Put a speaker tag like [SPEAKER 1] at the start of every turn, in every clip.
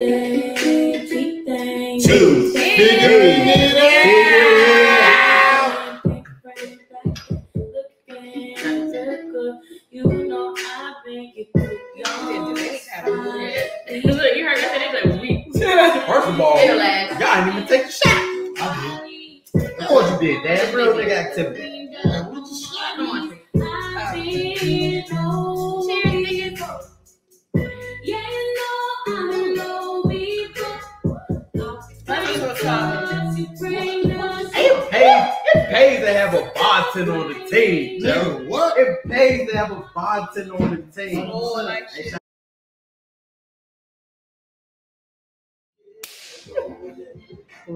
[SPEAKER 1] Two. Figuring it out.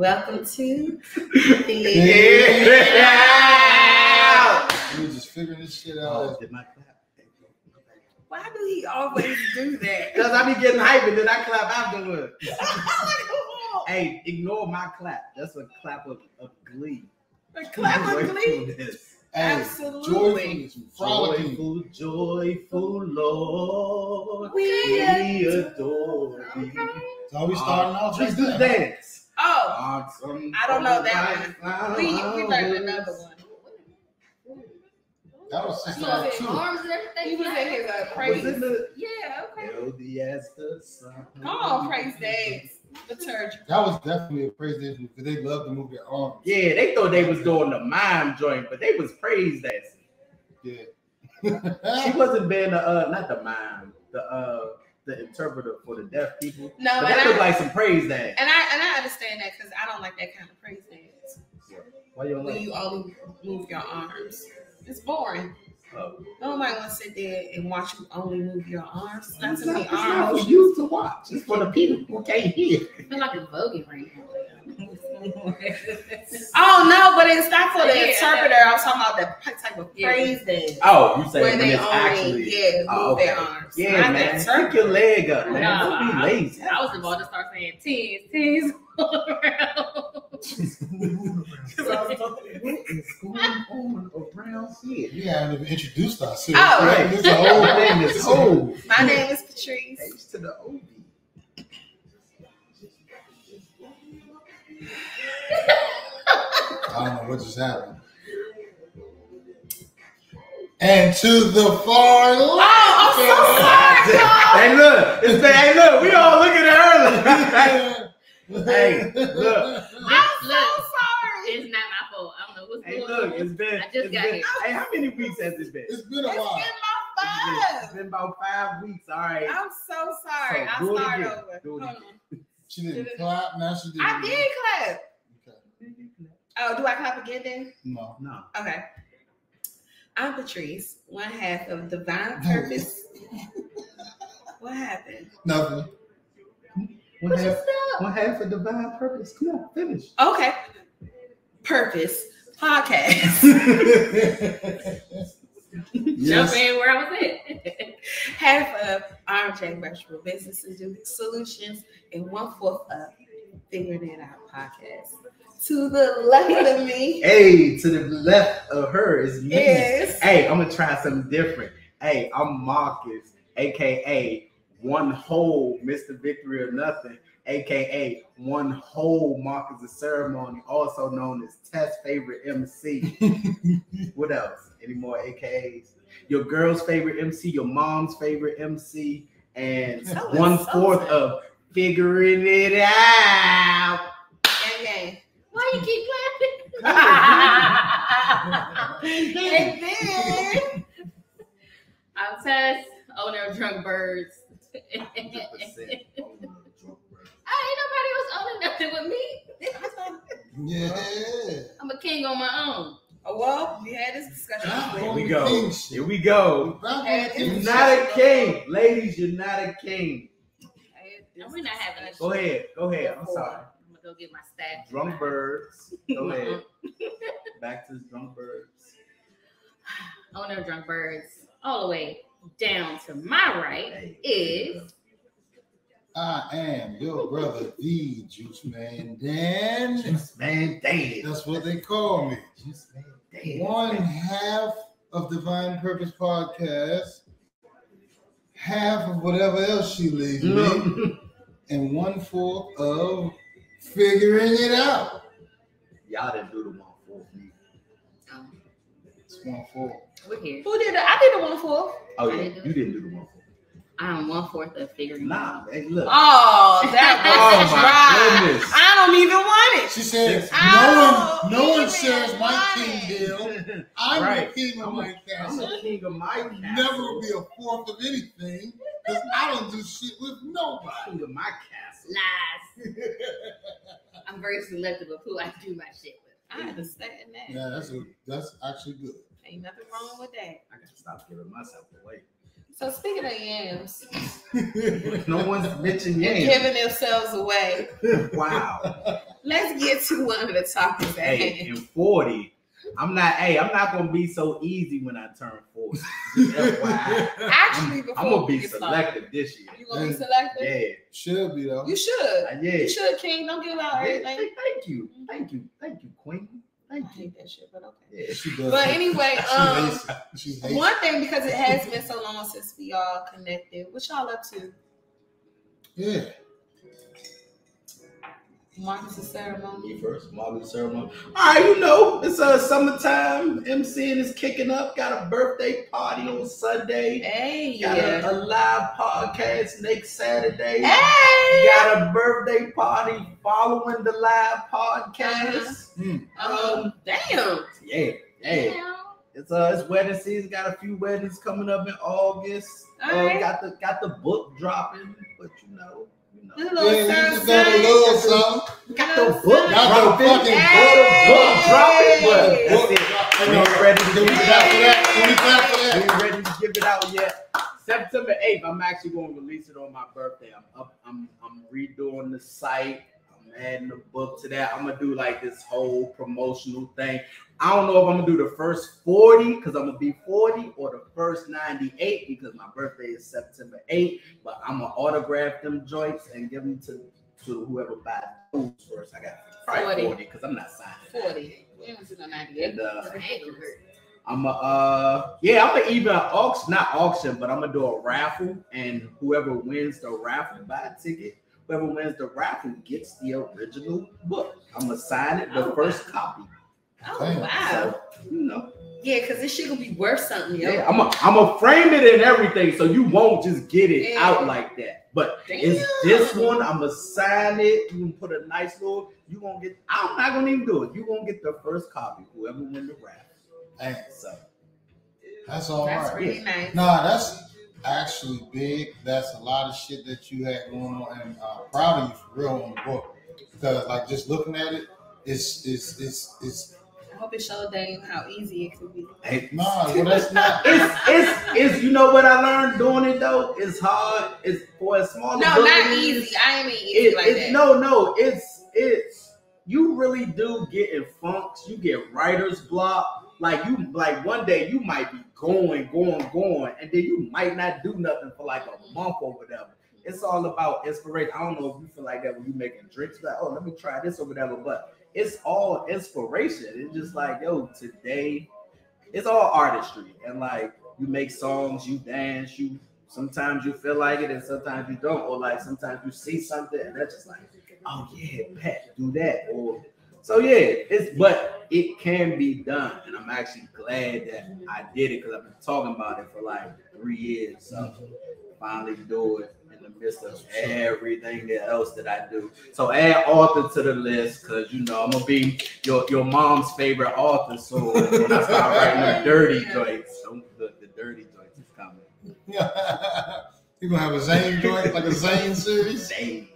[SPEAKER 1] Welcome to the Yeah.
[SPEAKER 2] We just figuring this shit
[SPEAKER 1] Oh,
[SPEAKER 2] out.
[SPEAKER 1] did my clap.
[SPEAKER 3] Why do he always do that?
[SPEAKER 1] Because I be getting hype and then I clap afterwards. hey, ignore my clap. That's a clap of, of glee.
[SPEAKER 3] A clap of glee?
[SPEAKER 1] Joyfulness.
[SPEAKER 2] Hey,
[SPEAKER 3] Absolutely.
[SPEAKER 2] joyful.
[SPEAKER 1] Joyful, joyful Lord.
[SPEAKER 3] We
[SPEAKER 1] We adore thee.
[SPEAKER 2] So are we starting off?
[SPEAKER 1] Just
[SPEAKER 2] like
[SPEAKER 1] the dance.
[SPEAKER 3] Oh,
[SPEAKER 1] Awesome.
[SPEAKER 3] I don't know that one. we, we learned another one.
[SPEAKER 2] That was just
[SPEAKER 4] You
[SPEAKER 2] our
[SPEAKER 4] was in
[SPEAKER 2] two.
[SPEAKER 4] arms and everything.
[SPEAKER 3] He was in his uh, praise.
[SPEAKER 1] it the
[SPEAKER 3] Yeah, okay.
[SPEAKER 1] Melody the sun?
[SPEAKER 3] Come on, praise dance. Liturgy.
[SPEAKER 2] That was definitely a praise dance because they love to move their arms.
[SPEAKER 1] Yeah, they thought they was doing the mime joint, but they was praise dancing.
[SPEAKER 2] Yeah.
[SPEAKER 1] She wasn't being the uh not the mime, the uh the interpreter for the deaf people.
[SPEAKER 3] No,
[SPEAKER 1] But that looked
[SPEAKER 3] I,
[SPEAKER 1] like some praise dance.
[SPEAKER 3] and I and I understand that because I don't like that kind of praise dance.
[SPEAKER 1] Why you don't
[SPEAKER 3] When
[SPEAKER 1] like?
[SPEAKER 3] you only move your arms, it's boring.
[SPEAKER 1] Oh.
[SPEAKER 3] Nobody wants to sit there and watch you only move your arms. It's not
[SPEAKER 1] It's
[SPEAKER 3] to
[SPEAKER 1] not,
[SPEAKER 3] be
[SPEAKER 1] it's not
[SPEAKER 3] arm
[SPEAKER 1] for you to watch. It's for the people who can't hear.
[SPEAKER 4] I feel like a voguing right now.
[SPEAKER 3] Oh no, but it's not for the
[SPEAKER 4] Yeah,
[SPEAKER 3] interpreter. I was talking about the type of
[SPEAKER 4] Yeah.
[SPEAKER 3] praise dance.
[SPEAKER 1] Oh, you say
[SPEAKER 3] Where
[SPEAKER 1] when
[SPEAKER 3] they
[SPEAKER 1] it's
[SPEAKER 3] only
[SPEAKER 1] actually
[SPEAKER 3] yeah move
[SPEAKER 1] Oh,
[SPEAKER 3] their arms.
[SPEAKER 1] Yeah,
[SPEAKER 3] Not
[SPEAKER 1] man.
[SPEAKER 3] interpreter.
[SPEAKER 1] Pick your leg up, man.
[SPEAKER 4] Nah,
[SPEAKER 1] Don't be
[SPEAKER 4] I-
[SPEAKER 1] lazy.
[SPEAKER 4] I was about to start saying tens, tens all around.
[SPEAKER 1] what is going on around here?
[SPEAKER 2] We haven't even introduced ourselves.
[SPEAKER 3] Oh.
[SPEAKER 2] right? This whole
[SPEAKER 1] My name is Ho.
[SPEAKER 3] My name is Patrice.
[SPEAKER 1] H to the O.
[SPEAKER 2] I don't know what just happened. And to the far
[SPEAKER 3] Oh,
[SPEAKER 2] left.
[SPEAKER 1] Hey, look. It's hey, look. We all looking at her. hey, look.
[SPEAKER 3] I'm so
[SPEAKER 4] Look,
[SPEAKER 3] sorry.
[SPEAKER 4] it's not my fault. I don't know what's
[SPEAKER 1] Hey,
[SPEAKER 4] going
[SPEAKER 1] look.
[SPEAKER 4] on.
[SPEAKER 1] It's been.
[SPEAKER 4] I just got
[SPEAKER 1] been,
[SPEAKER 4] here.
[SPEAKER 1] Hey, how many weeks has it been?
[SPEAKER 2] It's been a
[SPEAKER 3] It's
[SPEAKER 2] while.
[SPEAKER 3] been
[SPEAKER 1] It's
[SPEAKER 3] my
[SPEAKER 1] been,
[SPEAKER 3] five.
[SPEAKER 1] it's been about five weeks. All right.
[SPEAKER 3] I'm so sorry.
[SPEAKER 1] So,
[SPEAKER 3] I'll start
[SPEAKER 1] again.
[SPEAKER 3] over. Hold on.
[SPEAKER 2] She didn't clap. Now she did.
[SPEAKER 3] I did
[SPEAKER 2] again.
[SPEAKER 3] clap.
[SPEAKER 2] Okay.
[SPEAKER 3] Oh, do I clap again then?
[SPEAKER 2] No.
[SPEAKER 1] No.
[SPEAKER 3] Okay. I'm Patrice, one half of Divine Purpose. what happened?
[SPEAKER 2] Nothing.
[SPEAKER 1] One half, one half of divine purpose. Come on, finish.
[SPEAKER 3] Okay. Purpose podcast.
[SPEAKER 4] Jump
[SPEAKER 2] yes.
[SPEAKER 4] in where I was at.
[SPEAKER 3] half of Armchair Vegetable Business Solutions and one fourth of Figuring It Out podcast. To the left of me
[SPEAKER 1] Hey, to the left of her is me.
[SPEAKER 3] is
[SPEAKER 1] Hey, I'm gonna try something different. Hey, I'm Marcus, aka one whole Mr. Victory or Nothing, aka one whole Marcus of Ceremony, also known as Tess Favorite MC. what else? Any more AKAs? Your girl's favorite MC, your mom's favorite MC, and
[SPEAKER 3] So
[SPEAKER 1] one
[SPEAKER 3] insulting.
[SPEAKER 1] of figuring it out.
[SPEAKER 3] Okay. gang.
[SPEAKER 4] Why you keep clapping?
[SPEAKER 3] And then
[SPEAKER 4] I'm Tess, owner oh, of Drunk Birds. ain't
[SPEAKER 1] 100%
[SPEAKER 4] nobody else owning nothing with me.
[SPEAKER 2] Yeah.
[SPEAKER 4] I'm a king on my own.
[SPEAKER 3] Oh, well, we had this discussion.
[SPEAKER 1] Here we go. Here we go. You're not a king, ladies. You're not a king.
[SPEAKER 4] And we're not having a
[SPEAKER 1] Go ahead. Go ahead. I'm sorry.
[SPEAKER 4] I'm gonna go get my stack.
[SPEAKER 1] Drunk birds. Go ahead. Back to drunk birds.
[SPEAKER 4] Owner of Drunk Birds, all the way down to my right is
[SPEAKER 2] I am your brother, the Juice Man Dan.
[SPEAKER 1] Juice man, dead.
[SPEAKER 2] That's what they call me.
[SPEAKER 1] Juice man, dead.
[SPEAKER 2] One half of Divine Purpose Podcast, half of whatever else she leaves me, and one fourth of figuring it out.
[SPEAKER 1] Y'all didn't do the one for me.
[SPEAKER 4] Um,
[SPEAKER 2] It's one fourth.
[SPEAKER 4] We're here.
[SPEAKER 3] Who did it? I did the one for.
[SPEAKER 1] Oh yeah,
[SPEAKER 4] didn't
[SPEAKER 1] you didn't do the one for me.
[SPEAKER 4] I'm one fourth of figuring. it
[SPEAKER 1] Nah, hey, look.
[SPEAKER 3] Oh, that
[SPEAKER 1] Oh, my goodness.
[SPEAKER 3] I don't even want it.
[SPEAKER 2] She says, no one,
[SPEAKER 3] don't
[SPEAKER 2] no one shares my
[SPEAKER 3] want
[SPEAKER 2] king
[SPEAKER 3] it.
[SPEAKER 2] deal. I'm
[SPEAKER 1] Right.
[SPEAKER 2] the king of
[SPEAKER 1] I'm
[SPEAKER 2] my
[SPEAKER 1] a- I'm
[SPEAKER 2] castle.
[SPEAKER 1] the king of my castle.
[SPEAKER 2] Never be a fourth of anything because I don't do shit with nobody.
[SPEAKER 1] king of my castle.
[SPEAKER 4] Lies. I'm very selective of who I do my shit with.
[SPEAKER 3] I understand that.
[SPEAKER 2] yeah, that's a, that's actually good.
[SPEAKER 3] Ain't nothing wrong with that.
[SPEAKER 1] I gotta stop giving myself away.
[SPEAKER 3] So speaking of yams,
[SPEAKER 1] No one's mentioned
[SPEAKER 3] and
[SPEAKER 1] yams.
[SPEAKER 3] giving themselves away,
[SPEAKER 1] wow.
[SPEAKER 3] let's get to one of the topics
[SPEAKER 1] Hey,
[SPEAKER 3] hand.
[SPEAKER 1] in 40, I'm not, hey, I'm not gonna be so easy when I turn 40. Just FYI.
[SPEAKER 3] Actually,
[SPEAKER 1] I'm, I'm gonna be
[SPEAKER 3] get started,
[SPEAKER 1] selective this year.
[SPEAKER 3] you gonna be selective?
[SPEAKER 1] Yeah.
[SPEAKER 2] Should be though.
[SPEAKER 3] You should.
[SPEAKER 1] Uh, Yeah.
[SPEAKER 3] You should, King. Don't give out
[SPEAKER 1] Yeah,
[SPEAKER 3] everything.
[SPEAKER 1] Thank you. Thank you. Thank you, Queen.
[SPEAKER 3] I hate that shit, but okay.
[SPEAKER 2] Yeah, she does.
[SPEAKER 3] But anyway,
[SPEAKER 2] she
[SPEAKER 3] um,
[SPEAKER 2] hates. She hates
[SPEAKER 3] one thing because it has been so long since we all connected. What y'all up to?
[SPEAKER 2] it. Yeah.
[SPEAKER 3] Marcus' ceremony.
[SPEAKER 1] Me first, Marley ceremony. All right, you know, it's uh summertime. MCing is kicking up. Got a birthday party on Sunday.
[SPEAKER 3] Hey,
[SPEAKER 1] Got
[SPEAKER 3] yeah.
[SPEAKER 1] a, a live podcast next Saturday.
[SPEAKER 3] Hey.
[SPEAKER 1] Got a birthday party following the live podcast.
[SPEAKER 2] Mm.
[SPEAKER 3] Um, damn.
[SPEAKER 1] Yeah, yeah. It's uh, it's wedding season. Got a few weddings coming up in August.
[SPEAKER 3] All
[SPEAKER 1] Uh,
[SPEAKER 3] right.
[SPEAKER 1] got the got the book dropping, but you know, you know,
[SPEAKER 2] Yeah, you just got a little something.
[SPEAKER 1] got the book
[SPEAKER 3] something.
[SPEAKER 2] Got the fucking
[SPEAKER 3] Hey.
[SPEAKER 1] book dropping, but
[SPEAKER 3] Hey.
[SPEAKER 1] that's it.
[SPEAKER 2] Hey,
[SPEAKER 1] We ain't ready to
[SPEAKER 2] Can
[SPEAKER 1] give it out.
[SPEAKER 2] for that? Can we clap for
[SPEAKER 1] We
[SPEAKER 2] that?
[SPEAKER 1] ain't ready to give it out yet. September 8th, I'm actually going to release it on my birthday. I'm up, I'm I'm redoing the site. I'm adding the book to that. I'm gonna do like this whole promotional thing. I don't know if I'm gonna do the first 40 because I'm gonna be 40 or the first 98 because my birthday is September 8th. But I'm gonna autograph them joints and give them to, to whoever buys those first. I got
[SPEAKER 3] 40.
[SPEAKER 1] 40 because I'm not signing.
[SPEAKER 3] 40. We don't do no 98.
[SPEAKER 1] And uh,
[SPEAKER 4] My ankle hurt.
[SPEAKER 1] I'm a uh yeah, I'm gonna even auction, not auction, but I'm gonna do a raffle, and whoever wins the raffle, buy a ticket. Whoever wins the raffle gets the original book. I'm gonna sign it, the
[SPEAKER 3] Oh,
[SPEAKER 1] first copy.
[SPEAKER 3] Oh,
[SPEAKER 2] Damn.
[SPEAKER 3] wow.
[SPEAKER 1] So you know,
[SPEAKER 3] Yeah, because this shit gonna be worth something, yo.
[SPEAKER 1] yeah, I'm a, I'm gonna frame it and everything, so you won't just get it
[SPEAKER 3] Yeah.
[SPEAKER 1] out like that. But it's this one. I'm gonna sign it. You can put a nice little. You gonna get. I'm not gonna even do it. You gonna get the first copy. Whoever wins the raffle.
[SPEAKER 2] Hey,
[SPEAKER 1] So
[SPEAKER 2] that's all
[SPEAKER 3] That's
[SPEAKER 2] right.
[SPEAKER 3] really nice.
[SPEAKER 2] Nah, that's actually big. That's a lot of shit that you had going on, and uh, proud of you for real on the book. Because like just looking at it, it's it's it's it's
[SPEAKER 3] I hope it showed them how easy it could be.
[SPEAKER 1] hey,
[SPEAKER 2] nah. Well, that's not.
[SPEAKER 1] it's it's it's you know what I learned doing it though. It's hard. It's for a smaller.
[SPEAKER 3] No,
[SPEAKER 1] book
[SPEAKER 3] not easy. I mean easy
[SPEAKER 1] It,
[SPEAKER 3] like
[SPEAKER 1] it's
[SPEAKER 3] that.
[SPEAKER 1] no no. It's it's you really do get in funks. You get writer's block. Like you like one day you might be going going going, and then you might not do nothing for like a mm-hmm. month or whatever. It's all about inspiration. I don't know if you feel like that when you making drinks. Like, oh, let me try this or whatever. But it's all inspiration. It's just like, yo, today, it's all artistry. And like you make songs, you dance, you sometimes you feel like it and sometimes you don't. Or like sometimes you see something and that's just like, oh yeah, Pat, do that. Or so yeah, it's but it can be done. And I'm actually glad that I did it because I've been talking about it for like three years. So finally do it in the midst of everything else that I do. So add author to the list because you know I'm gonna be your your mom's favorite author. So when I start writing the dirty joints, the, the dirty joints is coming.
[SPEAKER 2] you gonna have a Zane joint like a Zane series?
[SPEAKER 1] Zane.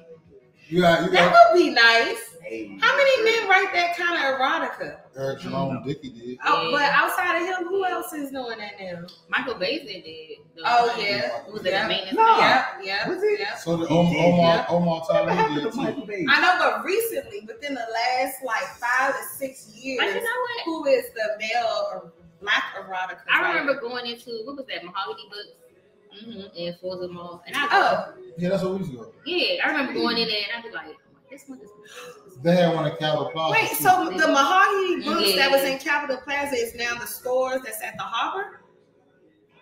[SPEAKER 2] You got you
[SPEAKER 3] That would be nice.
[SPEAKER 1] Hey,
[SPEAKER 3] How many men write that kind of erotica?
[SPEAKER 2] Eric Jerome Dickey did.
[SPEAKER 3] Oh,
[SPEAKER 4] Yeah.
[SPEAKER 3] but outside of him, who else is doing that now?
[SPEAKER 4] Michael Baisden did.
[SPEAKER 3] Oh, yeah.
[SPEAKER 4] Who was it?
[SPEAKER 3] Yeah.
[SPEAKER 4] The maintenance
[SPEAKER 1] No.
[SPEAKER 3] Yeah, yeah,
[SPEAKER 1] Was it?
[SPEAKER 3] yeah.
[SPEAKER 2] So the Omar
[SPEAKER 1] did,
[SPEAKER 2] Omar,
[SPEAKER 3] yeah.
[SPEAKER 2] Omar
[SPEAKER 1] What
[SPEAKER 2] Tyree
[SPEAKER 1] happened
[SPEAKER 2] did
[SPEAKER 1] to Michael
[SPEAKER 2] too.
[SPEAKER 3] I know, but recently, within the last like five to six years,
[SPEAKER 4] But you know what?
[SPEAKER 3] who is the male or black erotica?
[SPEAKER 4] I remember going into what was that Mahogany Books
[SPEAKER 3] Mm-hmm.
[SPEAKER 4] and Forza Mall, and I
[SPEAKER 3] Oh,
[SPEAKER 2] Yeah, that's what we used to go.
[SPEAKER 4] yeah, I remember going in there and I'd be like, this one is.
[SPEAKER 2] They had one at Capitol Plaza.
[SPEAKER 3] wait. So the Mahogany Books
[SPEAKER 4] Yeah.
[SPEAKER 3] that was in Capitol Plaza is now the stores that's at the Harbor.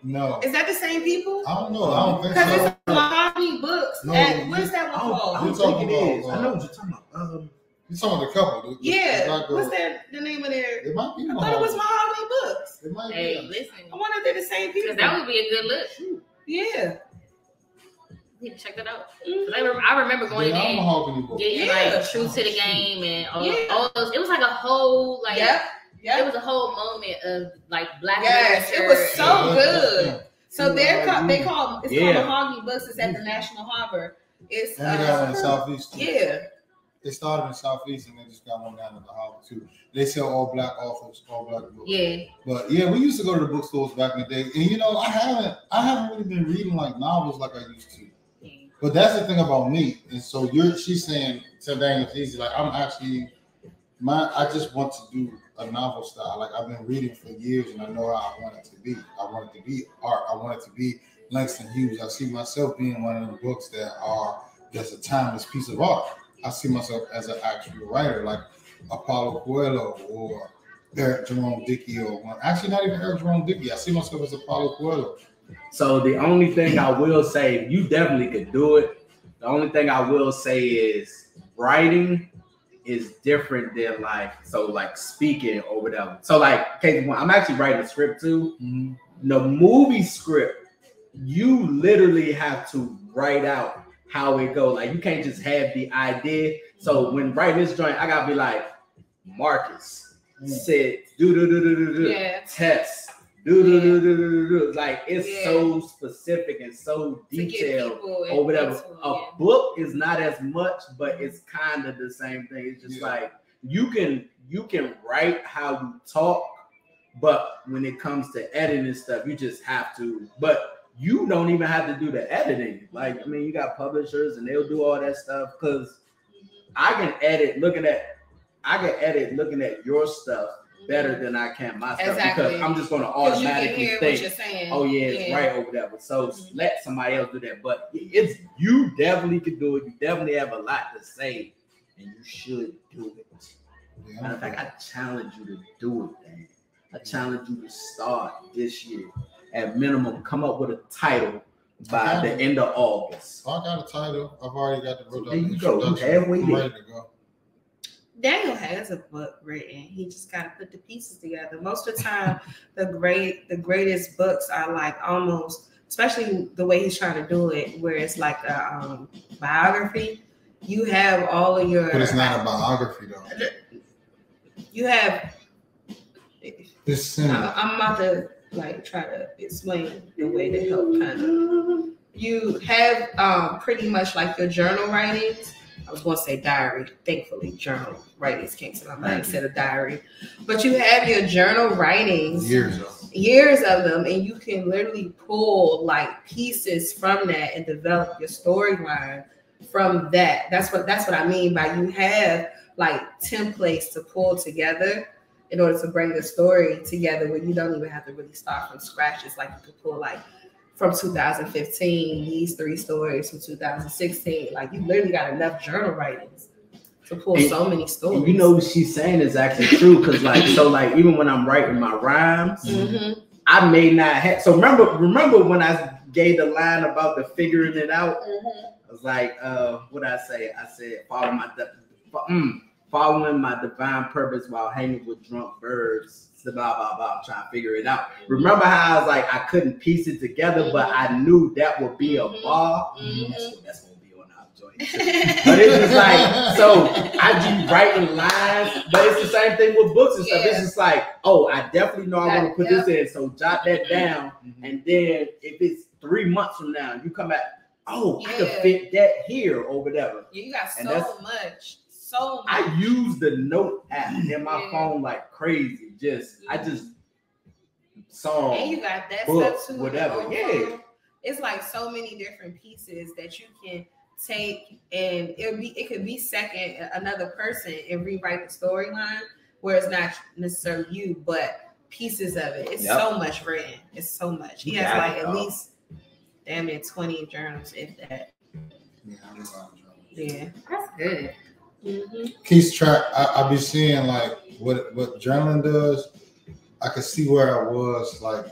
[SPEAKER 2] No,
[SPEAKER 3] Is that the same people?
[SPEAKER 2] I don't know. I don't think so.
[SPEAKER 3] Because
[SPEAKER 2] so.
[SPEAKER 3] it's Mahogany Books.
[SPEAKER 2] No,
[SPEAKER 3] at, what is that one
[SPEAKER 1] don't, I
[SPEAKER 3] called?
[SPEAKER 1] don't
[SPEAKER 2] You're
[SPEAKER 1] think
[SPEAKER 2] talking
[SPEAKER 1] it is.
[SPEAKER 2] about,
[SPEAKER 1] I know
[SPEAKER 2] uh,
[SPEAKER 1] what you're talking about. Um,
[SPEAKER 2] You're talking about the couple. The, the- the
[SPEAKER 3] Yeah.
[SPEAKER 2] black girl.
[SPEAKER 3] What's that? The name of their?
[SPEAKER 2] It might be
[SPEAKER 3] I thought it was
[SPEAKER 2] Mahogany.
[SPEAKER 3] Mahogany Books.
[SPEAKER 2] It might
[SPEAKER 4] Hey,
[SPEAKER 2] be.
[SPEAKER 4] listen,
[SPEAKER 3] I wonder if they're the same people.
[SPEAKER 4] because that would be a good look.
[SPEAKER 3] yeah.
[SPEAKER 4] You need to check that out.
[SPEAKER 3] Mhm.
[SPEAKER 4] 'Cause I, rem- I remember going
[SPEAKER 2] They are
[SPEAKER 4] in,
[SPEAKER 2] Mahogany book.
[SPEAKER 4] getting
[SPEAKER 3] Yeah.
[SPEAKER 4] like true to the game and all,
[SPEAKER 3] Yeah.
[SPEAKER 4] all those. It was like a whole like.
[SPEAKER 3] Yep.
[SPEAKER 4] It was a whole moment of like black
[SPEAKER 3] Yes, it was so
[SPEAKER 4] and-
[SPEAKER 2] Yeah,
[SPEAKER 3] good. So
[SPEAKER 2] Yeah,
[SPEAKER 3] they're called, they call it's
[SPEAKER 1] Yeah.
[SPEAKER 3] called Mahogany Books. It's at the National Harbor. It's
[SPEAKER 2] And they got one in
[SPEAKER 3] uh,
[SPEAKER 2] Southeast too.
[SPEAKER 3] yeah.
[SPEAKER 2] They started in Southeast and they just got one down at the harbor too. They sell all black authors, all black books.
[SPEAKER 4] Yeah,
[SPEAKER 2] But yeah, we used to go to the bookstores back in the day. And you know, I haven't I haven't really been reading like novels like I used to. But that's the thing about me. And so you're she's saying Daniel it's easy. Like I'm actually my I just want to do a novel style. Like I've been reading for years and I know how I want it to be. I want it to be art. I want it to be Langston Hughes. I see myself being one of the books that are just a timeless piece of art. I see myself as an actual writer, like a Paulo Coelho or Eric Jerome Dickey, or one. Actually, not even Eric Jerome Dickey. I see myself as a Paulo Coelho.
[SPEAKER 1] So the only thing I will say, you definitely could do it. The only thing I will say is writing is different than like so like speaking or whatever. So like case one, I'm actually writing a script too. Mm-hmm. The movie script, you literally have to write out how it go. Like you can't just have the idea. So when writing this joint, I gotta be like, Marcus mm. said do do do do do do
[SPEAKER 3] Yeah.
[SPEAKER 1] test. Do do do do do do. Like it's
[SPEAKER 3] Yeah.
[SPEAKER 1] so specific and so detailed
[SPEAKER 3] people
[SPEAKER 1] or whatever.
[SPEAKER 3] into
[SPEAKER 1] A
[SPEAKER 3] yeah.
[SPEAKER 1] book is not as much, but mm-hmm. it's kind of the same thing. It's just
[SPEAKER 2] Yeah.
[SPEAKER 1] like you can you can write how you talk, but when it comes to editing stuff, you just have to. But you don't even have to do the editing. Like I mean, you got publishers and they'll do all that stuff because mm-hmm. I can edit looking at I can edit looking at your stuff better than I can myself
[SPEAKER 3] Exactly.
[SPEAKER 1] because I'm just gonna
[SPEAKER 3] Because you can
[SPEAKER 1] automatically
[SPEAKER 3] hear
[SPEAKER 1] think
[SPEAKER 3] what you're saying.
[SPEAKER 1] oh yeah, it's
[SPEAKER 3] Yeah.
[SPEAKER 1] right or whatever. So
[SPEAKER 3] Mhm.
[SPEAKER 1] let somebody else do that. But it's you definitely can do it. You definitely have a lot to say, and you should do it.
[SPEAKER 2] Yeah,
[SPEAKER 1] Matter of fact, I challenge you to do it, man. I challenge you to start this year. At minimum, come up with a title by the end of August.
[SPEAKER 2] I got a title. I've already got the wrote
[SPEAKER 1] There you go. Halfway there.
[SPEAKER 2] ready to go.
[SPEAKER 3] Daniel has a book written. He just got to put the pieces together. Most of the time, the great, the greatest books are like almost, especially the way he's trying to do it, where it's like a um, biography. You have all of your.
[SPEAKER 2] But it's not a biography though.
[SPEAKER 3] You have. I- I'm about to like try to explain the way to help kind of. You have um, pretty much like your journal writings. I was going to say diary. Thankfully, journal writings came to my mind instead of diary. But you have your journal writings,
[SPEAKER 2] Years ago.
[SPEAKER 3] years of them, and you can literally pull like pieces from that and develop your storyline from that. That's what that's what I mean by you have like templates to pull together in order to bring the story together where you don't even have to really start from scratch. It's like you could pull like from 2015, these three stories from 2016. Like you literally got enough journal writings to pull
[SPEAKER 1] And-
[SPEAKER 3] so many stories.
[SPEAKER 1] And you know what she's saying is actually true because, like, so like even when I'm writing my rhymes,
[SPEAKER 3] Mhm.
[SPEAKER 1] I may not have. So remember, remember when I gave the line about the figuring it out?
[SPEAKER 3] Mhm.
[SPEAKER 1] I was like, uh, what I say? I said, follow my di- mm, following my divine purpose while hanging with drunk birds. Blah blah blah. Trying to figure it out. Remember how I was like, I couldn't piece it together, but I knew that would be a
[SPEAKER 3] Mhm.
[SPEAKER 1] bar.
[SPEAKER 3] Mhm.
[SPEAKER 1] That's what that's gonna be on our joint. But it's just like, so I be writing lines, but it's the same thing with books and stuff. It's just like, oh, I definitely know I want to put
[SPEAKER 3] That-
[SPEAKER 1] this in, so jot that down. And then if it's three months from now, you come back, oh, I could fit that here or whatever.
[SPEAKER 3] You got so much, so much.
[SPEAKER 1] I use the note app in my
[SPEAKER 3] Yeah.
[SPEAKER 1] phone like crazy. Just I just song.
[SPEAKER 3] and you got that
[SPEAKER 1] book,
[SPEAKER 3] stuff too.
[SPEAKER 1] whatever,
[SPEAKER 3] on
[SPEAKER 1] yeah.
[SPEAKER 3] It's like so many different pieces that you can take, and it'll be it could be second another person and rewrite the storyline where it's not necessarily you, but pieces of it. It's
[SPEAKER 1] Yep.
[SPEAKER 3] so much written. It's so much. He
[SPEAKER 1] You
[SPEAKER 3] has like
[SPEAKER 1] it,
[SPEAKER 3] at least damn it twenty journals, if that.
[SPEAKER 2] Yeah, I realize.
[SPEAKER 3] Yeah.
[SPEAKER 4] That's good.
[SPEAKER 3] Mm-hmm.
[SPEAKER 2] keeps track. I, I be seeing like what what journaling does. I can see where I was like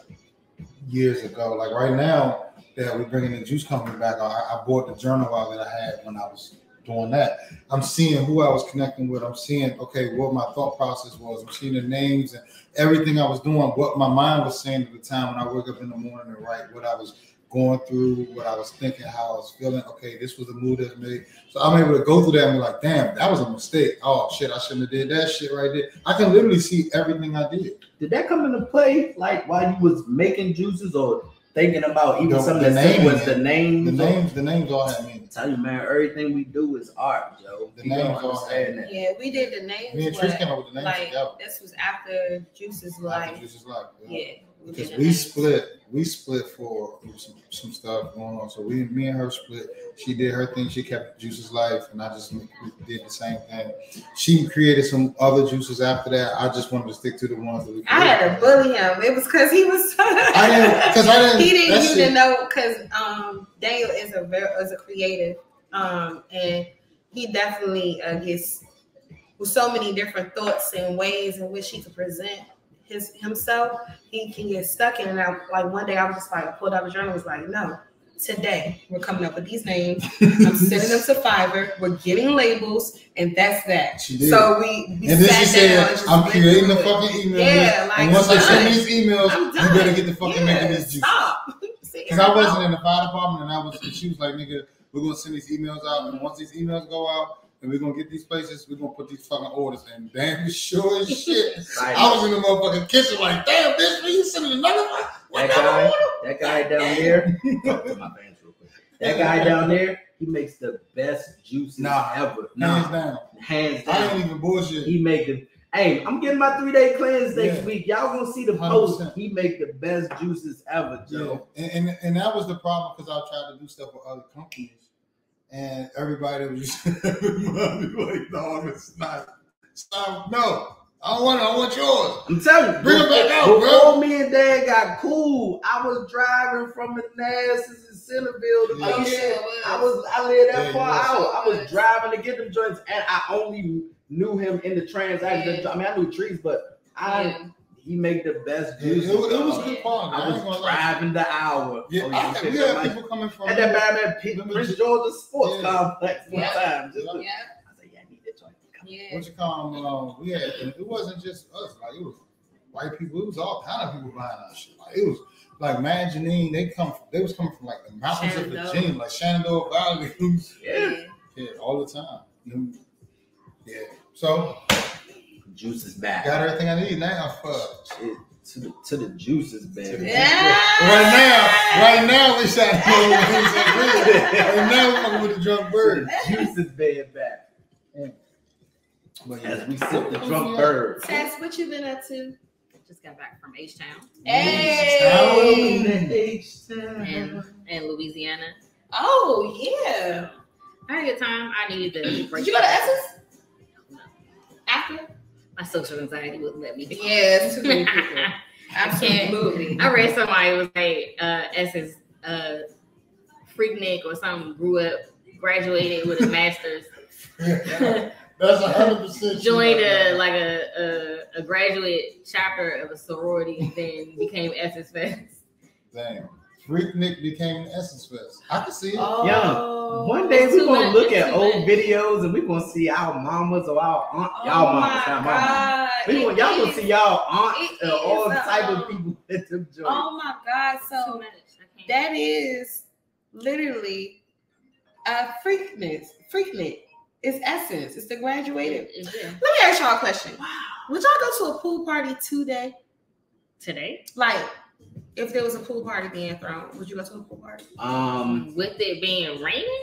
[SPEAKER 2] years ago. Like right now that we're bringing the juice company back, I, I bought the journal that I had when I was doing that. I'm seeing who I was connecting with. I'm seeing okay what my thought process was. I'm seeing the names and everything I was doing. What my mind was saying at the time when I woke up in the morning and write what I was going through, what I was thinking, how I was feeling. Okay, this was the move that I made. So I'm able to go through that and be like, damn, that was a mistake. Oh shit, I shouldn't have did that shit right there. I can literally see everything I did.
[SPEAKER 1] Did that come into play like while you was making juices or thinking about even
[SPEAKER 2] The-
[SPEAKER 1] some of
[SPEAKER 2] the
[SPEAKER 1] the name
[SPEAKER 2] name,
[SPEAKER 1] was the names?
[SPEAKER 2] The names, the names all had meaning.
[SPEAKER 1] Tell you, man, everything we do is art, Joe.
[SPEAKER 2] The
[SPEAKER 1] People don't
[SPEAKER 2] names all
[SPEAKER 1] understand that.
[SPEAKER 3] Yeah, we did the names.
[SPEAKER 2] Me and Trish came up with the names
[SPEAKER 3] like
[SPEAKER 2] together.
[SPEAKER 3] this was after Juice's
[SPEAKER 2] After
[SPEAKER 3] life.
[SPEAKER 2] Juice's life.
[SPEAKER 3] Yeah. we
[SPEAKER 2] Because we split, we split for some, some stuff going on. So we, me and her split. She did her thing. She kept Juice's life, and I just did the same thing. She created some other juices after that. I just wanted to stick to the ones that we.
[SPEAKER 3] I had to bully him. It was because he was.
[SPEAKER 2] I didn't because I didn't.
[SPEAKER 3] he didn't even
[SPEAKER 2] shit-
[SPEAKER 3] know because um Daniel is a very is a creative um and he definitely uh, gets with so many different thoughts and ways in which he could present his himself he can get stuck in and out like one day I was just like I pulled out a journal was like no today we're coming up with these names I'm sending them to Fiverr we're getting labels and that's that
[SPEAKER 2] She did.
[SPEAKER 3] so we, we
[SPEAKER 2] and then she said, "I'm creating the fucking email.
[SPEAKER 3] Yeah, like,
[SPEAKER 2] and once I send these emails, you better get the fucking making
[SPEAKER 3] Yeah,
[SPEAKER 2] these juices."
[SPEAKER 3] stop See,
[SPEAKER 2] Because I wasn't in the fire department, and I was. She was like, "Nigga, we're gonna send these emails out, and once these emails go out, and we're gonna get these places, we're gonna put these fucking orders in." Damn, sure as shit.
[SPEAKER 1] Like,
[SPEAKER 2] I was in the motherfucking kitchen, like, "Damn, bitch, when you sending another one? What
[SPEAKER 1] that
[SPEAKER 2] another
[SPEAKER 1] guy,
[SPEAKER 2] order?"
[SPEAKER 1] that guy down there. Talk to my fans real quick. That guy down there, he makes the best juices
[SPEAKER 2] Nah.
[SPEAKER 1] ever.
[SPEAKER 2] Hands
[SPEAKER 1] Nah,
[SPEAKER 2] down.
[SPEAKER 1] hands down.
[SPEAKER 2] I
[SPEAKER 1] down.
[SPEAKER 2] ain't even bullshit.
[SPEAKER 1] He make the. Hey, I'm getting my three day cleanse next
[SPEAKER 2] Yeah.
[SPEAKER 1] week. Y'all gonna see the post.
[SPEAKER 2] 100%.
[SPEAKER 1] He make the best juices ever,
[SPEAKER 2] Yeah,
[SPEAKER 1] Joe.
[SPEAKER 2] and, and and that was the problem because I tried to do stuff with other companies, and everybody was just everybody like, "No, it's not. Stop. No, I don't want it. I want yours."
[SPEAKER 1] I'm telling you,
[SPEAKER 2] Bring it back out,
[SPEAKER 1] before
[SPEAKER 2] bro.
[SPEAKER 1] me and Dad got cool, I was driving from Manassas and Centreville to
[SPEAKER 2] Yeah.
[SPEAKER 1] yeah. I was I lived that
[SPEAKER 2] Yeah,
[SPEAKER 1] far
[SPEAKER 2] you was.
[SPEAKER 1] out. I was driving to get them joints, and I only knew him in the transaction.
[SPEAKER 3] Yeah.
[SPEAKER 1] I mean, I knew trees, but I
[SPEAKER 3] Yeah.
[SPEAKER 1] He make the best
[SPEAKER 2] It, it, was- it was
[SPEAKER 1] dog.
[SPEAKER 2] good quality. I,
[SPEAKER 1] I was
[SPEAKER 2] gonna lie.
[SPEAKER 1] driving the hour.
[SPEAKER 2] Yeah,
[SPEAKER 1] Oh,
[SPEAKER 2] I,
[SPEAKER 1] you
[SPEAKER 2] we had
[SPEAKER 1] up
[SPEAKER 2] people coming from.
[SPEAKER 1] at that bad man P- Prince
[SPEAKER 2] Ju-
[SPEAKER 1] Georgia Sports
[SPEAKER 2] Yeah.
[SPEAKER 1] Complex one
[SPEAKER 3] Yeah.
[SPEAKER 1] time. Just
[SPEAKER 2] Yeah.
[SPEAKER 1] to-
[SPEAKER 3] Yeah,
[SPEAKER 1] I said, yeah, I need that joint.
[SPEAKER 3] yeah.
[SPEAKER 2] What you call them? Um, we had. It wasn't just us. Like it was white people. It was all kind of people buying our shit. Like it was like man, Janine. They come. From, they was coming from like the mountains of
[SPEAKER 3] Shenandoah.
[SPEAKER 2] Virginia, like Shenandoah Valley.
[SPEAKER 1] Yeah.
[SPEAKER 2] yeah, all the time. Yeah. So
[SPEAKER 1] Juice is back.
[SPEAKER 2] got everything I need now. Fuck.
[SPEAKER 1] Shit, to the to the juices, baby.
[SPEAKER 3] Yeah.
[SPEAKER 2] Right now, right now we shot. right now we fucking with the drunk bird.
[SPEAKER 1] Juices baby, back.
[SPEAKER 2] But
[SPEAKER 1] As we sip the drunk bird.
[SPEAKER 3] Tess, what you been up to?
[SPEAKER 4] Just got back from H Town
[SPEAKER 3] Hey.
[SPEAKER 4] and and Louisiana.
[SPEAKER 3] Oh yeah.
[SPEAKER 4] I had a good time. I needed to break.
[SPEAKER 3] Did you go to
[SPEAKER 4] up.
[SPEAKER 3] Essence? After?
[SPEAKER 4] My social anxiety wouldn't let me. do it.
[SPEAKER 3] Yes, too.
[SPEAKER 4] I can't.
[SPEAKER 3] Absolutely.
[SPEAKER 4] I read somebody was like uh Essence uh Freaknik or something grew up, graduated with a master's,
[SPEAKER 2] That's a hundred percent.
[SPEAKER 4] joined a like a, a a graduate chapter of a sorority, then became Essence Fest.
[SPEAKER 2] Damn. Freaknik became an Essence Fest. I can see it.
[SPEAKER 3] Oh,
[SPEAKER 1] One day we're gonna
[SPEAKER 4] much.
[SPEAKER 1] look at old
[SPEAKER 4] much.
[SPEAKER 1] videos and we're gonna see our mamas or our aunt, y'all
[SPEAKER 3] oh
[SPEAKER 1] mamas,
[SPEAKER 3] my
[SPEAKER 1] not my mama.
[SPEAKER 3] God.
[SPEAKER 1] We gonna, y'all gonna see y'all aunts and all
[SPEAKER 3] is,
[SPEAKER 1] type of
[SPEAKER 3] um,
[SPEAKER 1] people at them joints.
[SPEAKER 3] Oh my God.
[SPEAKER 4] Too
[SPEAKER 3] So
[SPEAKER 4] much.
[SPEAKER 3] That is literally a freakness. Freaknik. It's essence. It's the graduated.
[SPEAKER 4] It's there.
[SPEAKER 3] Let me ask y'all a question. Would y'all go to a pool party today?
[SPEAKER 4] today
[SPEAKER 3] Like, if there was a pool party being thrown, would you go to a pool party?
[SPEAKER 1] Um,
[SPEAKER 4] with it being raining.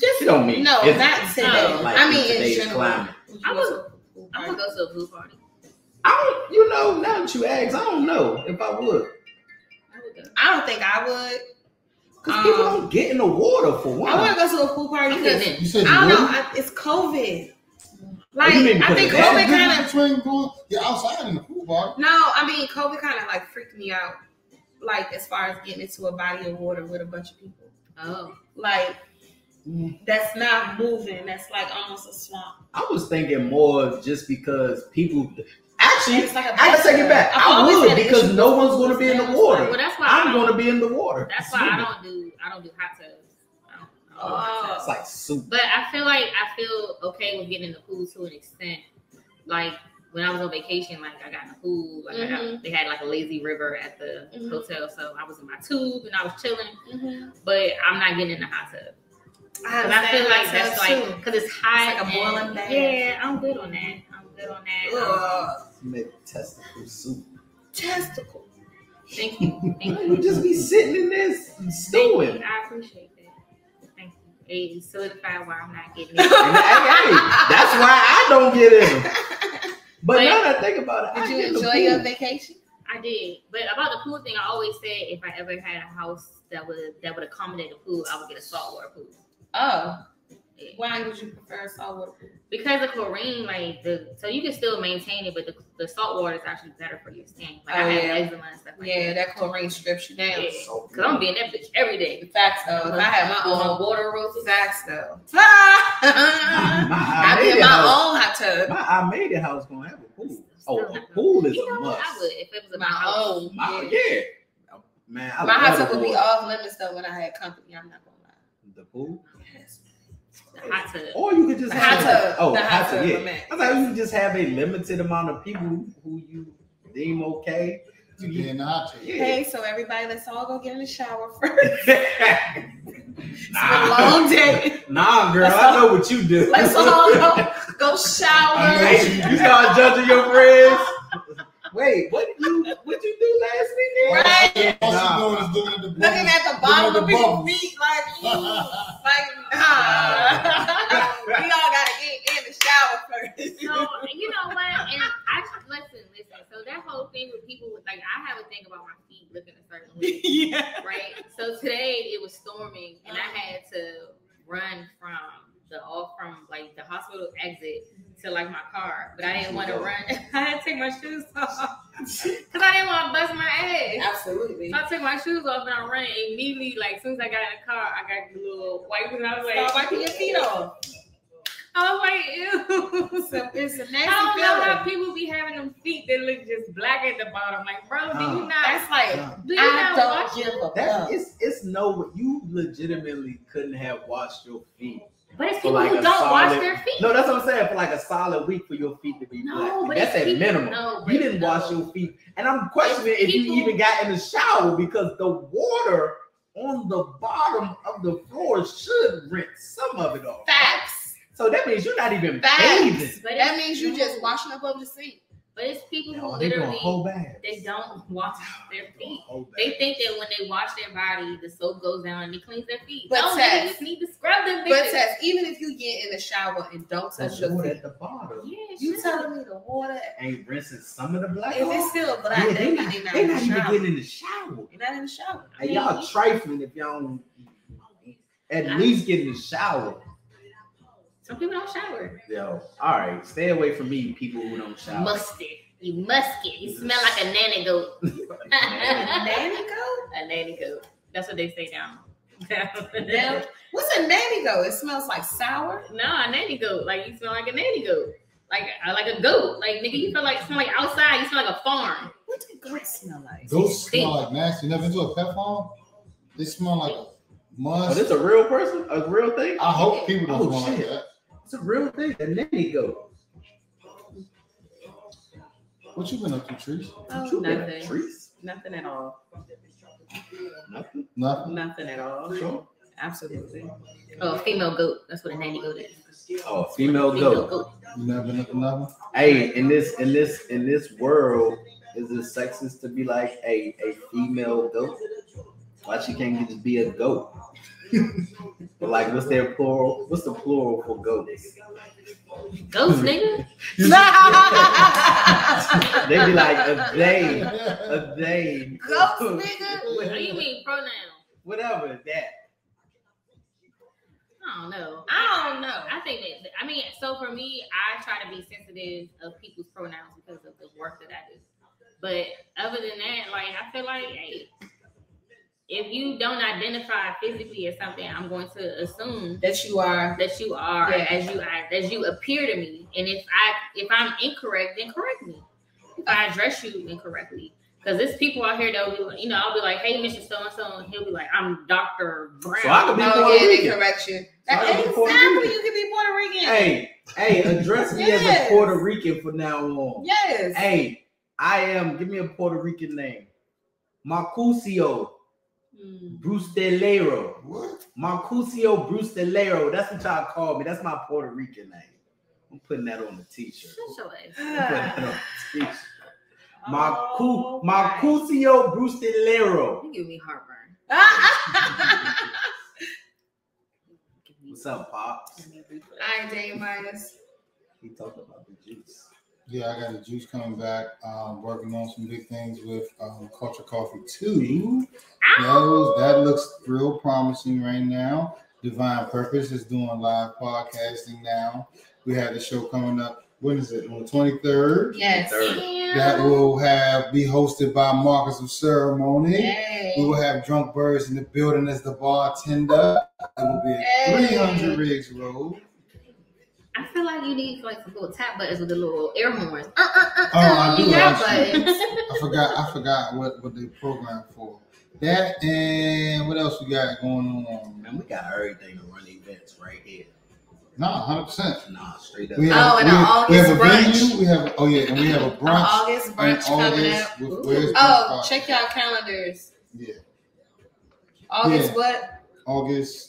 [SPEAKER 3] Just
[SPEAKER 1] it don't mean
[SPEAKER 3] no,
[SPEAKER 1] it's-
[SPEAKER 3] not today.
[SPEAKER 4] Oh,
[SPEAKER 1] like
[SPEAKER 3] I mean, in
[SPEAKER 1] today's
[SPEAKER 3] general.
[SPEAKER 1] climate.
[SPEAKER 3] Would
[SPEAKER 4] I
[SPEAKER 3] go
[SPEAKER 4] would-
[SPEAKER 3] to a pool
[SPEAKER 4] I'm gonna go to a pool party.
[SPEAKER 1] I don't, you know, now that you ask, I don't know if I would.
[SPEAKER 4] I would go.
[SPEAKER 3] I don't think I would.
[SPEAKER 1] Because people
[SPEAKER 3] Um,
[SPEAKER 1] don't get in the water for one.
[SPEAKER 3] I want to go to a pool party
[SPEAKER 4] I'm
[SPEAKER 3] because
[SPEAKER 4] getting
[SPEAKER 2] You said
[SPEAKER 3] I don't
[SPEAKER 2] you
[SPEAKER 3] know. I, it's COVID.
[SPEAKER 1] Oh,
[SPEAKER 3] Like I think
[SPEAKER 1] of
[SPEAKER 2] There's a
[SPEAKER 3] COVID kind of
[SPEAKER 2] between going, you're outside in the pool party.
[SPEAKER 3] no. I mean COVID kind of like freaked me out. Like as far as getting into a body of water with a bunch of people.
[SPEAKER 4] Oh,
[SPEAKER 3] Like
[SPEAKER 1] Mm.
[SPEAKER 3] that's not moving. That's like almost a swamp.
[SPEAKER 1] I was thinking more just because people. Actually, Actually,
[SPEAKER 3] It's like a
[SPEAKER 1] I take it back.
[SPEAKER 3] I've
[SPEAKER 1] I would because no one's going to be in the water.
[SPEAKER 4] Well, that's why I
[SPEAKER 1] I'm going to be in the water.
[SPEAKER 4] That's why I don't do I don't do hot tubs. I don't, I don't do hot
[SPEAKER 3] Oh.
[SPEAKER 4] tubs.
[SPEAKER 1] It's like soup.
[SPEAKER 4] But I feel like I feel okay with getting in the pool to an extent. Like when I was on vacation, like I got in the pool. Like I
[SPEAKER 3] Mhm.
[SPEAKER 4] got, they had like a lazy river at the
[SPEAKER 3] Mhm.
[SPEAKER 4] hotel, so I was in my tube and I was chilling.
[SPEAKER 3] Mm-hmm.
[SPEAKER 4] But I'm not getting in the hot tub
[SPEAKER 3] I,
[SPEAKER 4] because I feel like that's like because it's hot.
[SPEAKER 3] It's like a
[SPEAKER 4] and-
[SPEAKER 3] boiling bath.
[SPEAKER 4] Yeah, I'm good on that. I'm good on that. Um,
[SPEAKER 3] Ugh.
[SPEAKER 1] Make testicle soup.
[SPEAKER 3] testicle.
[SPEAKER 4] thank you. Thank you.
[SPEAKER 1] You just be sitting in this stewing.
[SPEAKER 4] I appreciate that. Thank you. It solidified why I'm not getting
[SPEAKER 1] And,
[SPEAKER 4] it.
[SPEAKER 1] hey, hey, that's why I don't get in them. But
[SPEAKER 4] But-
[SPEAKER 1] now that I think about it, I
[SPEAKER 3] Did you
[SPEAKER 1] get in
[SPEAKER 3] enjoy your vacation?
[SPEAKER 4] I did, but about the pool thing, I always said if I ever had a house that would that would accommodate a pool, I would get a saltwater pool.
[SPEAKER 3] Oh, why would you prefer saltwater pool?
[SPEAKER 4] Because the chlorine, like the so you can still maintain it, but the, the salt water is actually better for your skin. Like I
[SPEAKER 3] Oh,
[SPEAKER 4] have
[SPEAKER 3] yeah.
[SPEAKER 4] eczema and stuff like
[SPEAKER 3] Yeah,
[SPEAKER 4] that.
[SPEAKER 3] that chlorine strips you down.
[SPEAKER 4] Yeah.
[SPEAKER 1] So
[SPEAKER 4] Cause I'm being that bitch every day.
[SPEAKER 3] The facts though, if I have my
[SPEAKER 4] uh-huh.
[SPEAKER 3] own
[SPEAKER 4] water roses.
[SPEAKER 3] facts though,
[SPEAKER 1] My
[SPEAKER 3] I'd be in my
[SPEAKER 1] house-
[SPEAKER 3] own hot tub.
[SPEAKER 1] My I made it house gonna have a pool. Oh, a pool is
[SPEAKER 4] You
[SPEAKER 1] a
[SPEAKER 4] know what?
[SPEAKER 1] must.
[SPEAKER 4] I would if it was
[SPEAKER 3] My
[SPEAKER 4] my house.
[SPEAKER 3] own.
[SPEAKER 1] My-
[SPEAKER 3] yeah.
[SPEAKER 1] yeah. Man, I
[SPEAKER 3] My
[SPEAKER 1] love
[SPEAKER 3] hot tub would be
[SPEAKER 1] water.
[SPEAKER 3] off limits though when I had company. I'm not gonna lie.
[SPEAKER 1] The pool?
[SPEAKER 4] The hot tub.
[SPEAKER 1] Or you could just
[SPEAKER 3] The
[SPEAKER 1] have
[SPEAKER 3] hot tub.
[SPEAKER 1] Oh,
[SPEAKER 3] the
[SPEAKER 1] hot
[SPEAKER 3] hot
[SPEAKER 1] tub,
[SPEAKER 3] tub.
[SPEAKER 1] yeah.
[SPEAKER 3] my.
[SPEAKER 1] I thought you could just have a limited amount of people who you deem okay.
[SPEAKER 2] to be in the hot tub.
[SPEAKER 1] Yeah.
[SPEAKER 3] Hey, so everybody, let's all go get in the shower first. It's been a
[SPEAKER 1] nah,
[SPEAKER 3] long day.
[SPEAKER 1] nah, girl,
[SPEAKER 3] Let's
[SPEAKER 1] I
[SPEAKER 3] all-
[SPEAKER 1] know what you do.
[SPEAKER 3] Let's all go go shower.
[SPEAKER 2] know.
[SPEAKER 1] Hey, you start judging your friends. Wait, what did you what you do last weekend?
[SPEAKER 3] Right.
[SPEAKER 2] All
[SPEAKER 1] Nah.
[SPEAKER 2] she doing is looking at the
[SPEAKER 3] Looking at the bottom of
[SPEAKER 2] the
[SPEAKER 3] people's feet, like, like, nah. we all gotta get in the shower first.
[SPEAKER 4] So you know what? And I just listen, listen. So that whole thing with people with like I have a thing about my feet looking a certain way.
[SPEAKER 3] yeah.
[SPEAKER 4] right? So today it was storming, and I had to run from the off from like the hospital exit to like my car, but I didn't want to run. I had to take my shoes off because I didn't want to bust my ass.
[SPEAKER 3] Absolutely.
[SPEAKER 4] So I took my shoes off and I ran immediately. Like as soon as I got in the car, I got the little wipes and I was like,
[SPEAKER 3] Start wiping your feet off.
[SPEAKER 4] I was like, ew.
[SPEAKER 3] It's a, it's a
[SPEAKER 4] I
[SPEAKER 3] nasty
[SPEAKER 4] don't know how people be having them feet that look just black at the bottom. Like, bro, do you not?
[SPEAKER 3] That's like,
[SPEAKER 4] do you
[SPEAKER 3] I
[SPEAKER 4] not
[SPEAKER 3] don't
[SPEAKER 4] wash
[SPEAKER 3] give a fuck.
[SPEAKER 1] it's it's no you legitimately couldn't have washed your feet.
[SPEAKER 4] But it's people
[SPEAKER 1] like
[SPEAKER 4] who don't wash their feet.
[SPEAKER 1] No, that's what I'm saying. For like a solid week for your feet to be
[SPEAKER 4] No,
[SPEAKER 1] black.
[SPEAKER 4] but
[SPEAKER 1] That's at
[SPEAKER 4] people-
[SPEAKER 1] minimum.
[SPEAKER 4] no,
[SPEAKER 1] you didn't
[SPEAKER 4] no.
[SPEAKER 1] wash your feet. And I'm questioning if you even got in the shower because the water on the bottom of the floor should rinse some of it off.
[SPEAKER 3] Facts.
[SPEAKER 1] So that means you're not even
[SPEAKER 3] Facts.
[SPEAKER 1] bathing.
[SPEAKER 4] But
[SPEAKER 3] That means you're just washing up over the sink.
[SPEAKER 4] But it's people who
[SPEAKER 1] they
[SPEAKER 4] literally
[SPEAKER 1] whole baths.
[SPEAKER 4] they don't wash their feet. They think that when they wash their body, the soap goes down and it cleans their feet.
[SPEAKER 3] But
[SPEAKER 4] no,
[SPEAKER 3] Tess-
[SPEAKER 4] they just need to scrub them.
[SPEAKER 3] But
[SPEAKER 4] bitches.
[SPEAKER 3] Tess, even if you get in the shower and don't
[SPEAKER 1] The
[SPEAKER 3] touch your
[SPEAKER 1] water
[SPEAKER 3] feet,
[SPEAKER 1] at the bottom
[SPEAKER 4] yeah,
[SPEAKER 3] you
[SPEAKER 4] sure.
[SPEAKER 3] telling me the water,
[SPEAKER 1] ain't rinsing some of the black
[SPEAKER 3] if it's still black,
[SPEAKER 1] Yeah,
[SPEAKER 3] then
[SPEAKER 1] they
[SPEAKER 3] you
[SPEAKER 1] not,
[SPEAKER 3] need not
[SPEAKER 1] they not even
[SPEAKER 3] shower.
[SPEAKER 1] getting in the shower.
[SPEAKER 3] You're not in the shower.
[SPEAKER 1] Hey, y'all trifling if y'all at
[SPEAKER 4] I-
[SPEAKER 1] least get in the shower.
[SPEAKER 4] Some people don't shower.
[SPEAKER 1] Yo, all right, stay away from me, people who don't shower.
[SPEAKER 4] Mustard. You musket. You smell like a nanny goat.
[SPEAKER 3] Nanny goat?
[SPEAKER 4] a nanny goat. That's what they say down.
[SPEAKER 3] Now, what's a nanny goat? It smells like sour.
[SPEAKER 4] No, a nanny goat. Like you smell like a nanny goat. Like uh, like a goat. Like nigga, you feel like smell like outside. You smell like a farm.
[SPEAKER 3] What do goats smell like?
[SPEAKER 2] Those
[SPEAKER 4] Stink.
[SPEAKER 2] smell like nasty. You never been to a pet farm? They smell like a
[SPEAKER 1] Oh,
[SPEAKER 2] must.
[SPEAKER 1] this a real person? A real thing?
[SPEAKER 2] I hope people don't
[SPEAKER 1] Oh,
[SPEAKER 2] smell like
[SPEAKER 1] shit.
[SPEAKER 2] that.
[SPEAKER 1] It's a real thing. The nanny goat.
[SPEAKER 2] What you been up to, Trees?
[SPEAKER 3] Oh,
[SPEAKER 1] You been
[SPEAKER 3] nothing.
[SPEAKER 1] at Trees?
[SPEAKER 3] Nothing at all.
[SPEAKER 1] Nothing.
[SPEAKER 2] Nothing.
[SPEAKER 3] Nothing at all.
[SPEAKER 1] Sure.
[SPEAKER 3] Absolutely.
[SPEAKER 4] Oh, a female goat. That's what a nanny goat is.
[SPEAKER 1] Oh, a female
[SPEAKER 4] Female
[SPEAKER 1] goat.
[SPEAKER 4] goat.
[SPEAKER 2] You never been up nothing?
[SPEAKER 1] Hey, in this in this in this world, is it sexist to be like a a female goat? Why she can't just be a goat? But like, what's their plural? What's the plural for goats?
[SPEAKER 4] Ghost nigga.
[SPEAKER 1] They be like a they, a they.
[SPEAKER 3] Ghost nigga?
[SPEAKER 4] What do you mean pronoun?
[SPEAKER 1] Whatever that.
[SPEAKER 4] I don't know.
[SPEAKER 3] I don't know.
[SPEAKER 4] I think that I mean, so for me, I try to be sensitive of people's pronouns because of the work that I do. But other than that, like I feel like, hey, if you don't identify physically as something, I'm going to assume
[SPEAKER 3] That you are.
[SPEAKER 4] that you are
[SPEAKER 3] Yeah.
[SPEAKER 4] as you as you appear to me. And if I if I'm incorrect, then correct me. if I address you incorrectly. Because there's people out here that'll be like, you know, I'll be like, hey, Mr. So and so, and he'll be like, I'm Dr. Brown.
[SPEAKER 1] So I could be
[SPEAKER 3] Oh
[SPEAKER 1] Puerto
[SPEAKER 3] yeah,
[SPEAKER 1] Rican.
[SPEAKER 3] correct you.
[SPEAKER 1] So could be Puerto
[SPEAKER 3] exactly,
[SPEAKER 1] Rican.
[SPEAKER 3] you can be Puerto Rican.
[SPEAKER 1] Hey, hey, address me as a Puerto Rican from now on.
[SPEAKER 3] Yes.
[SPEAKER 1] Hey, I am. Give me a Puerto Rican name. Marcusio
[SPEAKER 4] Mm.
[SPEAKER 1] Brustelero.
[SPEAKER 2] What?
[SPEAKER 1] Marcusio Brustelero. That's what y'all call me. That's my Puerto Rican name. I'm putting that on the t-shirt.
[SPEAKER 4] Shut your ass.
[SPEAKER 1] I'm putting that on the t-shirt. Marcu-
[SPEAKER 4] Oh, right.
[SPEAKER 1] Marcusio Brustelero.
[SPEAKER 4] You give me heartburn.
[SPEAKER 1] What's up, Pops?
[SPEAKER 4] give me a reflex.
[SPEAKER 3] All right, Dame Minus.
[SPEAKER 1] He talked about the juice.
[SPEAKER 2] Yeah, I got the juice coming back. Um, working on some big things with um, Culture Coffee too. That, was, that looks real promising right now. Divine Purpose is doing live podcasting now. We have the show coming up. When is it? On the 23rd.
[SPEAKER 3] Yes.
[SPEAKER 1] Third.
[SPEAKER 2] That will have be hosted by Marcus of Ceremony.
[SPEAKER 3] Hey.
[SPEAKER 2] We will have Drunk Birds in the building as the bartender. It will be at
[SPEAKER 3] Hey.
[SPEAKER 2] 300 Riggs Road.
[SPEAKER 4] I feel like you need like some little tap buttons with the little air horns. Uh, uh, uh,
[SPEAKER 2] Oh, I do,
[SPEAKER 4] uh, yeah,
[SPEAKER 2] actually.
[SPEAKER 4] buttons.
[SPEAKER 2] I forgot. I forgot what what they programmed for. That and what else we got going on?
[SPEAKER 1] Man, we got everything to run events right here.
[SPEAKER 2] No, hundred percent.
[SPEAKER 1] Nah, straight up.
[SPEAKER 2] We
[SPEAKER 3] Oh,
[SPEAKER 2] have,
[SPEAKER 3] and
[SPEAKER 2] we,
[SPEAKER 3] an
[SPEAKER 2] have, we have a
[SPEAKER 3] August brunch.
[SPEAKER 2] venue. We have oh yeah, and we have a
[SPEAKER 3] Our
[SPEAKER 2] brunch
[SPEAKER 3] August
[SPEAKER 2] in
[SPEAKER 3] brunch coming
[SPEAKER 2] August
[SPEAKER 3] up.
[SPEAKER 2] with Where's
[SPEAKER 3] Oh,
[SPEAKER 2] Brunch
[SPEAKER 3] check y'all calendars.
[SPEAKER 2] Yeah,
[SPEAKER 3] August
[SPEAKER 2] Yeah.
[SPEAKER 3] what?
[SPEAKER 2] August.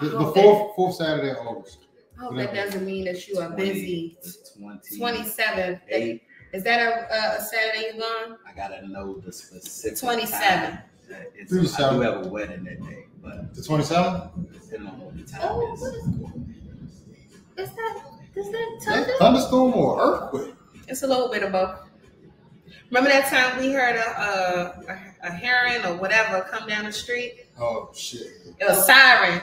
[SPEAKER 2] The, the
[SPEAKER 3] hope
[SPEAKER 2] fourth fourth Saturday of August.
[SPEAKER 3] I hope that doesn't mean that you are busy.
[SPEAKER 1] 20,
[SPEAKER 3] 27th.
[SPEAKER 1] Eight.
[SPEAKER 3] Is that a, a, a Saturday you going?
[SPEAKER 1] I gotta know the specific.
[SPEAKER 3] 27.
[SPEAKER 1] time. That is- I do have a wedding that day, but
[SPEAKER 2] The twenty seventh.
[SPEAKER 1] depending on what the time
[SPEAKER 4] Oh,
[SPEAKER 1] is.
[SPEAKER 4] what is Is that is that
[SPEAKER 2] That
[SPEAKER 4] thunder?
[SPEAKER 2] thunderstorm or earthquake?
[SPEAKER 3] It's a little bit of both. Remember that time we heard a, a, a, a heron or whatever come down the street?
[SPEAKER 2] Oh shit!
[SPEAKER 3] It was siren.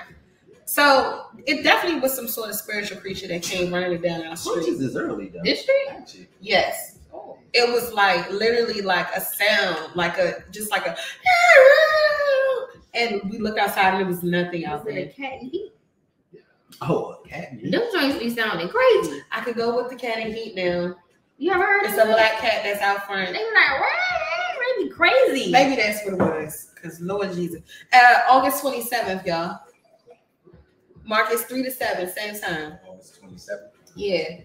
[SPEAKER 3] So it definitely was some sort of spiritual creature that came running down our street.
[SPEAKER 1] Switches is early though.
[SPEAKER 4] This street?
[SPEAKER 1] Actually.
[SPEAKER 3] Yes.
[SPEAKER 1] Oh.
[SPEAKER 3] It was like literally like a sound, like a just like a and we looked outside and there was nothing out
[SPEAKER 4] Was it a
[SPEAKER 3] there.
[SPEAKER 4] cat and heat?
[SPEAKER 1] Oh, a cat. and heat.
[SPEAKER 4] Them joints be sounding crazy.
[SPEAKER 3] I could go with the cat and heat now.
[SPEAKER 4] You ever heard
[SPEAKER 3] It's
[SPEAKER 4] of
[SPEAKER 3] a black cat that's out front.
[SPEAKER 4] They
[SPEAKER 3] front.
[SPEAKER 4] be like, "Rah, they crazy.
[SPEAKER 3] Maybe that's what it was. Cause Lord Jesus. Uh August 27th, y'all. Marcus three to seven, same time.
[SPEAKER 1] August 27th.
[SPEAKER 3] Yeah.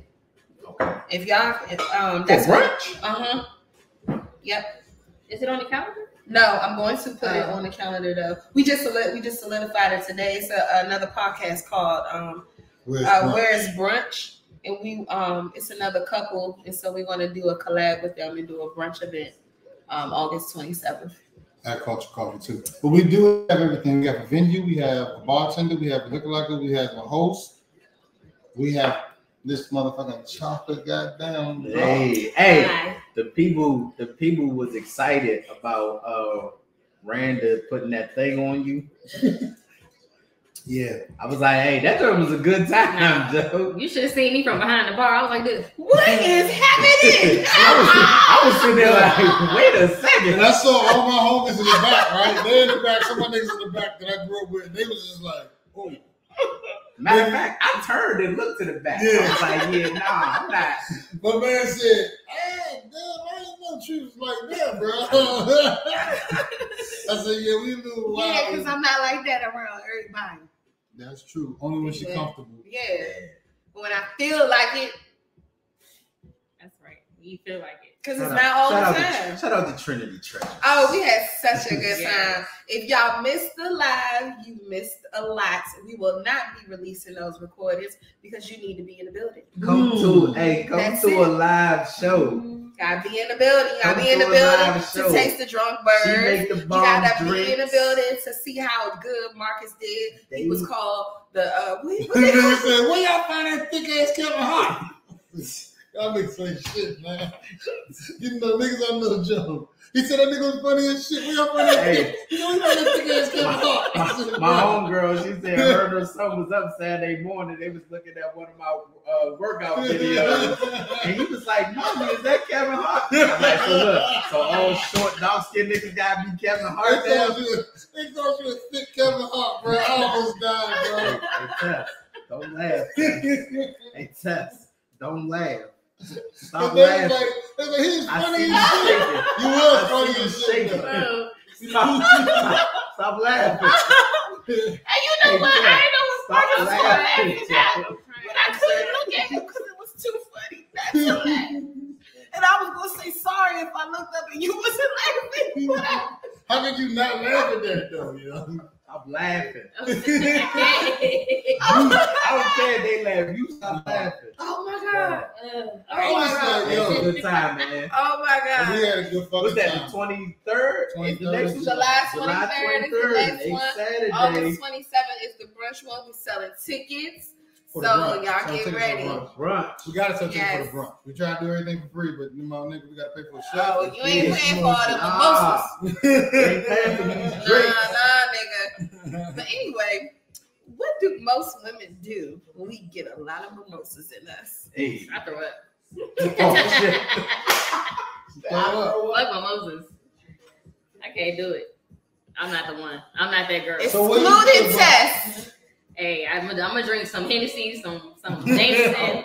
[SPEAKER 1] Okay.
[SPEAKER 3] If y'all if, um that's
[SPEAKER 1] brunch?
[SPEAKER 3] uh-huh. Yep.
[SPEAKER 4] Is it on the calendar?
[SPEAKER 3] No, I'm going to put it
[SPEAKER 4] Oh.
[SPEAKER 3] on the calendar though. We just solid, we just solidified it today. It's a, another podcast called um
[SPEAKER 2] Where's
[SPEAKER 3] uh,
[SPEAKER 2] brunch?
[SPEAKER 3] Where's Brunch? And we um it's another couple, and so we're gonna do a collab with them and do a brunch event um August 27th.
[SPEAKER 2] At Culture Coffee too. But we do have everything. We have a venue, we have a bartender, we have a liquor locker, we have a host, we have this motherfucking chocolate goddamn.
[SPEAKER 1] Hey, hey,
[SPEAKER 4] Hi.
[SPEAKER 1] the people, the people was excited about uh Randa putting that thing on you.
[SPEAKER 2] Yeah.
[SPEAKER 1] I was like, hey, that girl was a good time, Joe.
[SPEAKER 4] You should have seen me from behind the bar. I was like this.
[SPEAKER 3] What is happening?
[SPEAKER 1] I was, I was sitting there like, wait a
[SPEAKER 2] And
[SPEAKER 1] second.
[SPEAKER 2] I saw all my homies in the back, right? They in the back, some of my niggas in the back that I grew up with, and they was just like, oh.
[SPEAKER 1] Matter of fact, I turned and looked to the back.
[SPEAKER 2] Yeah.
[SPEAKER 1] I was like, yeah, nah, I'm not.
[SPEAKER 2] My man said, hey, damn, I ain't know she was like that, bro. I said, yeah, we knew
[SPEAKER 3] Yeah,
[SPEAKER 2] why.
[SPEAKER 3] because I'm not like that around everybody.
[SPEAKER 2] That's true. Only when she
[SPEAKER 3] Yeah.
[SPEAKER 2] comfortable.
[SPEAKER 3] Yeah. When I feel like it,
[SPEAKER 4] That's right. You feel like it.
[SPEAKER 3] because it's
[SPEAKER 1] Shout
[SPEAKER 3] not all the time.
[SPEAKER 1] Out to, shout out to Trinity Treasure.
[SPEAKER 3] Oh, we had such a good
[SPEAKER 4] Yeah.
[SPEAKER 3] time. If y'all missed the live, you missed a lot. We will not be releasing those recordings because you need to be in the building.
[SPEAKER 1] Come to, hey, come
[SPEAKER 3] That's
[SPEAKER 1] to
[SPEAKER 3] it.
[SPEAKER 1] a live show. Mm-hmm.
[SPEAKER 3] Gotta be in the building. Gotta be in the building to
[SPEAKER 1] show.
[SPEAKER 3] taste the drunk
[SPEAKER 1] She
[SPEAKER 3] bird.
[SPEAKER 1] the
[SPEAKER 3] You gotta
[SPEAKER 1] drinks.
[SPEAKER 3] be in the building to see how good Marcus did. He was called the uh, what, what they
[SPEAKER 2] said, where y'all find that thick ass Kevin Hart? y'all niggas say shit, man. You know, niggas don't know Joe. He said that nigga was funny as shit. Where y'all find that
[SPEAKER 1] Hey.
[SPEAKER 2] You know, we that thick ass Kevin Hart.
[SPEAKER 1] My, my homegirl, she said her and her son was up Saturday morning. They was looking at one of my uh, workout videos. And he was like, Mommy, is that Kevin Hart? I'm like, so look, so all short, dark skinned niggas gotta be Kevin Hart
[SPEAKER 2] They thought you they thought you was thick Kevin Hart, bro. I almost
[SPEAKER 1] Hey,
[SPEAKER 2] died,
[SPEAKER 1] hey, Tess, don't laugh. Hey, Tess, don't laugh. Stop
[SPEAKER 2] And
[SPEAKER 1] laughing.
[SPEAKER 2] like, like, he's
[SPEAKER 1] I
[SPEAKER 2] funny
[SPEAKER 1] see you
[SPEAKER 2] as shit.
[SPEAKER 1] shaking.
[SPEAKER 2] You was
[SPEAKER 1] I
[SPEAKER 2] funny
[SPEAKER 1] see
[SPEAKER 2] as shit.
[SPEAKER 1] shaking. Stop, stop laughing.
[SPEAKER 3] And you know
[SPEAKER 1] Hey,
[SPEAKER 3] what?
[SPEAKER 1] Jeff,
[SPEAKER 3] I ain't know what
[SPEAKER 1] Stop
[SPEAKER 3] Marcus was laughing
[SPEAKER 1] laughing.
[SPEAKER 3] at.
[SPEAKER 1] Jeff.
[SPEAKER 3] But I couldn't look at him because it was too funny not to laugh. And I was gonna say sorry if I looked up and you wasn't laughing.
[SPEAKER 2] How could you not laugh at that though? You know?
[SPEAKER 1] Stop laughing.
[SPEAKER 4] Okay.
[SPEAKER 1] I don't care if they laugh. You stop laughing.
[SPEAKER 3] oh my god.
[SPEAKER 4] Uh,
[SPEAKER 2] I
[SPEAKER 3] Oh my God.
[SPEAKER 2] like,
[SPEAKER 1] It was a
[SPEAKER 2] yo,
[SPEAKER 1] good time, man.
[SPEAKER 3] Oh my
[SPEAKER 2] and we
[SPEAKER 3] god.
[SPEAKER 2] had a good fucking
[SPEAKER 1] What's that? The twenty third.
[SPEAKER 2] 23rd.
[SPEAKER 3] July
[SPEAKER 1] July
[SPEAKER 3] 23rd is the
[SPEAKER 1] 23rd.
[SPEAKER 3] next
[SPEAKER 1] Next
[SPEAKER 3] one.
[SPEAKER 1] Saturday.
[SPEAKER 3] August 27th is the brunch one. We're selling tickets.
[SPEAKER 2] For
[SPEAKER 3] So
[SPEAKER 2] the brunch.
[SPEAKER 3] y'all
[SPEAKER 2] So
[SPEAKER 3] get
[SPEAKER 2] tickets
[SPEAKER 3] ready.
[SPEAKER 2] brunch.
[SPEAKER 1] Brunch.
[SPEAKER 2] We gotta sell tickets
[SPEAKER 3] Yes.
[SPEAKER 2] for the brunch. We try to do everything for free, but you know, nigga, we gotta pay for the show.
[SPEAKER 3] Oh, you ain't paying for all the
[SPEAKER 1] Nah.
[SPEAKER 3] mimosas.
[SPEAKER 1] Ain't paying for these
[SPEAKER 3] Nah, nah, nigga. But anyway, what do most women do when we get a lot of mimosas in us?
[SPEAKER 1] Hey.
[SPEAKER 4] I throw up.
[SPEAKER 1] Oh shit.
[SPEAKER 2] Throw up.
[SPEAKER 4] Fuck mimosas. I can't do it. I'm not the one. I'm not that girl.
[SPEAKER 2] So what you
[SPEAKER 3] Excluding
[SPEAKER 2] do about-
[SPEAKER 3] test.
[SPEAKER 4] Hey, I'm gonna, I'm gonna drink some Hennessy, some some Jameson.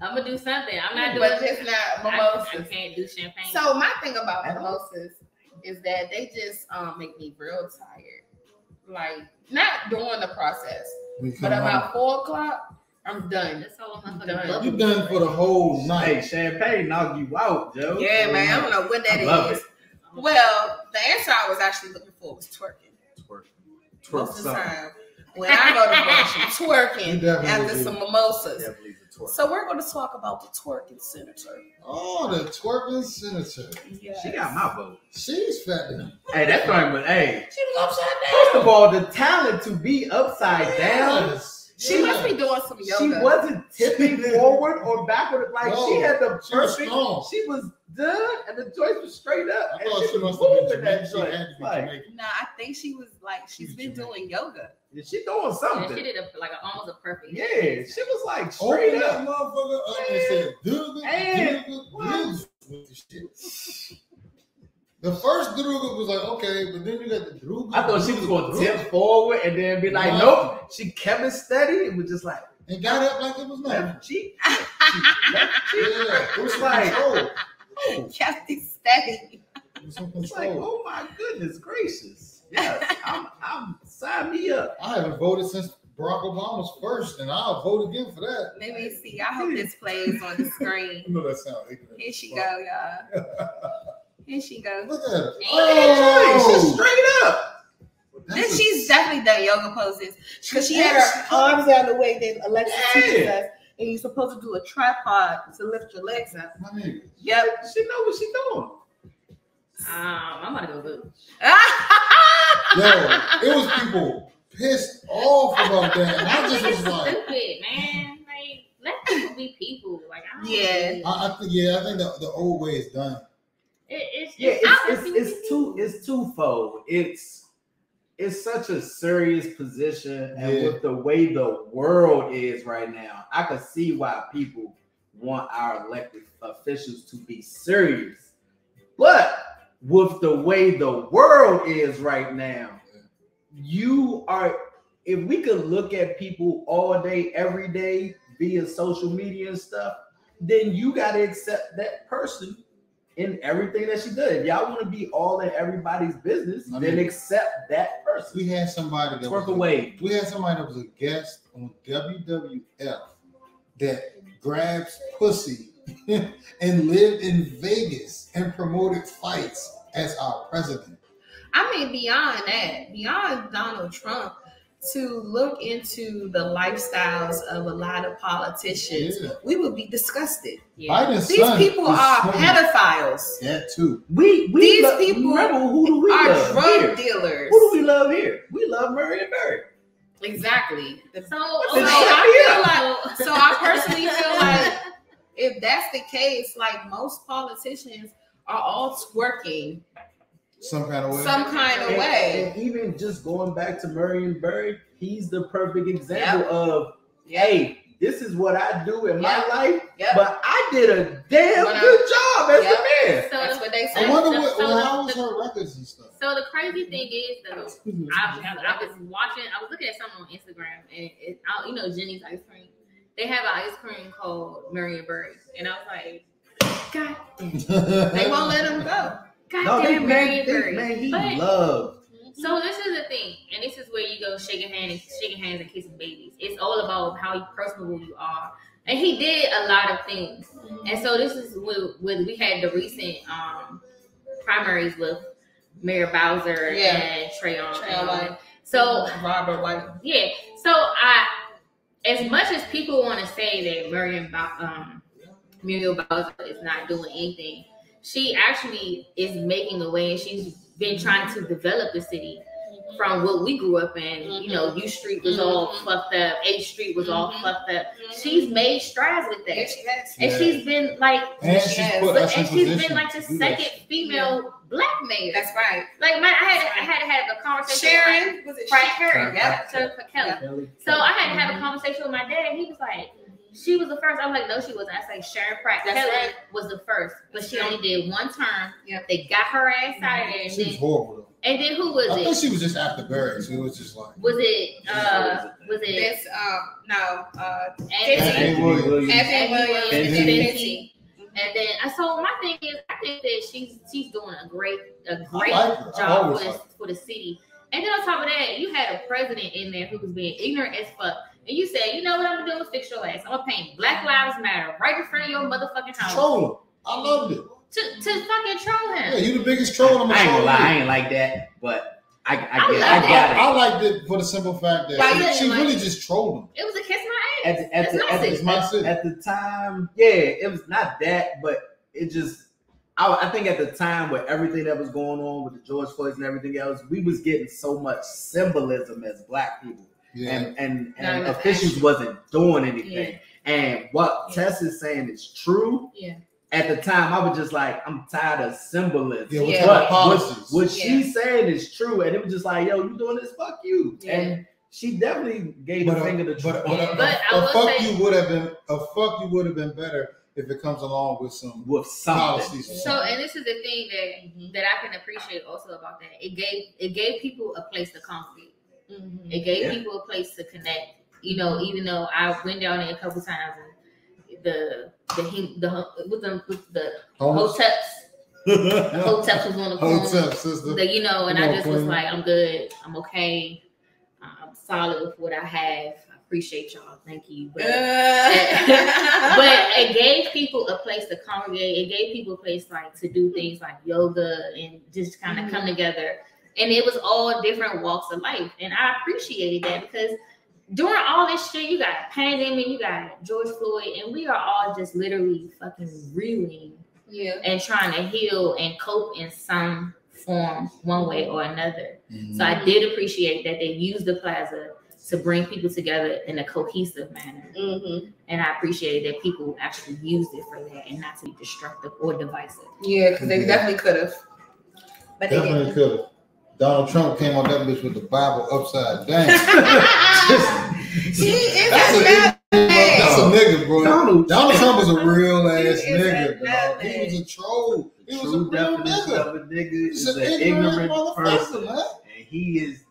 [SPEAKER 4] I'm gonna do something. I'm not doing
[SPEAKER 3] But just not
[SPEAKER 4] I, I
[SPEAKER 3] mimosas.
[SPEAKER 4] can't do champagne.
[SPEAKER 3] So my thing about mimosas is that they just um, make me real tired. Like not during the process, but about four o'clock, I'm done.
[SPEAKER 4] That's all I'm
[SPEAKER 3] Done.
[SPEAKER 2] You done for the whole
[SPEAKER 1] Hey,
[SPEAKER 2] night.
[SPEAKER 1] champagne knock you out, Joe.
[SPEAKER 3] Yeah, man. I don't know what that
[SPEAKER 1] I love
[SPEAKER 3] is.
[SPEAKER 1] it.
[SPEAKER 3] Well, the answer I was actually looking for was twerking.
[SPEAKER 1] Twerk. Twerk
[SPEAKER 3] Most of the time, when I go to brunch, I'm
[SPEAKER 2] You
[SPEAKER 3] twerking
[SPEAKER 2] definitely
[SPEAKER 3] after
[SPEAKER 2] do.
[SPEAKER 3] some mimosas.
[SPEAKER 1] Definitely the twerk.
[SPEAKER 3] So we're going to talk about the twerking senator.
[SPEAKER 2] Oh, the twerking senator.
[SPEAKER 3] Yes.
[SPEAKER 1] She got my vote.
[SPEAKER 2] She's fat than
[SPEAKER 1] Hey, that's right, but hey,
[SPEAKER 3] She was upside down.
[SPEAKER 1] first of all, the talent to be upside down.
[SPEAKER 2] Yes.
[SPEAKER 3] She must be doing some yoga.
[SPEAKER 1] She wasn't tipping forward or backward. Like
[SPEAKER 2] No,
[SPEAKER 1] she had the
[SPEAKER 2] she was
[SPEAKER 1] perfect.
[SPEAKER 2] strong.
[SPEAKER 1] She was done, and the joint was straight up.
[SPEAKER 2] I
[SPEAKER 1] and
[SPEAKER 2] thought she
[SPEAKER 1] was
[SPEAKER 2] must have been
[SPEAKER 1] moving
[SPEAKER 2] Jamaican.
[SPEAKER 1] that
[SPEAKER 2] She
[SPEAKER 1] joint.
[SPEAKER 2] had to be
[SPEAKER 1] Like,
[SPEAKER 2] Jamaican.
[SPEAKER 3] No, I think she was like she's
[SPEAKER 2] She's
[SPEAKER 3] been
[SPEAKER 2] Jamaican.
[SPEAKER 3] doing yoga.
[SPEAKER 1] Yeah, she doing
[SPEAKER 4] Yeah, she did a, like a, almost a perfect.
[SPEAKER 1] Yeah, she was like straight
[SPEAKER 2] Open that
[SPEAKER 1] up.
[SPEAKER 2] motherfucker up and said, "Dooga,
[SPEAKER 1] And-
[SPEAKER 2] dooga,
[SPEAKER 1] what?
[SPEAKER 2] dooga," the first Druga was like, okay, but then you got the Druga.
[SPEAKER 1] I thought she was going to
[SPEAKER 2] Druga,
[SPEAKER 1] tip forward and then be like,
[SPEAKER 2] Wow.
[SPEAKER 1] nope. She kept it steady. It was just like
[SPEAKER 2] And got up like it was nothing.
[SPEAKER 1] left cheek, left cheek.
[SPEAKER 2] Yeah, it was
[SPEAKER 1] like-
[SPEAKER 2] oh.
[SPEAKER 1] oh,
[SPEAKER 3] Kept it steady.
[SPEAKER 2] It was
[SPEAKER 1] it's like, oh my goodness gracious. Yes, I'm, I'm sign me up.
[SPEAKER 2] I haven't voted since Barack Obama's first, and I'll vote again for that.
[SPEAKER 3] Let me see. I hope this plays on the screen.
[SPEAKER 2] You know that sounds ignorant.
[SPEAKER 3] Here she go, y'all. Here she goes.
[SPEAKER 2] Look at her.
[SPEAKER 1] Hey, she's
[SPEAKER 2] Oh,
[SPEAKER 1] straight up.
[SPEAKER 3] Then
[SPEAKER 2] that's a-
[SPEAKER 3] she's definitely done yoga poses because she had her arms out the way that Alexa
[SPEAKER 1] Yeah.
[SPEAKER 3] teaches us, and you're supposed to do a tripod to lift your legs up.
[SPEAKER 2] My nigga.
[SPEAKER 3] Yep.
[SPEAKER 1] She know what she's doing.
[SPEAKER 4] Um, I'm gonna go boo.
[SPEAKER 2] Yo, it was people pissed off about that, and I just was like,
[SPEAKER 4] stupid, man. Like, let people be people. Like, I don't
[SPEAKER 3] Yeah.
[SPEAKER 2] I, I think, yeah, I think the, the old way is done.
[SPEAKER 4] It, it's
[SPEAKER 1] Yeah,
[SPEAKER 4] it's,
[SPEAKER 1] it's it's, it's
[SPEAKER 4] people
[SPEAKER 1] two it's twofold. It's it's such a serious position, and
[SPEAKER 2] Yeah.
[SPEAKER 1] with the way the world is right now, I can see why people want our elected officials to be serious. But with the way the world is right now, you are if we could look at people all day, every day via social media and stuff, then you got to accept that person in everything that she does. If y'all want to be all in everybody's business,
[SPEAKER 2] I
[SPEAKER 1] then
[SPEAKER 2] mean-
[SPEAKER 1] accept that person.
[SPEAKER 2] We had somebody that
[SPEAKER 1] Twerk
[SPEAKER 2] was
[SPEAKER 1] away.
[SPEAKER 2] we had somebody that was a guest on WWF that grabs pussy and lived in Vegas and promoted fights as our president.
[SPEAKER 3] I mean, beyond that, beyond Donald Trump, to look into the lifestyles of a lot of politicians,
[SPEAKER 2] Yeah.
[SPEAKER 3] we would be disgusted.
[SPEAKER 4] Yeah.
[SPEAKER 3] These
[SPEAKER 2] son
[SPEAKER 3] people are
[SPEAKER 2] smoking
[SPEAKER 3] pedophiles,
[SPEAKER 2] That too.
[SPEAKER 1] We we
[SPEAKER 3] These
[SPEAKER 1] lo-
[SPEAKER 3] people
[SPEAKER 1] remember who do we
[SPEAKER 3] are
[SPEAKER 1] love
[SPEAKER 3] drug
[SPEAKER 1] here?
[SPEAKER 3] dealers.
[SPEAKER 1] Who do we love here? We love Marion Barry.
[SPEAKER 3] Exactly. The-
[SPEAKER 4] So,
[SPEAKER 3] So I feel like, so I personally feel like if that's the case, like most politicians are all twerking
[SPEAKER 2] Some kind of way.
[SPEAKER 3] some kind of
[SPEAKER 1] And,
[SPEAKER 3] way.
[SPEAKER 1] and even just going back to Marion Barry, he's the perfect example
[SPEAKER 3] Yep.
[SPEAKER 1] of
[SPEAKER 3] Yep.
[SPEAKER 1] hey, this is what I do in my life,
[SPEAKER 3] Yep.
[SPEAKER 1] but I did a damn
[SPEAKER 3] When I-
[SPEAKER 1] good job as
[SPEAKER 3] Yep.
[SPEAKER 1] a man.
[SPEAKER 4] so,
[SPEAKER 3] That's what they
[SPEAKER 2] I
[SPEAKER 3] say.
[SPEAKER 2] wonder
[SPEAKER 4] So-
[SPEAKER 2] what,
[SPEAKER 4] so
[SPEAKER 2] well, how
[SPEAKER 4] the-
[SPEAKER 2] was her records and stuff.
[SPEAKER 4] so the crazy thing is though, I, I, I was watching, I was looking at something on Instagram, and it, I, you know Jenny's ice cream. They have an ice cream called Marion Berry, and I was like, God, damn,
[SPEAKER 3] They won't let him go.
[SPEAKER 4] God
[SPEAKER 1] No, they,
[SPEAKER 4] damn
[SPEAKER 1] man,
[SPEAKER 4] Marion
[SPEAKER 1] they,
[SPEAKER 4] Berry.
[SPEAKER 1] man, he
[SPEAKER 4] But-
[SPEAKER 1] loved.
[SPEAKER 4] So this is the thing, and this is where you go shaking hands, and shaking hands and kissing babies. It's all about how personable you are, and he did a lot of things. And so this is when, when we had the recent um, primaries with Mayor Bowser
[SPEAKER 3] Yeah.
[SPEAKER 4] and Trayon.
[SPEAKER 3] Trayon.
[SPEAKER 4] So
[SPEAKER 3] Robert White.
[SPEAKER 4] yeah, so I, as much as people want to say that Miriam, Bow- um, Muriel Bowser is not doing anything, she actually is making a way, and she's been trying to develop the city from what we grew up in. You know, U Street was all
[SPEAKER 3] Mhm.
[SPEAKER 4] fucked up, H Street was all
[SPEAKER 3] Mhm.
[SPEAKER 4] fucked up. She's made strides with that,
[SPEAKER 3] Yeah, she
[SPEAKER 4] and
[SPEAKER 2] Yeah.
[SPEAKER 4] she's been like,
[SPEAKER 2] And
[SPEAKER 3] She
[SPEAKER 2] she's
[SPEAKER 3] has.
[SPEAKER 2] put
[SPEAKER 4] but, and she's been like the
[SPEAKER 2] to do that
[SPEAKER 4] second female black mayor.
[SPEAKER 3] That's right.
[SPEAKER 4] like, man, I had I had to have a conversation. with my-
[SPEAKER 3] Sharon was it
[SPEAKER 4] Frank
[SPEAKER 3] Sharon?
[SPEAKER 4] Curry, yeah,
[SPEAKER 1] Frank
[SPEAKER 4] Kelly.
[SPEAKER 1] Kelly.
[SPEAKER 4] So I had to have a conversation with my dad, and he was like, "She was the first. I was like, "No, she wasn't." I was like, "Sharon Pratt
[SPEAKER 3] That's
[SPEAKER 4] Kelly
[SPEAKER 3] right.
[SPEAKER 4] was the first, but she only did one term.
[SPEAKER 3] Yep.
[SPEAKER 4] They got her ass out of there, and
[SPEAKER 2] She was
[SPEAKER 4] then,
[SPEAKER 2] horrible though.
[SPEAKER 4] and then who was
[SPEAKER 2] I think
[SPEAKER 4] it?
[SPEAKER 2] she was just after Barry, so it was just like
[SPEAKER 4] Was it uh was it
[SPEAKER 3] This um no uh
[SPEAKER 4] Anthony
[SPEAKER 2] Anthony Williams.
[SPEAKER 3] Anthony
[SPEAKER 4] Anthony
[SPEAKER 3] Williams
[SPEAKER 4] Williams
[SPEAKER 3] and
[SPEAKER 2] Anthony.
[SPEAKER 3] then
[SPEAKER 4] Fenty. And then uh, so my thing is I think that she's she's doing a great a great
[SPEAKER 2] like
[SPEAKER 4] job for,
[SPEAKER 2] like
[SPEAKER 4] for the city. And then on top of that, you had a president in there who was being ignorant as fuck. And you said, you know what I'm gonna do? Fix your ass. I'm gonna paint Black Lives Matter right in front of your motherfucking house.
[SPEAKER 2] troll him. I loved it.
[SPEAKER 4] To, to fucking troll
[SPEAKER 2] Yeah,
[SPEAKER 4] him.
[SPEAKER 2] you the biggest troll. I'm
[SPEAKER 1] I ain't gonna
[SPEAKER 2] troll
[SPEAKER 1] lie, I ain't like that, but I, I,
[SPEAKER 4] I
[SPEAKER 1] get, I,
[SPEAKER 4] love
[SPEAKER 1] got
[SPEAKER 4] it.
[SPEAKER 1] it.
[SPEAKER 2] I, I liked it for the simple fact that
[SPEAKER 4] Why you
[SPEAKER 2] she
[SPEAKER 4] didn't like
[SPEAKER 2] really just trolled him.
[SPEAKER 4] It was a kiss my ass.
[SPEAKER 1] at, the- at,
[SPEAKER 4] It's
[SPEAKER 1] the,
[SPEAKER 4] my
[SPEAKER 1] at,
[SPEAKER 4] city.
[SPEAKER 2] It's my
[SPEAKER 1] the,
[SPEAKER 2] city.
[SPEAKER 1] at the time, yeah, it was not that, but it just. I, I think at the time with everything that was going on with the George Floyds and everything else, we was getting so much symbolism as black people,
[SPEAKER 2] Yeah.
[SPEAKER 1] and and, and
[SPEAKER 3] enough
[SPEAKER 1] officials
[SPEAKER 3] action.
[SPEAKER 1] wasn't doing anything. And what
[SPEAKER 3] Yeah.
[SPEAKER 1] Tess is saying is true.
[SPEAKER 3] Yeah.
[SPEAKER 1] At the time, I was just like, I'm tired of symbolism.
[SPEAKER 2] Yeah,
[SPEAKER 3] Yeah.
[SPEAKER 1] But what, what
[SPEAKER 3] Yeah.
[SPEAKER 1] she's saying is true, and it was just like, yo, you doing this? Fuck you.
[SPEAKER 3] Yeah.
[SPEAKER 1] And she definitely gave
[SPEAKER 2] but
[SPEAKER 1] the
[SPEAKER 2] a,
[SPEAKER 1] finger to
[SPEAKER 2] but,
[SPEAKER 1] Trump.
[SPEAKER 2] but, a,
[SPEAKER 4] But
[SPEAKER 2] a,
[SPEAKER 4] I
[SPEAKER 2] a
[SPEAKER 4] will
[SPEAKER 2] fuck
[SPEAKER 4] say-
[SPEAKER 2] you would have been a fuck you would have been better if it comes along with some
[SPEAKER 1] with something.
[SPEAKER 2] policies.
[SPEAKER 4] So and this is the thing that
[SPEAKER 3] Mhm.
[SPEAKER 4] that I can appreciate also about that. It gave it gave people a place to congregate.
[SPEAKER 3] Mhm.
[SPEAKER 4] It gave
[SPEAKER 1] Yeah.
[SPEAKER 4] people a place to connect. You know, even though I went down there a couple times and the the he, the with the with the
[SPEAKER 2] Homeless.
[SPEAKER 4] hoteps the hoteps was on the corner.
[SPEAKER 2] Hotep, sister.
[SPEAKER 4] The, you know, and
[SPEAKER 2] Come
[SPEAKER 4] I
[SPEAKER 2] on,
[SPEAKER 4] just was
[SPEAKER 2] Queen.
[SPEAKER 4] like, I'm good. I'm okay. I'm solid with what I have. I appreciate y'all. Thank you. But, but it gave people a place to congregate. It gave people a place like to do things like yoga and just kind of come mm-hmm. together. And it was all different walks of life. And I appreciated that because during all this shit, you got a pandemic, you got George Floyd, and we are all just literally fucking reeling
[SPEAKER 3] yeah.
[SPEAKER 4] and trying to heal and cope in some form, one way or another.
[SPEAKER 2] Mhm.
[SPEAKER 4] So I did appreciate that they used the plaza to bring people together in a cohesive manner.
[SPEAKER 3] Mm-hmm.
[SPEAKER 4] And I appreciated that people actually used it for that and not to be destructive or divisive.
[SPEAKER 3] Yeah, because they
[SPEAKER 2] Yeah.
[SPEAKER 3] definitely could have. But
[SPEAKER 2] Definitely could have. Donald Trump came on that bitch with the Bible upside down.
[SPEAKER 1] Donald,
[SPEAKER 2] Donald Trump is a uh-huh. real ass
[SPEAKER 3] He is
[SPEAKER 2] nigga,
[SPEAKER 3] a
[SPEAKER 2] dog. He was a troll. He was a
[SPEAKER 1] true
[SPEAKER 2] real
[SPEAKER 1] definition
[SPEAKER 2] nigga.
[SPEAKER 1] of a nigga
[SPEAKER 2] He's
[SPEAKER 1] is
[SPEAKER 2] an
[SPEAKER 1] an
[SPEAKER 2] ignorant
[SPEAKER 1] ignorant person,
[SPEAKER 2] man.
[SPEAKER 1] and he is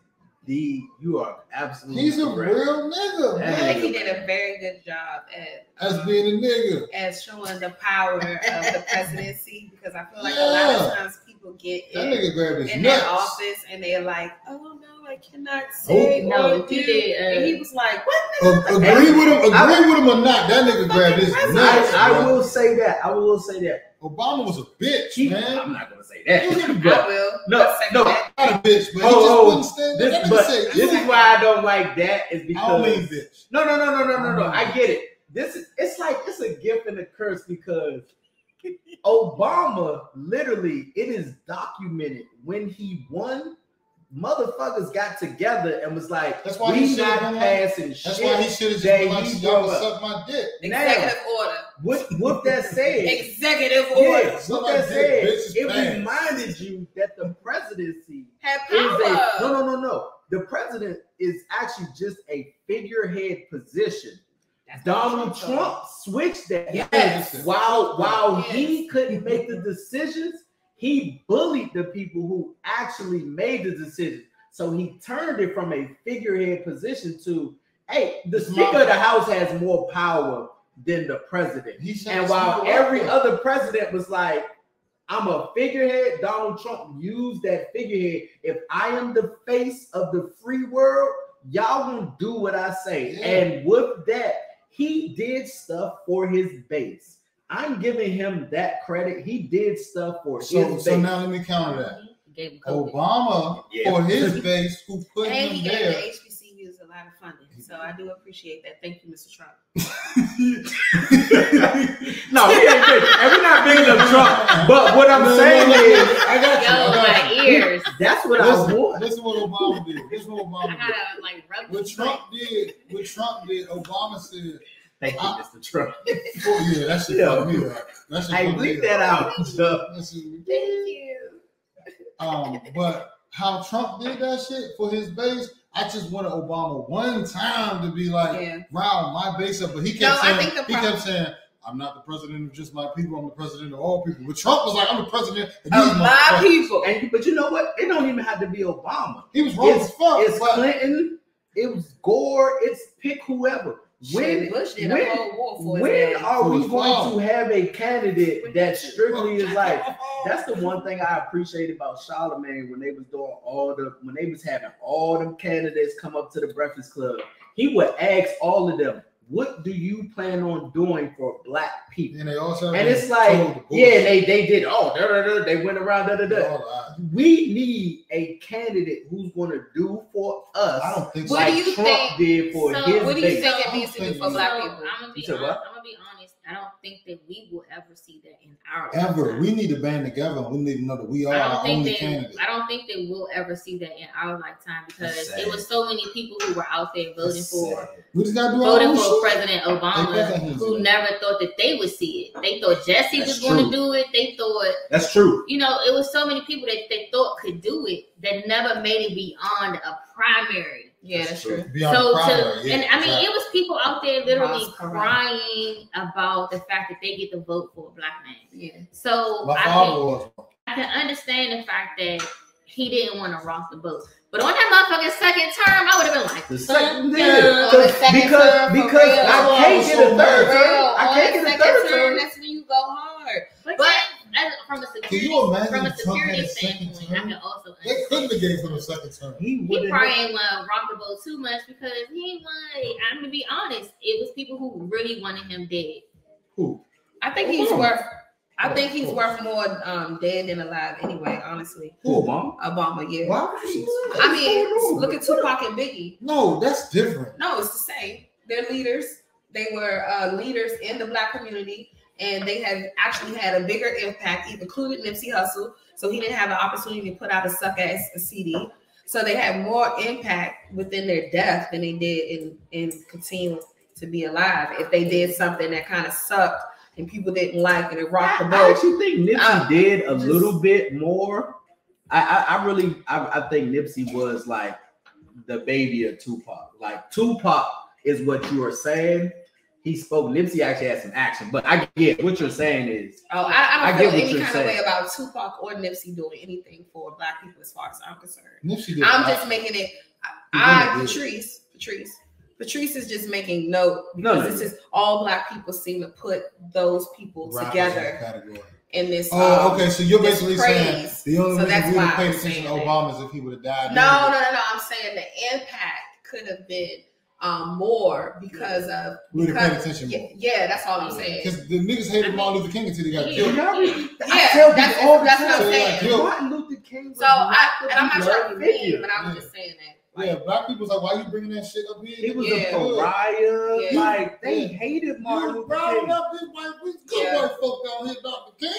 [SPEAKER 1] the. You are absolutely.
[SPEAKER 2] He's a real nigga,
[SPEAKER 3] I think he did a very good job at
[SPEAKER 2] As um, being a nigga.
[SPEAKER 3] as showing the power of the presidency because I feel like a lot of times people get
[SPEAKER 2] That
[SPEAKER 3] in,
[SPEAKER 2] nigga grabbed his
[SPEAKER 3] in that office and they're like, "Oh no, I cannot say
[SPEAKER 4] Oh, no,
[SPEAKER 3] or
[SPEAKER 4] he did, uh,
[SPEAKER 3] and he was like, "What?"
[SPEAKER 2] A- agree with him,
[SPEAKER 1] I-
[SPEAKER 2] agree with him or not, that nigga grabbed his
[SPEAKER 3] Fucking
[SPEAKER 2] nuts.
[SPEAKER 1] I, I will say that. I will say that.
[SPEAKER 2] Obama was a bitch,
[SPEAKER 1] He,
[SPEAKER 2] man.
[SPEAKER 1] I'm not gonna say that.
[SPEAKER 3] I will.
[SPEAKER 1] No, no.
[SPEAKER 3] that.
[SPEAKER 2] Not a bitch, but he
[SPEAKER 1] Oh,
[SPEAKER 2] just
[SPEAKER 1] oh,
[SPEAKER 2] wouldn't stand
[SPEAKER 1] this,
[SPEAKER 2] That
[SPEAKER 1] but
[SPEAKER 2] said,
[SPEAKER 1] this is why I don't like that. Is
[SPEAKER 2] I don't mean
[SPEAKER 1] because
[SPEAKER 2] bitch.
[SPEAKER 1] no, no, no, no, no, no, no. I get it. This is it's like it's a gift and a curse because Obama literally it is documented when he won. Motherfuckers got together and was like,
[SPEAKER 2] That's why he
[SPEAKER 1] we
[SPEAKER 2] should've
[SPEAKER 1] not
[SPEAKER 2] been like-
[SPEAKER 1] passing
[SPEAKER 2] That's
[SPEAKER 1] shit.
[SPEAKER 2] why he should have just been like, y'all
[SPEAKER 1] brought
[SPEAKER 2] can
[SPEAKER 1] up."
[SPEAKER 2] suck my dick.
[SPEAKER 1] Now,
[SPEAKER 3] Executive order.
[SPEAKER 1] what what that said?
[SPEAKER 3] Executive
[SPEAKER 1] Yeah,
[SPEAKER 3] order.
[SPEAKER 1] what
[SPEAKER 2] Somebody
[SPEAKER 1] that
[SPEAKER 2] did,
[SPEAKER 1] said,
[SPEAKER 2] bitch, it's
[SPEAKER 1] it
[SPEAKER 2] bad.
[SPEAKER 1] reminded you that the presidency
[SPEAKER 3] Have
[SPEAKER 1] is a
[SPEAKER 3] power.
[SPEAKER 1] no, no, no, no. The president is actually just a figurehead position.
[SPEAKER 3] That's
[SPEAKER 1] Donald
[SPEAKER 3] what
[SPEAKER 1] Trump switched that.
[SPEAKER 3] Yes.
[SPEAKER 1] While while
[SPEAKER 3] Yes.
[SPEAKER 1] he couldn't make the decisions, he bullied the people who actually made the decision. So he turned it from a figurehead position to Hey, the Speaker of the House has more power than the president. And while every other president was like, I'm a figurehead, Donald Trump used that figurehead. If I am the face of the free world, y'all gonna do what I say.
[SPEAKER 2] Yeah.
[SPEAKER 1] And with that, he did stuff for his base. I'm giving him that credit. He did stuff for
[SPEAKER 2] So,
[SPEAKER 1] his
[SPEAKER 2] so
[SPEAKER 1] base.
[SPEAKER 2] now let me counter that.
[SPEAKER 4] Gave him COVID.
[SPEAKER 2] Obama
[SPEAKER 1] Yeah.
[SPEAKER 2] for his base who put
[SPEAKER 3] And
[SPEAKER 2] him
[SPEAKER 3] he gave the
[SPEAKER 2] there.
[SPEAKER 3] HBCUs a lot of funding. So I do appreciate that. Thank you, Mr. Trump.
[SPEAKER 1] no, we ain't big. And we're not big enough Trump. But what I'm
[SPEAKER 2] No, no,
[SPEAKER 1] saying
[SPEAKER 2] no, no,
[SPEAKER 1] is,
[SPEAKER 2] I got you.
[SPEAKER 4] Yo,
[SPEAKER 2] I got
[SPEAKER 4] my
[SPEAKER 2] you.
[SPEAKER 4] ears.
[SPEAKER 1] that's what I
[SPEAKER 2] Listen,
[SPEAKER 1] want.
[SPEAKER 2] listen what Obama did. Listen what Obama did.
[SPEAKER 4] gotta like rub
[SPEAKER 2] What Trump did, what Trump did, Obama said,
[SPEAKER 1] Thank you, Mr. Trump.
[SPEAKER 2] oh yeah, that shit
[SPEAKER 1] Yeah.
[SPEAKER 2] fucked me up. That shit
[SPEAKER 1] Hey,
[SPEAKER 2] fucked me
[SPEAKER 1] bleep that out. Duh.
[SPEAKER 2] That
[SPEAKER 3] Thank you.
[SPEAKER 2] Um, but how Trump did that shit for his base, I just wanted Obama one time to be like,
[SPEAKER 3] Yeah.
[SPEAKER 2] round my base up. But he kept
[SPEAKER 3] No,
[SPEAKER 2] saying, he kept saying, I'm not the president of just my people. I'm the president of all people. But Trump was like, I'm the president of these
[SPEAKER 3] Of my people.
[SPEAKER 1] And but you know what? It don't even have to be Obama.
[SPEAKER 2] He was wrong
[SPEAKER 1] It's,
[SPEAKER 2] as fuck.
[SPEAKER 1] it's
[SPEAKER 2] but
[SPEAKER 1] Clinton. It was Gore. It's pick whoever.
[SPEAKER 3] When
[SPEAKER 1] When
[SPEAKER 3] Bush did
[SPEAKER 1] when-
[SPEAKER 3] a whole war for
[SPEAKER 1] when are we going to have a candidate that strictly is like? That's the one thing I appreciate about Charlemagne when they was doing all the when they was having all them candidates come up to the Breakfast Club. He would ask all of them, "What do you plan on doing for Black people?"
[SPEAKER 2] And they also
[SPEAKER 1] And it's like, yeah, they they did. Oh, da, da, da, they went around. Da, da, da. We need a candidate who's going to do for us
[SPEAKER 2] I don't think so.
[SPEAKER 3] What
[SPEAKER 1] like
[SPEAKER 3] do you
[SPEAKER 1] Trump
[SPEAKER 3] think-
[SPEAKER 1] did for
[SPEAKER 4] so
[SPEAKER 1] his
[SPEAKER 3] What do you
[SPEAKER 1] base.
[SPEAKER 3] think it means to do for black people?
[SPEAKER 4] I'm gonna be honest,
[SPEAKER 1] what?
[SPEAKER 4] I'm gonna be honest. I don't think that we will ever see that in our
[SPEAKER 2] Ever.
[SPEAKER 4] lifetime.
[SPEAKER 2] We need to band together. We need to know that we are
[SPEAKER 4] I don't
[SPEAKER 2] our
[SPEAKER 4] think
[SPEAKER 2] only
[SPEAKER 4] that
[SPEAKER 2] candidate.
[SPEAKER 4] I don't think that we'll ever see that in our lifetime because it was so many people who were out there voting
[SPEAKER 1] That's
[SPEAKER 4] for.
[SPEAKER 2] We just gotta do
[SPEAKER 4] voting for
[SPEAKER 2] shit.
[SPEAKER 4] President Obama who never thought that they would see it. They thought Jesse
[SPEAKER 1] That's
[SPEAKER 4] was going to do it. They thought,
[SPEAKER 1] That's true.
[SPEAKER 4] you know, it was so many people that they thought could do it that never made it beyond a primary.
[SPEAKER 3] Yeah,
[SPEAKER 1] That's
[SPEAKER 3] that's
[SPEAKER 1] true.
[SPEAKER 3] true.
[SPEAKER 4] So
[SPEAKER 2] primary,
[SPEAKER 4] to
[SPEAKER 2] yeah,
[SPEAKER 4] and I mean
[SPEAKER 2] exactly.
[SPEAKER 4] it was people out there literally crying about the fact that they get to vote for a black man.
[SPEAKER 3] Yeah.
[SPEAKER 4] So
[SPEAKER 2] My
[SPEAKER 4] I can. I can understand the fact that he didn't want to rock the boat. But on that motherfucking second term, I would have been like,
[SPEAKER 1] The second,
[SPEAKER 4] yeah,
[SPEAKER 1] yeah,
[SPEAKER 3] the second
[SPEAKER 1] because
[SPEAKER 3] term,
[SPEAKER 1] because. I can't get a
[SPEAKER 2] So
[SPEAKER 1] third
[SPEAKER 2] much.
[SPEAKER 1] term. I
[SPEAKER 3] on
[SPEAKER 1] can't get a third
[SPEAKER 3] term,
[SPEAKER 1] term.
[SPEAKER 3] that's when you go hard.
[SPEAKER 4] But,
[SPEAKER 3] But-
[SPEAKER 4] as, from a
[SPEAKER 2] Can
[SPEAKER 4] security,
[SPEAKER 2] you imagine
[SPEAKER 4] from a
[SPEAKER 2] if Trump had
[SPEAKER 4] security standpoint, I can also
[SPEAKER 2] They couldn't have
[SPEAKER 4] understand.
[SPEAKER 2] gave him a second term.
[SPEAKER 1] He
[SPEAKER 4] He
[SPEAKER 1] would
[SPEAKER 4] probably
[SPEAKER 1] have.
[SPEAKER 4] ain't want to rock the boat too much because he ain't want. I'm gonna be honest. It was people who really wanted him dead.
[SPEAKER 2] Who?
[SPEAKER 3] I think he's
[SPEAKER 2] Obama.
[SPEAKER 3] worth. I
[SPEAKER 2] Oh,
[SPEAKER 3] think he's worth more um, dead than alive anyway. Honestly,
[SPEAKER 1] Who, Obama?
[SPEAKER 3] Obama. Yeah.
[SPEAKER 2] Why would you do that?
[SPEAKER 3] I mean,
[SPEAKER 2] What's going on?
[SPEAKER 3] look at Tupac and Biggie.
[SPEAKER 2] No, that's different.
[SPEAKER 3] No, it's the same. They're leaders. They were uh, leaders in the black community, and they have actually had a bigger impact, including Nipsey Hussle. So he didn't have an opportunity to put out a suck ass CD. So they had more impact within their death than they did in in continuing to be alive. If they did something that kind of sucked and people didn't like and it rocked the
[SPEAKER 1] I, I
[SPEAKER 3] boat.
[SPEAKER 1] actually think Nipsey
[SPEAKER 3] Uh,
[SPEAKER 1] did a
[SPEAKER 3] just-
[SPEAKER 1] little bit more. I, I, I really, I, I think Nipsey was like the baby of Tupac. Like Tupac is what you are saying. He spoke. Nipsey actually had some action, but I get what you're saying is
[SPEAKER 3] Oh, I, I
[SPEAKER 1] I
[SPEAKER 3] don't
[SPEAKER 1] get
[SPEAKER 3] feel
[SPEAKER 1] what
[SPEAKER 3] any kind
[SPEAKER 1] saying.
[SPEAKER 3] of way about Tupac or Nipsey doing anything for black people as far as I'm concerned.
[SPEAKER 2] Nipsey did
[SPEAKER 3] I'm just making it.
[SPEAKER 2] He
[SPEAKER 3] I. Patrice, Patrice, Patrice is just making note
[SPEAKER 1] No,
[SPEAKER 3] because
[SPEAKER 1] no,
[SPEAKER 3] this is all black people seem to put those people
[SPEAKER 2] Rappers in that
[SPEAKER 3] together in this.
[SPEAKER 2] Oh,
[SPEAKER 3] um,
[SPEAKER 2] okay. So you're
[SPEAKER 3] this
[SPEAKER 2] basically saying the only
[SPEAKER 3] So
[SPEAKER 2] reason we would
[SPEAKER 3] why
[SPEAKER 2] have paid attention to. Obama is if he would have died.
[SPEAKER 3] No, no, no, no. I'm saying the impact could have been um, more because of
[SPEAKER 2] We would have paid attention
[SPEAKER 3] yeah,
[SPEAKER 2] more.
[SPEAKER 3] yeah, that's all I'm saying.
[SPEAKER 2] Because the niggas hated Martin Luther King until he got
[SPEAKER 4] Yeah.
[SPEAKER 2] killed.
[SPEAKER 1] Y'all
[SPEAKER 3] Yeah,
[SPEAKER 1] I tell
[SPEAKER 3] that's-
[SPEAKER 1] all the
[SPEAKER 3] that's what I'm saying.
[SPEAKER 2] Yo.
[SPEAKER 1] Martin Luther King.
[SPEAKER 3] So I, and I'm not
[SPEAKER 1] the
[SPEAKER 3] trying to be
[SPEAKER 1] figure.
[SPEAKER 3] mean, but I was
[SPEAKER 2] Yeah.
[SPEAKER 3] just saying that.
[SPEAKER 2] Yeah, black people's like, why you bringing that shit up here?
[SPEAKER 1] He was
[SPEAKER 3] Yeah.
[SPEAKER 1] a pariah.
[SPEAKER 3] Yeah.
[SPEAKER 1] Like they hated Martin
[SPEAKER 2] You
[SPEAKER 1] Luther
[SPEAKER 2] rounding
[SPEAKER 1] King.
[SPEAKER 2] up this white, we good
[SPEAKER 3] Yeah.
[SPEAKER 2] white folk down here, Dr. King.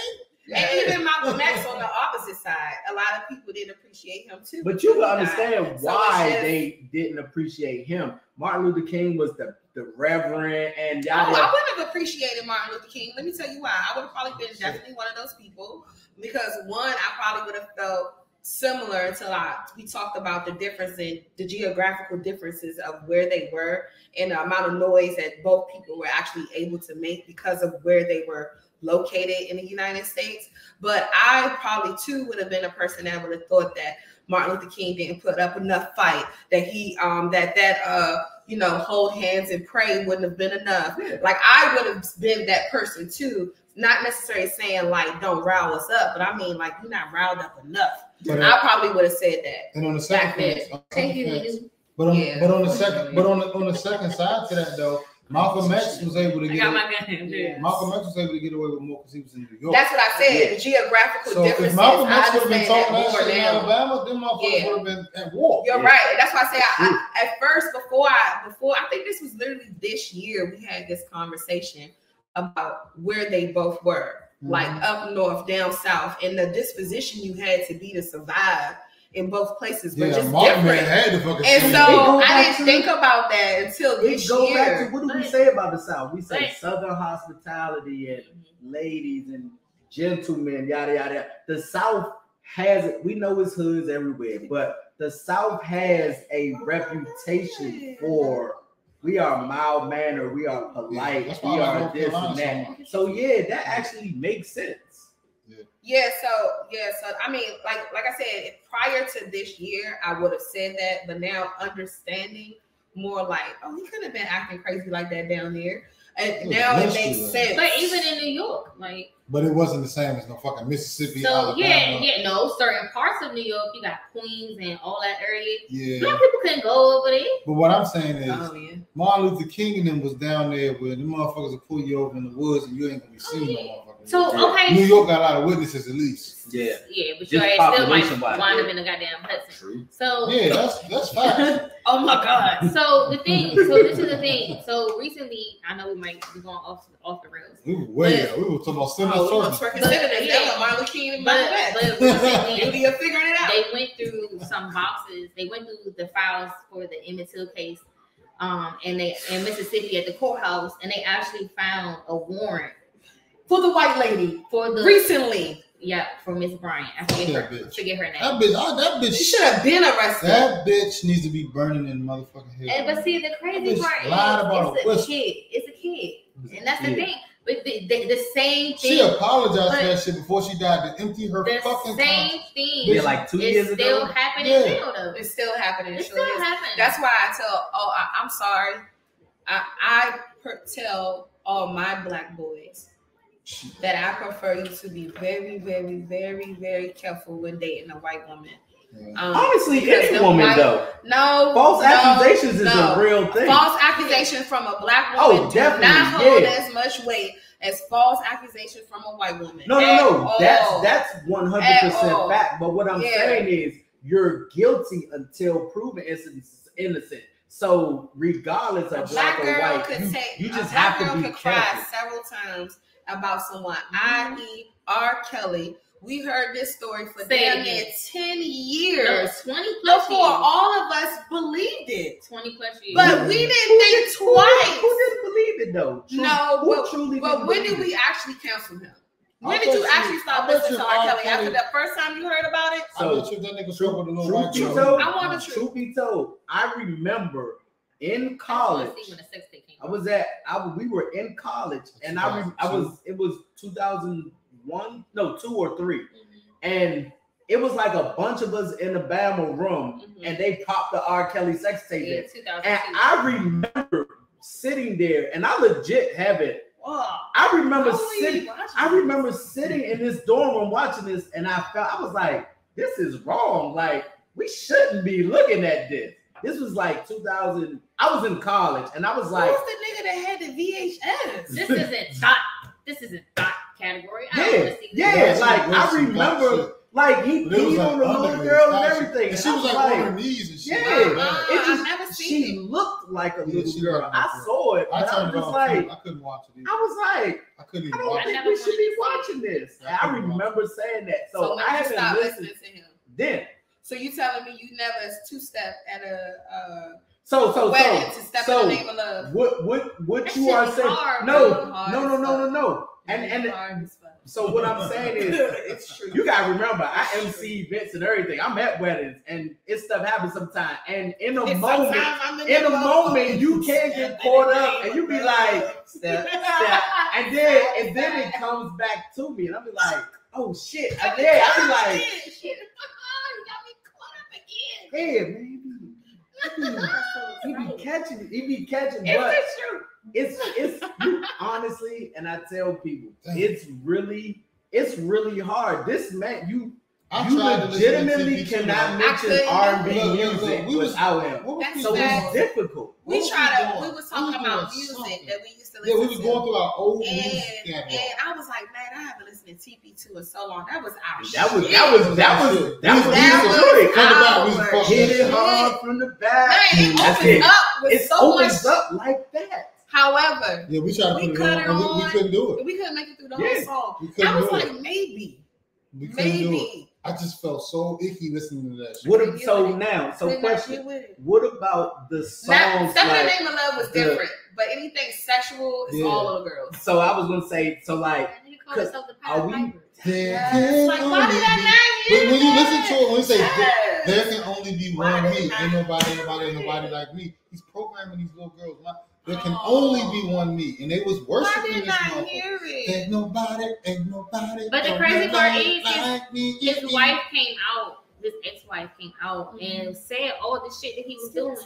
[SPEAKER 3] And even Malcolm X on the opposite side, a lot of people didn't appreciate him too.
[SPEAKER 1] But you can understand
[SPEAKER 3] So
[SPEAKER 1] why
[SPEAKER 3] just-
[SPEAKER 1] they didn't appreciate him. Martin Luther King was the, the reverend, and
[SPEAKER 3] Oh. I wouldn't have appreciated Martin Luther King. Let me tell you why. I would have probably been definitely one of those people because one, I probably would have felt similar until I we talked about the difference in the geographical differences of where they were and the amount of noise that both people were actually able to make because of where they were located in the United States. But I probably too would have been a person that would have thought that Martin Luther King didn't put up enough fight, that he um that that uh you know, hold hands and pray wouldn't have been enough. Like I would have been that person too. Not necessarily saying like don't rile us up, but I mean like you're not riled up enough.
[SPEAKER 2] But,
[SPEAKER 3] I probably would have said that.
[SPEAKER 2] and on the
[SPEAKER 3] back
[SPEAKER 2] second,
[SPEAKER 3] then.
[SPEAKER 2] fence-
[SPEAKER 4] Thank you,
[SPEAKER 2] but on
[SPEAKER 3] Yeah.
[SPEAKER 2] but on the second but on the on the second side to that though, Malcolm X was able to
[SPEAKER 4] I
[SPEAKER 2] get
[SPEAKER 4] got my gun.
[SPEAKER 3] Yeah.
[SPEAKER 2] Malcolm X was able to get away with more because he was in New York.
[SPEAKER 3] That's what I said.
[SPEAKER 1] Yeah.
[SPEAKER 3] The geographical
[SPEAKER 2] so
[SPEAKER 3] differences.
[SPEAKER 2] if Malcolm
[SPEAKER 3] I
[SPEAKER 2] X would have been
[SPEAKER 3] understand
[SPEAKER 2] talking
[SPEAKER 3] that
[SPEAKER 2] that
[SPEAKER 3] more
[SPEAKER 2] shit in. Alabama, them motherfuckers
[SPEAKER 3] Yeah.
[SPEAKER 2] would have been at war.
[SPEAKER 3] You're
[SPEAKER 1] Yeah.
[SPEAKER 3] right. That's why I say I, I, at first before I before I think this was literally this year we had this conversation about where they both were, like
[SPEAKER 2] Mhm.
[SPEAKER 3] up north, down south, and the disposition you had to be to survive in both places but
[SPEAKER 2] Yeah,
[SPEAKER 3] just
[SPEAKER 2] Malcolm man
[SPEAKER 3] different.
[SPEAKER 2] had to fucking.
[SPEAKER 3] And so
[SPEAKER 1] go
[SPEAKER 3] I
[SPEAKER 1] back
[SPEAKER 3] didn't
[SPEAKER 1] to-
[SPEAKER 3] think about that until
[SPEAKER 1] It
[SPEAKER 3] this
[SPEAKER 1] go back to what do we say about the South? We say
[SPEAKER 4] but-
[SPEAKER 1] Southern hospitality and mm-hmm. ladies and gentlemen, yada yada. yada. The South has it. We know it's hoods everywhere, but the South has a reputation for we are mild mannered, we are polite,
[SPEAKER 2] that's why
[SPEAKER 1] we are this and that. So yeah, that actually makes sense.
[SPEAKER 3] Yeah, so yeah, so I mean, like like I said, prior to this year, I would have said that, but now understanding more like, oh, he could have been acting crazy like that down there, and
[SPEAKER 2] Yeah,
[SPEAKER 3] now it makes sense.
[SPEAKER 4] But even in New York, like
[SPEAKER 2] But it wasn't the same as no fucking Mississippi,
[SPEAKER 4] so,
[SPEAKER 2] Alabama.
[SPEAKER 4] yeah, yeah, no, certain parts of New York, you got Queens and all that area.
[SPEAKER 2] Yeah.
[SPEAKER 4] Black people couldn't go over there.
[SPEAKER 2] But what I'm saying is,
[SPEAKER 3] oh yeah,
[SPEAKER 2] Martin Luther King and them was down there where the motherfuckers will pull you over in the woods and you ain't gonna be seen oh, no motherfucker.
[SPEAKER 4] So
[SPEAKER 1] Yeah.
[SPEAKER 4] okay,
[SPEAKER 2] New York got a lot of witnesses at least.
[SPEAKER 1] Yeah.
[SPEAKER 4] yeah, but
[SPEAKER 1] Just
[SPEAKER 4] your still might
[SPEAKER 1] population-wise,
[SPEAKER 4] wind
[SPEAKER 1] yeah.
[SPEAKER 4] up in the goddamn Hudson.
[SPEAKER 1] True.
[SPEAKER 4] So
[SPEAKER 2] Yeah, that's that's fact.
[SPEAKER 3] oh my god,
[SPEAKER 4] So the thing, so this is the thing. So recently, I know we might be going off off the rails,
[SPEAKER 2] we were way
[SPEAKER 4] But-
[SPEAKER 2] out. We were talking about sending
[SPEAKER 3] oh, we gonna
[SPEAKER 2] circles.
[SPEAKER 3] consider this.
[SPEAKER 4] Yeah.
[SPEAKER 3] That's what Martin Luther King and
[SPEAKER 4] but
[SPEAKER 3] Malcolm
[SPEAKER 4] but
[SPEAKER 3] X.
[SPEAKER 4] recently
[SPEAKER 3] Beauty of figuring it out.
[SPEAKER 4] they went through some boxes. They went through the files for the Emmett Till case, um, and they in Mississippi at the courthouse, and they actually found a warrant
[SPEAKER 3] For the white lady
[SPEAKER 4] for the
[SPEAKER 3] recently,
[SPEAKER 4] yeah for Miss Bryant. I forget
[SPEAKER 2] Yeah,
[SPEAKER 4] her.
[SPEAKER 2] bitch.
[SPEAKER 4] Forget her name.
[SPEAKER 2] That bitch, oh, that
[SPEAKER 3] she
[SPEAKER 2] bitch,
[SPEAKER 3] should have been arrested.
[SPEAKER 2] that bitch needs to be burning in motherfucking hell.
[SPEAKER 4] And, but see, the crazy part
[SPEAKER 2] lied
[SPEAKER 4] is
[SPEAKER 2] a
[SPEAKER 4] it's a
[SPEAKER 2] whistle.
[SPEAKER 4] kid. It's a kid, and that's the thing. But the, the, the same thing.
[SPEAKER 2] she apologized for that shit before she died to empty her
[SPEAKER 4] the
[SPEAKER 2] fucking
[SPEAKER 4] same
[SPEAKER 2] conscience.
[SPEAKER 4] thing
[SPEAKER 1] Yeah, like two
[SPEAKER 4] is
[SPEAKER 1] years
[SPEAKER 4] still
[SPEAKER 1] ago.
[SPEAKER 4] happening
[SPEAKER 2] Yeah.
[SPEAKER 4] now though.
[SPEAKER 3] It's still happening.
[SPEAKER 4] It
[SPEAKER 3] It
[SPEAKER 4] still happening.
[SPEAKER 3] That's why I tell. Oh, I, I'm sorry. I I tell all my black boys that I prefer you to be very, very, very, very careful when dating a white woman.
[SPEAKER 2] Yeah.
[SPEAKER 3] Um,
[SPEAKER 1] Honestly, any woman
[SPEAKER 3] white-
[SPEAKER 1] though.
[SPEAKER 3] No,
[SPEAKER 1] False
[SPEAKER 3] no,
[SPEAKER 1] accusations is a real thing.
[SPEAKER 3] False accusations from a black
[SPEAKER 1] Oh,
[SPEAKER 3] woman do
[SPEAKER 1] definitely,
[SPEAKER 3] not hold
[SPEAKER 1] yeah.
[SPEAKER 3] as much weight as false accusations from a white woman.
[SPEAKER 1] No, no, no. That's
[SPEAKER 3] all.
[SPEAKER 1] that's one hundred percent fact. But what I'm
[SPEAKER 3] Yeah.
[SPEAKER 1] saying is you're guilty until proven innocent. innocent. So regardless
[SPEAKER 3] a
[SPEAKER 1] of black
[SPEAKER 3] black
[SPEAKER 1] or white,
[SPEAKER 3] could
[SPEAKER 1] you,
[SPEAKER 3] take
[SPEAKER 1] you
[SPEAKER 3] a
[SPEAKER 1] just
[SPEAKER 3] black
[SPEAKER 1] have to be
[SPEAKER 3] could cry
[SPEAKER 1] careful.
[SPEAKER 3] several times about someone,
[SPEAKER 4] Mhm.
[SPEAKER 3] i.e. R. Kelly. We heard this story for
[SPEAKER 4] Say it
[SPEAKER 3] damn near
[SPEAKER 4] again.
[SPEAKER 3] 10
[SPEAKER 4] No,
[SPEAKER 3] years
[SPEAKER 4] twenty plus
[SPEAKER 3] before
[SPEAKER 4] years.
[SPEAKER 3] all of us believed it.
[SPEAKER 4] Twenty plus years.
[SPEAKER 3] But we didn't
[SPEAKER 1] Who
[SPEAKER 3] think
[SPEAKER 1] did-
[SPEAKER 3] twice.
[SPEAKER 1] did- Who didn't believe it though? True-
[SPEAKER 3] No,
[SPEAKER 1] who
[SPEAKER 3] but-
[SPEAKER 1] truly
[SPEAKER 3] But
[SPEAKER 1] didn't
[SPEAKER 3] when did we
[SPEAKER 1] it?
[SPEAKER 3] actually cancel him? When
[SPEAKER 2] I
[SPEAKER 3] did you actually stop listening to R.
[SPEAKER 2] R.
[SPEAKER 3] Kelly
[SPEAKER 2] Kelly-
[SPEAKER 3] after the first time you heard about it?
[SPEAKER 2] I
[SPEAKER 1] So,
[SPEAKER 2] bet you that nigga slept with a little
[SPEAKER 1] Truth
[SPEAKER 2] white
[SPEAKER 1] be
[SPEAKER 2] girl.
[SPEAKER 1] told,
[SPEAKER 3] I want the truth.
[SPEAKER 1] truth be told, I remember in
[SPEAKER 4] I
[SPEAKER 1] college.
[SPEAKER 4] see when the sex tape came
[SPEAKER 1] I was at I we were in college and I I was it was 2001 no 2 or 3
[SPEAKER 4] Mhm,
[SPEAKER 1] and it was like a bunch of us in the Bama room
[SPEAKER 4] mhm.
[SPEAKER 1] and they popped the R Kelly sex tape
[SPEAKER 4] In
[SPEAKER 1] in.
[SPEAKER 4] 2002.
[SPEAKER 1] and I remember sitting there and I legit have it. I remember
[SPEAKER 3] How were you
[SPEAKER 1] sitting I remember sitting in this dorm room watching this and I felt I was like this is wrong like we shouldn't be looking at this this was like 2000 I was in college and I was like
[SPEAKER 3] Who's the nigga that had the VHS?
[SPEAKER 4] this isn't dot. This isn't dot category. I don't
[SPEAKER 1] Yeah,
[SPEAKER 4] see this.
[SPEAKER 1] yeah,
[SPEAKER 2] That's
[SPEAKER 1] like,
[SPEAKER 2] some
[SPEAKER 1] I remember-
[SPEAKER 2] shit.
[SPEAKER 1] like he
[SPEAKER 2] But was
[SPEAKER 1] peed
[SPEAKER 2] like
[SPEAKER 1] on the little girl and
[SPEAKER 2] fashion.
[SPEAKER 1] everything.
[SPEAKER 2] And
[SPEAKER 1] And
[SPEAKER 2] she
[SPEAKER 1] I
[SPEAKER 2] was like, on her knees and shit.
[SPEAKER 1] Yeah.
[SPEAKER 2] Like
[SPEAKER 1] It.
[SPEAKER 3] Uh,
[SPEAKER 1] just
[SPEAKER 3] I've never
[SPEAKER 1] she
[SPEAKER 3] seen it.
[SPEAKER 1] looked like a little
[SPEAKER 2] she
[SPEAKER 1] girl.
[SPEAKER 2] looked like
[SPEAKER 1] I
[SPEAKER 2] a
[SPEAKER 1] saw it.
[SPEAKER 2] I
[SPEAKER 1] and I was just like.
[SPEAKER 2] I couldn't watch it.
[SPEAKER 1] I was like,
[SPEAKER 2] I couldn't
[SPEAKER 1] I don't
[SPEAKER 2] watch
[SPEAKER 1] think
[SPEAKER 4] never
[SPEAKER 1] we should be watching this.
[SPEAKER 2] I
[SPEAKER 1] I remember saying that. So,
[SPEAKER 3] So
[SPEAKER 1] I
[SPEAKER 3] did you stop
[SPEAKER 1] haven't
[SPEAKER 3] listening
[SPEAKER 1] listened
[SPEAKER 3] to him?
[SPEAKER 1] then.
[SPEAKER 3] So you telling me you never two step at a uh,
[SPEAKER 1] So so so so
[SPEAKER 3] in the name of love?
[SPEAKER 1] what what what you are saying? no. No, no, no, no, no. And and
[SPEAKER 3] hard as fuck.
[SPEAKER 1] so what I'm saying is
[SPEAKER 3] it's true.
[SPEAKER 1] You gotta remember, I MC events and everything. I'm at weddings, and it stuff happens sometimes. And in a
[SPEAKER 3] And
[SPEAKER 1] moment, in a moment, you can get caught up, and you be like, step, step, and then and then it comes back to me, and I be like, oh shit, and then I be like,
[SPEAKER 3] Shit. you got me caught up again.
[SPEAKER 1] yeah, maybe. He be catching it. He be catching,
[SPEAKER 3] Is
[SPEAKER 1] but
[SPEAKER 3] it true?
[SPEAKER 1] it's it's honestly, and I tell people,
[SPEAKER 2] Damn.
[SPEAKER 1] it's really it's really hard. This man, you
[SPEAKER 2] I
[SPEAKER 1] you
[SPEAKER 2] tried to
[SPEAKER 1] legitimately cannot
[SPEAKER 2] like,
[SPEAKER 1] mention R and B
[SPEAKER 2] Look, look, look,
[SPEAKER 1] music
[SPEAKER 2] we was-
[SPEAKER 1] without him.
[SPEAKER 2] was
[SPEAKER 3] That's
[SPEAKER 1] So
[SPEAKER 2] doing?
[SPEAKER 3] bad.
[SPEAKER 1] it's difficult.
[SPEAKER 2] What
[SPEAKER 3] We
[SPEAKER 2] was
[SPEAKER 3] tried to. We was talking
[SPEAKER 2] doing
[SPEAKER 3] about music
[SPEAKER 2] something.
[SPEAKER 3] that we used to
[SPEAKER 2] Yeah,
[SPEAKER 3] listen
[SPEAKER 2] we was
[SPEAKER 3] to.
[SPEAKER 2] going through our old
[SPEAKER 3] and,
[SPEAKER 2] music catalog.
[SPEAKER 3] and I was like, man, I haven't listened to TP2 in so long. That was our
[SPEAKER 1] That was
[SPEAKER 3] shit.
[SPEAKER 1] that was that was that was
[SPEAKER 2] We
[SPEAKER 3] That
[SPEAKER 2] used to-
[SPEAKER 3] was
[SPEAKER 2] From the back, we used
[SPEAKER 3] our
[SPEAKER 2] fuck
[SPEAKER 1] hit it hard from the back.
[SPEAKER 3] Man, it
[SPEAKER 1] That's
[SPEAKER 3] opens
[SPEAKER 1] it.
[SPEAKER 3] up with
[SPEAKER 1] It
[SPEAKER 3] so much.
[SPEAKER 1] opens up like that.
[SPEAKER 3] However,
[SPEAKER 2] Yeah, we tried to
[SPEAKER 3] We
[SPEAKER 2] put it on,
[SPEAKER 3] it
[SPEAKER 2] and we, we couldn't do it.
[SPEAKER 3] we couldn't make it through the
[SPEAKER 1] Yeah.
[SPEAKER 3] whole song. I was like,
[SPEAKER 2] it.
[SPEAKER 3] maybe,
[SPEAKER 2] We couldn't do it.
[SPEAKER 3] maybe.
[SPEAKER 2] I just felt so icky listening to that shit.
[SPEAKER 1] What
[SPEAKER 3] Couldn't
[SPEAKER 1] ab-
[SPEAKER 3] get
[SPEAKER 1] so
[SPEAKER 3] with
[SPEAKER 1] now? So question:
[SPEAKER 3] get with it.
[SPEAKER 1] What about the
[SPEAKER 3] Now,
[SPEAKER 1] songs?
[SPEAKER 3] Step in the Name of Love was
[SPEAKER 1] the-
[SPEAKER 3] different, but anything sexual is
[SPEAKER 2] Yeah.
[SPEAKER 3] all little girls.
[SPEAKER 1] so I was gonna say so like
[SPEAKER 4] And he called himself the
[SPEAKER 1] are we-
[SPEAKER 4] Piper.
[SPEAKER 2] There
[SPEAKER 3] Yes.
[SPEAKER 2] can
[SPEAKER 3] Like, why did I
[SPEAKER 2] be-
[SPEAKER 3] not hear
[SPEAKER 2] But when you listen to it, when you say
[SPEAKER 3] Yes.
[SPEAKER 2] there can only be
[SPEAKER 3] Why
[SPEAKER 2] one me, ain't nobody, nobody, nobody like me. He's programming these little girls. My, there can
[SPEAKER 3] Oh.
[SPEAKER 2] only be one me, and they was
[SPEAKER 3] Why
[SPEAKER 2] worshiping
[SPEAKER 3] did
[SPEAKER 2] this
[SPEAKER 3] I hear it?
[SPEAKER 2] Ain't nobody, ain't nobody.
[SPEAKER 4] But the crazy part is, is
[SPEAKER 2] like me.
[SPEAKER 4] His wife came out, his ex-wife came out
[SPEAKER 3] Mhm.
[SPEAKER 4] and said all the shit that he was doing.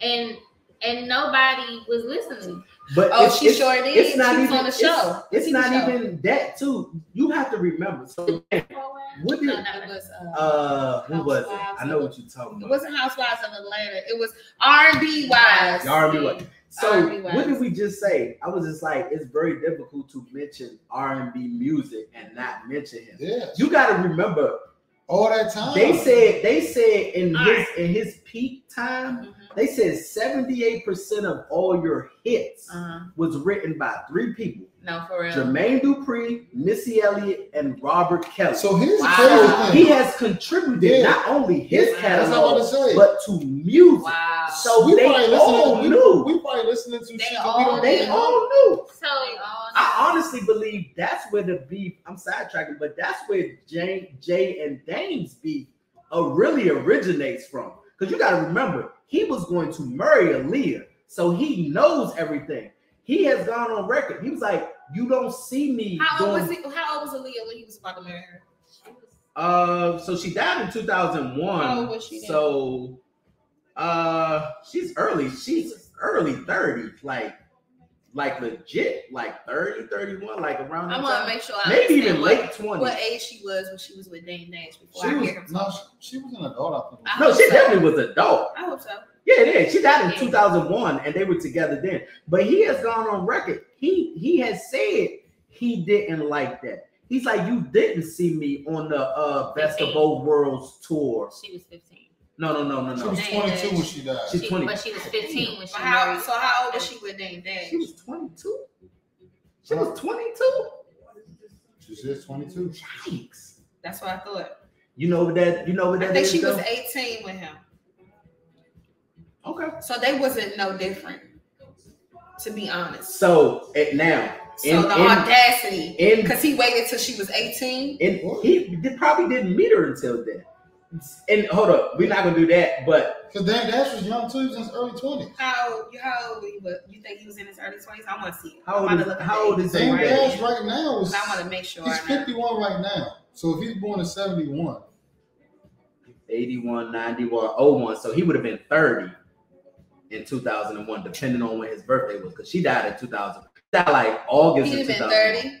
[SPEAKER 4] And and nobody was listening.
[SPEAKER 1] But
[SPEAKER 3] Oh,
[SPEAKER 1] it's,
[SPEAKER 3] she
[SPEAKER 1] it's,
[SPEAKER 3] sure did.
[SPEAKER 1] it's not
[SPEAKER 3] She was
[SPEAKER 1] even
[SPEAKER 3] on the show.
[SPEAKER 1] It's,
[SPEAKER 3] TV
[SPEAKER 1] not
[SPEAKER 3] show.
[SPEAKER 1] even that too. You have to remember. So what did
[SPEAKER 4] No, no,
[SPEAKER 3] It was, uh,
[SPEAKER 1] uh who was it? I know what you're talking
[SPEAKER 3] It wasn't Housewives of Atlanta. It was R and B wives.
[SPEAKER 1] R&B was. So what did we just say? I was just like, it's very difficult to mention R&B music and not mention him.
[SPEAKER 2] Yeah,
[SPEAKER 1] You got to remember,
[SPEAKER 2] all that time.
[SPEAKER 1] they said they said in
[SPEAKER 4] All
[SPEAKER 1] his
[SPEAKER 4] right.
[SPEAKER 1] in his peak time,
[SPEAKER 3] Mhm.
[SPEAKER 1] they said 78% of all your hits
[SPEAKER 3] Uh-huh.
[SPEAKER 1] was written by three people:
[SPEAKER 3] No, for real.
[SPEAKER 1] Jermaine Dupri, Missy Elliott, and Robert Kelly.
[SPEAKER 2] So here's
[SPEAKER 3] Wow.
[SPEAKER 2] the crazy thing.
[SPEAKER 1] he has contributed
[SPEAKER 2] Yeah.
[SPEAKER 1] not only his
[SPEAKER 3] Wow.
[SPEAKER 2] That's what I'm about to
[SPEAKER 1] catalog,
[SPEAKER 2] say.
[SPEAKER 1] but to music.
[SPEAKER 3] Wow.
[SPEAKER 1] So
[SPEAKER 2] we
[SPEAKER 1] they
[SPEAKER 2] probably
[SPEAKER 1] all
[SPEAKER 2] listening.
[SPEAKER 1] knew.
[SPEAKER 2] We, we probably listening to
[SPEAKER 3] They
[SPEAKER 2] shit
[SPEAKER 3] all
[SPEAKER 2] we don't
[SPEAKER 1] They
[SPEAKER 2] know.
[SPEAKER 1] all knew.
[SPEAKER 4] So
[SPEAKER 1] I honestly believe that's where the beef. I'm sidetracking, but that's where Jay, Jay and Dame's beef uh, really originates from. Because you got to remember, he was going to marry Aaliyah, so he knows everything. He has gone on record. He was like, "You don't see me."
[SPEAKER 3] How old was he? How old was Aaliyah when he was about to marry her?
[SPEAKER 1] Uh, so she died in 2001.
[SPEAKER 3] How old was she then?
[SPEAKER 1] So, uh, she's early. She's early 30s, like, like legit, like 30, 31, like around.
[SPEAKER 3] I
[SPEAKER 1] that
[SPEAKER 3] want to make sure I
[SPEAKER 1] maybe even
[SPEAKER 3] what,
[SPEAKER 1] late 20s.
[SPEAKER 3] what age she was when she was with Dame Dash before
[SPEAKER 2] She
[SPEAKER 3] I
[SPEAKER 2] was,
[SPEAKER 3] hear him
[SPEAKER 2] no, she, she was an adult. I think.
[SPEAKER 3] I
[SPEAKER 1] No, she
[SPEAKER 3] so.
[SPEAKER 1] definitely was adult.
[SPEAKER 3] I hope so.
[SPEAKER 1] Yeah, it is. She died in 2001, and they were together then. But he has gone on record. He he has said he didn't like that. He's like, you didn't see me on the uh Best of
[SPEAKER 4] 15.
[SPEAKER 1] Both Worlds tour.
[SPEAKER 4] she was 15.
[SPEAKER 1] No, no, no, no, no.
[SPEAKER 2] She was 22 when she died.
[SPEAKER 1] She's
[SPEAKER 4] She-
[SPEAKER 1] 20.
[SPEAKER 4] But she was 15 when she
[SPEAKER 3] But how,
[SPEAKER 4] married.
[SPEAKER 3] so how old was she with Dame Dash?
[SPEAKER 1] She was 22. She was 22.
[SPEAKER 2] She says 22.
[SPEAKER 1] Yikes.
[SPEAKER 3] That's what I thought.
[SPEAKER 1] You know what that? You know what
[SPEAKER 3] I
[SPEAKER 1] that
[SPEAKER 3] think
[SPEAKER 1] is,
[SPEAKER 3] she was
[SPEAKER 1] though?
[SPEAKER 3] 18 with him.
[SPEAKER 1] Okay.
[SPEAKER 3] So they wasn't no different, to be honest.
[SPEAKER 1] So it, now,
[SPEAKER 3] So
[SPEAKER 1] in,
[SPEAKER 3] the
[SPEAKER 1] in,
[SPEAKER 3] audacity, because he waited till she was 18.
[SPEAKER 1] and he did, probably didn't meet her until then. And hold up, we're not gonna do that. But
[SPEAKER 2] Because Dame Dash was young too. He was in his early 20s.
[SPEAKER 3] How old, how old he was? You think he was in his early 20s? I want to see.
[SPEAKER 1] How old is-
[SPEAKER 3] to look at
[SPEAKER 1] how old is
[SPEAKER 2] Dan
[SPEAKER 1] Right.
[SPEAKER 2] Dash right now is
[SPEAKER 3] I want to make sure.
[SPEAKER 2] he's
[SPEAKER 3] I know.
[SPEAKER 2] 51 right now. So if he's born in 71,
[SPEAKER 1] 81, 91, 01. So he would have been 30 in 2001, depending on when his birthday was, because she died in 2000. She died like August
[SPEAKER 3] He'd have been 30.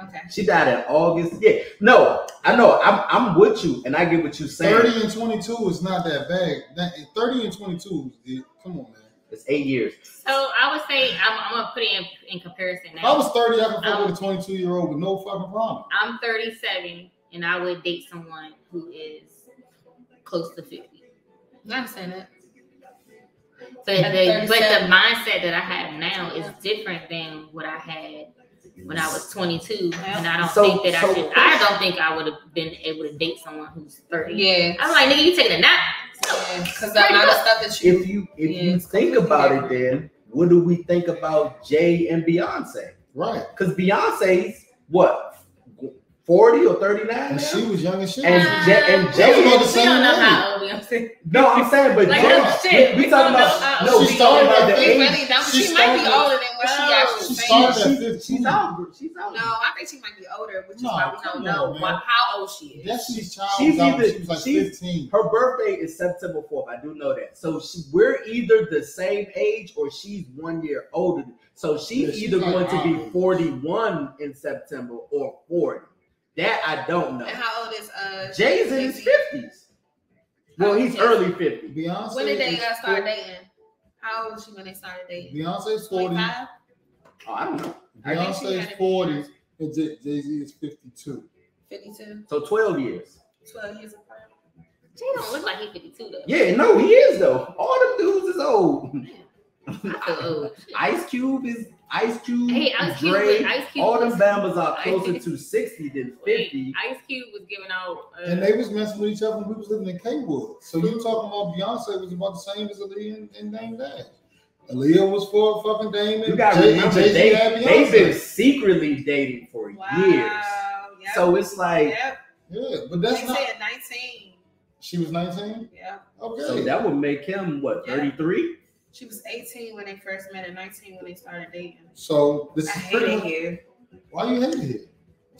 [SPEAKER 3] Okay.
[SPEAKER 1] She died in August. Yeah, no, I know. I'm I'm with you, and I get what you're saying.
[SPEAKER 2] 30 and 22 is not that bad. That, 30 and 22, is- come on, man.
[SPEAKER 1] It's eight years.
[SPEAKER 4] So I would say I'm, I'm gonna put it in, in comparison
[SPEAKER 2] If I was 30, I could fuck
[SPEAKER 4] Um,
[SPEAKER 2] with a 22 year old with no fucking problem.
[SPEAKER 4] I'm 37 and I would date someone who is close to 50.
[SPEAKER 3] I understand that.
[SPEAKER 4] But
[SPEAKER 3] At
[SPEAKER 4] the but the mindset that I have now is different than what I had when I was 22, and I don't
[SPEAKER 1] So-
[SPEAKER 4] think that
[SPEAKER 1] so-
[SPEAKER 4] I should. I don't think I would have been able to date someone who's 30.
[SPEAKER 3] Yeah.
[SPEAKER 4] I'm like, nigga, you taking a nap?
[SPEAKER 3] Because the amount of stuff that you.
[SPEAKER 1] If you if
[SPEAKER 3] Yeah,
[SPEAKER 1] you think
[SPEAKER 3] completely
[SPEAKER 1] about it, then what do we think about Jay and Beyonce?
[SPEAKER 2] Right.
[SPEAKER 1] Because Beyonce's what 40 or 39
[SPEAKER 2] And
[SPEAKER 1] now?
[SPEAKER 2] she was young as shit.
[SPEAKER 1] And
[SPEAKER 4] Uh,
[SPEAKER 1] Ja- and
[SPEAKER 4] we
[SPEAKER 1] Jay-
[SPEAKER 4] don't
[SPEAKER 2] About the same
[SPEAKER 4] don't know
[SPEAKER 2] age.
[SPEAKER 4] how old Beyonce.
[SPEAKER 1] no, I'm saying, but
[SPEAKER 4] Like,
[SPEAKER 1] Jay-
[SPEAKER 4] no shit.
[SPEAKER 1] we, we talking about no,
[SPEAKER 4] old
[SPEAKER 1] we
[SPEAKER 2] she
[SPEAKER 4] she
[SPEAKER 1] talking
[SPEAKER 2] started
[SPEAKER 1] about
[SPEAKER 2] at
[SPEAKER 1] the age.
[SPEAKER 3] really don't.
[SPEAKER 2] She
[SPEAKER 3] She, might be older than what she actually
[SPEAKER 2] She started at
[SPEAKER 1] She,
[SPEAKER 2] 15.
[SPEAKER 1] she's older. She's older.
[SPEAKER 3] No, I think she might be older, which is
[SPEAKER 2] No,
[SPEAKER 3] why we don't know
[SPEAKER 2] on,
[SPEAKER 3] why, how old she is.
[SPEAKER 2] Destiny's Child
[SPEAKER 1] She's
[SPEAKER 2] was out when
[SPEAKER 1] either-
[SPEAKER 2] she was like
[SPEAKER 1] she's-
[SPEAKER 2] 15.
[SPEAKER 1] Her birthday is September 4th. I do know that. So she, we're either the same age or she's one year older. So she's
[SPEAKER 2] Yeah,
[SPEAKER 1] either
[SPEAKER 2] like
[SPEAKER 1] going to be 41 in September or 40. That I don't know.
[SPEAKER 3] And how old is uh?
[SPEAKER 1] Jay's in his 50s. Well, he's
[SPEAKER 3] Okay.
[SPEAKER 1] early 50s.
[SPEAKER 2] Beyonce
[SPEAKER 3] When did they uh, start
[SPEAKER 2] 40
[SPEAKER 3] dating? How old was she when they started dating?
[SPEAKER 2] Beyonce's 40.
[SPEAKER 3] 25?
[SPEAKER 1] Oh, I don't know.
[SPEAKER 3] I think she
[SPEAKER 2] Beyonce's
[SPEAKER 3] be
[SPEAKER 2] 40. And Jay Z is 52.
[SPEAKER 3] 52,
[SPEAKER 1] So 12 years.
[SPEAKER 3] 12 years apart.
[SPEAKER 4] She don't look like he's 52 though.
[SPEAKER 1] Yeah, no, he is though. All them dudes is old.
[SPEAKER 4] I feel old.
[SPEAKER 1] Ice Cube is Ice Cube.
[SPEAKER 4] Hey, Ice Cube,
[SPEAKER 1] Dre,
[SPEAKER 4] Ice Cube.
[SPEAKER 1] all them
[SPEAKER 4] was-
[SPEAKER 1] Bambas are closer
[SPEAKER 4] Cube-
[SPEAKER 1] to 60 than 50.
[SPEAKER 4] Ice Cube was giving out. Uh,
[SPEAKER 2] And they was messing with each other when we was living in Kwood. So you talking about Beyonce was about the same as Aaliyah and, and Dame Dash. Aaliyah was for fucking Dame
[SPEAKER 1] You
[SPEAKER 2] and
[SPEAKER 1] gotta
[SPEAKER 2] Jay-
[SPEAKER 1] remember, they, they've been secretly dating for
[SPEAKER 3] Wow.
[SPEAKER 1] years.
[SPEAKER 3] Yep.
[SPEAKER 1] So it's like,
[SPEAKER 3] yep.
[SPEAKER 2] Yeah, but
[SPEAKER 3] They
[SPEAKER 2] that's not.
[SPEAKER 3] said 19.
[SPEAKER 2] She was 19?
[SPEAKER 3] Yeah.
[SPEAKER 2] Okay.
[SPEAKER 1] so that would make him what,
[SPEAKER 3] Yeah.
[SPEAKER 1] 33?
[SPEAKER 3] She was 18 when they first met and 19 when they started dating.
[SPEAKER 2] So this
[SPEAKER 3] I
[SPEAKER 2] is
[SPEAKER 3] hate
[SPEAKER 2] pretty
[SPEAKER 3] it
[SPEAKER 2] much
[SPEAKER 3] here.
[SPEAKER 2] why you hate it.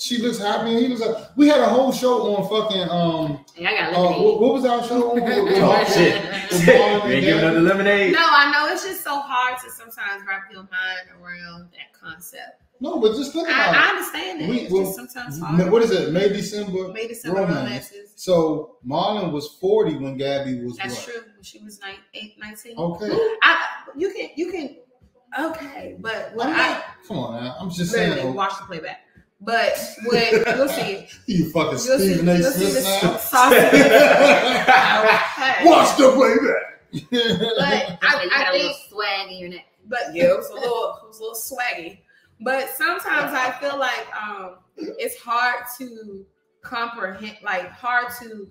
[SPEAKER 2] She looks happy and he was like we had a whole show on fucking um
[SPEAKER 4] hey, I got
[SPEAKER 2] uh, what, what was our show on? With- with-
[SPEAKER 1] Oh, shit.
[SPEAKER 2] with
[SPEAKER 1] you
[SPEAKER 2] Marlon and
[SPEAKER 1] ain't giving
[SPEAKER 2] Gabby?
[SPEAKER 1] her the lemonade?
[SPEAKER 3] No, I know it's just so hard to sometimes wrap your mind around that concept.
[SPEAKER 2] No, but just think about
[SPEAKER 3] I, I understand that.
[SPEAKER 2] We-
[SPEAKER 3] it's
[SPEAKER 2] well,
[SPEAKER 3] just sometimes hard.
[SPEAKER 2] What is it? May December.
[SPEAKER 3] Maybe some
[SPEAKER 2] Romance.
[SPEAKER 3] romances.
[SPEAKER 2] So Marlon was 40 when Gabby was
[SPEAKER 3] That's
[SPEAKER 2] what?
[SPEAKER 3] true. She was nine, eight, 19.
[SPEAKER 2] Okay.
[SPEAKER 3] I, you can, you can, okay, but what
[SPEAKER 2] I'm
[SPEAKER 3] I,
[SPEAKER 2] not, come on now. I'm just saying.
[SPEAKER 3] watch the playback. But when you'll see,
[SPEAKER 2] you fucking
[SPEAKER 3] you'll see,
[SPEAKER 2] Stephen A.
[SPEAKER 3] you'll
[SPEAKER 2] Smith
[SPEAKER 3] the
[SPEAKER 2] now.
[SPEAKER 3] Okay.
[SPEAKER 2] Watch the playback.
[SPEAKER 3] But
[SPEAKER 4] I,
[SPEAKER 3] I, I
[SPEAKER 4] got a
[SPEAKER 3] think
[SPEAKER 4] little swag in your neck.
[SPEAKER 3] But yeah, it was a little, it was a little swaggy. But sometimes I feel like um, it's hard to comprehend, like hard to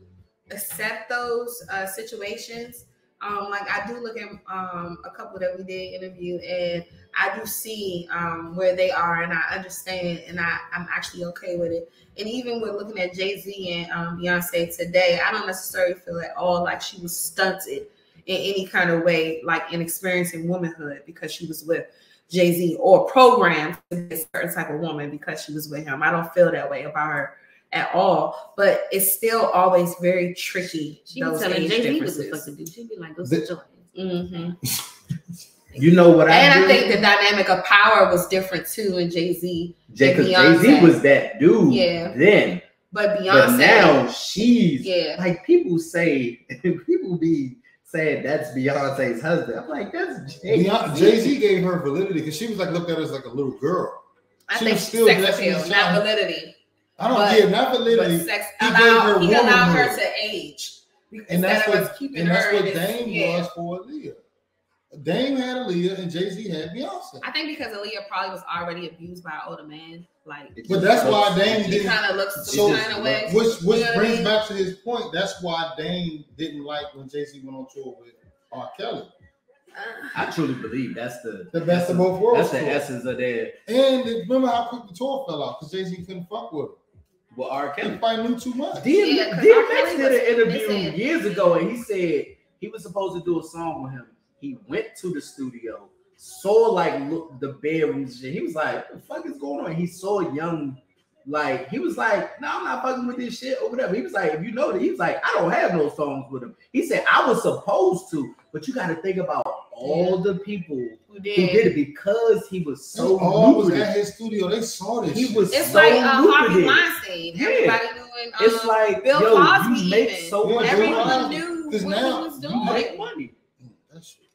[SPEAKER 3] accept those uh, situations. Um, like I do look at um, a couple that we did interview, and I do see um, where they are, and I understand, and I, I'm actually okay with it. And even with looking at Jay Z and um, Beyonce today, I don't necessarily feel at all like she was stunted in any kind of way, like in experiencing womanhood because she was with Jay Z or programmed to be a certain type of woman because she was with him. I don't feel that way about her at all, but it's still always very tricky.
[SPEAKER 4] She was
[SPEAKER 3] those
[SPEAKER 4] telling
[SPEAKER 3] age
[SPEAKER 4] Jay Z what the
[SPEAKER 3] differences.
[SPEAKER 4] fuck to do. She'd be like, go
[SPEAKER 2] The-
[SPEAKER 4] sit your ass.
[SPEAKER 3] Mhm.
[SPEAKER 1] You know what I
[SPEAKER 3] And? I think the dynamic of power was different too in Jay Z,
[SPEAKER 1] Jay, cause
[SPEAKER 3] Beyonce.
[SPEAKER 1] Jay-Z was that dude
[SPEAKER 3] Yeah.
[SPEAKER 1] then.
[SPEAKER 3] but
[SPEAKER 1] But now she's
[SPEAKER 3] yeah,
[SPEAKER 1] like people say people be saying that's Beyonce's husband. I'm like, that's
[SPEAKER 2] Jay Z gave her validity because she was like looked at her as like a little girl.
[SPEAKER 3] I
[SPEAKER 2] she
[SPEAKER 3] think
[SPEAKER 2] was still
[SPEAKER 3] sex
[SPEAKER 2] Destiny's
[SPEAKER 3] appeal, not
[SPEAKER 2] Child.
[SPEAKER 3] validity,
[SPEAKER 2] I don't
[SPEAKER 3] But-
[SPEAKER 2] get not validity,
[SPEAKER 3] sex
[SPEAKER 2] he gave
[SPEAKER 3] allowed
[SPEAKER 2] her
[SPEAKER 3] he allowed her to age.
[SPEAKER 2] and that's
[SPEAKER 3] of
[SPEAKER 2] what
[SPEAKER 3] us keeping
[SPEAKER 2] and that's what
[SPEAKER 3] in
[SPEAKER 2] Dame
[SPEAKER 3] yeah.
[SPEAKER 2] was for Aaliyah. Dame had Aaliyah and Jay Z had Beyonce.
[SPEAKER 3] I think because Aaliyah probably was already abused by an older man, like
[SPEAKER 2] But that's why Dame
[SPEAKER 3] he
[SPEAKER 2] didn't.
[SPEAKER 3] kind of looks
[SPEAKER 2] So,
[SPEAKER 3] kind of way.
[SPEAKER 2] which which
[SPEAKER 3] You know what I
[SPEAKER 2] brings
[SPEAKER 3] mean?
[SPEAKER 2] back to his point. That's why Dame didn't like when Jay Z went on tour with R. Kelly.
[SPEAKER 3] Uh,
[SPEAKER 1] I truly believe that's the
[SPEAKER 2] The best of both worlds.
[SPEAKER 1] That's the
[SPEAKER 2] tour.
[SPEAKER 1] essence of their
[SPEAKER 2] And remember how quick the tour fell out because Jay Z couldn't fuck with him.
[SPEAKER 1] well, R.
[SPEAKER 2] He
[SPEAKER 1] Kelly.
[SPEAKER 2] probably knew too much.
[SPEAKER 1] DMX,
[SPEAKER 3] Yeah, 'cause R.
[SPEAKER 1] DMX
[SPEAKER 3] Kelly
[SPEAKER 1] did
[SPEAKER 3] was-
[SPEAKER 1] an interview
[SPEAKER 3] they said-
[SPEAKER 1] years ago, and he said he was supposed to do a song with him. He went to the studio, saw like look the bedrooms. and. He was like, "What the fuck is going on?" He saw young, like he was like, "No, I'm not fucking with this shit or whatever." He was like, "If you know that," he was like, "I don't have no songs with him." He said, "I was supposed to, but you got to think about all the people
[SPEAKER 3] who
[SPEAKER 1] who
[SPEAKER 3] did?
[SPEAKER 1] did it because he was
[SPEAKER 2] So
[SPEAKER 1] so
[SPEAKER 2] all was at his studio. They saw this.
[SPEAKER 1] He
[SPEAKER 2] shit.
[SPEAKER 1] was
[SPEAKER 3] It's
[SPEAKER 1] so
[SPEAKER 3] like uh, Harvey
[SPEAKER 1] lucrative.
[SPEAKER 3] Weinstein.
[SPEAKER 1] Yeah.
[SPEAKER 3] Everybody doing. Um,
[SPEAKER 1] It's like
[SPEAKER 3] Bill
[SPEAKER 1] yo,
[SPEAKER 3] Cosby
[SPEAKER 1] you make
[SPEAKER 3] even.
[SPEAKER 1] so
[SPEAKER 2] Yeah,
[SPEAKER 1] much
[SPEAKER 2] Bill
[SPEAKER 3] everyone
[SPEAKER 1] money.
[SPEAKER 2] Cosby.
[SPEAKER 3] knew
[SPEAKER 2] 'Cause
[SPEAKER 3] what
[SPEAKER 2] now
[SPEAKER 3] he was
[SPEAKER 1] You
[SPEAKER 3] doing.
[SPEAKER 1] make money.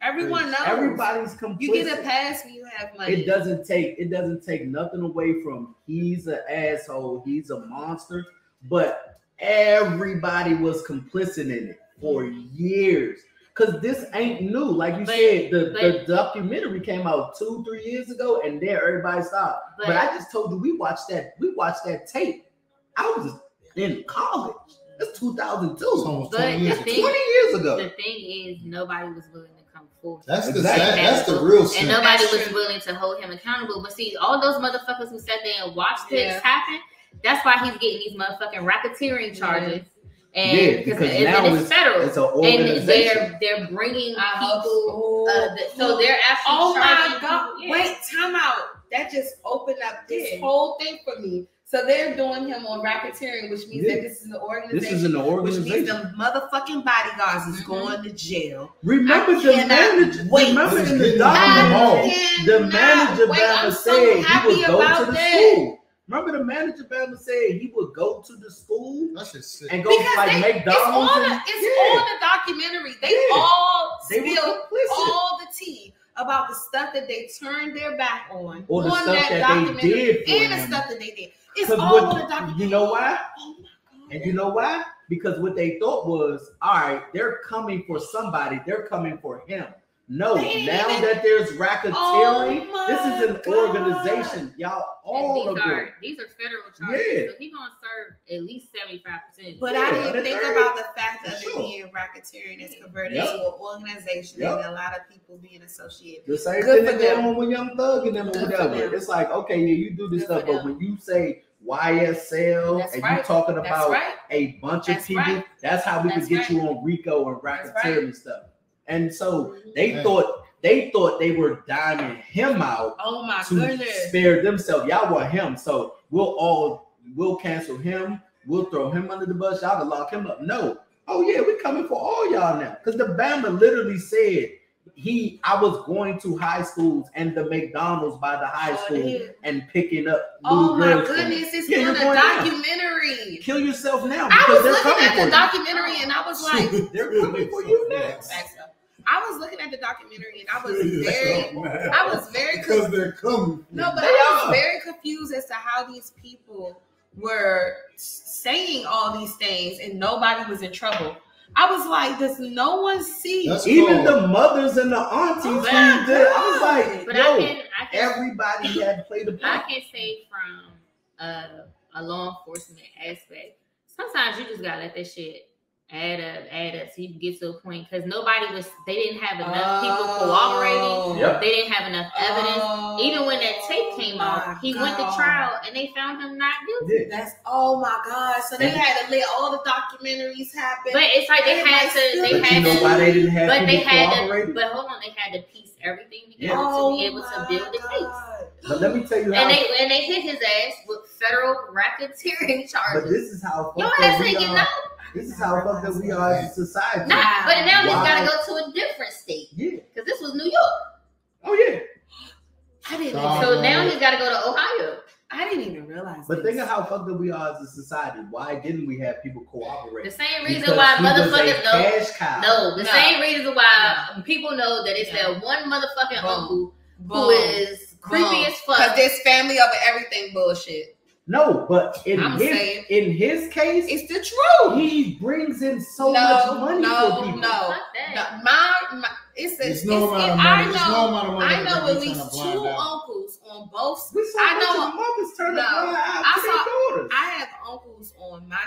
[SPEAKER 2] That shit
[SPEAKER 3] Everyone knows.
[SPEAKER 1] Everybody's complicit.
[SPEAKER 3] You get a pass when you have money.
[SPEAKER 1] It doesn't take it doesn't take nothing away from he's an asshole, he's a monster, but everybody was complicit in it for years. Cause this ain't new. Like you
[SPEAKER 4] But-
[SPEAKER 1] said, the, the documentary came out two, three years ago, and there everybody stopped. But,
[SPEAKER 4] But-
[SPEAKER 1] I just told you we watched that, we watched that tape. I was in college. That's 2002.
[SPEAKER 2] It's almost 20 years ago.
[SPEAKER 4] thing-
[SPEAKER 1] 20 years ago.
[SPEAKER 4] The thing is, nobody was willing to.
[SPEAKER 2] That's the
[SPEAKER 1] Exactly.
[SPEAKER 2] sad, that's the real
[SPEAKER 4] And nobody was willing to hold him accountable. But see, all those motherfuckers who sat there and watched
[SPEAKER 3] Yeah.
[SPEAKER 4] this happen, That's why he's getting these motherfucking racketeering charges. And
[SPEAKER 1] Yeah,
[SPEAKER 4] because,
[SPEAKER 1] because now
[SPEAKER 4] it's
[SPEAKER 1] it's-
[SPEAKER 4] federal.
[SPEAKER 1] It's an organization.
[SPEAKER 4] and they're they're bringing
[SPEAKER 3] I
[SPEAKER 4] people.
[SPEAKER 3] so.
[SPEAKER 4] Uh, the, so they're actually
[SPEAKER 3] Oh my god!
[SPEAKER 4] people- yeah.
[SPEAKER 3] Wait, time out. That just opened up this
[SPEAKER 4] Yeah.
[SPEAKER 3] whole thing for me. So they're doing him on racketeering, which means
[SPEAKER 1] Yeah.
[SPEAKER 3] that this is an organization.
[SPEAKER 1] this is an organization.
[SPEAKER 3] which means the motherfucking bodyguards is
[SPEAKER 4] Mhm.
[SPEAKER 3] going to jail.
[SPEAKER 1] Remember
[SPEAKER 3] I
[SPEAKER 1] the manager.
[SPEAKER 3] wait.
[SPEAKER 1] Remember in the
[SPEAKER 2] Getting
[SPEAKER 1] document,
[SPEAKER 2] the
[SPEAKER 1] the manager
[SPEAKER 3] wait.
[SPEAKER 1] Bama
[SPEAKER 3] I'm so
[SPEAKER 1] said he would go to the
[SPEAKER 3] that.
[SPEAKER 1] school. Remember the manager Bama said he would go to the school
[SPEAKER 2] That's just sick.
[SPEAKER 1] and go
[SPEAKER 3] Because
[SPEAKER 1] like
[SPEAKER 3] they,
[SPEAKER 1] McDonald's.
[SPEAKER 3] it's on the it's
[SPEAKER 1] Yeah.
[SPEAKER 3] on the documentary. They
[SPEAKER 1] Yeah.
[SPEAKER 3] all
[SPEAKER 1] They were
[SPEAKER 3] spill all the tea about the stuff that they turned their back on,
[SPEAKER 1] Or the
[SPEAKER 3] on
[SPEAKER 1] stuff that they
[SPEAKER 3] documentary,
[SPEAKER 1] did for
[SPEAKER 3] and the stuff that they did. It's all
[SPEAKER 1] what-
[SPEAKER 3] on the documentary.
[SPEAKER 1] you know why?
[SPEAKER 3] Oh!
[SPEAKER 1] And you know why? Because what they thought was, all right, they're coming for somebody. They're coming for him. No,
[SPEAKER 3] They
[SPEAKER 1] now
[SPEAKER 3] even-
[SPEAKER 1] that there's racketeering,
[SPEAKER 3] Oh
[SPEAKER 1] this is an
[SPEAKER 3] God.
[SPEAKER 1] organization. Y'all all
[SPEAKER 4] and these
[SPEAKER 1] agree.
[SPEAKER 4] are these are federal charges.
[SPEAKER 1] Yeah.
[SPEAKER 4] So he's gonna serve at least seventy five percent.
[SPEAKER 3] But
[SPEAKER 1] Yeah,
[SPEAKER 3] I didn't think
[SPEAKER 1] it's
[SPEAKER 3] about the fact of
[SPEAKER 1] For
[SPEAKER 3] it
[SPEAKER 1] sure.
[SPEAKER 3] being racketeering that's converted
[SPEAKER 1] Yep.
[SPEAKER 3] into an organization
[SPEAKER 1] Yep.
[SPEAKER 3] and a lot of people being associated.
[SPEAKER 1] The same
[SPEAKER 3] Good
[SPEAKER 1] thing
[SPEAKER 3] for
[SPEAKER 1] that go on with Young Thug and them or whatever.
[SPEAKER 3] them.
[SPEAKER 1] It's like, okay, yeah, you do this
[SPEAKER 3] Good
[SPEAKER 1] stuff, but
[SPEAKER 3] them.
[SPEAKER 1] when you say YSL
[SPEAKER 3] That's
[SPEAKER 1] and
[SPEAKER 3] right.
[SPEAKER 1] you talking about
[SPEAKER 3] right.
[SPEAKER 1] a bunch of
[SPEAKER 3] That's
[SPEAKER 1] people,
[SPEAKER 3] right.
[SPEAKER 1] that's how we
[SPEAKER 3] That's
[SPEAKER 1] could get
[SPEAKER 3] right.
[SPEAKER 1] you on RICO and
[SPEAKER 3] That's
[SPEAKER 1] racketeering
[SPEAKER 3] right.
[SPEAKER 1] and stuff. And so mm-hmm. they
[SPEAKER 2] Yeah.
[SPEAKER 1] thought they thought they were diming him out
[SPEAKER 3] Oh my
[SPEAKER 1] to
[SPEAKER 3] goodness!
[SPEAKER 1] spare themselves. Y'all want him, so we'll all we'll cancel him. We'll throw him under the bus. Y'all to lock him up. No. Oh yeah, we coming for all y'all now. Because the Bama literally said he I was going to high schools and the McDonald's by the high oh,
[SPEAKER 3] Sure
[SPEAKER 1] school
[SPEAKER 3] did.
[SPEAKER 1] and picking up
[SPEAKER 3] Oh my
[SPEAKER 1] girls. from-
[SPEAKER 3] goodness! It's
[SPEAKER 1] Yeah,
[SPEAKER 3] on a
[SPEAKER 1] going down.
[SPEAKER 3] documentary.
[SPEAKER 1] Kill yourself now
[SPEAKER 3] I
[SPEAKER 1] because
[SPEAKER 3] was
[SPEAKER 1] they're
[SPEAKER 3] looking
[SPEAKER 1] coming
[SPEAKER 3] at
[SPEAKER 1] for
[SPEAKER 3] the
[SPEAKER 1] you.
[SPEAKER 3] documentary and I was like,
[SPEAKER 1] They're coming for you next.
[SPEAKER 3] Facts, though. I was looking at the documentary and I was very, I was very
[SPEAKER 2] because they're coming.
[SPEAKER 3] No, but I was very confused as to how these people were saying all these things and nobody was in trouble. I was like, does no one see?
[SPEAKER 2] That's
[SPEAKER 1] Even
[SPEAKER 2] cool.
[SPEAKER 1] the mothers and the aunties
[SPEAKER 3] Oh
[SPEAKER 1] who did, I was like,
[SPEAKER 4] But
[SPEAKER 1] yo,
[SPEAKER 4] I can I can
[SPEAKER 1] everybody had played play part.
[SPEAKER 4] I
[SPEAKER 1] part.
[SPEAKER 4] can say from uh, a law enforcement aspect, sometimes you just gotta let that shit add up, add up, so you can get to a point because nobody was, they didn't have enough people oh. cooperating,
[SPEAKER 1] Yep.
[SPEAKER 4] they didn't have enough evidence.
[SPEAKER 3] Oh,
[SPEAKER 4] Even when that tape came
[SPEAKER 3] my
[SPEAKER 4] out, he went to trial and they found him not guilty.
[SPEAKER 1] Yeah.
[SPEAKER 3] That's oh my god! So they had to let all the documentaries happen.
[SPEAKER 4] But it's like they had to, they had to,
[SPEAKER 1] why they didn't have
[SPEAKER 4] but they had to, but hold on, they had to piece everything together
[SPEAKER 1] Yeah.
[SPEAKER 4] to oh be able to
[SPEAKER 3] my
[SPEAKER 4] build the case.
[SPEAKER 1] But let me tell you how.
[SPEAKER 4] And they and they hit his ass with federal racketeering charges.
[SPEAKER 1] but
[SPEAKER 4] charges.
[SPEAKER 1] this is how
[SPEAKER 4] Your
[SPEAKER 1] fucked
[SPEAKER 4] ass
[SPEAKER 1] up we
[SPEAKER 4] ain't getting out.
[SPEAKER 1] This is how fucked up we are as a society.
[SPEAKER 4] Nah, but now he's
[SPEAKER 1] Why?
[SPEAKER 4] got to go to a different state
[SPEAKER 1] Yeah.
[SPEAKER 4] because this was New York.
[SPEAKER 1] Oh yeah.
[SPEAKER 3] I didn't.
[SPEAKER 2] Dog.
[SPEAKER 4] So now he's got to go to Ohio.
[SPEAKER 3] I didn't even realize.
[SPEAKER 1] But
[SPEAKER 3] this.
[SPEAKER 1] think of how fucked up we are as a society. Why didn't we have people cooperate?
[SPEAKER 4] The same reason
[SPEAKER 1] Because
[SPEAKER 4] why
[SPEAKER 1] he was a
[SPEAKER 4] motherfuckers know.
[SPEAKER 1] cash cow.
[SPEAKER 4] No, the
[SPEAKER 3] No.
[SPEAKER 4] same reason why people know that it's
[SPEAKER 3] No.
[SPEAKER 4] that one motherfucking
[SPEAKER 3] Boom.
[SPEAKER 4] uncle who
[SPEAKER 3] Boom.
[SPEAKER 4] is creepy as fuck.
[SPEAKER 3] Because
[SPEAKER 4] fuck.
[SPEAKER 3] this family over everything bullshit.
[SPEAKER 1] No, but in
[SPEAKER 3] I'm
[SPEAKER 1] his
[SPEAKER 3] saying-
[SPEAKER 1] in his case,
[SPEAKER 3] It's the truth.
[SPEAKER 1] he brings in so
[SPEAKER 3] No,
[SPEAKER 1] much money
[SPEAKER 3] no,
[SPEAKER 1] for people.
[SPEAKER 3] no. No, my, my it's a,
[SPEAKER 2] It's
[SPEAKER 3] it's,
[SPEAKER 2] no amount
[SPEAKER 3] it,
[SPEAKER 2] of
[SPEAKER 3] I
[SPEAKER 2] money.
[SPEAKER 3] know
[SPEAKER 2] It's no amount of money.
[SPEAKER 3] I
[SPEAKER 2] that
[SPEAKER 3] know at least two
[SPEAKER 2] blind out.
[SPEAKER 3] uncles on both.
[SPEAKER 1] We saw
[SPEAKER 3] I
[SPEAKER 1] a
[SPEAKER 3] know-
[SPEAKER 1] bunch mothers turn
[SPEAKER 3] No,
[SPEAKER 1] a blind eye
[SPEAKER 3] I saw-
[SPEAKER 1] daughters.
[SPEAKER 3] I have uncles on my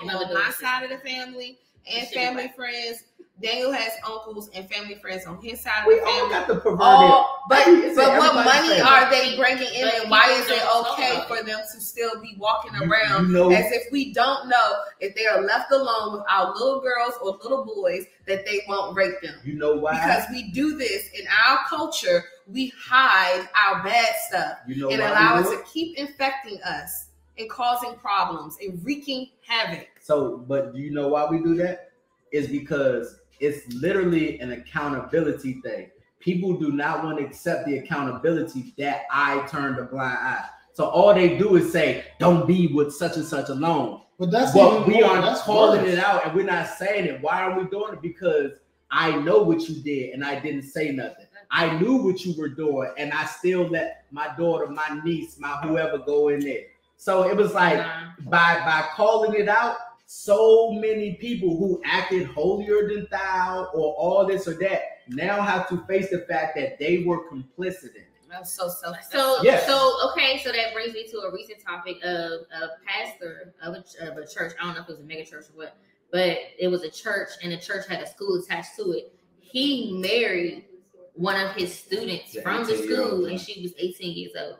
[SPEAKER 3] on my side of the family and family friends. Daniel has uncles and family friends on his side of
[SPEAKER 1] we
[SPEAKER 3] the
[SPEAKER 1] all
[SPEAKER 3] family.
[SPEAKER 1] got the perverted.
[SPEAKER 3] All, but
[SPEAKER 1] Every-
[SPEAKER 3] but what money
[SPEAKER 1] family.
[SPEAKER 3] are they bringing in, and why is it okay for them to still be walking around
[SPEAKER 1] you know-
[SPEAKER 3] as if we don't know if they are left alone with our little girls or little boys that they won't rape them?
[SPEAKER 1] You know why?
[SPEAKER 3] Because we do this in our culture, we hide our bad stuff
[SPEAKER 1] you know
[SPEAKER 3] and
[SPEAKER 1] why
[SPEAKER 3] allow it to keep infecting us and causing problems and wreaking havoc.
[SPEAKER 1] So, but do you know why we do that? Is because it's literally an accountability thing. People do not want to accept the accountability that I turned a blind eye. So all they do is say, "Don't be with such and such alone."
[SPEAKER 2] But that's
[SPEAKER 1] But
[SPEAKER 2] even
[SPEAKER 1] we
[SPEAKER 2] more-
[SPEAKER 1] aren't
[SPEAKER 2] that's
[SPEAKER 1] calling
[SPEAKER 2] worse.
[SPEAKER 1] it out and we're not saying it. Why are we doing it? Because I know what you did and I didn't say nothing. I knew what you were doing and I still let my daughter, my niece, my whoever go in there. So it was like
[SPEAKER 4] Nah.
[SPEAKER 1] by by calling it out, so many people who acted holier than thou or all this or that now have to face the fact that they were complicit in it.
[SPEAKER 3] That's so self.
[SPEAKER 4] So,
[SPEAKER 1] Yes.
[SPEAKER 4] so okay, so that brings me to a recent topic of a pastor of a, of a church. I don't know if it was a mega church or what, but it was a church, and the church had a school attached to it. He married one of his students
[SPEAKER 1] The
[SPEAKER 4] from the school, and she was 18 years old.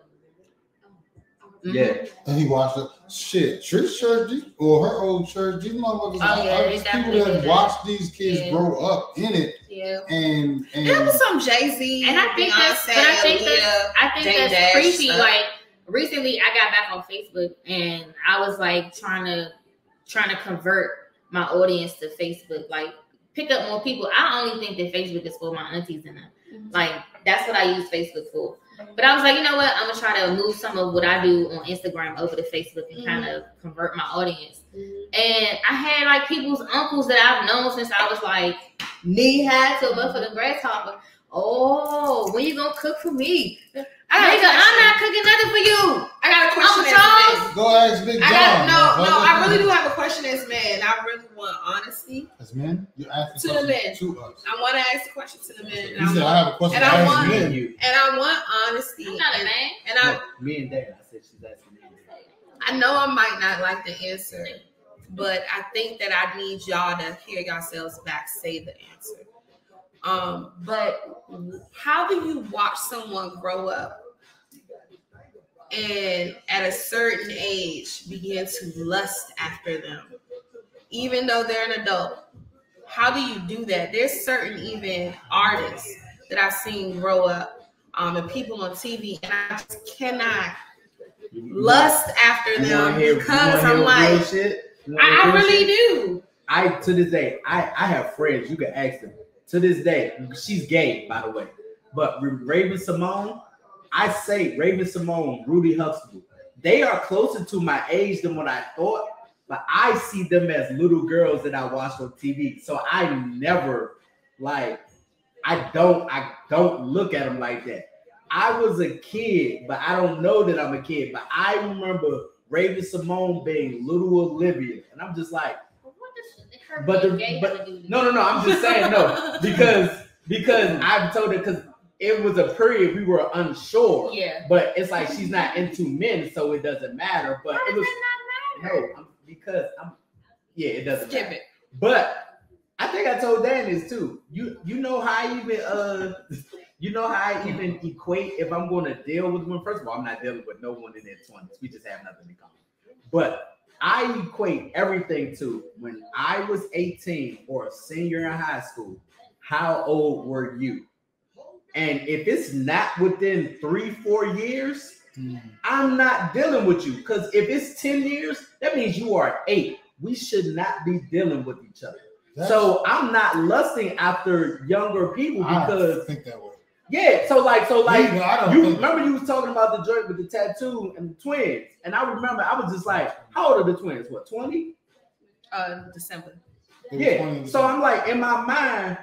[SPEAKER 4] Mhm.
[SPEAKER 1] Yeah,
[SPEAKER 2] and he watched it. Shit, Trish church or her old church. These motherfuckers.
[SPEAKER 4] Oh, yeah,
[SPEAKER 2] are
[SPEAKER 4] they
[SPEAKER 2] just
[SPEAKER 4] definitely
[SPEAKER 2] people that
[SPEAKER 4] did that.
[SPEAKER 2] watch these kids
[SPEAKER 4] Yeah.
[SPEAKER 2] grow up in it,
[SPEAKER 4] Yeah.
[SPEAKER 2] and and
[SPEAKER 3] It was some Jay Z,
[SPEAKER 4] And I think that's, but I think that's, I think
[SPEAKER 3] Dame
[SPEAKER 4] that's creepy.
[SPEAKER 3] stuff.
[SPEAKER 4] Like recently, I got back on Facebook and I was like trying to trying to convert my audience to Facebook. Like pick up more people. I only think that Facebook is for my aunties and them. Like that's what I use Facebook for. But I was like, you know what? I'm gonna try to move some of what I do on Instagram over to Facebook and kind of mm-hmm. convert my audience. Mm-hmm. And I had like people's uncles that I've known since I was like knee high to a motherfucking grasshopper. Oh, when you gonna cook for me?
[SPEAKER 3] I got
[SPEAKER 4] Nigga, I'm not cooking nothing for you.
[SPEAKER 3] I got a question.
[SPEAKER 4] Uncle Charles?
[SPEAKER 3] man.
[SPEAKER 2] go ask Big John.
[SPEAKER 3] I got no, no.
[SPEAKER 2] motherfucker.
[SPEAKER 3] I really do have a question as man. I really want honesty.
[SPEAKER 2] As men, you ask
[SPEAKER 3] To
[SPEAKER 2] the
[SPEAKER 3] the men.
[SPEAKER 2] to us.
[SPEAKER 3] I want to ask the question to the men,
[SPEAKER 2] He
[SPEAKER 3] and I
[SPEAKER 2] said,
[SPEAKER 3] want,
[SPEAKER 2] "I have a question
[SPEAKER 3] and
[SPEAKER 2] to
[SPEAKER 3] I
[SPEAKER 2] ask
[SPEAKER 3] want-
[SPEAKER 2] men."
[SPEAKER 1] you.
[SPEAKER 3] and I want honesty.
[SPEAKER 4] I'm not a man.
[SPEAKER 3] and I,
[SPEAKER 1] No, me and Dad. I said she's asking me.
[SPEAKER 3] I know I might not like the answer, but I think that I need y'all to hear yourselves back say the answer. Um, but how do you watch someone grow up and at a certain age begin to lust after them, even though they're an adult? How do you do that? There's certain even artists that I've seen grow up, um, and people on TV, and I just cannot lust after them
[SPEAKER 1] hear-
[SPEAKER 3] because I'm like,
[SPEAKER 1] shit? You wanna hear
[SPEAKER 3] I, I really
[SPEAKER 1] shit?
[SPEAKER 3] do.
[SPEAKER 1] I to this day, I I have friends. You can ask them. To this day, she's gay, by the way. But Raven-Symoné, I say Raven-Symoné, Rudy Huxtable, they are closer to my age than what I thought. But I see them as little girls that I watched on TV. So I never like. I don't. I don't look at them like that. I was a kid, but I don't know that I'm a kid. But I remember Raven-Symoné being little Olivia, and I'm just like.
[SPEAKER 4] What does her
[SPEAKER 1] But the- but-
[SPEAKER 4] have to do with
[SPEAKER 1] No, no, no. I'm just saying no because because I've told her because it was a period we were unsure.
[SPEAKER 4] Yeah.
[SPEAKER 1] But it's like she's not into men, so it doesn't matter. But
[SPEAKER 4] How
[SPEAKER 1] it was
[SPEAKER 4] that not matter?
[SPEAKER 1] no I'm, because I'm yeah, it doesn't
[SPEAKER 3] Skip
[SPEAKER 1] matter.
[SPEAKER 3] it.
[SPEAKER 1] But I think I told Dan this too. You you know how I even uh you know how I even equate if I'm going to deal with one. First of all, I'm not dealing with no one in their twenties. We just have nothing in common. But I equate everything to when I was 18 or a senior in high school. How old were you? And if it's not within three, four years,
[SPEAKER 2] Mm.
[SPEAKER 1] I'm not dealing with you. Because if it's 10 years, that means you are eight. We should not be dealing with each other.
[SPEAKER 2] That's-
[SPEAKER 1] So I'm not lusting after younger people
[SPEAKER 2] I don't
[SPEAKER 1] because
[SPEAKER 2] think that way.
[SPEAKER 1] yeah. So like so like
[SPEAKER 2] Me, I don't
[SPEAKER 1] you
[SPEAKER 2] think-
[SPEAKER 1] remember you was talking about the joint with the tattoo and the twins, and I remember I was just like, how old are the twins? What 20?
[SPEAKER 3] Uh, December.
[SPEAKER 1] Yeah.
[SPEAKER 2] 20
[SPEAKER 1] So I'm like in my mind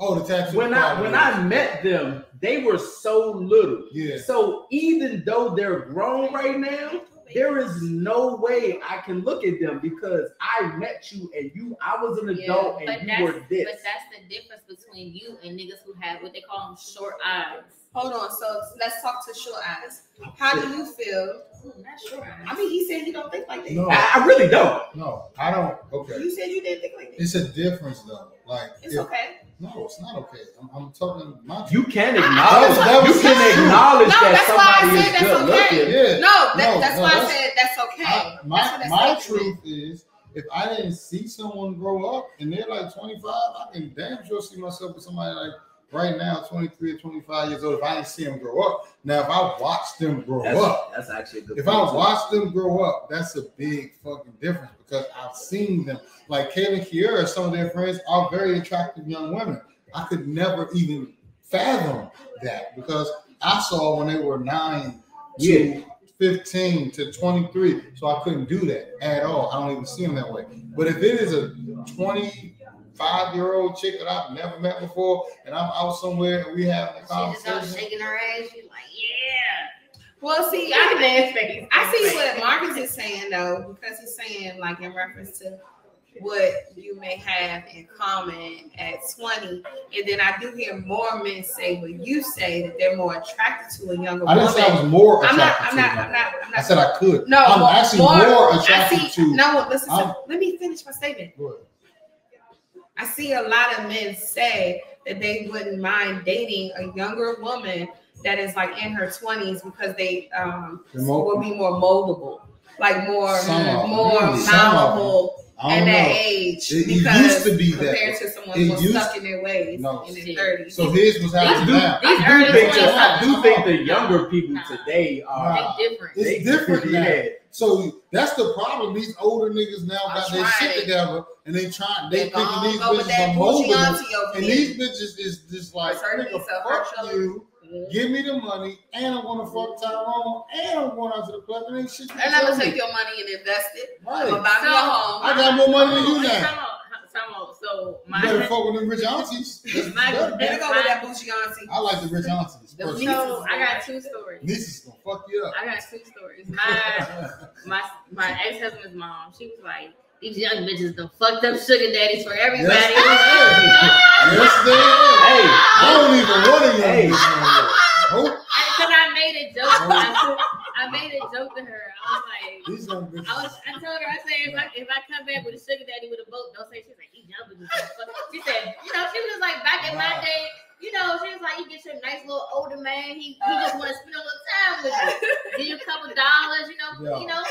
[SPEAKER 2] oh, the tattoo.
[SPEAKER 1] when I
[SPEAKER 2] probably
[SPEAKER 1] when
[SPEAKER 2] is.
[SPEAKER 1] I met them, they were so little.
[SPEAKER 2] yeah,
[SPEAKER 1] So even though they're grown right now, there is no way I can look at them because I met you and you, I was an adult
[SPEAKER 4] but
[SPEAKER 1] and you
[SPEAKER 4] that's,
[SPEAKER 1] were this.
[SPEAKER 4] but that's the difference between you and niggas who have what they call them short eyes.
[SPEAKER 3] Hold on. So let's talk to short eyes. How do you feel?
[SPEAKER 4] Ooh, not short eyes.
[SPEAKER 3] I mean, he said he don't think like that.
[SPEAKER 2] No.
[SPEAKER 1] I, I really don't.
[SPEAKER 2] no, I don't. Okay,
[SPEAKER 3] You said you didn't think like that.
[SPEAKER 2] it's a difference though. Like,
[SPEAKER 3] It's
[SPEAKER 2] if-
[SPEAKER 3] okay.
[SPEAKER 2] no, it's not okay. I'm, I'm talking my.
[SPEAKER 1] You can
[SPEAKER 3] I- I-
[SPEAKER 1] acknowledge
[SPEAKER 2] that
[SPEAKER 1] you
[SPEAKER 2] was-
[SPEAKER 1] can
[SPEAKER 2] no,
[SPEAKER 1] acknowledge
[SPEAKER 3] no,
[SPEAKER 1] that
[SPEAKER 3] that's why I
[SPEAKER 1] somebody
[SPEAKER 3] said
[SPEAKER 1] is
[SPEAKER 3] that's
[SPEAKER 1] good
[SPEAKER 3] okay.
[SPEAKER 1] looking.
[SPEAKER 2] yeah.
[SPEAKER 3] No, that,
[SPEAKER 2] No,
[SPEAKER 3] that's
[SPEAKER 2] no,
[SPEAKER 3] why I said that's okay.
[SPEAKER 2] I- my
[SPEAKER 3] what that
[SPEAKER 2] my
[SPEAKER 3] statement
[SPEAKER 2] truth is, if I didn't see someone grow up and they're like 25, I can damn sure see myself with somebody like right now, 23 or 25 years old. If I didn't see them grow up, now if I watch them grow
[SPEAKER 1] That's,
[SPEAKER 2] up,
[SPEAKER 1] that's actually a good.
[SPEAKER 2] if I
[SPEAKER 1] point, too.
[SPEAKER 2] watch them grow up, that's a big fucking difference because I've seen them. Like Kayla Kiera, some of their friends are very attractive young women. I could never even fathom that because I saw when they were nine to 15 to 23. So I couldn't do that at all. I don't even see them that way. But if it is a 25 year old chick that I've never met before and I'm out somewhere and we having a
[SPEAKER 4] She just out
[SPEAKER 2] conversation,
[SPEAKER 4] shaking her ass. She's like, yeah.
[SPEAKER 3] Well, see,
[SPEAKER 4] I
[SPEAKER 3] I,
[SPEAKER 4] can ass face.
[SPEAKER 3] I see what Marcus is saying though, because he's saying like in reference to what you may have in common at 20. And then I do hear more men say what you say that they're more attracted to a younger
[SPEAKER 2] I didn't say I was more
[SPEAKER 3] I'm not, I'm
[SPEAKER 2] to
[SPEAKER 3] not. I'm not, I'm
[SPEAKER 2] I said I could.
[SPEAKER 3] No,
[SPEAKER 2] I'm
[SPEAKER 3] more-
[SPEAKER 2] actually more,
[SPEAKER 3] I
[SPEAKER 2] attracted
[SPEAKER 3] see,
[SPEAKER 2] to.
[SPEAKER 3] no, listen, to-
[SPEAKER 2] I'm-
[SPEAKER 3] let me finish my statement.
[SPEAKER 2] Go ahead.
[SPEAKER 3] I see a lot of men say that they wouldn't mind dating a younger woman that is like in her 20s because they um
[SPEAKER 2] Remote-
[SPEAKER 3] will be more moldable, like more
[SPEAKER 2] Some
[SPEAKER 3] more
[SPEAKER 2] really, some of 'em.
[SPEAKER 3] malleable at
[SPEAKER 2] don't
[SPEAKER 3] that
[SPEAKER 2] know.
[SPEAKER 3] age
[SPEAKER 2] It- it
[SPEAKER 3] because
[SPEAKER 2] used to be that
[SPEAKER 3] compared
[SPEAKER 2] way.
[SPEAKER 3] to someone
[SPEAKER 2] It
[SPEAKER 3] who's
[SPEAKER 2] used-
[SPEAKER 3] stuck in their ways
[SPEAKER 2] No.
[SPEAKER 3] in their 30s.
[SPEAKER 2] So here's what's happening now.
[SPEAKER 4] These
[SPEAKER 1] I do think, I do think the younger people today are
[SPEAKER 2] Nah.
[SPEAKER 4] they different.
[SPEAKER 2] It's
[SPEAKER 1] they-
[SPEAKER 2] different now.
[SPEAKER 1] Yeah.
[SPEAKER 2] So that's the problem. These older niggas now got their shit together and they trying they
[SPEAKER 3] They're
[SPEAKER 2] thinking these bitches
[SPEAKER 3] that
[SPEAKER 2] are
[SPEAKER 3] bougie
[SPEAKER 2] moldable.
[SPEAKER 3] auntie over
[SPEAKER 2] And
[SPEAKER 3] there.
[SPEAKER 2] these bitches is just like
[SPEAKER 3] It's
[SPEAKER 2] nigga, fuck
[SPEAKER 3] her
[SPEAKER 2] you.
[SPEAKER 4] Yeah.
[SPEAKER 2] Give me the money and I'm gonna fuck mm-hmm. Tyrone and I'm going out to the club and ain't shit.
[SPEAKER 3] And I'm gonna take
[SPEAKER 2] me.
[SPEAKER 3] your money and invest it. I'm gonna buy me a
[SPEAKER 4] So-
[SPEAKER 3] home.
[SPEAKER 2] I got more money than you
[SPEAKER 4] Hold on,
[SPEAKER 2] now.
[SPEAKER 4] time out, time out. So
[SPEAKER 2] You better
[SPEAKER 4] my
[SPEAKER 2] fuck with them rich aunties.
[SPEAKER 4] My-
[SPEAKER 2] better.
[SPEAKER 3] Better go with that bougie auntie.
[SPEAKER 2] I like the rich aunties.
[SPEAKER 3] The
[SPEAKER 2] personally.
[SPEAKER 3] nieces.
[SPEAKER 4] I got two stories.
[SPEAKER 2] This is gonna fuck you up.
[SPEAKER 4] I got two stories. My my my ex husband's mom, she was like, these young bitches done fucked up sugar daddies for everybody.
[SPEAKER 2] Yes, they is.
[SPEAKER 1] Hey,
[SPEAKER 2] I don't even want a young
[SPEAKER 1] Hey.
[SPEAKER 2] bitch no
[SPEAKER 4] Because I made a joke. I, I made a joke to her. I was like,
[SPEAKER 2] These young bitches.
[SPEAKER 4] I was, I told her, I said, if I, if I come back with a sugar daddy with a boat, don't say she's like, these young bitches. done fucked up." She said, you know, she was just like back in my day. You know, she was like, you get your nice little older man. He, he just want to spend a little time with you. Give you a couple dollars, you know,
[SPEAKER 2] Yeah.
[SPEAKER 4] you know.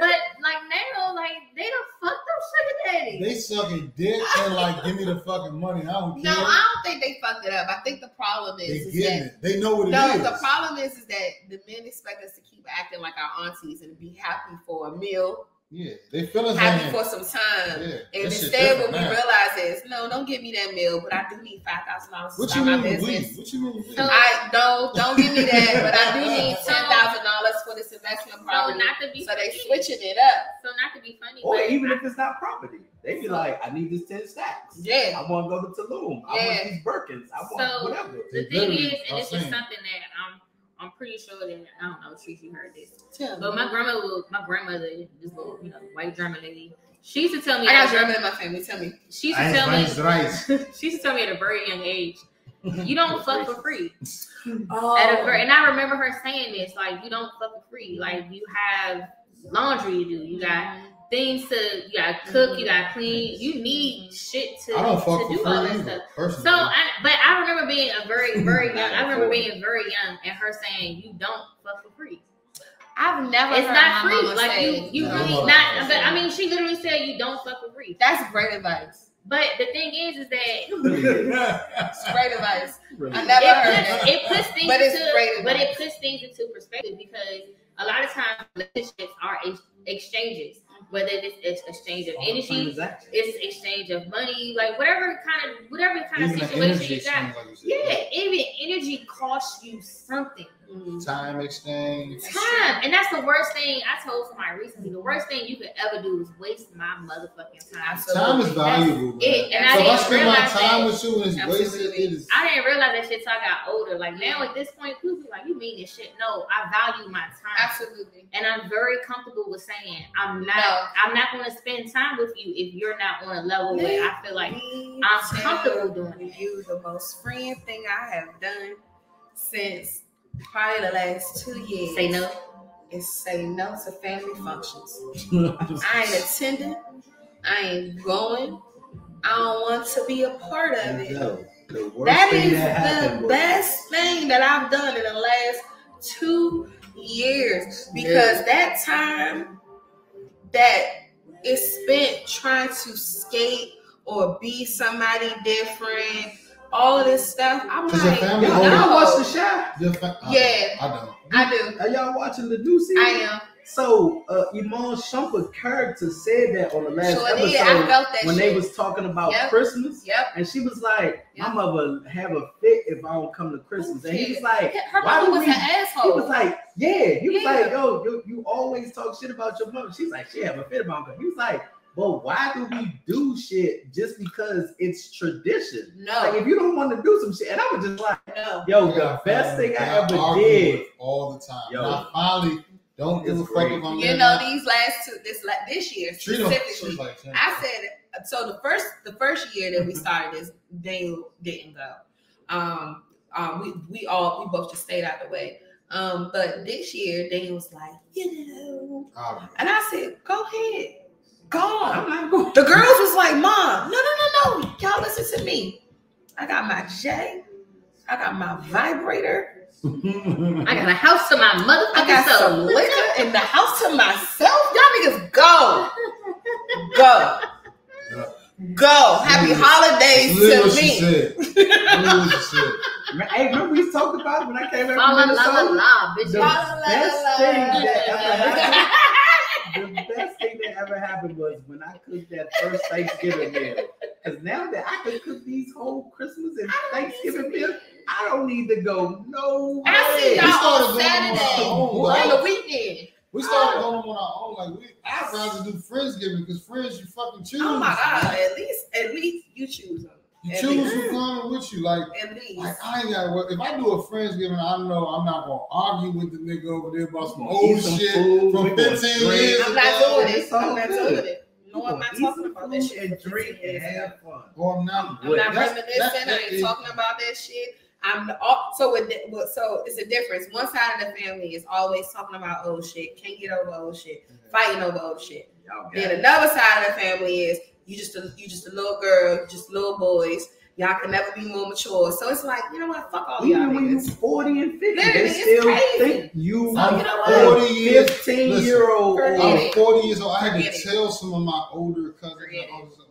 [SPEAKER 4] But like now, like they done fucked up sugar daddy.
[SPEAKER 2] They sucking dick and like give me the fucking money. I don't care. No.
[SPEAKER 3] I don't think they fucked it up. I think the problem
[SPEAKER 2] they
[SPEAKER 3] is, is that
[SPEAKER 2] it. They know what it
[SPEAKER 3] no,
[SPEAKER 2] is.
[SPEAKER 3] the problem is is that the men expect us to keep acting like our aunties and be happy for a meal,
[SPEAKER 2] Yeah, they feeling
[SPEAKER 3] happy
[SPEAKER 2] happy
[SPEAKER 3] for some time.
[SPEAKER 2] Yeah,
[SPEAKER 3] And
[SPEAKER 2] that shit
[SPEAKER 3] instead, what we
[SPEAKER 2] now.
[SPEAKER 3] realize is, no, don't give me that meal, but I do need five thousand dollars to
[SPEAKER 2] What you
[SPEAKER 3] start my
[SPEAKER 2] mean we?
[SPEAKER 3] business.
[SPEAKER 2] What you mean we?
[SPEAKER 4] So-
[SPEAKER 3] I no, don't give me that, but I do need ten thousand dollars for this investment
[SPEAKER 4] So
[SPEAKER 3] property.
[SPEAKER 4] not to be
[SPEAKER 3] So they
[SPEAKER 4] funny.
[SPEAKER 3] switching it up.
[SPEAKER 4] So not to be funny,
[SPEAKER 1] or
[SPEAKER 4] but
[SPEAKER 1] even if it's not property, they be like, I need this 10 stacks.
[SPEAKER 3] Yeah.
[SPEAKER 1] I want to go to Tulum. I
[SPEAKER 3] Yeah.
[SPEAKER 1] want these Birkins. I want
[SPEAKER 4] So-
[SPEAKER 1] whatever.
[SPEAKER 4] the thing is, and
[SPEAKER 2] are
[SPEAKER 4] this is
[SPEAKER 2] saying.
[SPEAKER 4] something that I'm I'm pretty sure that I don't know, Trish, you heard this.
[SPEAKER 3] Tell
[SPEAKER 4] But
[SPEAKER 3] me.
[SPEAKER 4] my grandmother, was- my grandmother, this little, you know, white German lady, she used to tell me.
[SPEAKER 3] I got German in my family. Tell me.
[SPEAKER 4] She used to tell me.
[SPEAKER 2] Eins, eins,
[SPEAKER 4] she used to tell me at a very young age, you don't fuck for free.
[SPEAKER 3] Oh,
[SPEAKER 4] At a very, oh. and I remember her saying this, like, you don't fuck for free. Like, you have laundry to do. You got things to, you got to cook. You mm-hmm. got to clean. You need shit to,
[SPEAKER 2] I don't fuck
[SPEAKER 4] to
[SPEAKER 2] for
[SPEAKER 4] do all
[SPEAKER 2] free
[SPEAKER 4] that
[SPEAKER 2] either.
[SPEAKER 4] stuff.
[SPEAKER 2] Personally,
[SPEAKER 4] So, I, but I remember being a very, very young. I remember being very young, and her saying, "You don't fuck for free.
[SPEAKER 3] I've never.
[SPEAKER 4] It's
[SPEAKER 3] heard
[SPEAKER 4] not
[SPEAKER 3] my
[SPEAKER 4] free.
[SPEAKER 3] mama
[SPEAKER 4] Like
[SPEAKER 3] say,
[SPEAKER 4] you, you
[SPEAKER 2] No,
[SPEAKER 4] really
[SPEAKER 2] no,
[SPEAKER 4] not."
[SPEAKER 2] no,
[SPEAKER 4] But. I mean, she literally said, "You don't fuck for free."
[SPEAKER 3] That's great advice.
[SPEAKER 4] But the thing is, is that
[SPEAKER 3] It's great advice.
[SPEAKER 1] Really.
[SPEAKER 3] I never
[SPEAKER 4] it
[SPEAKER 3] heard
[SPEAKER 4] puts,
[SPEAKER 3] that.
[SPEAKER 4] it puts things
[SPEAKER 3] But
[SPEAKER 4] into,
[SPEAKER 3] great
[SPEAKER 4] but it puts things into perspective because a lot of times relationships are ex- exchanges, whether it's ex- exchange of energy, it's exchange of money, like whatever kind of whatever kind
[SPEAKER 2] Even
[SPEAKER 4] of situation you got.
[SPEAKER 2] like you.
[SPEAKER 4] Yeah, even energy costs you something. Mm-hmm.
[SPEAKER 2] Time exchange.
[SPEAKER 4] Time, and that's the worst thing I told somebody recently. The worst thing you could ever do is waste my motherfucking time.
[SPEAKER 3] Absolutely.
[SPEAKER 2] Time is valuable,
[SPEAKER 4] it, and
[SPEAKER 2] so
[SPEAKER 4] I
[SPEAKER 2] if I
[SPEAKER 4] didn't
[SPEAKER 2] spend my
[SPEAKER 4] realize
[SPEAKER 2] time
[SPEAKER 4] that.
[SPEAKER 2] with you and it's wasted, it is.
[SPEAKER 4] I didn't realize that shit till I got older. Like now at this point, people be like, "You mean this shit?" No, I value my time,
[SPEAKER 3] Absolutely.
[SPEAKER 4] and I'm very comfortable with saying I'm not.
[SPEAKER 3] No.
[SPEAKER 4] I'm not going to spend time with you if you're not on a level where I feel like I'm comfortable doing it.
[SPEAKER 3] You the most freeing thing I have done since probably the last two years.
[SPEAKER 4] say no.
[SPEAKER 3] Is say no to family functions. I ain't attending. I ain't going. I don't want to be a part of it.
[SPEAKER 1] Yo, the
[SPEAKER 3] That
[SPEAKER 1] thing
[SPEAKER 3] is the
[SPEAKER 1] was-
[SPEAKER 3] best thing that I've done in the last two years because that time that is spent trying to skate or be somebody different, all of this stuff. I'm
[SPEAKER 2] Cause your
[SPEAKER 3] like,
[SPEAKER 2] family
[SPEAKER 1] Y'all,
[SPEAKER 2] hold
[SPEAKER 1] y'all watch the show?
[SPEAKER 2] Your fa- I
[SPEAKER 3] Yeah.
[SPEAKER 2] don't. I don't.
[SPEAKER 3] I do.
[SPEAKER 1] Are y'all watching the new season?
[SPEAKER 3] I am.
[SPEAKER 1] So, uh, Iman Shumpert character said that on the last
[SPEAKER 3] Sure
[SPEAKER 1] episode
[SPEAKER 3] did. I felt that
[SPEAKER 1] when
[SPEAKER 3] shit.
[SPEAKER 1] they was talking about
[SPEAKER 3] Yep.
[SPEAKER 1] Christmas,
[SPEAKER 3] Yep.
[SPEAKER 1] and she was like, "My
[SPEAKER 3] Yep.
[SPEAKER 1] mother have a fit if I don't come to Christmas," and he was like,
[SPEAKER 3] Her
[SPEAKER 1] Why
[SPEAKER 3] mother
[SPEAKER 1] do
[SPEAKER 3] was
[SPEAKER 1] we-
[SPEAKER 3] an
[SPEAKER 1] "He was like, yeah," he was
[SPEAKER 3] Yeah.
[SPEAKER 1] like, "Yo, you, you always talk shit about your mother." She's like, "She have a fit about her." He was like, "But why do we do shit just because it's tradition? Like,
[SPEAKER 3] no,
[SPEAKER 1] if you don't want to do some shit," and I was just like,
[SPEAKER 3] no.
[SPEAKER 1] "Yo,
[SPEAKER 2] Yeah,
[SPEAKER 1] the best thing I
[SPEAKER 2] and
[SPEAKER 1] ever did."
[SPEAKER 2] all the time.
[SPEAKER 1] Yo.
[SPEAKER 2] And I finally don't give a fuck
[SPEAKER 1] great.
[SPEAKER 2] if I'm
[SPEAKER 3] You
[SPEAKER 2] there
[SPEAKER 3] know
[SPEAKER 2] or
[SPEAKER 3] these last two, this la- this year specifically.
[SPEAKER 2] like,
[SPEAKER 3] I said so. The first the first year that we started this, Daniel didn't go. Um, um, we we all we both just stayed out the way. Um, but this year Daniel was like, you know,
[SPEAKER 2] "Ah,
[SPEAKER 3] and I said, go ahead, go
[SPEAKER 1] I'm
[SPEAKER 3] on.
[SPEAKER 1] not going.
[SPEAKER 3] The girls was like, Mom, no, no, no, no, y'all listen to me. I got my J, I got my vibrator,
[SPEAKER 4] I got a house to my motherfucking
[SPEAKER 3] I got
[SPEAKER 4] self.
[SPEAKER 3] some liquor in the house to myself. Y'all niggas go. Go. Go. Happy holidays to me.
[SPEAKER 2] said. Literally what she said.
[SPEAKER 1] Man, Hey, remember we talked about it when I came back
[SPEAKER 4] La la
[SPEAKER 1] from
[SPEAKER 4] la la
[SPEAKER 1] Minnesota?
[SPEAKER 4] la, bitch.
[SPEAKER 1] The
[SPEAKER 3] La, la, la,
[SPEAKER 1] best
[SPEAKER 3] la,
[SPEAKER 1] thing that ever happened. the best thing that ever happened was when I cooked that first Thanksgiving meal. Because now that I can cook these whole Christmas and Thanksgiving meals, I don't need to go no
[SPEAKER 3] I see
[SPEAKER 1] way.
[SPEAKER 3] y'all
[SPEAKER 2] started
[SPEAKER 3] on
[SPEAKER 2] going on
[SPEAKER 3] Saturday
[SPEAKER 2] our own,
[SPEAKER 3] on the weekend.
[SPEAKER 2] We started going on our own. Like we, I'd rather do Friendsgiving because friends you fucking choose.
[SPEAKER 3] Oh my god! At least, at least you choose them.
[SPEAKER 2] You
[SPEAKER 3] At
[SPEAKER 2] choose
[SPEAKER 3] least.
[SPEAKER 2] who coming with you. Like,
[SPEAKER 3] At
[SPEAKER 2] like I ain't got to If I do a Friendsgiving, I know I'm not gonna argue with the nigga over there about some old
[SPEAKER 1] some
[SPEAKER 2] shit
[SPEAKER 1] food,
[SPEAKER 2] from
[SPEAKER 1] we
[SPEAKER 2] 15 years
[SPEAKER 3] I'm
[SPEAKER 2] ago.
[SPEAKER 3] not doing it.
[SPEAKER 1] It's
[SPEAKER 3] I'm not
[SPEAKER 1] good.
[SPEAKER 3] doing it. No, I'm not talking about that shit.
[SPEAKER 1] and drink and have fun.
[SPEAKER 2] Or I'm not.
[SPEAKER 3] I'm not
[SPEAKER 2] That's-
[SPEAKER 3] reminiscing.
[SPEAKER 2] that-
[SPEAKER 3] I ain't
[SPEAKER 2] is-
[SPEAKER 3] talking about that shit. I'm all, so with the- with- so it's a difference. One side of the family is always talking about old shit, can't get over old shit, fighting over old shit.
[SPEAKER 1] Y'all
[SPEAKER 3] Then
[SPEAKER 1] it.
[SPEAKER 3] another side of the family is you just a you just a little girl, just little boys. Y'all can never be more mature. So it's like you know what? Fuck all y'all
[SPEAKER 1] Even when you
[SPEAKER 3] niggas.
[SPEAKER 1] 40 and 50,
[SPEAKER 3] Literally,
[SPEAKER 1] they
[SPEAKER 3] it's
[SPEAKER 1] still
[SPEAKER 3] crazy.
[SPEAKER 1] think you
[SPEAKER 3] So you know
[SPEAKER 2] 40 years.
[SPEAKER 1] 15
[SPEAKER 2] listen,
[SPEAKER 1] year old.
[SPEAKER 2] I'm 40 years old. I had to tell some of my older cousins,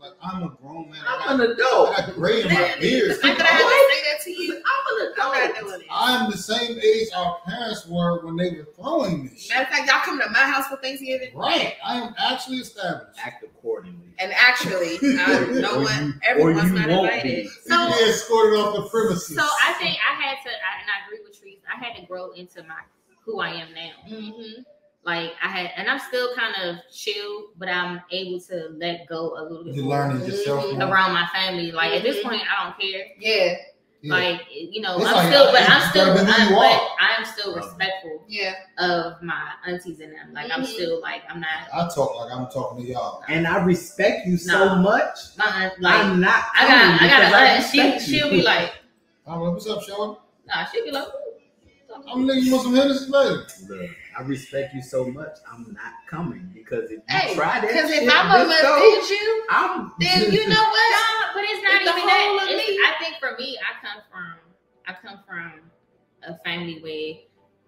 [SPEAKER 3] Forget
[SPEAKER 2] and others, like, I'm a grown man. I
[SPEAKER 1] I'm
[SPEAKER 2] got,
[SPEAKER 1] an adult.
[SPEAKER 2] I got gray in my
[SPEAKER 3] Literally,
[SPEAKER 2] beard.
[SPEAKER 3] I'm gonna have to say that to you.
[SPEAKER 1] I'm an
[SPEAKER 3] I'm
[SPEAKER 1] adult.
[SPEAKER 3] not doing it.
[SPEAKER 2] I'm the same age our parents were when they were throwing this.
[SPEAKER 3] Matter of fact, y'all come to my house for Thanksgiving.
[SPEAKER 2] Right. I am actually established.
[SPEAKER 1] Act accordingly.
[SPEAKER 3] And actually, I, no
[SPEAKER 1] Or
[SPEAKER 3] one,
[SPEAKER 1] you-
[SPEAKER 3] everyone's not invited.
[SPEAKER 1] be.
[SPEAKER 2] So,
[SPEAKER 4] So-
[SPEAKER 2] you get escorted off the premises.
[SPEAKER 4] So I think I had to, I, and I agree with Trees. I had to grow into my who I am now.
[SPEAKER 3] Mm-hmm.
[SPEAKER 4] Like I had, and I'm still kind of chill, but I'm able to let go a little bit
[SPEAKER 2] You're learning yourself. More.
[SPEAKER 4] around my family. Like at this
[SPEAKER 3] Mhm.
[SPEAKER 4] point, I don't care.
[SPEAKER 3] Yeah,
[SPEAKER 2] Yeah.
[SPEAKER 4] Like you know,
[SPEAKER 2] It's
[SPEAKER 4] I'm
[SPEAKER 2] like,
[SPEAKER 4] still, but I'm still,
[SPEAKER 2] be
[SPEAKER 4] I'm,
[SPEAKER 2] you
[SPEAKER 4] but. I am still respectful
[SPEAKER 3] yeah.
[SPEAKER 4] of my aunties and them. Like I'm
[SPEAKER 3] Mhm.
[SPEAKER 4] still like I'm not
[SPEAKER 2] I talk like I'm talking to y'all.
[SPEAKER 1] And I respect you so
[SPEAKER 4] No.
[SPEAKER 1] much.
[SPEAKER 4] my. Like
[SPEAKER 1] I'm not.
[SPEAKER 4] I got, I got a aunt. She
[SPEAKER 1] you.
[SPEAKER 4] she'll be like,
[SPEAKER 2] I'm like, what's up, Sean?
[SPEAKER 4] nah, she'll be like,
[SPEAKER 2] I'm nigga, you want some Hennessy, baby?
[SPEAKER 1] Look, I respect you so much. I'm not coming because if you
[SPEAKER 3] Hey,
[SPEAKER 1] try that,
[SPEAKER 3] because if
[SPEAKER 1] shit
[SPEAKER 3] my mama
[SPEAKER 1] this go,
[SPEAKER 3] did you,
[SPEAKER 1] I'm
[SPEAKER 3] then you know what?
[SPEAKER 4] No, but it's not
[SPEAKER 3] It's the
[SPEAKER 4] even
[SPEAKER 3] whole
[SPEAKER 4] that.
[SPEAKER 3] of
[SPEAKER 4] It's,
[SPEAKER 3] me.
[SPEAKER 4] I think for me, I come from I come from a family where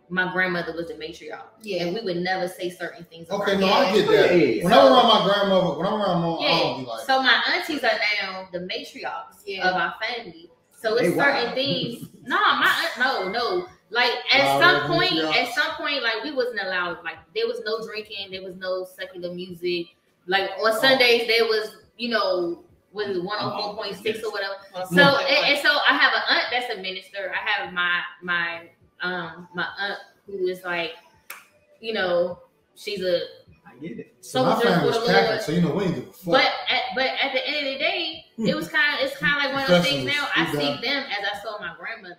[SPEAKER 4] my grandmother was the matriarch,
[SPEAKER 3] Yeah.
[SPEAKER 4] and we would never say certain things.
[SPEAKER 2] Okay, no,
[SPEAKER 4] her.
[SPEAKER 2] I get that.
[SPEAKER 1] Yeah.
[SPEAKER 2] When I'm around my grandmother, when I'm around mom, I
[SPEAKER 4] Yeah.
[SPEAKER 2] don't be like,
[SPEAKER 4] So my aunties are now the matriarchs
[SPEAKER 3] Yeah.
[SPEAKER 4] of our family. So
[SPEAKER 1] They
[SPEAKER 4] it's certain
[SPEAKER 1] wild.
[SPEAKER 4] things. No, my aunt, no, no. Like at
[SPEAKER 2] Wow,
[SPEAKER 4] some point,
[SPEAKER 2] matriarchs.
[SPEAKER 4] at some point, like we wasn't allowed. Like there was no drinking, there was no secular music. Like on Sundays, there was, you know, was it one hundred four point six or whatever. So and, and so I have an aunt that's a minister. I have my my um my aunt who is like, you know, she's a
[SPEAKER 1] I get it.
[SPEAKER 2] so my
[SPEAKER 4] soldier for
[SPEAKER 2] family's
[SPEAKER 4] the
[SPEAKER 2] Catholic, so you know we ain't give a fuck.
[SPEAKER 4] But at, but at the end of the day, it was kind of it's kind of like one of those things. Now I see them as I saw my grandmother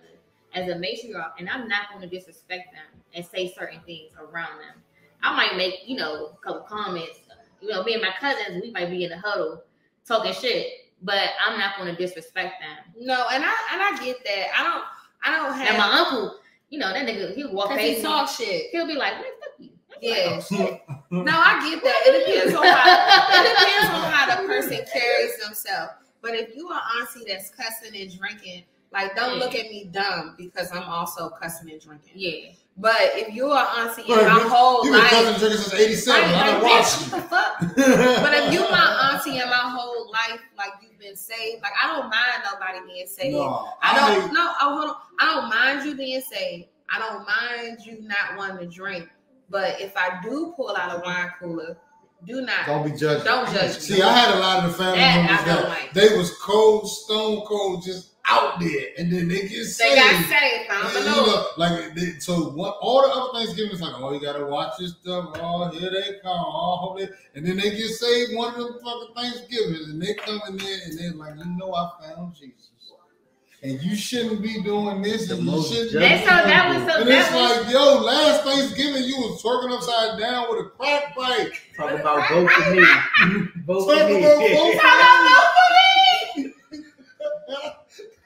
[SPEAKER 4] as a matriarch, and I'm not going to disrespect them and say certain things around them. I might make you know a couple comments. You know, me and my cousins, we might be in the huddle talking shit, but I'm not going to disrespect them.
[SPEAKER 3] no, and I and I get that. I don't. I don't have.
[SPEAKER 4] And my uncle, you know, that nigga, he walk
[SPEAKER 3] Cause he talk shit.
[SPEAKER 4] he'll be like, "Man, fuck you."
[SPEAKER 3] Yeah.
[SPEAKER 4] "Oh.
[SPEAKER 3] No, I get that. It depends on how it depends on how the person carries themselves. But if you are auntie that's cussing and drinking, like don't look at me dumb because I'm also cussing and drinking.
[SPEAKER 4] yeah.
[SPEAKER 3] But if you are auntie in
[SPEAKER 2] Right,
[SPEAKER 3] my
[SPEAKER 2] bitch.
[SPEAKER 3] whole
[SPEAKER 2] you been
[SPEAKER 3] life,
[SPEAKER 2] cousin drinking since '87.
[SPEAKER 3] Right,
[SPEAKER 2] I
[SPEAKER 3] like,
[SPEAKER 2] done
[SPEAKER 3] bitch, what
[SPEAKER 2] you.
[SPEAKER 3] the fuck? But if you my auntie in my whole life, like you've been saved, like I don't mind nobody being saved.
[SPEAKER 2] No,
[SPEAKER 3] I don't
[SPEAKER 2] hate-
[SPEAKER 3] no, oh hold on. I don't mind you being saved. I don't mind you not wanting to drink. But if I do pull out a wine cooler, do not
[SPEAKER 2] Don't be judging.
[SPEAKER 3] don't judge me.
[SPEAKER 2] See, I had a lot of the family
[SPEAKER 3] That
[SPEAKER 2] members that
[SPEAKER 3] like.
[SPEAKER 2] they was cold, stone cold, just out there, and then they get saved.
[SPEAKER 3] They
[SPEAKER 2] saved.
[SPEAKER 3] got saved. I
[SPEAKER 2] And,
[SPEAKER 3] don't
[SPEAKER 2] you
[SPEAKER 3] know.
[SPEAKER 2] know, like they, so, what all the other Thanksgiving is like, oh, you gotta watch this stuff. Oh, here they come. Oh, hope they, and then they get saved one of them fucking Thanksgivings, and they come in there and they're like, you know, I found Jesus, and you shouldn't be doing this,
[SPEAKER 1] The
[SPEAKER 2] and you
[SPEAKER 1] most
[SPEAKER 2] shouldn't. be
[SPEAKER 4] And so that was so
[SPEAKER 2] and it's
[SPEAKER 4] was
[SPEAKER 2] like, yo, last Thanksgiving you was twerking upside down with a crack pipe.
[SPEAKER 1] Talk about vote for me. vote
[SPEAKER 2] Talk
[SPEAKER 1] for me.
[SPEAKER 2] about vote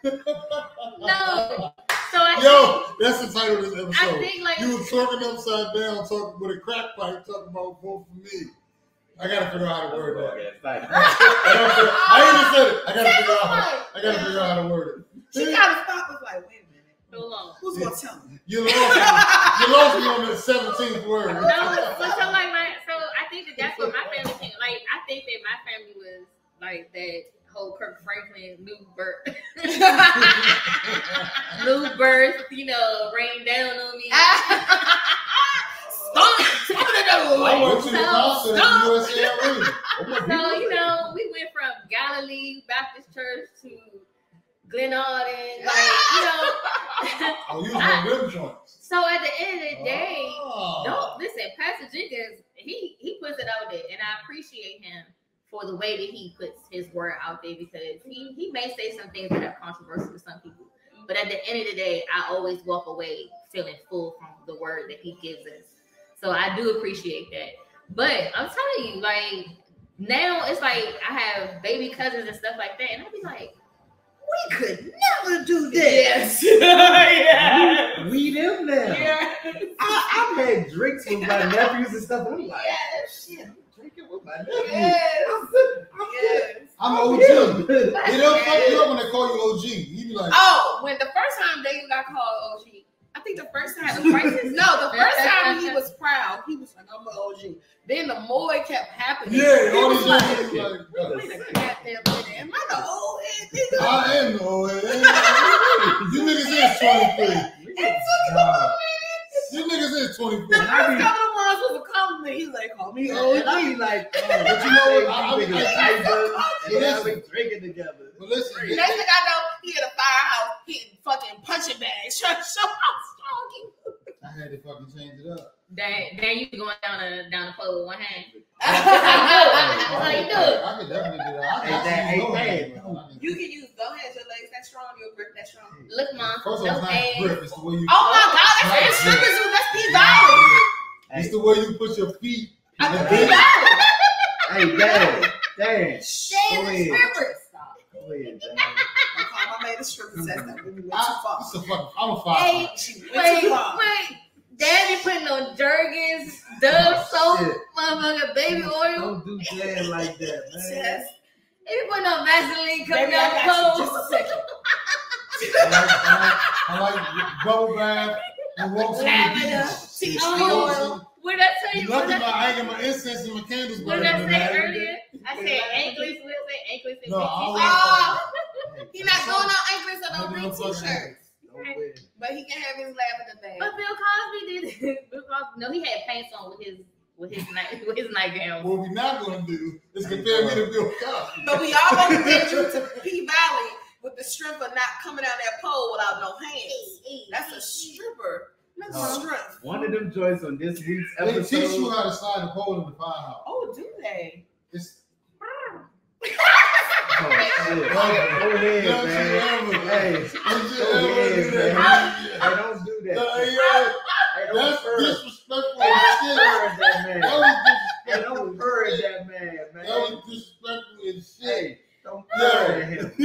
[SPEAKER 4] no. So I
[SPEAKER 2] Yo, that's the title of this
[SPEAKER 4] think, I
[SPEAKER 2] episode.
[SPEAKER 4] think like
[SPEAKER 2] You were twerking upside down, talking with a crack pipe, talking about vote for me. I gotta figure out how to word that. I, gotta figure, I even said it. I gotta figure out. How, I gotta figure out how to word
[SPEAKER 3] She
[SPEAKER 2] it.
[SPEAKER 3] kind of stopped. Was like, wait a minute.
[SPEAKER 4] So long.
[SPEAKER 3] Who's gonna tell me?
[SPEAKER 2] You lost me. You lost me on the seventeenth word.
[SPEAKER 4] No, but so like my so I think that that's what my family came like. I think that my family was like that whole Kirk Franklin new birth, new birth, you know, rain down on me. Ah.
[SPEAKER 3] Stop! Stop it
[SPEAKER 2] I went to the
[SPEAKER 4] So-
[SPEAKER 2] concert at
[SPEAKER 3] Stop.
[SPEAKER 2] USA
[SPEAKER 4] So you know, we went from Galilee Baptist Church to Glenarden, like you know.
[SPEAKER 2] Oh, you was one them joints.
[SPEAKER 4] so at the end of the day, ah.
[SPEAKER 2] Oh.
[SPEAKER 4] No, listen, Pastor Jenkins, he he puts it out there, and I appreciate him for the way that he puts his word out there because he he may say some things that are controversial to some people, but at the end of the day, I always walk away feeling full from the word that he gives us. So I do appreciate that. But I'm telling you, like now it's like I have baby cousins and stuff like that, and I'll be like,
[SPEAKER 3] We could never do this.
[SPEAKER 4] yes, yeah,
[SPEAKER 1] We them now.
[SPEAKER 3] Yeah.
[SPEAKER 1] I, I've had drinks with my nephews and stuff. And I'm like,
[SPEAKER 3] Yes.
[SPEAKER 1] shit, with my.
[SPEAKER 3] Yes. Yes.
[SPEAKER 2] I'm OG. They don't fuck you up when they call you OG. You be like,
[SPEAKER 3] Oh, when the first time they got called OG, I think the first time the crisis. no, the first time he was proud, he was like, "I'm an OG." Then the more it kept happening,
[SPEAKER 2] yeah, all
[SPEAKER 3] was
[SPEAKER 2] these
[SPEAKER 3] like,
[SPEAKER 2] be like, bro,
[SPEAKER 3] "Wait a goddamn minute, am I the old head nigga?"
[SPEAKER 2] I am the old head. You niggas is 23.
[SPEAKER 3] It took a
[SPEAKER 2] You niggas is
[SPEAKER 3] The
[SPEAKER 2] 23.
[SPEAKER 3] first couple of ones was a compliment. He's like, "Call me OG."
[SPEAKER 1] I be like, oh,
[SPEAKER 2] But you know what? I- I-
[SPEAKER 1] niggas
[SPEAKER 2] I- Listen.
[SPEAKER 1] now we drinking together.
[SPEAKER 2] But listen,
[SPEAKER 3] Next thing I know, he in a firehouse hitting fucking punching bags, to show how strong he was.
[SPEAKER 2] I had to fucking change it up.
[SPEAKER 4] Dan, Dan, you going down a down the pole with one hand.
[SPEAKER 2] I
[SPEAKER 4] how you do
[SPEAKER 2] could-
[SPEAKER 4] it.
[SPEAKER 2] I could definitely do that. I
[SPEAKER 1] Hey,
[SPEAKER 2] got
[SPEAKER 1] that
[SPEAKER 2] to use
[SPEAKER 1] ain't
[SPEAKER 2] no
[SPEAKER 1] bad.
[SPEAKER 2] hands, man.
[SPEAKER 3] You can use go ahead, your legs that strong, your grip that strong.
[SPEAKER 4] Look, mom,
[SPEAKER 2] First of all,
[SPEAKER 4] no
[SPEAKER 2] it's not
[SPEAKER 4] hands.
[SPEAKER 2] grip. It's the way you.
[SPEAKER 3] Oh my god, that's
[SPEAKER 2] Right.
[SPEAKER 3] what strippers do. That's P Valley.
[SPEAKER 2] It's the way you put your feet.
[SPEAKER 3] I
[SPEAKER 2] in the
[SPEAKER 3] P
[SPEAKER 2] dick.
[SPEAKER 3] Valley.
[SPEAKER 1] Hey, Dad, Dad,
[SPEAKER 3] Shame
[SPEAKER 1] Go
[SPEAKER 3] the
[SPEAKER 1] ahead.
[SPEAKER 3] strippers. Stop.
[SPEAKER 1] go ahead, Dad.
[SPEAKER 3] I call my man a stripper. Says that we went too
[SPEAKER 2] I,
[SPEAKER 3] far.
[SPEAKER 2] it's a fucking, I'm a five.
[SPEAKER 4] Hey, Wait, wait. Daddy putting on Jergens, Dove oh,
[SPEAKER 1] soap,
[SPEAKER 4] motherfucker, baby oil.
[SPEAKER 1] Don't do Dad like that, man.
[SPEAKER 3] Yes.
[SPEAKER 4] He putting on Vaseline coming
[SPEAKER 3] Baby, I
[SPEAKER 4] the
[SPEAKER 3] got Just a second.
[SPEAKER 2] I like, I like, I like bubble bath and walks on the
[SPEAKER 3] Lavender,
[SPEAKER 2] beach.
[SPEAKER 3] tea
[SPEAKER 4] Oh, what did I tell
[SPEAKER 2] You
[SPEAKER 4] you?
[SPEAKER 2] lucky
[SPEAKER 4] What,
[SPEAKER 2] my,
[SPEAKER 4] I,
[SPEAKER 2] I ain't got my incense and my candles
[SPEAKER 4] what did I say
[SPEAKER 2] man.
[SPEAKER 4] earlier? I said anklets. What did I say? Anklets and
[SPEAKER 2] No, I
[SPEAKER 4] big
[SPEAKER 3] Oh,
[SPEAKER 1] Hey,
[SPEAKER 3] he not going on anklets or
[SPEAKER 2] I
[SPEAKER 3] no
[SPEAKER 2] do
[SPEAKER 3] big
[SPEAKER 2] no
[SPEAKER 3] t-shirts.
[SPEAKER 1] Don't wear-
[SPEAKER 3] But he can have his lavender bag.
[SPEAKER 4] But Bill Cosby did it. Bill Cosby, no, he had pants on with his with his night with his nightgown.
[SPEAKER 2] What we not gonna do is compare me to Bill Cosby.
[SPEAKER 3] But we all gonna get you to P Valley with the stripper not coming out that pole without no hands. That's a stripper. That's
[SPEAKER 2] No.
[SPEAKER 3] a uh-huh. strength.
[SPEAKER 1] One of them joints on this week's
[SPEAKER 2] They teach you
[SPEAKER 1] episode.
[SPEAKER 2] how to slide the pole in the firehouse.
[SPEAKER 3] Oh, do they?
[SPEAKER 2] It's
[SPEAKER 1] Oh, shit. Go ahead,
[SPEAKER 2] Don't you ever-
[SPEAKER 1] Hey,
[SPEAKER 2] don't you ever do that.
[SPEAKER 1] man. hey, don't do that.
[SPEAKER 2] No, yeah,
[SPEAKER 1] Hey, don't
[SPEAKER 2] That's
[SPEAKER 1] purr.
[SPEAKER 2] disrespectful as
[SPEAKER 1] don't
[SPEAKER 2] shit.
[SPEAKER 1] purr at that man.
[SPEAKER 2] That was
[SPEAKER 1] Hey,
[SPEAKER 2] disrespectful.
[SPEAKER 1] don't purr that man,
[SPEAKER 2] That was disrespectful as shit.
[SPEAKER 1] Hey, don't purr at him.
[SPEAKER 2] I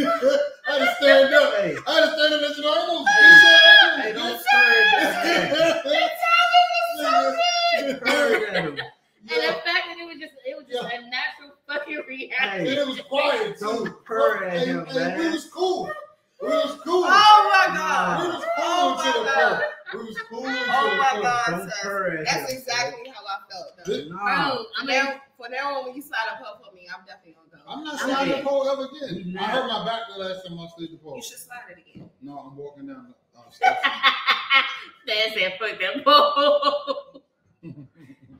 [SPEAKER 2] had to stand up.
[SPEAKER 1] Hey,
[SPEAKER 2] I had to stand up and let you know I know.
[SPEAKER 1] hey, don't purr that man. Purr at him.
[SPEAKER 4] And the fact that it was just it was just a natural fucking reaction.
[SPEAKER 2] And it was quiet too.
[SPEAKER 1] Don't purr at
[SPEAKER 2] And-
[SPEAKER 1] him,
[SPEAKER 2] and
[SPEAKER 1] man.
[SPEAKER 2] We was cool. We was cool.
[SPEAKER 3] Oh my
[SPEAKER 2] We
[SPEAKER 3] god.
[SPEAKER 2] was cool
[SPEAKER 3] Oh
[SPEAKER 2] until the purr. We was cool until
[SPEAKER 3] Oh my
[SPEAKER 2] purr.
[SPEAKER 3] god,
[SPEAKER 1] Don't
[SPEAKER 3] sir.
[SPEAKER 1] purr at
[SPEAKER 3] That's
[SPEAKER 1] him.
[SPEAKER 3] exactly how I felt. Though.
[SPEAKER 2] This-
[SPEAKER 1] Nah.
[SPEAKER 4] Bro, I
[SPEAKER 3] From
[SPEAKER 4] mean,
[SPEAKER 3] now, from now on, when you slide a pole for me, I'm definitely gonna go.
[SPEAKER 2] I'm not sliding the pole ever again.
[SPEAKER 1] not.
[SPEAKER 2] I hurt my back the last time I slid the pole.
[SPEAKER 3] You should slide it again.
[SPEAKER 2] No, I'm walking down the uh, steps.
[SPEAKER 4] Dad said, "Fuck that pole."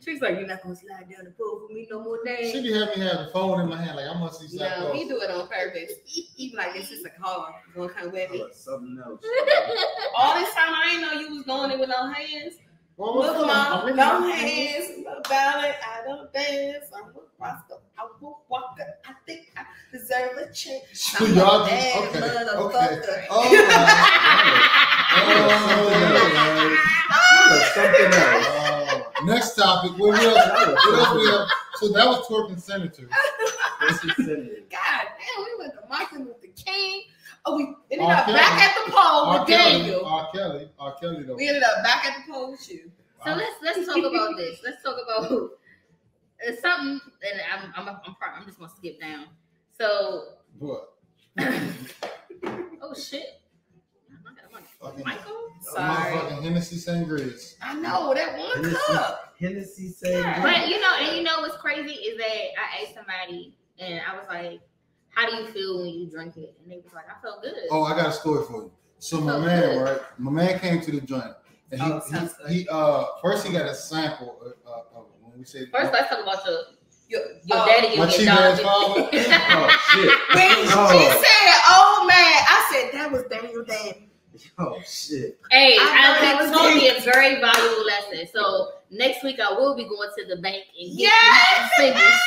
[SPEAKER 4] She's like, "You're not gonna slide down the pole for me no more, days.
[SPEAKER 2] She
[SPEAKER 4] Dad."
[SPEAKER 2] be having me have the phone in my hand like I must see something.
[SPEAKER 3] No, he do it on purpose. He be like, this is a car. Gonna come with me.
[SPEAKER 1] Something else.
[SPEAKER 3] All this time, I ain't know you was going in with no hands.
[SPEAKER 2] Well,
[SPEAKER 3] Look, mom, no
[SPEAKER 2] really-
[SPEAKER 3] hands, no ballot. I don't dance. I'm a Roscoe. I will walk. I think I deserve a check. I'm
[SPEAKER 2] Y'all
[SPEAKER 3] a bad
[SPEAKER 2] okay, okay.
[SPEAKER 3] motherfucker.
[SPEAKER 2] Oh,
[SPEAKER 1] That was oh, something else.
[SPEAKER 2] Next topic. What else? What else we have? So that was twerking senators.
[SPEAKER 1] This is silly.
[SPEAKER 3] God damn, we went to Martin Luther King. Oh, we ended
[SPEAKER 2] R.
[SPEAKER 3] up
[SPEAKER 2] Kelly.
[SPEAKER 3] back at the pole
[SPEAKER 2] R.
[SPEAKER 3] with
[SPEAKER 2] Kelly.
[SPEAKER 3] Daniel.
[SPEAKER 2] R. Kelly. R. Kelly though.
[SPEAKER 3] We ended up back at the pole with you.
[SPEAKER 4] So let's let's talk about this. Let's talk about uh, something, and I'm I'm I'm, pro- I'm just gonna skip down. So,
[SPEAKER 2] What?
[SPEAKER 4] oh shit, I got a
[SPEAKER 2] Fucking,
[SPEAKER 4] Michael.
[SPEAKER 3] Sorry.
[SPEAKER 2] Motherfucking Hennessy Sangrias.
[SPEAKER 3] I know that one
[SPEAKER 1] Hennessy.
[SPEAKER 3] cup.
[SPEAKER 1] Hennessy said,
[SPEAKER 4] But you know, and you know what's crazy is that I asked somebody and I was like, How do you feel when you drink it? And they was like, I felt good.
[SPEAKER 2] Oh, I got a story for you. So my man,
[SPEAKER 4] good.
[SPEAKER 2] right? My man came to the joint, and he,
[SPEAKER 3] Oh, sounds
[SPEAKER 2] he, he uh first he got a sample of, uh, of when we said
[SPEAKER 4] First, let's talk about your
[SPEAKER 3] Your,
[SPEAKER 4] your
[SPEAKER 3] oh,
[SPEAKER 4] daddy
[SPEAKER 2] My
[SPEAKER 4] and
[SPEAKER 2] cheap
[SPEAKER 4] your
[SPEAKER 2] ass father?
[SPEAKER 1] oh shit.
[SPEAKER 3] When
[SPEAKER 1] Oh.
[SPEAKER 3] she said, "Oh man," I said that was Daniel Dan.
[SPEAKER 1] Oh shit.
[SPEAKER 4] Hey,
[SPEAKER 3] I
[SPEAKER 4] I,
[SPEAKER 3] know that
[SPEAKER 4] I
[SPEAKER 3] was
[SPEAKER 4] told
[SPEAKER 3] deep.
[SPEAKER 4] me a very valuable lesson. So next week I will be going to the bank and getting
[SPEAKER 3] Yes!
[SPEAKER 4] some singles.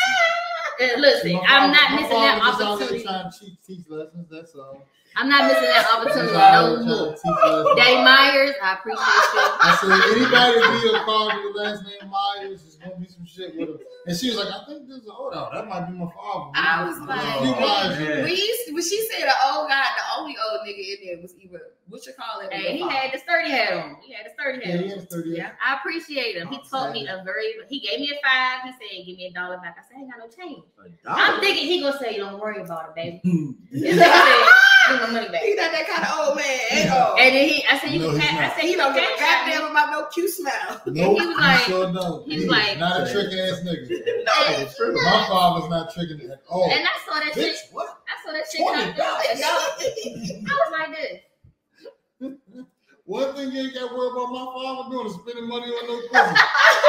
[SPEAKER 4] And listen,
[SPEAKER 2] My
[SPEAKER 4] I'm not missing that
[SPEAKER 2] out there
[SPEAKER 4] opportunity.
[SPEAKER 2] Trying to teach, teach lessons. That's all.
[SPEAKER 4] I'm not missing that opportunity no more.
[SPEAKER 2] to teach lessons.
[SPEAKER 4] Daddy Myers, I appreciate you.
[SPEAKER 2] I said, anybody that be a call with the last name Myers is gonna be some shit with him. And she was like, I think this is hold on, that might be my father.
[SPEAKER 3] I was
[SPEAKER 2] There's
[SPEAKER 3] like,
[SPEAKER 2] a few
[SPEAKER 1] Oh,
[SPEAKER 2] Myers.
[SPEAKER 3] When, you, when she said the old guy, the only old nigga in there was either what you call it. or
[SPEAKER 4] Hey, he
[SPEAKER 3] your
[SPEAKER 4] had the sturdy hat on. He had the sturdy
[SPEAKER 2] Yeah,
[SPEAKER 4] hat
[SPEAKER 2] he
[SPEAKER 4] on.
[SPEAKER 2] has 38.
[SPEAKER 3] Yeah.
[SPEAKER 4] I appreciate him. He oh, taught me a very. He gave me a five. He said, "Give me a dollar back." I said, "I ain't got no change." I'm thinking he gonna say, "Don't worry about it, baby." This nigga said, "Give my money back."
[SPEAKER 3] He not that kind of old man at all.
[SPEAKER 4] And then he, I said, "You
[SPEAKER 2] No, can't.
[SPEAKER 4] I said,
[SPEAKER 3] he
[SPEAKER 4] "You
[SPEAKER 3] don't
[SPEAKER 4] can
[SPEAKER 3] give a
[SPEAKER 4] cash."
[SPEAKER 3] goddamn
[SPEAKER 4] out."
[SPEAKER 3] about no cute smile.
[SPEAKER 2] Nope,
[SPEAKER 4] he was like-
[SPEAKER 2] sure
[SPEAKER 4] he was
[SPEAKER 2] He is
[SPEAKER 4] like-
[SPEAKER 2] not a trick ass nigga.
[SPEAKER 4] And,
[SPEAKER 2] My father's not tricking at all.
[SPEAKER 4] and I saw that shit.
[SPEAKER 2] What?
[SPEAKER 4] I saw that shit
[SPEAKER 2] Twenty dollars.
[SPEAKER 4] I was like this.
[SPEAKER 2] One thing you ain't got to worry about my father doing is spending money on no pussy.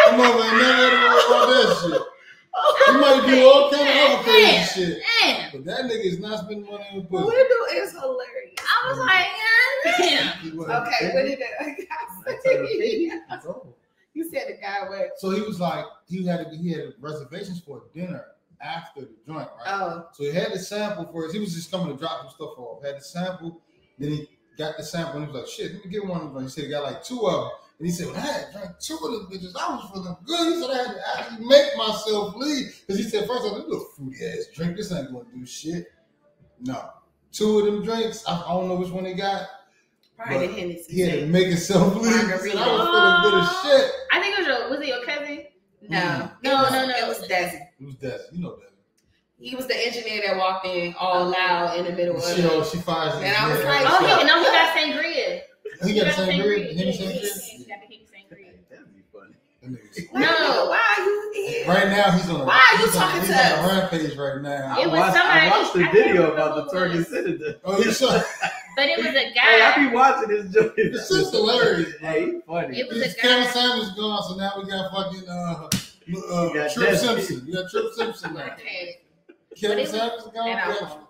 [SPEAKER 2] Come on, man, never had to worry about that shit. He might do all kind of other crazy shit,
[SPEAKER 4] Damn.
[SPEAKER 2] but that nigga is not spending money on pussy.
[SPEAKER 3] Window is hilarious.
[SPEAKER 4] I was like, yeah. damn.
[SPEAKER 3] Okay,
[SPEAKER 2] spending-
[SPEAKER 3] what did that guy say? You said the guy went,
[SPEAKER 2] So he was like, he had he had reservations for dinner after the joint, right?
[SPEAKER 3] oh,
[SPEAKER 2] So he had the sample for us. He was just coming to drop some stuff off. Had the sample, then he got the sample and he was like, shit, let me get one of them. He said he got like two of them. And he said, well, I had drank two of them bitches. I was feeling good. He said I had to actually make myself leave. Because he said, first of all, this little fruity ass drink. This ain't gonna do shit. No. Two of them drinks, I, I don't know which one he got.
[SPEAKER 3] Probably
[SPEAKER 2] But
[SPEAKER 3] the Hennessy.
[SPEAKER 2] He had to make himself leave. He I was feeling good as shit.
[SPEAKER 4] I think it was your, was it your cousin?
[SPEAKER 3] No,
[SPEAKER 4] No,
[SPEAKER 3] it was,
[SPEAKER 4] no, no.
[SPEAKER 3] It was Desi.
[SPEAKER 2] It was Desi. You know Desi.
[SPEAKER 3] He was the engineer that walked in all loud in the middle of
[SPEAKER 2] She,
[SPEAKER 3] it.
[SPEAKER 2] oh, she fires his
[SPEAKER 3] And I was like,
[SPEAKER 4] Oh, he, no, he got sangria.
[SPEAKER 2] he got the same
[SPEAKER 4] sangria.
[SPEAKER 2] grade. Him
[SPEAKER 4] Yeah,
[SPEAKER 2] same
[SPEAKER 4] yeah,
[SPEAKER 2] grade.
[SPEAKER 4] He got the sangria.
[SPEAKER 2] Nigga's-
[SPEAKER 4] No.
[SPEAKER 3] Why are you here?
[SPEAKER 2] Right now he's on a
[SPEAKER 3] Why are you
[SPEAKER 2] he's on-
[SPEAKER 3] talking
[SPEAKER 2] he's
[SPEAKER 3] to
[SPEAKER 2] on a rampage right now.
[SPEAKER 4] It
[SPEAKER 1] I
[SPEAKER 4] was
[SPEAKER 1] watched, I watched the
[SPEAKER 4] I
[SPEAKER 1] video about the
[SPEAKER 4] who it
[SPEAKER 1] turkey
[SPEAKER 4] was.
[SPEAKER 1] senator.
[SPEAKER 2] Oh, you saw
[SPEAKER 4] But it was a
[SPEAKER 1] Hey, I be watching this joint.
[SPEAKER 2] This is hilarious.
[SPEAKER 1] Hey, funny.
[SPEAKER 4] It was
[SPEAKER 2] this
[SPEAKER 4] a
[SPEAKER 2] Kevin
[SPEAKER 4] guy.
[SPEAKER 2] Samuels gone, so now we got fucking uh, uh
[SPEAKER 1] You got
[SPEAKER 2] Trip
[SPEAKER 1] Desi.
[SPEAKER 2] Simpson. You got Trip Simpson now.
[SPEAKER 3] Okay.
[SPEAKER 2] Kevin
[SPEAKER 4] But was-
[SPEAKER 2] Samuels gone.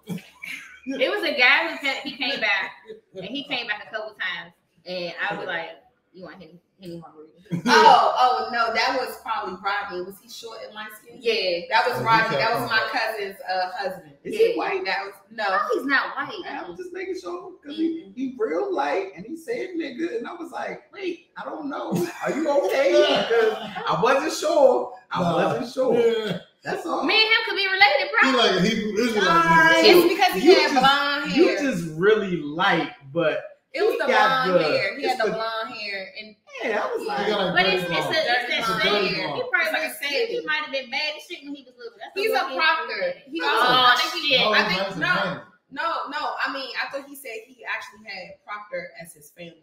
[SPEAKER 2] Yeah.
[SPEAKER 4] It was a guy who came, he came back and he came back a couple times and I was like, "You want Henny Henny Margarita?"
[SPEAKER 3] Oh, oh no, that was probably Rodney. Was he short and light skinned?
[SPEAKER 4] Yeah.
[SPEAKER 3] That was
[SPEAKER 2] Oh,
[SPEAKER 3] Rodney. That was
[SPEAKER 2] on.
[SPEAKER 3] my cousin's uh, husband.
[SPEAKER 1] Is
[SPEAKER 3] yeah,
[SPEAKER 1] he white?
[SPEAKER 3] That was no.
[SPEAKER 4] No, he's not white.
[SPEAKER 1] I'm just making sure because he, he real light and he said nigga and I was like, wait, I don't know. Are you okay? Because I wasn't sure. I
[SPEAKER 2] Nah.
[SPEAKER 1] wasn't sure.
[SPEAKER 2] Yeah.
[SPEAKER 1] That's all.
[SPEAKER 4] Me and him could be related,
[SPEAKER 2] He
[SPEAKER 4] bro.
[SPEAKER 2] like a Hebrew Israelite.
[SPEAKER 1] Nice.
[SPEAKER 2] nigga,
[SPEAKER 3] It's because he
[SPEAKER 1] You
[SPEAKER 3] had
[SPEAKER 1] just-
[SPEAKER 3] blonde
[SPEAKER 1] You just really light, but
[SPEAKER 3] it was the
[SPEAKER 1] he got
[SPEAKER 3] blonde
[SPEAKER 1] the-
[SPEAKER 3] hair. He had the
[SPEAKER 1] the-
[SPEAKER 3] blonde hair, and
[SPEAKER 1] yeah, I was like,
[SPEAKER 2] got
[SPEAKER 4] But it's it's, a,
[SPEAKER 2] blonde.
[SPEAKER 4] it's
[SPEAKER 3] Dirty
[SPEAKER 4] that
[SPEAKER 3] blonde.
[SPEAKER 4] shade. He
[SPEAKER 2] blonde.
[SPEAKER 4] probably
[SPEAKER 3] It's
[SPEAKER 4] like
[SPEAKER 3] like
[SPEAKER 4] he might have been bad as shit when he was little. That's
[SPEAKER 3] he's a proctor. He
[SPEAKER 4] Oh,
[SPEAKER 3] also,
[SPEAKER 4] shit.
[SPEAKER 2] Oh,
[SPEAKER 3] I think-
[SPEAKER 2] nice and
[SPEAKER 3] no.
[SPEAKER 2] handy.
[SPEAKER 3] no, no. I mean, I thought he said he actually had Proctor as his family.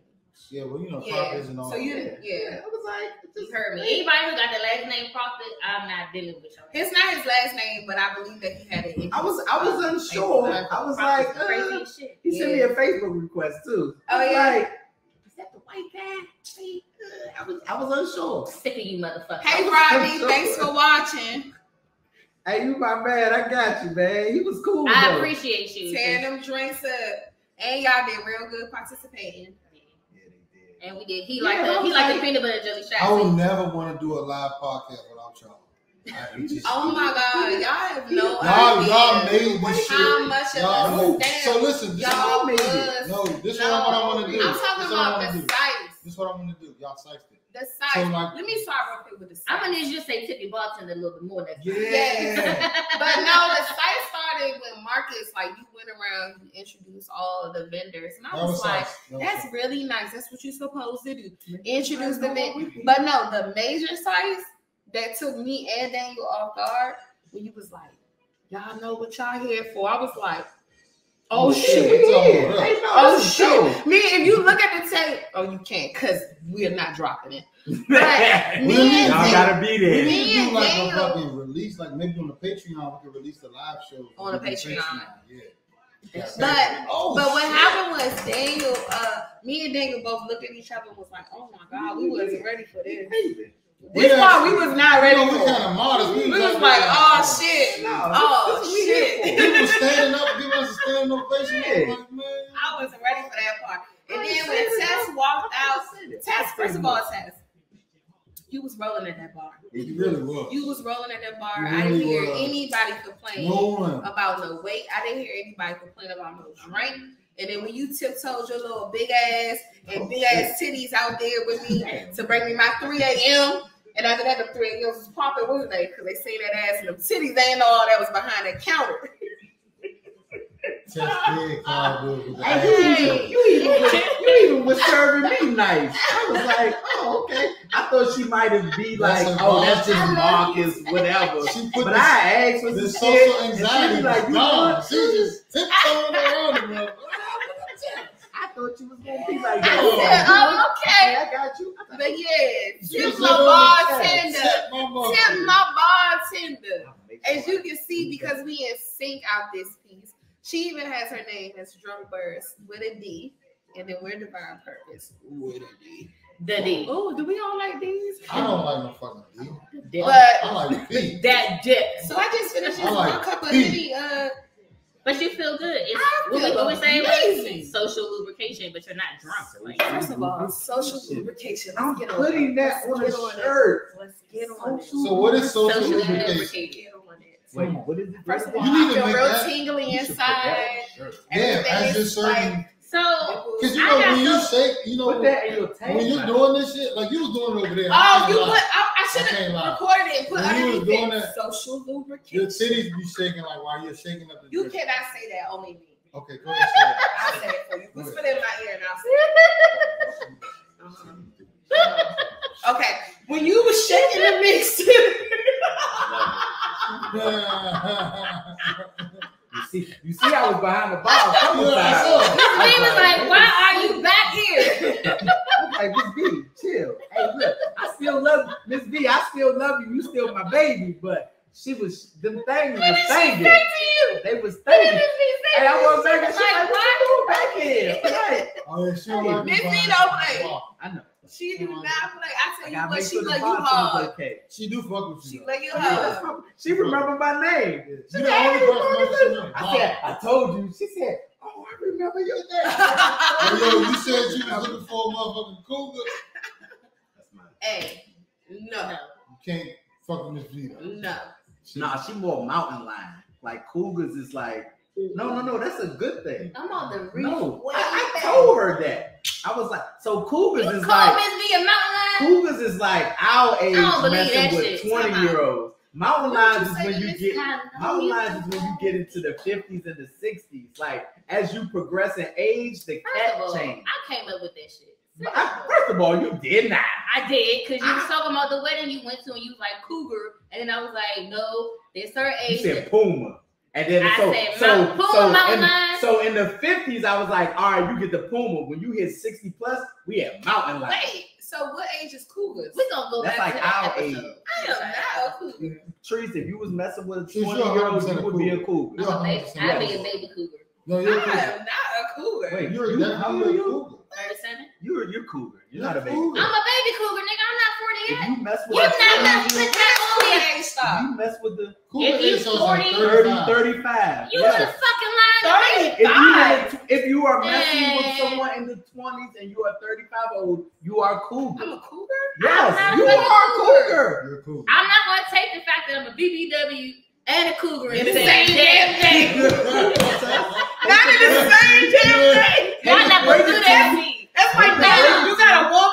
[SPEAKER 2] Yeah, well, you know,
[SPEAKER 3] Yeah.
[SPEAKER 2] Proctors and all.
[SPEAKER 3] So you,
[SPEAKER 2] that.
[SPEAKER 3] yeah.
[SPEAKER 1] I was like,
[SPEAKER 4] You
[SPEAKER 1] just
[SPEAKER 4] heard me. Anybody who got the last name Proctor, I'm not dealing with y'all.
[SPEAKER 3] It's not his last name, but I believe that he had it.
[SPEAKER 1] I was I was unsure. I was like,
[SPEAKER 4] Proctor's crazy
[SPEAKER 1] uh,
[SPEAKER 4] shit.
[SPEAKER 1] he sent me a Facebook request too.
[SPEAKER 3] Oh, yeah?
[SPEAKER 1] like, is that the white guy? Hey, I was I was unsure.
[SPEAKER 4] Sick of you, motherfucker.
[SPEAKER 3] Hey, Rodney, thanks for watching.
[SPEAKER 1] Hey, you my man. I got you, man. He was cool.
[SPEAKER 4] I
[SPEAKER 1] though.
[SPEAKER 4] appreciate you.
[SPEAKER 3] Tearing them drinks up. And y'all did real good participating.
[SPEAKER 1] Yeah, they did.
[SPEAKER 4] And we did. He
[SPEAKER 1] Yeah,
[SPEAKER 4] like
[SPEAKER 1] I
[SPEAKER 4] the he
[SPEAKER 1] was
[SPEAKER 4] like the peanut butter jelly shot.
[SPEAKER 2] I would never want to do a live podcast without y'all. I just-
[SPEAKER 3] Oh my God, y'all have no
[SPEAKER 2] Y'all,
[SPEAKER 3] idea
[SPEAKER 2] y'all made this
[SPEAKER 3] how much of
[SPEAKER 2] Y'all,
[SPEAKER 3] us
[SPEAKER 2] no. So listen, this
[SPEAKER 3] y'all
[SPEAKER 2] is
[SPEAKER 1] made it.
[SPEAKER 2] no, this is what I want to do.
[SPEAKER 3] I'm
[SPEAKER 2] This
[SPEAKER 3] talking
[SPEAKER 2] is what I
[SPEAKER 3] about
[SPEAKER 2] wanna
[SPEAKER 3] the
[SPEAKER 2] do.
[SPEAKER 3] Sites.
[SPEAKER 2] This is what I want to do. Y'all psyched it.
[SPEAKER 3] The size.
[SPEAKER 2] So,
[SPEAKER 3] sites.
[SPEAKER 2] like-
[SPEAKER 3] Let me start real quick with the sites.
[SPEAKER 4] I'm gonna need you to say tip your bartender a little bit more next time.
[SPEAKER 2] Yeah.
[SPEAKER 3] But no, the site started when Marcus, like, you went around, you introduced all of the vendors, and I
[SPEAKER 2] That
[SPEAKER 3] was,
[SPEAKER 2] was
[SPEAKER 3] like,
[SPEAKER 2] nice. That was
[SPEAKER 3] that's
[SPEAKER 2] nice.
[SPEAKER 3] really nice. That's what you're supposed to do. Introduce the vendor. But no, the major sites that took me and Daniel off guard when you was like, y'all know what y'all here for. I was like, Oh
[SPEAKER 2] Yeah,
[SPEAKER 3] shit.
[SPEAKER 2] it's all up.
[SPEAKER 1] Hey, no,
[SPEAKER 3] Oh shit. Me, if you look at the tape, oh you can't, cause we are not dropping it.
[SPEAKER 1] Y'all
[SPEAKER 3] me and
[SPEAKER 1] gotta be there.
[SPEAKER 3] Me and
[SPEAKER 2] do like a
[SPEAKER 3] Daniel-
[SPEAKER 2] fucking release, like maybe on the Patreon, we could release the live show
[SPEAKER 3] On the Patreon.
[SPEAKER 2] Yeah. Yeah.
[SPEAKER 3] But
[SPEAKER 2] oh,
[SPEAKER 3] but what
[SPEAKER 2] shit.
[SPEAKER 3] happened was Daniel, uh, me and Daniel both looked at each other and was like, oh my god, we wasn't ready for this. This
[SPEAKER 2] Yeah.
[SPEAKER 3] part we was not
[SPEAKER 2] You
[SPEAKER 3] ready
[SPEAKER 2] know, we kind of modest.
[SPEAKER 3] We was like, oh shit.
[SPEAKER 1] No,
[SPEAKER 3] Oh
[SPEAKER 1] this is we here
[SPEAKER 3] shit.
[SPEAKER 2] People standing up, giving us a standing ovation.
[SPEAKER 1] Yeah.
[SPEAKER 2] Like, man.
[SPEAKER 3] I wasn't ready for that part. And
[SPEAKER 1] I
[SPEAKER 3] then when Tess walked out,
[SPEAKER 1] I said it.
[SPEAKER 3] Tess, first of all, Tess, you was rolling at that bar.
[SPEAKER 2] It really was.
[SPEAKER 3] You was rolling at that bar.
[SPEAKER 2] You
[SPEAKER 3] I didn't hear
[SPEAKER 2] was.
[SPEAKER 3] anybody complain
[SPEAKER 2] no
[SPEAKER 3] about no weight. I didn't hear anybody complain about no drink. And then when you tiptoed your little big ass and oh, big ass titties out there with me to bring me my 3 a.m. And after that, the 3 a.m. was popping, wasn't they? Because they seen that ass and them titties. They ain't know all that was behind that counter.
[SPEAKER 2] Test big cowboys with the
[SPEAKER 1] Hey, you, even, you, even was, you even was serving me nice. I was like, oh, okay. I thought she might have be like,
[SPEAKER 2] That's a
[SPEAKER 1] oh, that's just Marcus, whatever.
[SPEAKER 2] She put
[SPEAKER 1] But
[SPEAKER 2] this,
[SPEAKER 1] I asked for
[SPEAKER 2] the social
[SPEAKER 1] shit, and she
[SPEAKER 2] anxiety
[SPEAKER 1] was
[SPEAKER 2] was
[SPEAKER 1] like, you
[SPEAKER 2] gone.
[SPEAKER 1] want
[SPEAKER 2] She just tiptoeing around it, man.
[SPEAKER 1] I thought you was gonna be like
[SPEAKER 3] I said,
[SPEAKER 1] that.
[SPEAKER 3] oh,
[SPEAKER 1] Hey,
[SPEAKER 3] okay.
[SPEAKER 1] I got you. I
[SPEAKER 3] But yeah,
[SPEAKER 2] She
[SPEAKER 3] tip my bartender.
[SPEAKER 2] Tip my motherfucker.
[SPEAKER 3] Tip my bartender. As you can see, because we in sync out this piece, she even has her name as Drunk Burst with a D, and then we're Divine Purpose with a D.
[SPEAKER 4] The D.
[SPEAKER 3] Oh, do we all like these?
[SPEAKER 2] I don't like no fucking D.
[SPEAKER 3] But
[SPEAKER 2] I like B.
[SPEAKER 4] That dip.
[SPEAKER 3] so I just finished
[SPEAKER 2] I
[SPEAKER 3] this
[SPEAKER 2] like
[SPEAKER 3] one cup of
[SPEAKER 2] pee.
[SPEAKER 3] Henny. Uh,
[SPEAKER 4] But you feel good. It's
[SPEAKER 3] I
[SPEAKER 4] what we,
[SPEAKER 3] feel
[SPEAKER 4] what we saying
[SPEAKER 3] amazing.
[SPEAKER 4] was social lubrication, but you're not drunk. Like,
[SPEAKER 3] first of all, social lubrication.
[SPEAKER 1] I'm
[SPEAKER 3] Let's get on
[SPEAKER 1] putting
[SPEAKER 3] it.
[SPEAKER 1] that on
[SPEAKER 3] Let's
[SPEAKER 1] a
[SPEAKER 3] on
[SPEAKER 1] shirt.
[SPEAKER 3] Let's get on it.
[SPEAKER 2] So what is social
[SPEAKER 4] Social
[SPEAKER 2] lubrication?
[SPEAKER 4] lubrication.
[SPEAKER 3] Get on it.
[SPEAKER 1] Wait, what is it?
[SPEAKER 3] First of
[SPEAKER 1] What
[SPEAKER 3] all,
[SPEAKER 2] You
[SPEAKER 3] I
[SPEAKER 2] need to
[SPEAKER 3] feel
[SPEAKER 2] make
[SPEAKER 3] real
[SPEAKER 2] that-
[SPEAKER 3] tingly
[SPEAKER 1] it? You should put that
[SPEAKER 3] inside.
[SPEAKER 1] on.
[SPEAKER 2] Yeah,
[SPEAKER 3] Everything
[SPEAKER 2] as you're
[SPEAKER 3] is
[SPEAKER 2] serving.
[SPEAKER 4] So
[SPEAKER 2] Because you know when you
[SPEAKER 4] some-
[SPEAKER 2] shake, you know
[SPEAKER 1] that in your tank.
[SPEAKER 2] when you're doing this shit, like you was doing it over there.
[SPEAKER 3] Oh,
[SPEAKER 2] I
[SPEAKER 3] you
[SPEAKER 2] can't
[SPEAKER 3] put.
[SPEAKER 2] lie.
[SPEAKER 3] I, I should have
[SPEAKER 2] lie.
[SPEAKER 3] recorded it and put
[SPEAKER 2] When you was doing
[SPEAKER 3] it.
[SPEAKER 2] that-
[SPEAKER 3] Social
[SPEAKER 2] your titties be shaking like while you're shaking up the.
[SPEAKER 3] You
[SPEAKER 2] drink.
[SPEAKER 3] cannot say that. Only me.
[SPEAKER 2] Okay, go ahead. say it.
[SPEAKER 3] I'll say it for you.
[SPEAKER 2] Go
[SPEAKER 3] Whisper it in my ear and I'll say it. Okay. When you was shaking the mix.
[SPEAKER 1] You see, you see, I was behind the bar a couple
[SPEAKER 2] Yeah, I
[SPEAKER 1] times.
[SPEAKER 2] saw.
[SPEAKER 1] I
[SPEAKER 4] He was like, "Why are you back here?"
[SPEAKER 1] I'm like, Miss B, chill. Hey, look, I still love. Miss B. I still love you. You still my baby, but she was them things
[SPEAKER 4] What
[SPEAKER 1] was thinking.
[SPEAKER 4] to you?
[SPEAKER 1] They was
[SPEAKER 4] What
[SPEAKER 1] thinking. Hey, I was back and she
[SPEAKER 4] Like,
[SPEAKER 1] like, what you back here? Right.
[SPEAKER 2] Oh she don't like me
[SPEAKER 3] Miss B don't play.
[SPEAKER 1] I know.
[SPEAKER 3] She do not play. I
[SPEAKER 1] I
[SPEAKER 3] tell you
[SPEAKER 1] gotta
[SPEAKER 3] what, she
[SPEAKER 1] sure the
[SPEAKER 3] let you
[SPEAKER 1] bartender's
[SPEAKER 3] hard.
[SPEAKER 1] okay.
[SPEAKER 2] She do fuck with you.
[SPEAKER 3] She
[SPEAKER 2] you.
[SPEAKER 3] let you
[SPEAKER 1] Yeah, that's
[SPEAKER 3] hard.
[SPEAKER 1] my- she remembered my name.
[SPEAKER 2] You
[SPEAKER 1] She
[SPEAKER 2] the
[SPEAKER 1] said,
[SPEAKER 2] only
[SPEAKER 1] "Hey,
[SPEAKER 2] person
[SPEAKER 1] Marcus."
[SPEAKER 2] that she
[SPEAKER 1] I said, I told you. She said, Oh, I remember your name.
[SPEAKER 2] Oh, yo, you said you was looking for a motherfucking cougar.
[SPEAKER 3] Hey, no,
[SPEAKER 4] No.
[SPEAKER 2] You can't fuck with Miss Vita.
[SPEAKER 3] no.
[SPEAKER 1] Nah, she more mountain lion. Like cougars is like, Mm-hmm. no, no, no, that's a good thing.
[SPEAKER 3] I'm on the reef.
[SPEAKER 1] No, I, I told her that. I was like, so cougars
[SPEAKER 4] You
[SPEAKER 1] is like
[SPEAKER 4] Miss B a mountain lion?
[SPEAKER 1] cougers is like our age
[SPEAKER 4] don't believe
[SPEAKER 1] messing
[SPEAKER 4] that
[SPEAKER 1] with
[SPEAKER 4] shit.
[SPEAKER 1] twenty year olds. Mountain lions is when you get
[SPEAKER 4] Kind of
[SPEAKER 1] mountain lions is when you get into the fifties and the sixties. Like as you progress in age, the cat change.
[SPEAKER 4] I came up with that shit.
[SPEAKER 1] I- first of all, you did not.
[SPEAKER 4] I did because you was talking about the wedding you went to and you was like cougar, and then I was like, no, there's certain
[SPEAKER 1] You
[SPEAKER 4] age.
[SPEAKER 1] said Puma. And then
[SPEAKER 4] I
[SPEAKER 1] so
[SPEAKER 4] said
[SPEAKER 1] so
[SPEAKER 4] Mount- Puma
[SPEAKER 1] so
[SPEAKER 4] mountain
[SPEAKER 1] in,
[SPEAKER 4] lion.
[SPEAKER 1] so in the fifties, I was like, all right, you get the Puma. When you hit sixty plus, we had mountain lion.
[SPEAKER 3] Wait, so what age is cougars?
[SPEAKER 4] we gonna go
[SPEAKER 1] That's
[SPEAKER 4] back
[SPEAKER 1] like
[SPEAKER 4] to that
[SPEAKER 1] our
[SPEAKER 4] episode.
[SPEAKER 1] age.
[SPEAKER 3] I am not a cougar.
[SPEAKER 1] Teresa, if you was messing with a
[SPEAKER 2] She's
[SPEAKER 1] twenty year old, you would be a cougar.
[SPEAKER 2] You're
[SPEAKER 4] I'm a baby. I'd be a baby cougar.
[SPEAKER 2] No, you're a
[SPEAKER 3] am
[SPEAKER 2] cougar.
[SPEAKER 3] not a cougar.
[SPEAKER 1] Wait,
[SPEAKER 2] You're
[SPEAKER 1] you,
[SPEAKER 2] definitely
[SPEAKER 1] how old are
[SPEAKER 2] a
[SPEAKER 1] you?
[SPEAKER 2] cougar.
[SPEAKER 4] Thirty-seven.
[SPEAKER 1] You're you're cougar. You're
[SPEAKER 2] You're
[SPEAKER 1] not a baby.
[SPEAKER 2] cougar.
[SPEAKER 4] I'm a baby cougar, nigga. I'm not forty
[SPEAKER 1] If
[SPEAKER 4] yet.
[SPEAKER 1] you mess with
[SPEAKER 4] You
[SPEAKER 1] a
[SPEAKER 4] not
[SPEAKER 1] 20
[SPEAKER 4] messing with that
[SPEAKER 3] Cougar
[SPEAKER 4] only.
[SPEAKER 3] stop.
[SPEAKER 1] you mess with the
[SPEAKER 2] Cougar
[SPEAKER 4] If you
[SPEAKER 2] age starts
[SPEAKER 4] 40,
[SPEAKER 1] 30,
[SPEAKER 2] 35.
[SPEAKER 1] 35.
[SPEAKER 4] You
[SPEAKER 1] yes.
[SPEAKER 4] was fucking lying.
[SPEAKER 1] if you, in if you are messing
[SPEAKER 4] Man.
[SPEAKER 1] with someone in the 20s and you are 35 old, you are cougar.
[SPEAKER 3] I'm a cougar.
[SPEAKER 1] Yes, you are
[SPEAKER 4] cougar.
[SPEAKER 1] cougar.
[SPEAKER 2] You're a cougar.
[SPEAKER 4] I'm not gonna take the fact that I'm a BBW and a cougar in
[SPEAKER 3] In
[SPEAKER 4] the
[SPEAKER 3] the
[SPEAKER 4] same
[SPEAKER 3] same
[SPEAKER 4] damn day.
[SPEAKER 3] Not in the same damn thing.
[SPEAKER 4] Y'all not gonna do that.
[SPEAKER 3] That's like that. You gotta warm them up.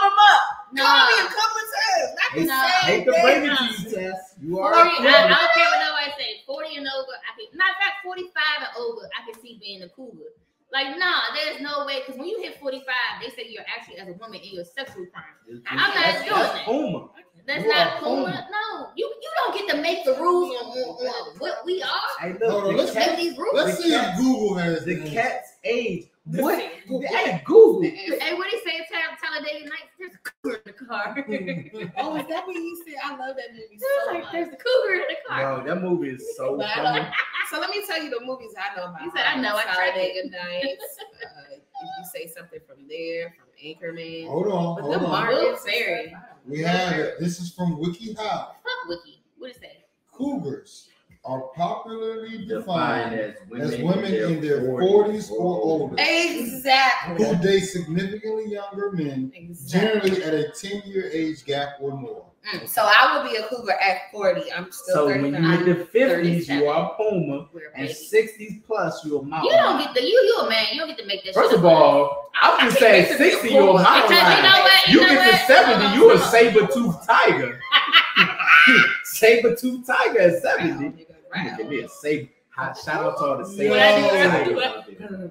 [SPEAKER 4] No.
[SPEAKER 3] Call me a couple of times. Not the
[SPEAKER 4] No.
[SPEAKER 3] same
[SPEAKER 1] Hate to
[SPEAKER 3] thing.
[SPEAKER 1] break to you, Tess. You are
[SPEAKER 4] 40,
[SPEAKER 1] a
[SPEAKER 4] I, I
[SPEAKER 1] cougar.
[SPEAKER 4] don't care what nobody say. 40 and over, I can, matter of fact, 45 and over, I can see being a cougar. Like, nah, there's no way, because when you hit 45, they say you're actually, as a woman, in your sexual prime. I'm not
[SPEAKER 1] That's-
[SPEAKER 4] doing
[SPEAKER 1] that's
[SPEAKER 4] it.
[SPEAKER 1] Puma.
[SPEAKER 4] That's
[SPEAKER 2] You
[SPEAKER 4] not
[SPEAKER 2] are
[SPEAKER 4] Puma.
[SPEAKER 2] Puma.
[SPEAKER 4] No, you you don't get to make the rules on, on, on what we are.
[SPEAKER 1] Hey,
[SPEAKER 2] Hold on,
[SPEAKER 1] look, the,
[SPEAKER 2] let's
[SPEAKER 4] Make these rules.
[SPEAKER 2] Let's see if Google has
[SPEAKER 1] the
[SPEAKER 2] the
[SPEAKER 1] cat's age. What?
[SPEAKER 3] Google.
[SPEAKER 1] Hey, Google.
[SPEAKER 4] Hey, what he say? Tell Talladega Nights. There's a cougar in the car.
[SPEAKER 3] Oh, is that what you said? I love that movie so
[SPEAKER 4] like
[SPEAKER 3] much.
[SPEAKER 4] there's a cougar in the car.
[SPEAKER 1] Yo, that movie is so funny.
[SPEAKER 3] So let me tell you the movies I know about.
[SPEAKER 4] You said I know, I tried
[SPEAKER 3] Talladega Nights. Uh, if you say something from there, from Anchorman.
[SPEAKER 2] Hold on,
[SPEAKER 3] But
[SPEAKER 2] hold
[SPEAKER 3] the
[SPEAKER 2] on.
[SPEAKER 3] Marcus
[SPEAKER 4] Berry.
[SPEAKER 2] We have it. This is from WikiHow.
[SPEAKER 4] Fuck Wiki. What is that?
[SPEAKER 2] Cougars are popularly
[SPEAKER 1] Defined
[SPEAKER 2] defined
[SPEAKER 1] as
[SPEAKER 2] as women in their 40s or older
[SPEAKER 3] Exactly.
[SPEAKER 2] who date significantly younger men,
[SPEAKER 3] Exactly.
[SPEAKER 2] generally at a 10 year age gap or more.
[SPEAKER 3] Mm, So I would be a cougar at 40. I'm still
[SPEAKER 1] So
[SPEAKER 3] 39.
[SPEAKER 1] when you hit the fifties,
[SPEAKER 4] 37.
[SPEAKER 1] you are Puma,
[SPEAKER 4] We're
[SPEAKER 1] and
[SPEAKER 4] baby.
[SPEAKER 1] sixties plus, you're a mountain.
[SPEAKER 4] You don't get the you you a man. You don't get to make that.
[SPEAKER 1] First
[SPEAKER 4] shit
[SPEAKER 1] of all, I'm just
[SPEAKER 3] I
[SPEAKER 1] saying,
[SPEAKER 3] can't make it be a
[SPEAKER 1] sixty, you're a
[SPEAKER 3] Puma.
[SPEAKER 1] mountain
[SPEAKER 4] Because you know what?
[SPEAKER 1] You
[SPEAKER 4] know
[SPEAKER 1] get
[SPEAKER 4] what?
[SPEAKER 1] to seventy,
[SPEAKER 4] Hold on,
[SPEAKER 1] you a saber tooth tiger. saber tooth tiger at seventy.
[SPEAKER 3] Wow.
[SPEAKER 1] Give me a safe Hot shout out to all the
[SPEAKER 2] Yo.
[SPEAKER 1] saber
[SPEAKER 2] What I do,
[SPEAKER 1] tooth
[SPEAKER 2] what I
[SPEAKER 4] do.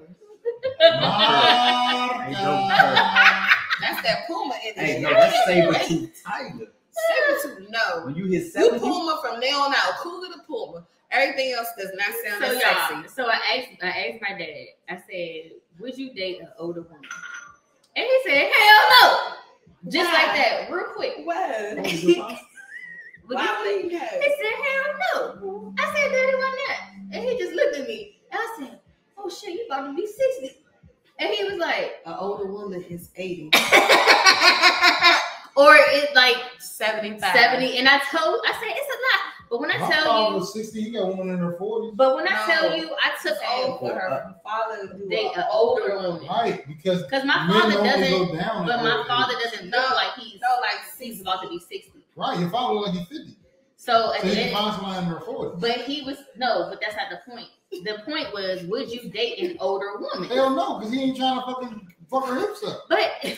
[SPEAKER 1] Ain't no
[SPEAKER 3] That's that Puma in there.
[SPEAKER 1] Hey, no, that's saber tooth tiger.
[SPEAKER 3] Saber tooth, no.
[SPEAKER 1] When you hit
[SPEAKER 3] You
[SPEAKER 1] seventy,
[SPEAKER 3] Puma from now on out. Cougar to Puma. Everything else does not sound
[SPEAKER 4] So
[SPEAKER 3] as
[SPEAKER 4] y'all,
[SPEAKER 3] sexy.
[SPEAKER 4] so I asked, I asked my dad. I said, "Would you date an older woman?" And he said, "Hell no!" Just
[SPEAKER 3] Why?
[SPEAKER 4] like that, real quick.
[SPEAKER 3] What?
[SPEAKER 4] Would
[SPEAKER 3] Why
[SPEAKER 4] you-
[SPEAKER 3] would you
[SPEAKER 4] He said, "Hell no." I said, "Daddy, why not?" And he just looked at me. And I said, "Oh shit, you about to be 60. And he was like,
[SPEAKER 3] An older woman is 80.
[SPEAKER 4] or it's like
[SPEAKER 3] 75.
[SPEAKER 4] 70. And I told, I said, it's a lot. But when I
[SPEAKER 2] My
[SPEAKER 4] tell
[SPEAKER 2] father
[SPEAKER 4] you,
[SPEAKER 2] was 60, he got one in her 40s.
[SPEAKER 4] but when I tell you, I took
[SPEAKER 3] Saying
[SPEAKER 4] over
[SPEAKER 3] for her uh, father to do
[SPEAKER 4] date
[SPEAKER 3] an
[SPEAKER 4] an older woman.
[SPEAKER 2] Right, because
[SPEAKER 4] Because my father doesn't,
[SPEAKER 2] go down.
[SPEAKER 4] but my father doesn't
[SPEAKER 3] No.
[SPEAKER 4] look like he's,
[SPEAKER 3] No, like
[SPEAKER 4] he's about to be 60.
[SPEAKER 2] Right, your father look like he's 50.
[SPEAKER 4] So, at
[SPEAKER 2] So
[SPEAKER 4] the
[SPEAKER 2] he can find somebody in her 40s.
[SPEAKER 4] but he was, no, but that's not the point. The point was, would you date an older woman?
[SPEAKER 2] Hell no, because he ain't trying to fucking fuck her hips up.
[SPEAKER 4] But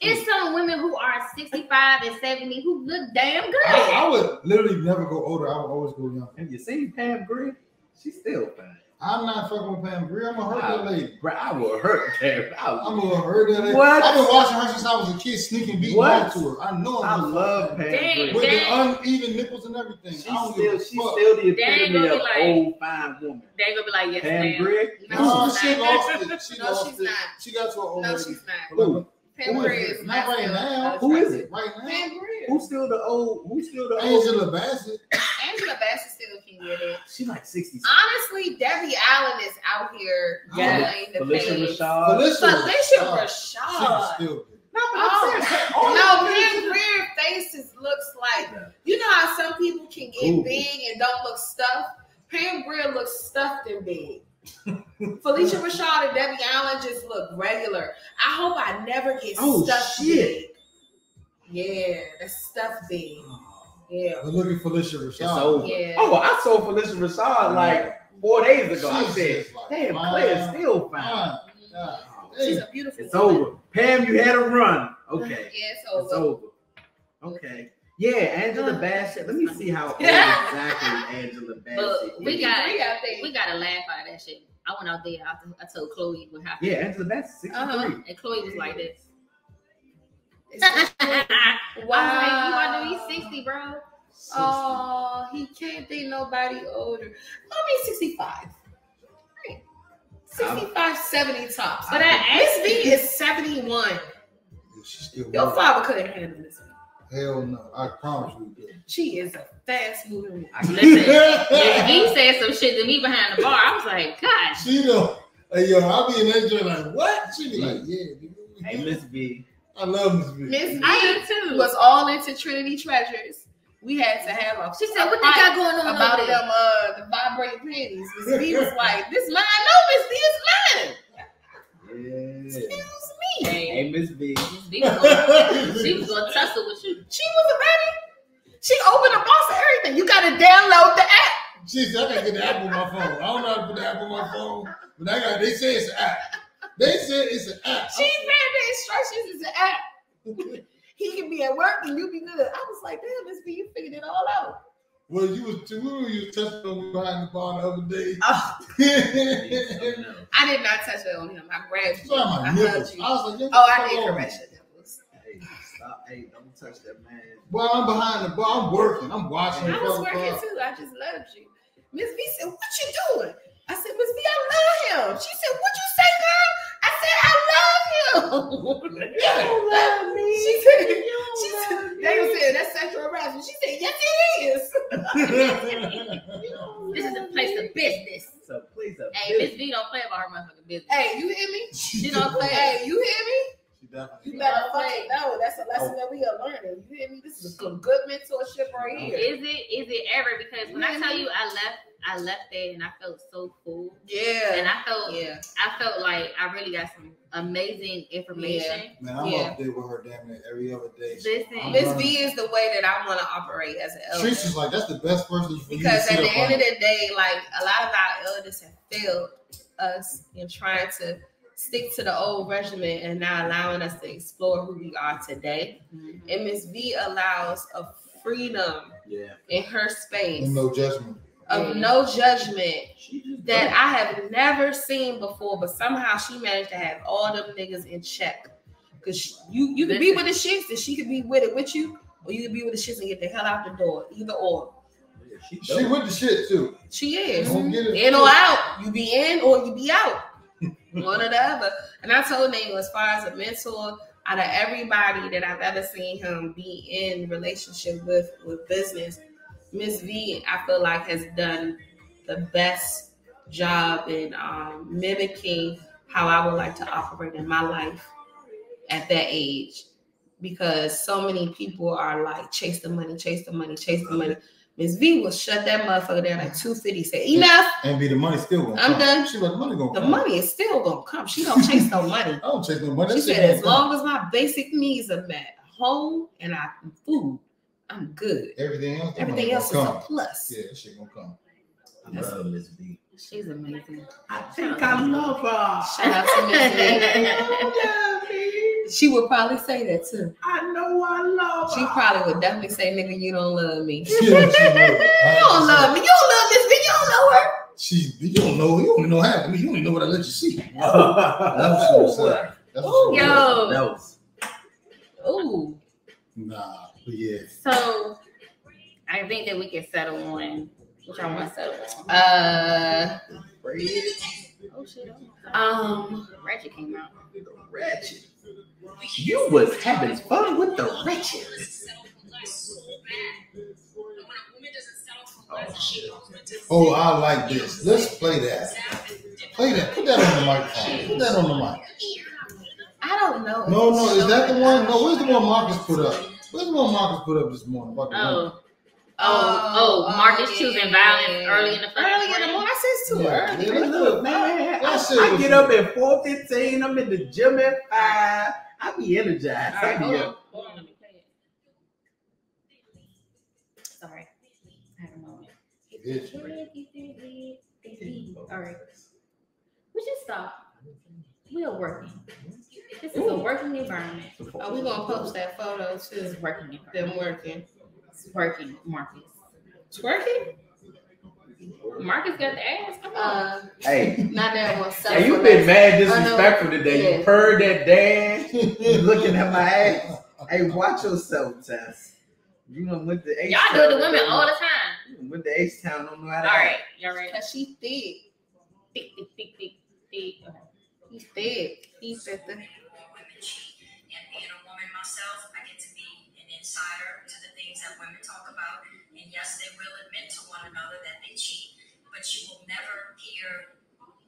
[SPEAKER 4] it's some women who are 65 and 70 who look damn good.
[SPEAKER 2] I, I would literally never go older. I would always go younger.
[SPEAKER 1] Have you seen Pam Grier? She's still fine.
[SPEAKER 2] I'm not fucking with Pam Grier. I'm gonna hurt that lady.
[SPEAKER 1] Bro, I will hurt Pam. I,
[SPEAKER 2] I'm gonna hurt that lady.
[SPEAKER 1] What?
[SPEAKER 2] I've been watching her since I was a kid, sneaking beating
[SPEAKER 1] What?
[SPEAKER 2] to her. I know
[SPEAKER 1] I
[SPEAKER 2] I'm gonna
[SPEAKER 1] love Pam
[SPEAKER 2] her.
[SPEAKER 1] Grier.
[SPEAKER 2] with
[SPEAKER 4] dang.
[SPEAKER 2] the uneven nipples and everything.
[SPEAKER 1] She's
[SPEAKER 2] I don't
[SPEAKER 1] still, she's
[SPEAKER 2] fuck.
[SPEAKER 1] still the epitome of
[SPEAKER 4] like-
[SPEAKER 1] old fine woman.
[SPEAKER 4] They gonna be like, yes,
[SPEAKER 1] Pam
[SPEAKER 4] ma'am.
[SPEAKER 1] Grier?
[SPEAKER 3] No,
[SPEAKER 2] No,
[SPEAKER 3] she's
[SPEAKER 2] she
[SPEAKER 3] not.
[SPEAKER 2] lost it. She
[SPEAKER 3] No,
[SPEAKER 2] lost
[SPEAKER 3] she's
[SPEAKER 2] it.
[SPEAKER 3] not.
[SPEAKER 2] She got to an old
[SPEAKER 3] No,
[SPEAKER 2] lady.
[SPEAKER 3] she's not.
[SPEAKER 1] Who?
[SPEAKER 3] Pam
[SPEAKER 2] Who is
[SPEAKER 3] Grier
[SPEAKER 2] it?
[SPEAKER 3] is
[SPEAKER 2] Not
[SPEAKER 3] not
[SPEAKER 2] right now.
[SPEAKER 1] Who is it?
[SPEAKER 2] Right now,
[SPEAKER 3] Pam Grier.
[SPEAKER 1] Who's still the old? Who's still the old?
[SPEAKER 2] Angela Bassett.
[SPEAKER 3] Angela Bassett still can get it.
[SPEAKER 1] She like sixty.
[SPEAKER 3] Honestly, Debbie Allen is out here oh,
[SPEAKER 4] Yeah.
[SPEAKER 3] playing the
[SPEAKER 1] Phylicia
[SPEAKER 3] page.
[SPEAKER 1] Rashad.
[SPEAKER 2] Phylicia,
[SPEAKER 3] Phylicia
[SPEAKER 2] She can
[SPEAKER 3] Rashad.
[SPEAKER 2] still.
[SPEAKER 1] No, but
[SPEAKER 3] Oh,
[SPEAKER 1] I'm saying,
[SPEAKER 3] no,
[SPEAKER 1] all
[SPEAKER 3] Pam Grier faces looks like you know how some people can get
[SPEAKER 1] Ooh.
[SPEAKER 3] big and don't look stuffed. Pam Grier looks stuffed and big. Phylicia Rashad and Debbie Allen just look regular. I hope I never get
[SPEAKER 1] Oh,
[SPEAKER 3] stuffed
[SPEAKER 1] shit.
[SPEAKER 3] big. Yeah, that's stuffed big. Oh. Yeah.
[SPEAKER 2] But look at Phylicia Rashad.
[SPEAKER 1] It's over.
[SPEAKER 3] Yeah.
[SPEAKER 1] Oh, I saw Phylicia Rashad like four days ago. I said,
[SPEAKER 2] just like,
[SPEAKER 1] damn,
[SPEAKER 2] fine,
[SPEAKER 1] Claire's still fine.
[SPEAKER 2] fine.
[SPEAKER 3] She's a beautiful
[SPEAKER 1] It's
[SPEAKER 3] woman.
[SPEAKER 1] over. Pam, you had a run. Okay.
[SPEAKER 3] Yeah, it's
[SPEAKER 1] It's
[SPEAKER 3] over.
[SPEAKER 1] over. Okay. Yeah, Angela
[SPEAKER 3] Ugh,
[SPEAKER 1] Bassett. Let me see how old exactly Angela Bassett
[SPEAKER 4] But we got
[SPEAKER 3] Three, I
[SPEAKER 4] we gotta laugh out of that shit. I went out there after I told Chloe what happened.
[SPEAKER 1] Yeah, Angela Bassett, 63.
[SPEAKER 3] Uh-huh.
[SPEAKER 4] And Chloe was like this.
[SPEAKER 3] It's-
[SPEAKER 4] I was
[SPEAKER 3] wow.
[SPEAKER 4] like, you about to be ah. 60, bro.
[SPEAKER 3] Oh, he can't date nobody older. I mean, 65. Right. 65, 70 tops.
[SPEAKER 4] But I
[SPEAKER 3] Miss B is 71.
[SPEAKER 2] She's still
[SPEAKER 3] Your
[SPEAKER 2] moving.
[SPEAKER 3] father couldn't handle Miss B.
[SPEAKER 2] Hell no. I promise you. he
[SPEAKER 3] She is a fast moving woman.
[SPEAKER 4] Listen, he said some shit to me behind the bar, I was like, gosh.
[SPEAKER 2] She don't. Hey, yo, I'll be in that joint like, what? She be like, mm. yeah.
[SPEAKER 1] Hey, Miss B.
[SPEAKER 2] I love Miss B.
[SPEAKER 3] Miss
[SPEAKER 4] I
[SPEAKER 3] B
[SPEAKER 4] do too.
[SPEAKER 3] was all into Trinity Treasures. We had to have a
[SPEAKER 4] She said, what they got going on
[SPEAKER 3] about
[SPEAKER 4] over
[SPEAKER 3] them uh the vibrating panties. Miss B was like, this mine. No, Miss B is mine. Excuse me.
[SPEAKER 4] Hey,
[SPEAKER 1] Hey, Miss B.
[SPEAKER 4] Miss B she was gonna tussle with you.
[SPEAKER 3] She was ready. She opened the box and everything. You gotta download the app.
[SPEAKER 2] She said, I gotta get the app on my phone. I don't know how to put the app on my phone, but I got. They say it's an app. They said it's an app.
[SPEAKER 3] She read the instructions. It's an app. he can be at work and you be good. I was like, damn, Miss B, you figured it all out.
[SPEAKER 2] Well, you was too. We were you was touching on me behind the bar the other day.
[SPEAKER 3] Oh, I did not touch it on him. I grabbed you.
[SPEAKER 2] my
[SPEAKER 3] I
[SPEAKER 2] nipples.
[SPEAKER 3] hugged you.
[SPEAKER 2] I was like,
[SPEAKER 3] Oh, I
[SPEAKER 2] come
[SPEAKER 3] did
[SPEAKER 2] on.
[SPEAKER 3] caress your nipples.
[SPEAKER 1] Hey, stop. Hey, don't touch that man.
[SPEAKER 2] Well, I'm behind the bar. I'm working. I'm watching.
[SPEAKER 3] I was working
[SPEAKER 2] bar.
[SPEAKER 3] too. I just loved you. Miss V said, "What you doing?" I said, "Miss V, I love him." She said, "What you say, girl?" I said, "I love him."
[SPEAKER 1] You don't love me.
[SPEAKER 3] She said,
[SPEAKER 1] You
[SPEAKER 3] she
[SPEAKER 1] don't
[SPEAKER 3] said,
[SPEAKER 1] love
[SPEAKER 3] they were saying that's sexual harassment. She said, "Yes, it is."
[SPEAKER 4] This is a place of business.
[SPEAKER 1] It's a place of
[SPEAKER 4] Hey, Miss
[SPEAKER 1] business.
[SPEAKER 4] V don't play about her motherfucking business.
[SPEAKER 3] hey, you hear me?
[SPEAKER 4] She don't play.
[SPEAKER 3] Hey, you hear me?
[SPEAKER 2] She definitely.
[SPEAKER 3] You better fucking know. That's a lesson oh. that we are learning. You hear me? This is some good mentorship right here.
[SPEAKER 4] Is it is it ever? Because when I tell you I left, I left there and I felt so cool.
[SPEAKER 3] Yeah.
[SPEAKER 4] And I felt
[SPEAKER 3] Yeah.
[SPEAKER 4] I felt like I really got some amazing information.
[SPEAKER 2] Man, I'm
[SPEAKER 3] Yeah.
[SPEAKER 2] up there with her damn near every other day.
[SPEAKER 4] Listen,
[SPEAKER 3] Miss V is the way that I want to operate as an elder.
[SPEAKER 2] Trish is like, that's the best person for you to
[SPEAKER 3] Because at the end of the day, like a lot of our elders have failed us in trying to stick to the old regimen and not allowing us to explore who we are today. Mm-hmm. And Miss V allows a freedom
[SPEAKER 1] Yeah.
[SPEAKER 3] in her space
[SPEAKER 2] And no judgment.
[SPEAKER 3] of no judgment that I have never seen before, but somehow she managed to have all them niggas in check. Cause you you could be with the shits and she could be with it with you, or you could be with the shits and get the hell out the door. Either or.
[SPEAKER 1] Yeah, she,
[SPEAKER 2] She with the shit too.
[SPEAKER 3] She is.
[SPEAKER 2] Don't.
[SPEAKER 3] In or out. You be in or you be out. One or the other. And I told Nate, as far as a mentor, out of everybody that I've ever seen him be in relationship with with business, Miss V, I feel like has done the best job in um, mimicking how I would like to operate in my life at that age. Because so many people are like chase the money, chase the money, chase the money. Miss V will shut that motherfucker down at 250. Say, enough.
[SPEAKER 2] And be the money still gonna
[SPEAKER 3] I'm
[SPEAKER 2] come.
[SPEAKER 3] done.
[SPEAKER 2] She like the money gonna
[SPEAKER 3] The
[SPEAKER 2] come.
[SPEAKER 3] money is still gonna come. She don't chase no money.
[SPEAKER 2] I don't chase no money.
[SPEAKER 3] She
[SPEAKER 2] That
[SPEAKER 3] said,
[SPEAKER 2] gonna
[SPEAKER 3] as
[SPEAKER 2] come.
[SPEAKER 3] long as my basic needs are met, home and I food, I'm good.
[SPEAKER 2] everything else,
[SPEAKER 3] Everything else is
[SPEAKER 2] gonna
[SPEAKER 3] a plus.
[SPEAKER 2] Yeah, that shit gonna come.
[SPEAKER 1] I love Miss V.
[SPEAKER 4] she's amazing.
[SPEAKER 1] I think I love her.
[SPEAKER 3] Shout out to Miss V.
[SPEAKER 1] You love me.
[SPEAKER 3] She would probably say that too.
[SPEAKER 1] I know I love
[SPEAKER 3] She probably would definitely say, "Nigga, you don't love me.
[SPEAKER 2] Yeah.
[SPEAKER 3] You don't love me. You don't love this V. You don't know her."
[SPEAKER 2] She, you don't know. You only know half of me. You only know what I let you see. That's what she was saying. That's what
[SPEAKER 3] Ooh.
[SPEAKER 2] was
[SPEAKER 4] Yo.
[SPEAKER 1] That was
[SPEAKER 3] Ooh.
[SPEAKER 2] Nah, but yeah.
[SPEAKER 4] So I think that we can settle on which I want to settle on.
[SPEAKER 3] uh,
[SPEAKER 4] Oh shit!
[SPEAKER 3] um,
[SPEAKER 4] Ratchet came out.
[SPEAKER 1] wretched. You was having fun with the wretched.
[SPEAKER 2] Oh, I like this. Let's play that. Play that. Put that on the microphone. Put that on the mic.
[SPEAKER 3] I don't know.
[SPEAKER 2] No, no, is that the one? No, where's the one Marcus put up? Where's the one Marcus put up this morning? About the oh. women?
[SPEAKER 4] Oh, oh, oh! Marcus oh,
[SPEAKER 3] yeah,
[SPEAKER 4] choosing violence early in the fucking
[SPEAKER 3] Early in the morning. I said it's too
[SPEAKER 2] Yeah,
[SPEAKER 3] early.
[SPEAKER 2] yeah.
[SPEAKER 1] Look, man,
[SPEAKER 2] That
[SPEAKER 1] I, I get up at 4.15. I'm in the gym at 5. I be energized.
[SPEAKER 4] All right,
[SPEAKER 1] I be
[SPEAKER 4] hold
[SPEAKER 1] up.
[SPEAKER 4] on, hold on, let me play it. Sorry, I had a moment. All right, we should stop. We are working. This is a working environment.
[SPEAKER 3] Are oh, we gonna post that photo
[SPEAKER 4] This
[SPEAKER 3] too?
[SPEAKER 4] is working
[SPEAKER 3] Them working,
[SPEAKER 4] It's working, Marcus.
[SPEAKER 3] twerking.
[SPEAKER 4] Marcus got the ass. Come on.
[SPEAKER 3] Uh,
[SPEAKER 1] Hey,
[SPEAKER 3] not that one.
[SPEAKER 1] hey, you been mad disrespectful today.
[SPEAKER 3] Yeah.
[SPEAKER 1] You purred that dance. You looking at my ass. Hey, watch yourself, Tess. You know, went to H
[SPEAKER 4] Y'all do it to women all the time.
[SPEAKER 1] Went to H Town, don't know how
[SPEAKER 4] All
[SPEAKER 1] to
[SPEAKER 4] right, y'all ready?
[SPEAKER 3] Cause she thick.
[SPEAKER 4] Thick, thick, thick, thick, thick. Okay.
[SPEAKER 3] He thick. He said the.
[SPEAKER 5] And being a woman myself, I get to be an insider to the things that women talk about. And yes, they will admit to one another that they cheat, but you will never hear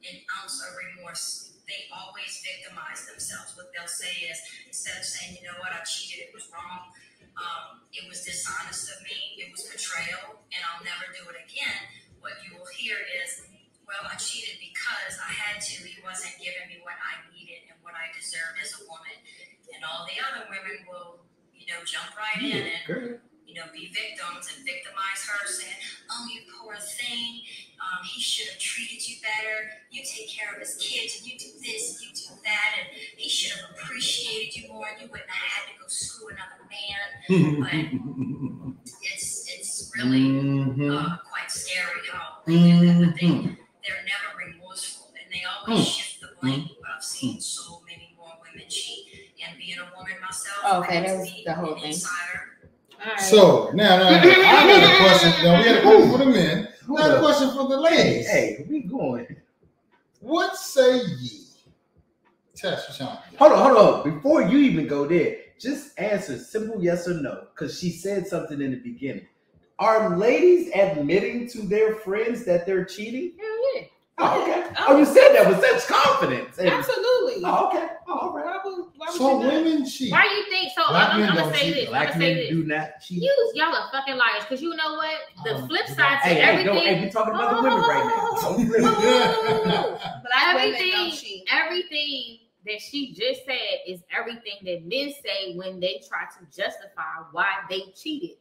[SPEAKER 5] an ounce of remorse. They always victimize themselves. What they'll say is, instead of saying, you know what, I cheated, it was wrong, um, it was dishonest of me, it was betrayal, and I'll never do it again. What you will hear is, well, I cheated because I had to. He wasn't giving me what I needed and what I deserved as a woman. And all the other women will, you know, jump right in and. You know, be victims and victimize her, saying, oh, you poor thing. Um, he should have treated you better. You take care of his kids and you do this and you do that. And he should have appreciated you more and you wouldn't have had to go screw another man. It's, it's really
[SPEAKER 2] Mhm.
[SPEAKER 5] uh, quite scary how women, I think, they're never remorseful and they always shift the blame. But I've seen so many more women cheat. And being a woman myself,
[SPEAKER 3] Oh, okay,
[SPEAKER 5] I get
[SPEAKER 3] that was the whole thing.
[SPEAKER 5] Insider.
[SPEAKER 3] All right.
[SPEAKER 2] So now, now, now, I got a question. Now we had a question for the men. We
[SPEAKER 1] Hold
[SPEAKER 2] got a question for the ladies.
[SPEAKER 1] hey, we going.
[SPEAKER 2] What say ye? Tess, what's on?
[SPEAKER 1] Hold on, hold on. Before you even go there, just answer simple yes or no, because she said something in the beginning. Are ladies admitting to their friends that they're cheating?
[SPEAKER 3] Hell yeah.
[SPEAKER 1] Oh, okay. Oh, you said that with such confidence. And-
[SPEAKER 3] Absolutely.
[SPEAKER 1] oh, okay. Oh, all right.
[SPEAKER 3] Why would, why would
[SPEAKER 2] So
[SPEAKER 3] you not?
[SPEAKER 2] women cheat.
[SPEAKER 4] Why you think so?
[SPEAKER 2] Black
[SPEAKER 4] I'm, I'm gonna say
[SPEAKER 2] cheat.
[SPEAKER 4] this. I'm
[SPEAKER 1] Black
[SPEAKER 4] gonna say
[SPEAKER 1] men
[SPEAKER 4] this.
[SPEAKER 1] do not cheat.
[SPEAKER 4] You, y'all are fucking liars. Cause you know what? The
[SPEAKER 2] Um,
[SPEAKER 4] flip side to
[SPEAKER 1] Hey, hey,
[SPEAKER 4] everything.
[SPEAKER 1] don't, hey, we talking about the women right now.
[SPEAKER 3] Black women
[SPEAKER 4] everything,
[SPEAKER 3] don't cheat.
[SPEAKER 4] everything that she just said is everything that men say when they try to justify why they cheated.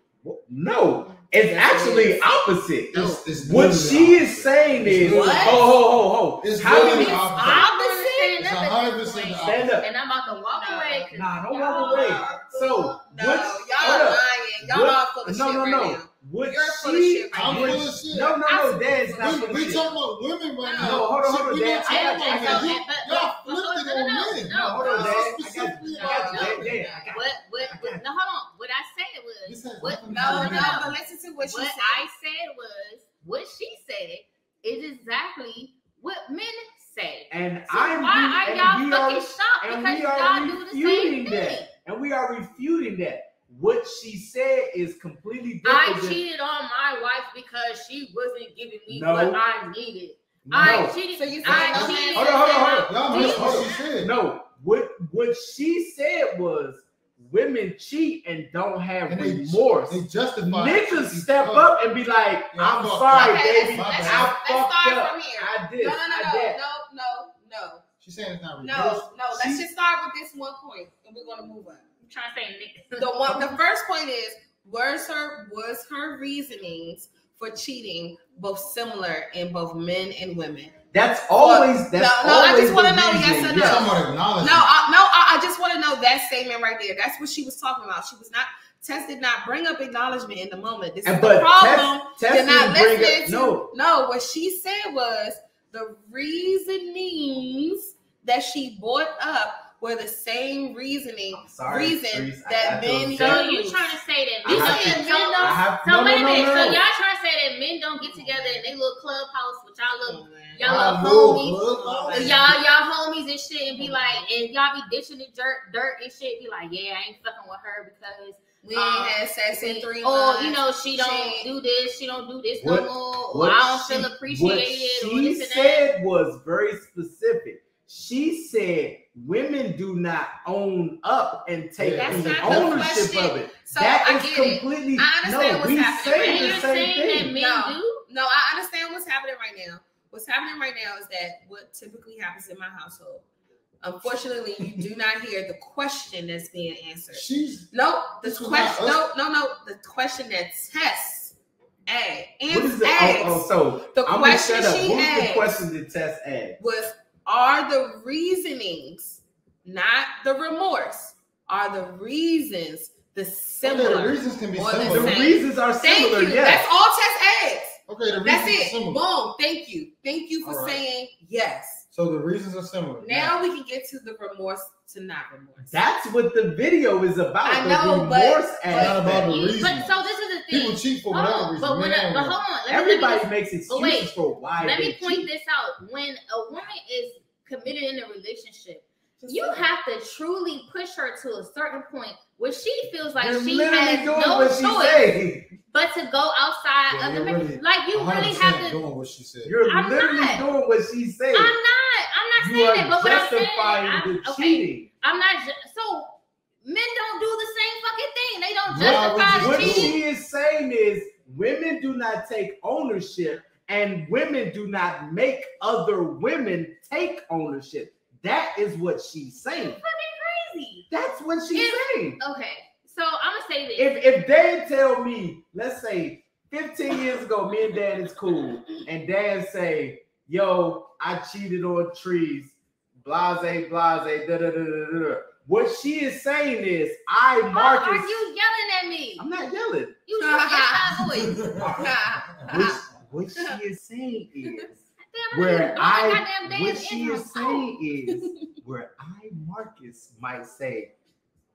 [SPEAKER 1] No, it's
[SPEAKER 3] Yes,
[SPEAKER 1] actually
[SPEAKER 3] is.
[SPEAKER 1] opposite.
[SPEAKER 2] It's, it's
[SPEAKER 1] What she is
[SPEAKER 2] opposite.
[SPEAKER 1] saying is,
[SPEAKER 2] What?
[SPEAKER 1] ho, ho, ho, ho.
[SPEAKER 2] It's
[SPEAKER 1] How
[SPEAKER 2] literally
[SPEAKER 1] many?
[SPEAKER 2] opposite.
[SPEAKER 4] I'm gonna stand
[SPEAKER 2] It's
[SPEAKER 4] up
[SPEAKER 2] 100%
[SPEAKER 4] this point,
[SPEAKER 1] Stand up.
[SPEAKER 4] and I'm about to walk
[SPEAKER 3] No.
[SPEAKER 4] away. 'cause
[SPEAKER 1] Nah, don't walk away. So,
[SPEAKER 3] No,
[SPEAKER 1] what?
[SPEAKER 3] y'all
[SPEAKER 1] hold
[SPEAKER 3] lying.
[SPEAKER 1] up.
[SPEAKER 3] Y'all
[SPEAKER 1] What-
[SPEAKER 3] all full of
[SPEAKER 1] no,
[SPEAKER 3] shit
[SPEAKER 1] no,
[SPEAKER 3] right
[SPEAKER 1] no.
[SPEAKER 3] now.
[SPEAKER 1] What
[SPEAKER 3] You're full of
[SPEAKER 1] she?
[SPEAKER 3] shit right
[SPEAKER 2] I'm full of shit.
[SPEAKER 1] No, no, no. Dad's not
[SPEAKER 2] We,
[SPEAKER 1] full of
[SPEAKER 2] we talking about women right now.
[SPEAKER 1] No, hold on, hold on, Dad. I got you, I
[SPEAKER 2] about
[SPEAKER 1] got
[SPEAKER 2] men.
[SPEAKER 1] you.
[SPEAKER 2] You-
[SPEAKER 4] But-
[SPEAKER 2] Y'all
[SPEAKER 4] but-
[SPEAKER 2] flipped it on
[SPEAKER 4] no, no,
[SPEAKER 2] men.
[SPEAKER 4] no.
[SPEAKER 1] hold on, Dad. I got you.
[SPEAKER 2] specifically
[SPEAKER 1] I got you, Dad.
[SPEAKER 2] women.
[SPEAKER 1] Dad. I got you.
[SPEAKER 4] What? What? What? No, hold on. What I said was. What?
[SPEAKER 3] No, no, but listen to what she
[SPEAKER 4] what. I said was what she said is exactly what men say.
[SPEAKER 1] And
[SPEAKER 4] So
[SPEAKER 1] I'm
[SPEAKER 4] why are y'all fucking
[SPEAKER 1] are,
[SPEAKER 4] shocked because y'all do the same thing?
[SPEAKER 1] that. and we are refuting that. What she said is completely different. than-
[SPEAKER 4] cheated on my wife because she wasn't giving me
[SPEAKER 1] No.
[SPEAKER 4] what I needed.
[SPEAKER 1] no,
[SPEAKER 4] I cheated.
[SPEAKER 3] So you
[SPEAKER 4] I
[SPEAKER 3] no
[SPEAKER 4] cheated.
[SPEAKER 1] Hold on, hold on, hold on.
[SPEAKER 2] Y'all
[SPEAKER 4] Do
[SPEAKER 2] missed what she said.
[SPEAKER 1] no. What what she said was women cheat and don't have
[SPEAKER 2] And
[SPEAKER 1] remorse.
[SPEAKER 2] They justify
[SPEAKER 1] Niggas step
[SPEAKER 2] other.
[SPEAKER 1] up and be like,
[SPEAKER 2] Yeah,
[SPEAKER 1] "I'm
[SPEAKER 2] fuck
[SPEAKER 1] sorry.
[SPEAKER 3] Okay,
[SPEAKER 1] baby,
[SPEAKER 3] let's, let's,
[SPEAKER 1] I
[SPEAKER 3] let's
[SPEAKER 1] fucked
[SPEAKER 3] start
[SPEAKER 1] up.
[SPEAKER 3] from here.
[SPEAKER 1] I did.
[SPEAKER 3] No, no,
[SPEAKER 1] I
[SPEAKER 3] no, no, no, no,
[SPEAKER 2] She's saying it's not
[SPEAKER 3] no,
[SPEAKER 2] reverse.
[SPEAKER 3] no, no. Let's
[SPEAKER 1] She-
[SPEAKER 3] just start with this one point, and we're gonna move on.
[SPEAKER 4] I'm trying to say nigga.
[SPEAKER 3] The one, the first point is was her was her reasonings for cheating both similar in both men and women.
[SPEAKER 1] That's always that's
[SPEAKER 3] no, no, I just wanna
[SPEAKER 1] the
[SPEAKER 3] know yes or no.
[SPEAKER 2] talking about acknowledgement.
[SPEAKER 3] No, I, no, I, I just want to know that statement right there. That's what she was talking about. She was not. Tess did not bring up acknowledgement in the moment. This is
[SPEAKER 1] And
[SPEAKER 3] the problem.
[SPEAKER 1] Tess, Tess
[SPEAKER 3] not
[SPEAKER 1] bring
[SPEAKER 3] listening
[SPEAKER 1] up,
[SPEAKER 3] to
[SPEAKER 1] no.
[SPEAKER 3] no. What she said was the reasonings that she brought up were the same reasoning
[SPEAKER 1] I'm sorry,
[SPEAKER 3] reason
[SPEAKER 1] Reese,
[SPEAKER 3] that
[SPEAKER 1] got your
[SPEAKER 3] men
[SPEAKER 1] exact-
[SPEAKER 4] So you trying to say that men don't
[SPEAKER 3] to-
[SPEAKER 4] get men
[SPEAKER 1] I
[SPEAKER 4] don't
[SPEAKER 1] have
[SPEAKER 4] So
[SPEAKER 1] no,
[SPEAKER 4] wait a
[SPEAKER 1] no,
[SPEAKER 4] minute.
[SPEAKER 1] no,
[SPEAKER 4] So y'all trying to say that men don't get together in their little clubhouse with y'all little y'all
[SPEAKER 2] I
[SPEAKER 4] little homies.
[SPEAKER 2] bud.
[SPEAKER 3] Oh,
[SPEAKER 4] Y'all, y'all homies and shit, and be like, and y'all be dishing the dirt, dirt and shit. Be like, yeah, I ain't fucking with her because,
[SPEAKER 3] we ain't
[SPEAKER 4] um,
[SPEAKER 3] had sex in three
[SPEAKER 4] oh,
[SPEAKER 3] months.
[SPEAKER 4] you know, she don't
[SPEAKER 3] She-
[SPEAKER 4] do this, she don't do this
[SPEAKER 1] What-
[SPEAKER 4] no more, or
[SPEAKER 1] What
[SPEAKER 4] I don't
[SPEAKER 1] she-
[SPEAKER 4] feel
[SPEAKER 1] What
[SPEAKER 4] appreciated, or
[SPEAKER 1] she
[SPEAKER 4] this and that.
[SPEAKER 1] said was very specific. She said women do not own up and take
[SPEAKER 3] That's
[SPEAKER 1] the ownership of it.
[SPEAKER 3] So
[SPEAKER 1] That
[SPEAKER 3] I
[SPEAKER 1] is
[SPEAKER 3] get it.
[SPEAKER 1] completely
[SPEAKER 3] I understand
[SPEAKER 1] no.
[SPEAKER 3] what's
[SPEAKER 1] We
[SPEAKER 3] happening,
[SPEAKER 1] say
[SPEAKER 3] right?
[SPEAKER 1] The same
[SPEAKER 4] saying that
[SPEAKER 1] thing.
[SPEAKER 4] men
[SPEAKER 3] No.
[SPEAKER 4] do?
[SPEAKER 3] No, I understand what's happening right now. What's happening right now is that what typically happens in my household. Unfortunately, you do not hear the question that's being answered.
[SPEAKER 2] She's
[SPEAKER 3] No, the
[SPEAKER 2] This was not
[SPEAKER 3] question. No, no, no. The question that Tess asked
[SPEAKER 1] What is
[SPEAKER 3] and
[SPEAKER 1] it?
[SPEAKER 3] asked
[SPEAKER 1] Oh, oh, so
[SPEAKER 3] The
[SPEAKER 1] I'm gonna
[SPEAKER 3] question
[SPEAKER 1] shut up.
[SPEAKER 3] she
[SPEAKER 1] What was the question that Tess asked?
[SPEAKER 3] was: Are the reasonings, not the remorse, are the reasons the
[SPEAKER 2] okay. The reasons can be
[SPEAKER 3] Or the
[SPEAKER 1] The reasons are
[SPEAKER 3] Thank
[SPEAKER 1] similar.
[SPEAKER 3] you.
[SPEAKER 1] Yes.
[SPEAKER 3] That's all Tess asked.
[SPEAKER 2] Okay, the reasons
[SPEAKER 3] That's
[SPEAKER 2] are
[SPEAKER 3] it.
[SPEAKER 2] similar.
[SPEAKER 3] Boom. Thank you. Thank you for
[SPEAKER 2] right.
[SPEAKER 3] saying yes.
[SPEAKER 2] So the reasons are similar.
[SPEAKER 3] Now we can get to the remorse to not remorse.
[SPEAKER 1] That's what the video is about.
[SPEAKER 3] I
[SPEAKER 1] the
[SPEAKER 3] know, but-
[SPEAKER 1] remorse
[SPEAKER 3] but-
[SPEAKER 2] not about the
[SPEAKER 4] You-
[SPEAKER 2] reason.
[SPEAKER 4] But so this is the thing.
[SPEAKER 2] people cheat for
[SPEAKER 4] Hold
[SPEAKER 2] whatever
[SPEAKER 4] on,
[SPEAKER 2] reason.
[SPEAKER 4] but, when
[SPEAKER 2] men
[SPEAKER 4] I,
[SPEAKER 2] and
[SPEAKER 4] but hold on. Let me,
[SPEAKER 1] Everybody
[SPEAKER 4] me,
[SPEAKER 1] makes excuses
[SPEAKER 4] wait.
[SPEAKER 1] for why
[SPEAKER 4] let
[SPEAKER 1] they
[SPEAKER 4] me point
[SPEAKER 1] cheat.
[SPEAKER 4] this out. When a woman is committed in a relationship, you have to truly push her to a certain point where she feels like
[SPEAKER 1] You're
[SPEAKER 4] she has
[SPEAKER 1] doing
[SPEAKER 4] no
[SPEAKER 1] what she
[SPEAKER 4] choice but to go outside
[SPEAKER 2] Yeah,
[SPEAKER 4] of the
[SPEAKER 2] you're really
[SPEAKER 4] like you really
[SPEAKER 2] 100%
[SPEAKER 4] have to.
[SPEAKER 2] doing what she said.
[SPEAKER 1] You're
[SPEAKER 4] I'm
[SPEAKER 1] literally
[SPEAKER 4] not.
[SPEAKER 1] doing what she said.
[SPEAKER 4] I'm not. I'm not
[SPEAKER 1] you
[SPEAKER 4] saying that. But what I'm saying, I'm,
[SPEAKER 1] the
[SPEAKER 4] okay,
[SPEAKER 1] cheating.
[SPEAKER 4] I'm not. Ju- so men don't do the same fucking thing. They don't justify the
[SPEAKER 1] What
[SPEAKER 4] cheating.
[SPEAKER 1] she is saying is women do not take ownership and women do not make other women take ownership. That is what she's saying.
[SPEAKER 4] Fucking Crazy.
[SPEAKER 1] That's what she's
[SPEAKER 4] If-
[SPEAKER 1] saying.
[SPEAKER 4] Okay, so I'm gonna say this.
[SPEAKER 1] If if they tell me, let's say 15 years ago, me and Dan is cool, and Dan say, yo, I cheated on Treese, blase, blase, da da da da da. What she is saying is, I oh,
[SPEAKER 4] Why
[SPEAKER 1] Marcus.
[SPEAKER 4] are you yelling at me?
[SPEAKER 1] I'm not yelling.
[SPEAKER 4] You just get my voice.
[SPEAKER 1] What, what she is saying is,
[SPEAKER 4] Damn,
[SPEAKER 1] where I, what she is saying is, where I Marcus might say,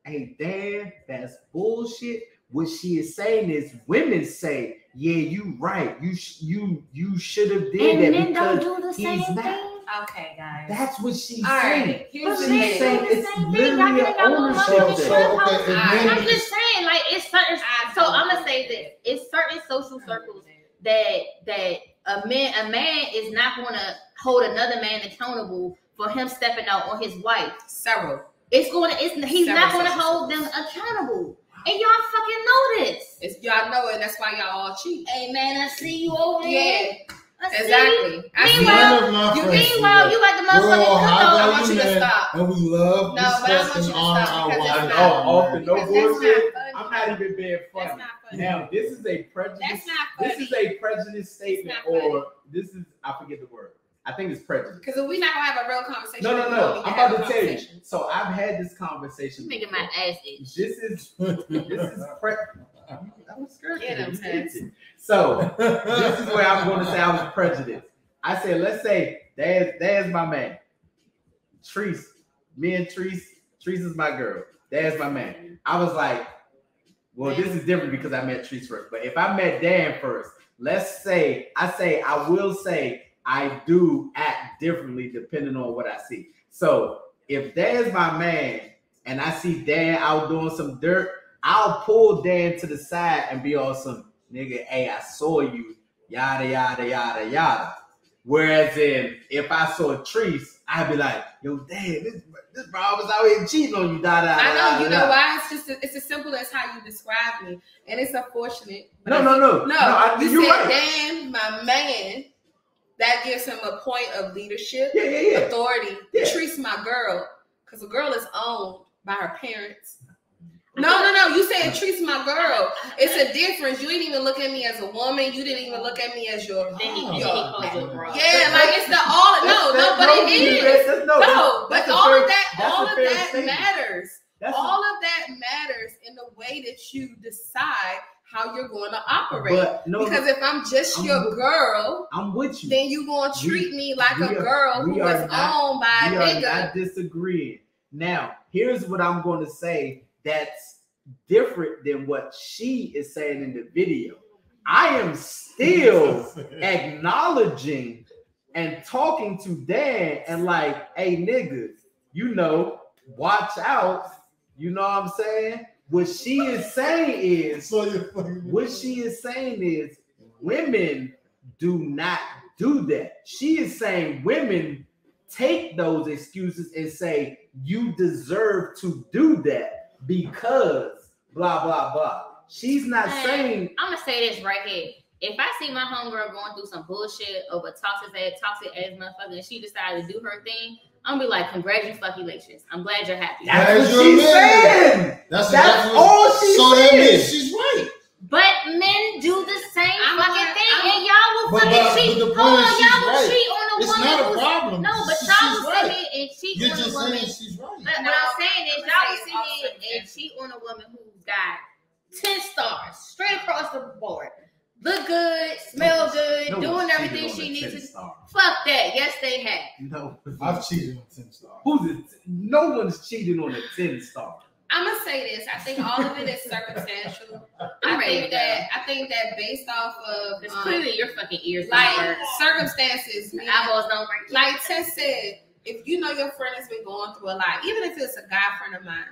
[SPEAKER 1] "Hey, Dan, that's bullshit." What she is saying is, women say, "Yeah, you right. You sh- you you should have did
[SPEAKER 4] And
[SPEAKER 1] that
[SPEAKER 4] men don't do the same
[SPEAKER 1] not."
[SPEAKER 4] thing. Okay, guys.
[SPEAKER 1] That's what she's
[SPEAKER 3] All
[SPEAKER 1] saying.
[SPEAKER 3] right, here's
[SPEAKER 4] But
[SPEAKER 1] She's
[SPEAKER 3] thing.
[SPEAKER 1] saying it's
[SPEAKER 4] same thing.
[SPEAKER 1] literally an
[SPEAKER 4] I want
[SPEAKER 1] ownership
[SPEAKER 2] So,
[SPEAKER 4] women
[SPEAKER 2] so
[SPEAKER 4] to
[SPEAKER 1] thing.
[SPEAKER 2] okay, if
[SPEAKER 3] I-
[SPEAKER 2] men,
[SPEAKER 4] I'm just saying, like it's certain. So I'm gonna say this: it's certain social circles that that a man a man is not going to hold another man accountable for him stepping out on his wife.
[SPEAKER 3] Several.
[SPEAKER 4] It's going to. It's he's
[SPEAKER 3] Several
[SPEAKER 4] not going to hold them accountable, and y'all fucking know this.
[SPEAKER 3] It's, y'all know it. That's why y'all all cheat.
[SPEAKER 4] Hey man, I see you over there.
[SPEAKER 3] Yeah,
[SPEAKER 4] I see
[SPEAKER 3] exactly. I
[SPEAKER 4] Meanwhile,
[SPEAKER 2] none
[SPEAKER 3] you-
[SPEAKER 4] Meanwhile, you got the
[SPEAKER 2] We're
[SPEAKER 4] motherfucking
[SPEAKER 2] high
[SPEAKER 4] cookout.
[SPEAKER 3] I want you to stop.
[SPEAKER 2] and we love
[SPEAKER 3] No, but I want you to stop because
[SPEAKER 2] wives.
[SPEAKER 3] it's
[SPEAKER 1] Oh,
[SPEAKER 3] not-
[SPEAKER 1] off the no bullshit.
[SPEAKER 3] not
[SPEAKER 1] I'm not even being funny.
[SPEAKER 3] That's not funny.
[SPEAKER 1] Now, this is a prejudice.
[SPEAKER 3] That's not
[SPEAKER 1] This is a prejudice statement, or this is I forget the word. I think it's prejudice.
[SPEAKER 3] Because if we not gonna have a real conversation,
[SPEAKER 1] No, no, no. I'm about to tell you. So I've had this conversation.
[SPEAKER 4] You Making my ass itch.
[SPEAKER 1] This is this is pre- I was scared.
[SPEAKER 3] Get him,
[SPEAKER 1] So this is where I'm going to say I was prejudiced. I said, let's say there's there's my man, Treese. Me and Treese, Treese is my girl. There's my man. I was like, well, this is different because I met Treese first. But if I met Dan first, let's say I say I will say I do act differently depending on what I see. So if Dan's my man and I see Dan out doing some dirt, I'll pull Dan to the side and be on some nigga. Hey, I saw you, yada yada yada yada. Whereas in if I saw Treese, I'd be like, yo, Dan, this this bro was out here cheating on you, da da.
[SPEAKER 3] I
[SPEAKER 1] da,
[SPEAKER 3] know. You
[SPEAKER 1] da,
[SPEAKER 3] know
[SPEAKER 1] da.
[SPEAKER 3] why? It's just it's as simple as how you describe me, and it's unfortunate.
[SPEAKER 1] No,
[SPEAKER 3] I
[SPEAKER 1] no, no,
[SPEAKER 3] No,
[SPEAKER 1] I,
[SPEAKER 3] you
[SPEAKER 1] you're
[SPEAKER 3] said
[SPEAKER 1] right.
[SPEAKER 3] Dan, my man. That gives him a point of leadership,
[SPEAKER 1] Yeah, yeah, yeah.
[SPEAKER 3] authority.
[SPEAKER 1] Yeah.
[SPEAKER 3] Treats my girl because a girl is owned by her parents. No, no, no. You saying treats my girl. It's a difference. You didn't even look at me as a woman. You didn't even look at me as your.
[SPEAKER 4] Then he,
[SPEAKER 2] Oh,
[SPEAKER 4] then he
[SPEAKER 3] yo,
[SPEAKER 4] calls you a bro.
[SPEAKER 3] Yeah, like it's the all. No, no, but it is.
[SPEAKER 1] That's, that's, no,
[SPEAKER 3] No, but all
[SPEAKER 1] fair-
[SPEAKER 3] of that, all of that
[SPEAKER 1] statement.
[SPEAKER 3] matters.
[SPEAKER 1] That's
[SPEAKER 3] all of that matters in the way that you decide how you're going to operate.
[SPEAKER 1] but no,
[SPEAKER 3] because if I'm just
[SPEAKER 1] I'm
[SPEAKER 3] your
[SPEAKER 1] with-
[SPEAKER 3] girl,
[SPEAKER 1] I'm with you.
[SPEAKER 3] then you gonna treat me like a
[SPEAKER 1] are-
[SPEAKER 3] girl
[SPEAKER 1] we
[SPEAKER 3] who
[SPEAKER 1] are
[SPEAKER 3] is
[SPEAKER 1] not-
[SPEAKER 3] owned by
[SPEAKER 1] we
[SPEAKER 3] a
[SPEAKER 1] are
[SPEAKER 3] nigga.
[SPEAKER 1] not disagreeing. Now, here's what I'm going to say that's different than what she is saying in the video. I am still acknowledging and talking to Dan and like, hey niggas, you know, watch out. You know what I'm saying? What she is saying is
[SPEAKER 2] So you're fucking
[SPEAKER 1] what she is saying is women do not do that. She is saying women take those excuses and say you deserve to do that because blah blah blah. She's not
[SPEAKER 4] Hey.
[SPEAKER 1] saying
[SPEAKER 4] I'm gonna say this right here. If I see my homegirl going through some bullshit over toxic ass, toxic ass motherfucker, and she decided to do her thing, I'm gonna be like, congratulations. I'm glad you're happy.
[SPEAKER 1] that's
[SPEAKER 2] As
[SPEAKER 1] what
[SPEAKER 2] your
[SPEAKER 1] she's
[SPEAKER 2] man.
[SPEAKER 1] saying.
[SPEAKER 2] That's,
[SPEAKER 1] That's
[SPEAKER 2] exactly
[SPEAKER 1] all she's
[SPEAKER 2] So that
[SPEAKER 1] saying.
[SPEAKER 2] means she's right.
[SPEAKER 4] But men do the same
[SPEAKER 3] I'm
[SPEAKER 4] fucking
[SPEAKER 3] not-
[SPEAKER 4] thing,
[SPEAKER 3] I'm-
[SPEAKER 4] and y'all will
[SPEAKER 2] But-
[SPEAKER 4] fucking
[SPEAKER 2] but-
[SPEAKER 4] cheat.
[SPEAKER 2] but
[SPEAKER 4] Hold on, y'all will
[SPEAKER 2] right.
[SPEAKER 4] cheat on a
[SPEAKER 2] It's
[SPEAKER 4] woman
[SPEAKER 2] not a
[SPEAKER 4] who's
[SPEAKER 2] problem.
[SPEAKER 4] no, but
[SPEAKER 2] She-
[SPEAKER 4] y'all
[SPEAKER 2] she's
[SPEAKER 4] will
[SPEAKER 2] right.
[SPEAKER 4] sit here and cheat
[SPEAKER 2] You're
[SPEAKER 4] on a woman.
[SPEAKER 2] saying she's right.
[SPEAKER 4] But what I'm saying is, y'all will sit here and cheat on a woman who's got ten stars straight across the board. Look good, smell good,
[SPEAKER 1] No
[SPEAKER 4] doing everything she needs to.
[SPEAKER 1] star.
[SPEAKER 4] Fuck that. Yes, they have.
[SPEAKER 1] No,
[SPEAKER 2] I've cheated on 10 stars.
[SPEAKER 1] who's it? No one's cheating on a 10 star.
[SPEAKER 3] I'm gonna say this. I think all of it is circumstantial.
[SPEAKER 4] I'm
[SPEAKER 3] think that I think that based off of
[SPEAKER 4] It's
[SPEAKER 3] um,
[SPEAKER 4] clearly your fucking ears
[SPEAKER 3] like
[SPEAKER 4] like
[SPEAKER 3] circumstances, meaning-
[SPEAKER 4] eyeballs don't break.
[SPEAKER 3] like Tess said, if you know your friend has been going through a lot, even if it's a guy friend of mine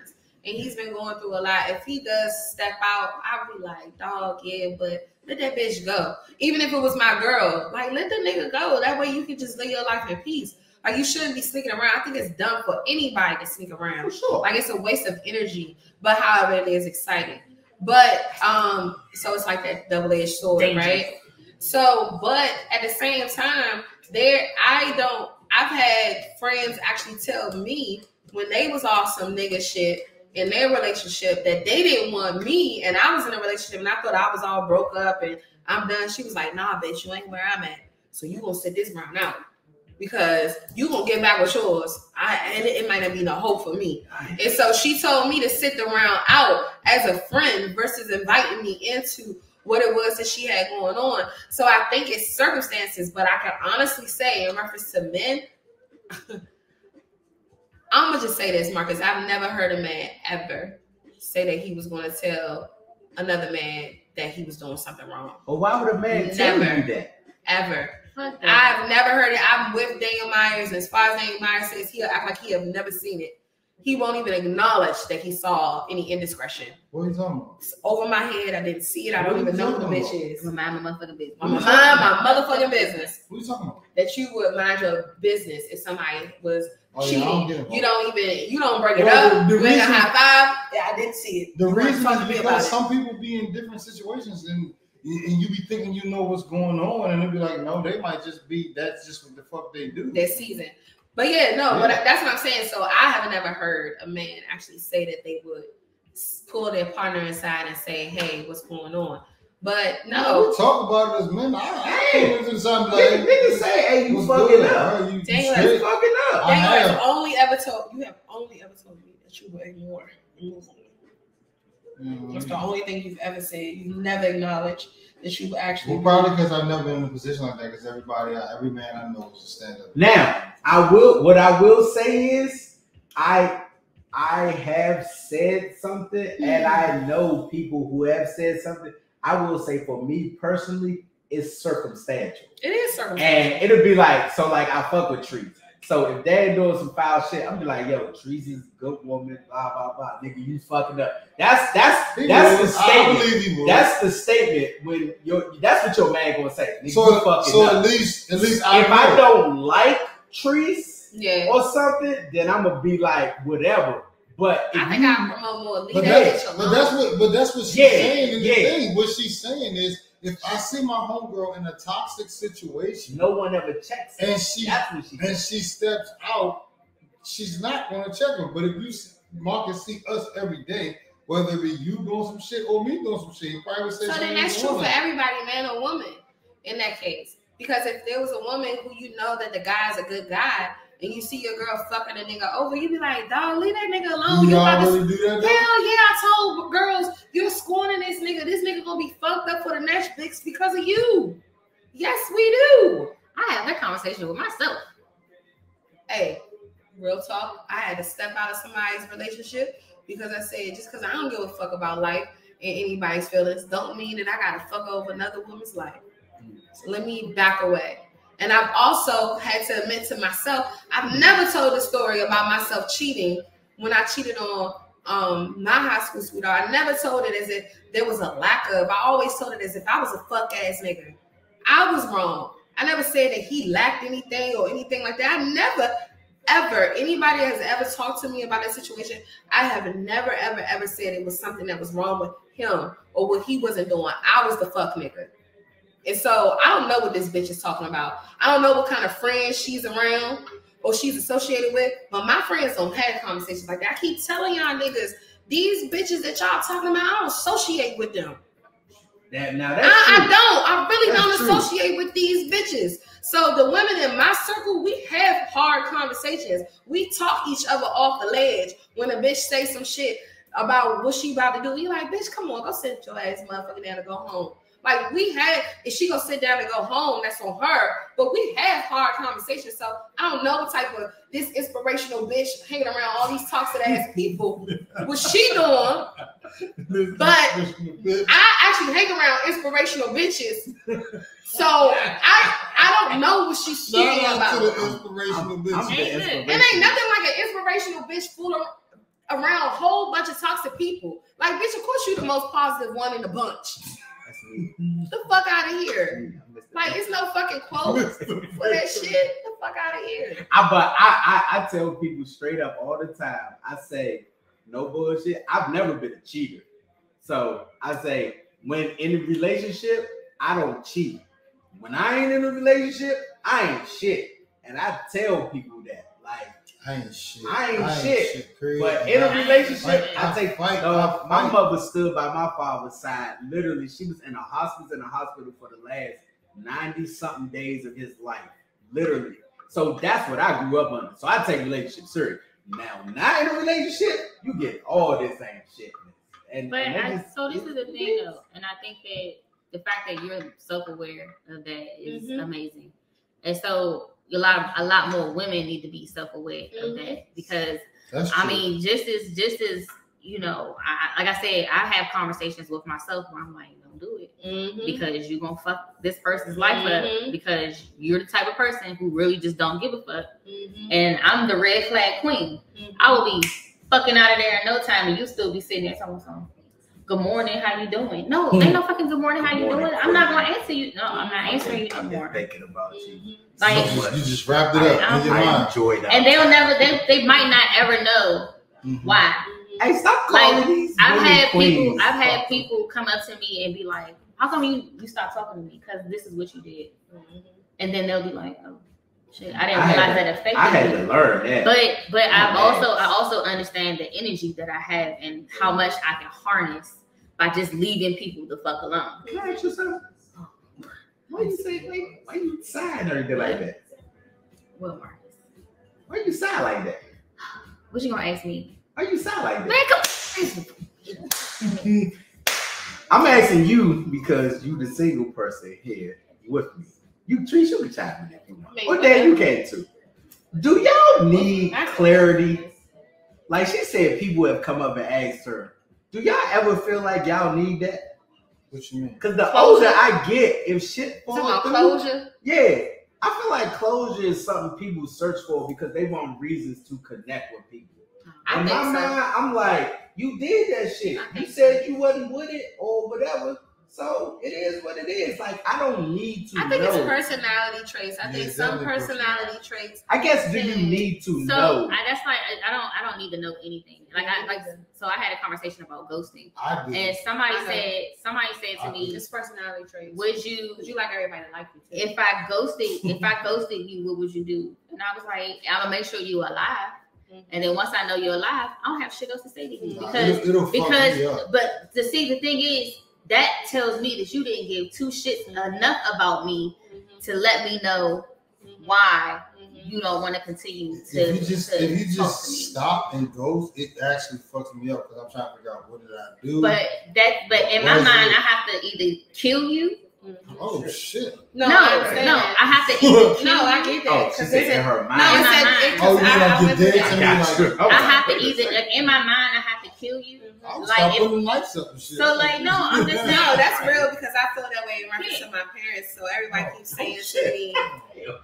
[SPEAKER 3] and he's been going through a lot, if he does step out, I'll be like, dog, yeah, but let that bitch go. Even if it was my girl, like let the nigga go. That way you can just live your life in peace. Like you shouldn't be sneaking around. I think it's dumb for anybody to sneak around.
[SPEAKER 1] For sure.
[SPEAKER 3] Like it's a waste of energy, but however it is exciting. But um, so it's like that double-edged sword,
[SPEAKER 4] Dangerous.
[SPEAKER 3] right? So, but at the same time, there I don't I've had friends actually tell me when they was off some nigga shit in their relationship that they didn't want me and I was in a relationship and I thought I was all broke up and I'm done. She was like, nah, bitch, you ain't where I'm at. So you gonna sit this round out because you gonna get back with yours. I and it, it might not be no hope for me. And so she told me to sit the round out as a friend versus inviting me into what it was that she had going on. So I think it's circumstances, but I can honestly say in reference to men, I'm gonna just say this, Marcus. I've never heard a man ever say that he was going to tell another man that he was doing something wrong.
[SPEAKER 1] But why would a man tell
[SPEAKER 3] Never.
[SPEAKER 1] you that?
[SPEAKER 3] Ever. I've never heard it. I'm with Daniel Myers. As far as Daniel Myers says, he'll act like he have never seen it. He won't even acknowledge that he saw any indiscretion.
[SPEAKER 2] What are you talking about?
[SPEAKER 3] It's over my head. I didn't see it. I don't even know who the bitch is.
[SPEAKER 4] Remind my motherfucking business.
[SPEAKER 3] I'm mind my motherfucking business.
[SPEAKER 2] What are you talking about?
[SPEAKER 3] That you would mind your business if somebody was
[SPEAKER 2] Oh, yeah, don't
[SPEAKER 3] you don't even you don't bring it
[SPEAKER 2] Well,
[SPEAKER 3] up.
[SPEAKER 2] the
[SPEAKER 3] you ain't
[SPEAKER 2] reason-
[SPEAKER 3] a high five. Yeah, I didn't see it.
[SPEAKER 2] The
[SPEAKER 3] You
[SPEAKER 2] reason is because some people be in different situations and and you be thinking you know what's going on, and they be like, no, they might just be that's just what the fuck they do.
[SPEAKER 3] that season. But yeah, no, but that's what I'm saying. So I haven't ever heard a man actually say that they would pull their partner inside and say, "Hey, what's going on?" But
[SPEAKER 2] We
[SPEAKER 3] no,
[SPEAKER 2] talk about it as men. I, I
[SPEAKER 1] Hey.
[SPEAKER 2] came into the side like,
[SPEAKER 1] niggas say, hey, you fucking
[SPEAKER 2] good,
[SPEAKER 1] up.
[SPEAKER 2] bro? You, you
[SPEAKER 3] Dang,
[SPEAKER 1] You fucking up.
[SPEAKER 2] I
[SPEAKER 3] Daniel has
[SPEAKER 2] have.
[SPEAKER 3] only ever told you have only ever told me that you would ignore and move on.
[SPEAKER 2] Mm.
[SPEAKER 3] That's the only thing you've ever said. You never acknowledged that you actually.
[SPEAKER 2] Well, probably because I've never been in a position like that. Because everybody, every man I know is a stand up.
[SPEAKER 1] Now, I will. What I will say is, I I have said something, and I know people who have said something. I will say, for me personally, it's circumstantial,
[SPEAKER 3] It is circumstantial.
[SPEAKER 1] and it'll be like, so like I fuck with Trees. So if they're doing some foul shit, I'm be like, yo, Trees is a good woman, blah blah blah, nigga, you fucking up. That's that's that's
[SPEAKER 2] would.
[SPEAKER 1] the
[SPEAKER 2] I
[SPEAKER 1] statement.
[SPEAKER 2] believe he.
[SPEAKER 1] That's the statement when your that's what your man gonna say. Nigga, you
[SPEAKER 2] so.
[SPEAKER 1] fucking
[SPEAKER 2] So
[SPEAKER 1] up.
[SPEAKER 2] at least, at least I
[SPEAKER 1] if
[SPEAKER 2] know.
[SPEAKER 1] I don't like Treese
[SPEAKER 3] yeah.
[SPEAKER 1] or something, then I'm gonna be like whatever. But
[SPEAKER 3] I think
[SPEAKER 1] you,
[SPEAKER 3] I promote more leave
[SPEAKER 2] But,
[SPEAKER 3] that
[SPEAKER 2] that,
[SPEAKER 3] bitch
[SPEAKER 2] but that's what but that's what she's
[SPEAKER 1] Yeah,
[SPEAKER 2] saying in the
[SPEAKER 1] yeah.
[SPEAKER 2] thing. What she's saying is if I see my homegirl in a toxic situation
[SPEAKER 1] no one ever checks it.
[SPEAKER 2] and she
[SPEAKER 1] That's what she
[SPEAKER 2] and
[SPEAKER 1] said.
[SPEAKER 2] she steps out, she's not gonna check her. But if you see, Marcus see us every day, whether it be you doing some shit or me doing some shit, he probably would say
[SPEAKER 3] So then that's true
[SPEAKER 2] the
[SPEAKER 3] for everybody, man or woman, in that case. Because if there was a woman who you know that the guy's a good guy, and you see your girl fucking a nigga over, you be like, dog, leave that nigga alone.
[SPEAKER 2] You
[SPEAKER 3] You about to
[SPEAKER 2] already do that.
[SPEAKER 3] Hell yeah, I told girls you're scorning this nigga. This nigga gonna be fucked up for the next bitch because of you. Yes, we do.
[SPEAKER 4] I have that conversation with myself.
[SPEAKER 3] Hey, real talk. I had to step out of somebody's relationship because I said just because I don't give a fuck about life and anybody's feelings, don't mean that I gotta fuck over another woman's life. So let me back away. And I've also had to admit to myself, I've never told a story about myself cheating when I cheated on um my high school sweetheart. I never told it as if there was a lack of. I always told it as if I was a fuck ass nigga. I was wrong. I never said that he lacked anything or anything like that. I never, ever, anybody has ever talked to me about that situation. I have never, ever, ever said it was something that was wrong with him or what he wasn't doing. I was the fuck nigga. And so I don't know what this bitch is talking about. I don't know what kind of friends she's around or she's associated with, but my friends don't have conversations like that. I keep telling y'all niggas, these bitches that y'all talking about, I don't associate with them.
[SPEAKER 1] That now
[SPEAKER 3] I,
[SPEAKER 1] that's
[SPEAKER 3] I
[SPEAKER 1] true.
[SPEAKER 3] don't. I really
[SPEAKER 1] That's
[SPEAKER 3] don't
[SPEAKER 1] true.
[SPEAKER 3] associate with these bitches. So the women in my circle, we have hard conversations. We talk each other off the ledge. When a bitch say some shit about what she about to do, you like, bitch, come on, go sit your ass motherfucker down and go home. Like we had, if she gonna sit down and go home, that's on her. But we have hard conversations. So I don't know what type of this inspirational bitch hanging around all these toxic ass people. what she doing? But I actually hang around inspirational bitches. So I I don't know what she's
[SPEAKER 2] Shout
[SPEAKER 3] speaking
[SPEAKER 2] to
[SPEAKER 3] about.
[SPEAKER 2] the inspirational
[SPEAKER 1] I'm
[SPEAKER 2] bitch.
[SPEAKER 1] the
[SPEAKER 4] Ain't it?
[SPEAKER 3] It ain't nothing like an inspirational bitch full of around a whole bunch of toxic people. Like, bitch, of course you're the most positive one in the bunch. The fuck out of here. Like, it's no fucking quote for that shit. The fuck out of here.
[SPEAKER 1] I, but I, I I tell people straight up all the time. I say no bullshit. I've never been a cheater, so I say when in a relationship, I don't cheat. When I ain't in a relationship, I ain't shit, and I tell people that. Like,
[SPEAKER 2] I ain't shit.
[SPEAKER 1] I ain't shit,
[SPEAKER 2] period.
[SPEAKER 1] but in a relationship,
[SPEAKER 2] I
[SPEAKER 1] I take
[SPEAKER 2] fight,
[SPEAKER 1] no,
[SPEAKER 2] I
[SPEAKER 1] my
[SPEAKER 2] fight.
[SPEAKER 1] mother stood by my father's side. Literally, she was in a hospice in a hospital for the last 90 something days of his life. Literally. So that's what I grew up under. So I take relationships serious. Now, not in a relationship, you get all this same shit. And,
[SPEAKER 4] But
[SPEAKER 1] and
[SPEAKER 4] I,
[SPEAKER 1] just-
[SPEAKER 4] so this is the thing though, and I think that the fact that you're self-aware of that is
[SPEAKER 3] Mhm.
[SPEAKER 4] amazing, and so a lot a lot more women need to be self-aware of
[SPEAKER 3] Mhm.
[SPEAKER 4] that because
[SPEAKER 2] That's
[SPEAKER 4] I mean just as just as you know, I like I said, I have conversations with myself where I'm like, don't do it
[SPEAKER 3] Mhm.
[SPEAKER 4] because you're gonna fuck this person's life up
[SPEAKER 3] Mhm.
[SPEAKER 4] because you're the type of person who really just don't give a fuck.
[SPEAKER 3] Mhm.
[SPEAKER 4] And I'm the red flag queen. I will be fucking out of there in no time, and you still be sitting there talking something. Good morning, how you doing? No, ain't no fucking good morning, how you
[SPEAKER 1] morning,
[SPEAKER 4] doing? I'm not gonna answer you. No, I'm not answering you no
[SPEAKER 1] I've
[SPEAKER 4] more.
[SPEAKER 1] thinking about you.
[SPEAKER 3] Mhm.
[SPEAKER 4] Like-
[SPEAKER 2] you, just, you just wrapped it up
[SPEAKER 4] I-
[SPEAKER 2] in your
[SPEAKER 1] I
[SPEAKER 2] mind.
[SPEAKER 1] enjoy that.
[SPEAKER 4] And they'll never, they, they might not ever know
[SPEAKER 2] Mhm.
[SPEAKER 4] why.
[SPEAKER 1] Hey, stop
[SPEAKER 4] Like,
[SPEAKER 1] calling these.
[SPEAKER 4] I've had
[SPEAKER 1] queens.
[SPEAKER 4] people, I've had
[SPEAKER 1] Fuck
[SPEAKER 4] people come up to me and be like, "How come you you stopped talking to me? Because this is what you did."
[SPEAKER 3] Mhm.
[SPEAKER 4] And then they'll be like, "Oh, shit, I didn't
[SPEAKER 1] I
[SPEAKER 4] realize
[SPEAKER 1] to-
[SPEAKER 4] that affected
[SPEAKER 1] I had
[SPEAKER 4] me."
[SPEAKER 1] to learn that.
[SPEAKER 4] But but I've also I also understand the energy that I have and how much I can harness by just leaving people the fuck alone.
[SPEAKER 1] Can I ask you something? Why you say like why you sign or anything like that?
[SPEAKER 4] Well, Marcus,
[SPEAKER 1] Why you sign like that?
[SPEAKER 4] what you gonna ask me?
[SPEAKER 1] Why you sign like
[SPEAKER 4] Man,
[SPEAKER 1] that?
[SPEAKER 4] come.
[SPEAKER 1] I'm asking you because you the single person here with me. You treat you can chime in if you want.
[SPEAKER 3] Maybe.
[SPEAKER 1] Or Dan, you can too. Do y'all need clarity? Like she said, people have come up and asked her. Do y'all ever feel like y'all need that?
[SPEAKER 2] What you mean?
[SPEAKER 1] Because the
[SPEAKER 3] Closure.
[SPEAKER 1] older I get, if shit falls through,
[SPEAKER 3] closure.
[SPEAKER 1] yeah, I feel like closure is something people search for because they want reasons to connect with people.
[SPEAKER 3] I
[SPEAKER 1] In
[SPEAKER 3] think
[SPEAKER 1] my
[SPEAKER 3] so.
[SPEAKER 1] mind, I'm like, you did that shit. You
[SPEAKER 3] think
[SPEAKER 1] said you wasn't with it or whatever. So it is what it is. Like I don't need to
[SPEAKER 3] I think
[SPEAKER 1] know.
[SPEAKER 3] it's personality traits. I
[SPEAKER 2] Yeah,
[SPEAKER 3] think some
[SPEAKER 2] definitely
[SPEAKER 3] personality traits.
[SPEAKER 1] I guess do you need to
[SPEAKER 4] So
[SPEAKER 1] know?
[SPEAKER 4] I, that's like I, I don't I don't need to know anything. Like I like so I had a conversation about ghosting,
[SPEAKER 2] I do.
[SPEAKER 4] and somebody
[SPEAKER 3] I
[SPEAKER 4] said somebody said to
[SPEAKER 2] I
[SPEAKER 4] me,
[SPEAKER 3] "This personality traits.
[SPEAKER 4] "Would you
[SPEAKER 3] Because you like everybody to like you too.
[SPEAKER 4] if I ghosted if I ghosted you, what would you do?" And I was like, "I'm gonna make sure you are alive."
[SPEAKER 3] Mhm.
[SPEAKER 4] And then once I know you're alive, I don't have shit else to say to you
[SPEAKER 3] Mhm.
[SPEAKER 2] Nah,
[SPEAKER 4] because
[SPEAKER 2] it'll, it'll fuck me
[SPEAKER 4] because
[SPEAKER 2] up.
[SPEAKER 4] but to see the thing is that tells me that you didn't give two shits enough about me
[SPEAKER 3] Mhm.
[SPEAKER 4] to let me know
[SPEAKER 3] Mhm.
[SPEAKER 4] why
[SPEAKER 3] Mhm.
[SPEAKER 4] you don't want to continue to.
[SPEAKER 2] if you just
[SPEAKER 4] to
[SPEAKER 2] if you
[SPEAKER 4] talk
[SPEAKER 2] just
[SPEAKER 4] to me.
[SPEAKER 2] stop and ghost, it actually fucks me up because I'm trying to figure out what did I do.
[SPEAKER 4] But that, but in my mind,
[SPEAKER 2] it?
[SPEAKER 4] I have to either kill you.
[SPEAKER 3] Mhm.
[SPEAKER 2] oh shit!
[SPEAKER 3] No,
[SPEAKER 4] No,
[SPEAKER 3] I
[SPEAKER 4] no. I have to either kill
[SPEAKER 3] No, I get that.
[SPEAKER 1] oh, she said in her mind.
[SPEAKER 3] I
[SPEAKER 4] In my
[SPEAKER 3] said
[SPEAKER 4] mind.
[SPEAKER 3] it-
[SPEAKER 2] Oh,
[SPEAKER 3] 'cause
[SPEAKER 2] you
[SPEAKER 3] I,
[SPEAKER 2] like
[SPEAKER 3] I
[SPEAKER 2] you're dead to me, like-
[SPEAKER 1] sure.
[SPEAKER 4] I have to either like, in my mind, I have to kill you.
[SPEAKER 2] I'll
[SPEAKER 4] Like,
[SPEAKER 2] start
[SPEAKER 4] if-
[SPEAKER 2] putting lights up and shit.
[SPEAKER 4] So like, no, I'm just saying.
[SPEAKER 3] No, that's real because I feel that way in reference to my parents. So everybody keeps saying
[SPEAKER 2] Oh,
[SPEAKER 3] to
[SPEAKER 2] shit.
[SPEAKER 3] me,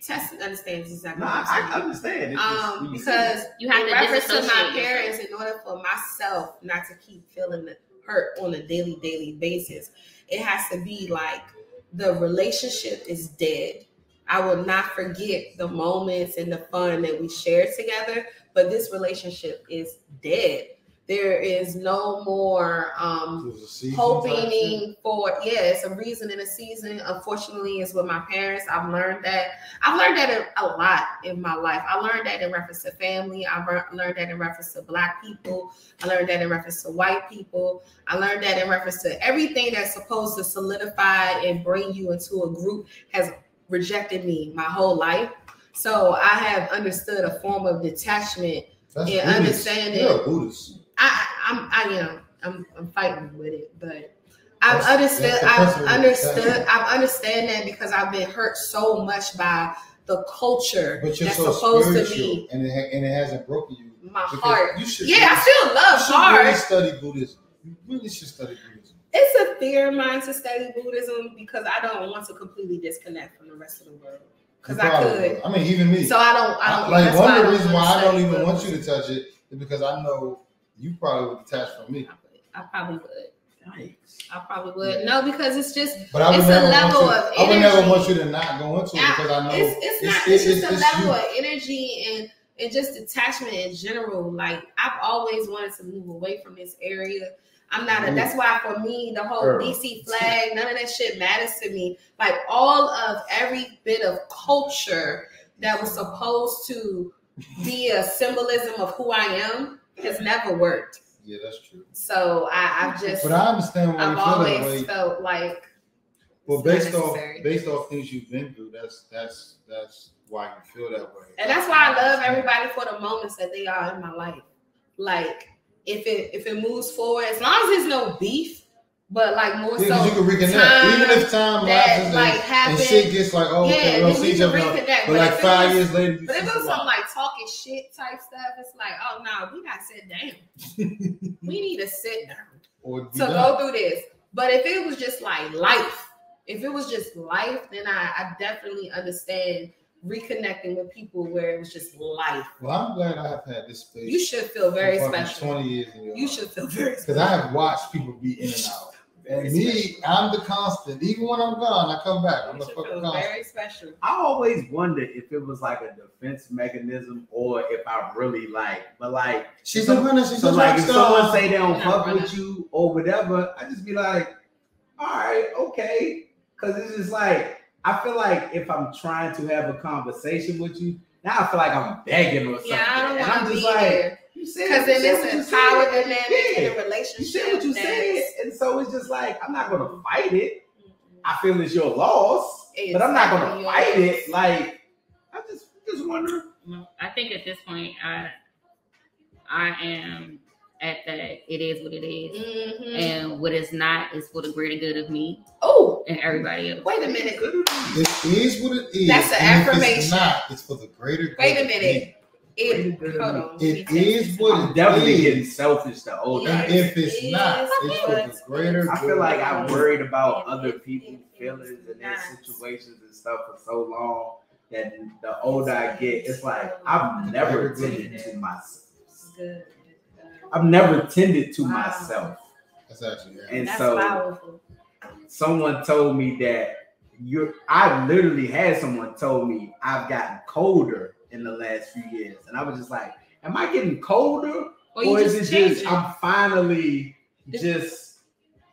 [SPEAKER 3] Tess understands exactly
[SPEAKER 1] No,
[SPEAKER 3] what I'm
[SPEAKER 1] I, understand. It's
[SPEAKER 3] Um,
[SPEAKER 1] when
[SPEAKER 3] because
[SPEAKER 4] You have
[SPEAKER 3] in
[SPEAKER 4] to
[SPEAKER 3] reference to my
[SPEAKER 4] disassociate
[SPEAKER 3] parents, in order for myself not to keep feeling the hurt on a daily, daily basis, it has to be like the relationship is dead. I will not forget the moments and the fun that we shared together, but this relationship is dead. There is no more um,
[SPEAKER 2] It was a season type shit.
[SPEAKER 3] hoping for yeah it's a reason in a season. Unfortunately is with my parents. I've learned that i've learned that a lot in my life. I learned that in reference to family. I lear- learned that in reference to black people. I learned that in reference to white people. I learned that in reference to everything that's supposed to solidify and bring you into a group has rejected me my whole life so i have understood a form of detachment
[SPEAKER 2] That's
[SPEAKER 3] Yeah,
[SPEAKER 2] Buddhist.
[SPEAKER 3] understanding.
[SPEAKER 2] You're a Buddhist.
[SPEAKER 3] I, I'm, I, you know, I'm, I'm fighting with it, but I've understood, I've understood. I've understand that because I've been hurt so much by the culture that's
[SPEAKER 2] so
[SPEAKER 3] supposed to be
[SPEAKER 2] and it ha- and it hasn't broken you.
[SPEAKER 3] my heart.
[SPEAKER 2] You should.
[SPEAKER 3] Yeah, I still
[SPEAKER 2] you
[SPEAKER 3] love
[SPEAKER 2] should
[SPEAKER 3] hard.
[SPEAKER 2] really study Buddhism. You really should study Buddhism.
[SPEAKER 3] It's a fear of mine to study Buddhism because I don't want to completely disconnect from the rest of the world. Because I could.
[SPEAKER 2] I mean, even me.
[SPEAKER 3] So I don't. I don't.
[SPEAKER 2] like
[SPEAKER 3] that's
[SPEAKER 2] one of the reasons why I don't even want you to touch it is because I know you probably would detach from me.
[SPEAKER 3] I probably would.
[SPEAKER 1] Yikes.
[SPEAKER 3] I probably would. No, because it's just
[SPEAKER 2] But I would
[SPEAKER 3] It's a
[SPEAKER 2] never
[SPEAKER 3] level
[SPEAKER 2] want
[SPEAKER 3] of
[SPEAKER 2] you. I would never want you to not go into it
[SPEAKER 3] Yeah,
[SPEAKER 2] because I know
[SPEAKER 3] it's, it's not
[SPEAKER 2] it's-
[SPEAKER 3] it's, just
[SPEAKER 2] it's-
[SPEAKER 3] a
[SPEAKER 2] it's
[SPEAKER 3] level
[SPEAKER 2] you.
[SPEAKER 3] of energy and and just detachment in general like i've always wanted to move away from this area i'm not a, mm-hmm. that's why for me the whole
[SPEAKER 1] Girl.
[SPEAKER 3] dc flag none of that shit matters to me like all of every bit of culture that was supposed to be a symbolism of who i am has never worked
[SPEAKER 2] Yeah, that's true.
[SPEAKER 3] so i i've just
[SPEAKER 2] But I understand why
[SPEAKER 3] i've
[SPEAKER 2] you feel that
[SPEAKER 3] always
[SPEAKER 2] way.
[SPEAKER 3] felt like
[SPEAKER 2] Well, based off based off things you've been through, that's that's that's why you feel that way.
[SPEAKER 3] And that's why I love everybody for the moments that they are in my life. Like if it if it moves forward, as long as there's no beef, but like more
[SPEAKER 2] Yeah, 'cause you
[SPEAKER 3] so
[SPEAKER 2] can reconnect.
[SPEAKER 3] time
[SPEAKER 2] Even if time
[SPEAKER 3] that
[SPEAKER 2] lapses
[SPEAKER 3] like
[SPEAKER 2] and,
[SPEAKER 3] happened.
[SPEAKER 2] and shit gets like, oh,
[SPEAKER 3] yeah,
[SPEAKER 2] okay, we don't see each other. But like five
[SPEAKER 3] was-
[SPEAKER 2] years later, you
[SPEAKER 3] But if it was some like talking shit type stuff, it's like, oh no, we gotta sit down. we need to sit down
[SPEAKER 2] Or
[SPEAKER 3] to go through this. But if it was just like life, if it was just life, then I, I definitely understand reconnecting with people where it was just life.
[SPEAKER 2] Well, I'm glad I have had this space.
[SPEAKER 3] You should feel very special.
[SPEAKER 2] Twenty years in your
[SPEAKER 3] You
[SPEAKER 2] life.
[SPEAKER 3] should feel very
[SPEAKER 2] Because. I have watched people be in and out.
[SPEAKER 3] Very
[SPEAKER 2] And me, I'm the constant. Even when I'm gone, I come back. I'm
[SPEAKER 3] You
[SPEAKER 2] the fucking
[SPEAKER 3] feel
[SPEAKER 2] constant.
[SPEAKER 3] very special.
[SPEAKER 1] I always wondered if it was like a defense mechanism or if I really like, but like,
[SPEAKER 2] She's
[SPEAKER 1] So-
[SPEAKER 2] a winner. She's
[SPEAKER 1] so
[SPEAKER 2] a
[SPEAKER 1] like
[SPEAKER 2] rock
[SPEAKER 1] if someone say they don't fuck with you or whatever, I just be like, all right, okay, because it's just like I feel like if I'm trying to have a conversation with you, now I feel like I'm begging or something.
[SPEAKER 3] Yeah, I don't
[SPEAKER 1] and
[SPEAKER 3] want
[SPEAKER 1] I'm
[SPEAKER 3] to be
[SPEAKER 1] just like,
[SPEAKER 3] there
[SPEAKER 1] you said,
[SPEAKER 3] because
[SPEAKER 1] you
[SPEAKER 3] then
[SPEAKER 1] said
[SPEAKER 3] it's
[SPEAKER 1] what you
[SPEAKER 3] empowered
[SPEAKER 1] said.
[SPEAKER 3] dynamic in
[SPEAKER 1] Yeah.
[SPEAKER 3] a relationship.
[SPEAKER 1] You said what you said,
[SPEAKER 3] that's-
[SPEAKER 1] and so it's just like I'm not gonna fight it. I feel it's your loss, but I'm not gonna fight it. Like I just just wonder.
[SPEAKER 4] I think at this point, I I am at that. It is what it is,
[SPEAKER 3] Mhm.
[SPEAKER 4] and what is not is for the greater good of me
[SPEAKER 3] Oh,
[SPEAKER 4] and everybody else.
[SPEAKER 3] wait a minute.
[SPEAKER 2] It is what it is.
[SPEAKER 3] That's an
[SPEAKER 2] and if
[SPEAKER 3] affirmation.
[SPEAKER 2] It's not. It's for the greater good.
[SPEAKER 3] Wait a
[SPEAKER 2] of
[SPEAKER 3] minute.
[SPEAKER 2] me.
[SPEAKER 3] It, hold on.
[SPEAKER 2] It
[SPEAKER 3] let me take
[SPEAKER 2] what
[SPEAKER 1] I'm
[SPEAKER 2] it
[SPEAKER 1] definitely
[SPEAKER 2] is.
[SPEAKER 1] getting selfish the older.
[SPEAKER 3] Yeah.
[SPEAKER 1] I
[SPEAKER 2] And
[SPEAKER 1] get.
[SPEAKER 2] if it's not, it's for the greater
[SPEAKER 1] I feel
[SPEAKER 2] good.
[SPEAKER 1] like I'm worried about
[SPEAKER 3] If-
[SPEAKER 1] other people's feelings and their situations and stuff for so long that the older I get, it's like I've never tended to myself.
[SPEAKER 3] Good.
[SPEAKER 1] I've never tended to
[SPEAKER 3] Wow.
[SPEAKER 1] myself.
[SPEAKER 2] That's actually yeah.
[SPEAKER 1] And
[SPEAKER 3] That's
[SPEAKER 1] so
[SPEAKER 3] powerful.
[SPEAKER 1] someone told me that you're I literally had someone told me I've gotten colder in the last few years. And I was just like, am I getting colder?
[SPEAKER 3] Or
[SPEAKER 1] or is
[SPEAKER 3] just
[SPEAKER 1] it just. I'm finally
[SPEAKER 3] Did-
[SPEAKER 1] just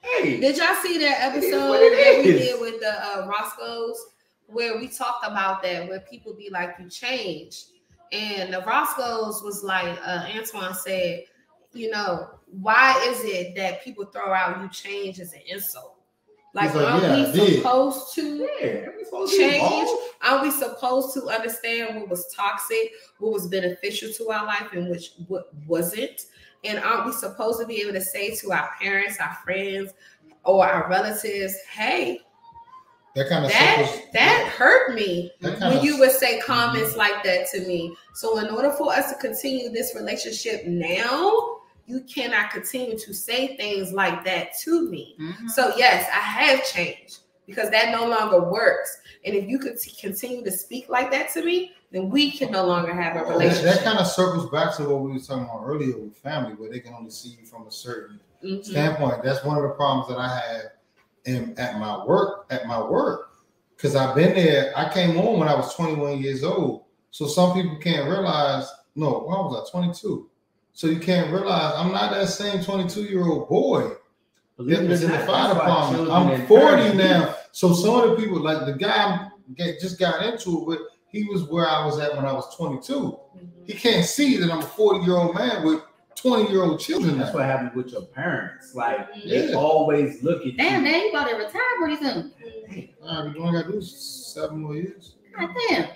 [SPEAKER 1] hey
[SPEAKER 3] Did y'all see that episode that we did with the uh, Roscoe's, where we talked about that, where people be like, "You change and the Roscoe's was like, uh, Antoine said, "You know, why is it that people throw out you change as an insult? Like,
[SPEAKER 2] like,
[SPEAKER 3] aren't
[SPEAKER 2] "Yeah,
[SPEAKER 3] we
[SPEAKER 2] did."
[SPEAKER 3] supposed to?"
[SPEAKER 1] yeah, we supposed to
[SPEAKER 3] Change. Are we supposed to understand what was toxic, what was beneficial to our life, and which what wasn't? And aren't we supposed to be able to say to our parents, our friends, or our relatives, "Hey,
[SPEAKER 2] That kind of
[SPEAKER 3] that
[SPEAKER 2] circles.
[SPEAKER 3] that hurt me," when you would say mm-hmm. comments like that to me. So, in order for us to continue this relationship now, you cannot continue to say things like that to me.
[SPEAKER 4] Mhm.
[SPEAKER 3] So yes, I have changed because that no longer works. And if you could t- continue to speak like that to me, then we can no longer have a
[SPEAKER 2] That,
[SPEAKER 3] relationship.
[SPEAKER 2] that kind of circles back to what we were talking about earlier with family, where they can only see you from a certain
[SPEAKER 3] Mhm.
[SPEAKER 2] standpoint. That's one of the problems that I have in at my work, at my work. Because I've been there, I came on when I was 21 years old. So some people can't realize, no, why was I 22? So you can't realize I'm not that same 22 year old boy
[SPEAKER 1] Believe
[SPEAKER 2] that was in the
[SPEAKER 1] not,
[SPEAKER 2] fire department. I'm 40 now. So some of the people, like the guy I get, just got into it with, he was where I was at when I was 22. Mm-hmm. He can't see that I'm a 40 year old man with 20 year old children.
[SPEAKER 1] That's
[SPEAKER 2] now.
[SPEAKER 1] what happens with your parents. Like mm-hmm.
[SPEAKER 2] they
[SPEAKER 1] always look at
[SPEAKER 4] Damn,
[SPEAKER 1] you.
[SPEAKER 4] man, you about to retire pretty soon.
[SPEAKER 2] All right, we only got to do seven more years.
[SPEAKER 4] God damn.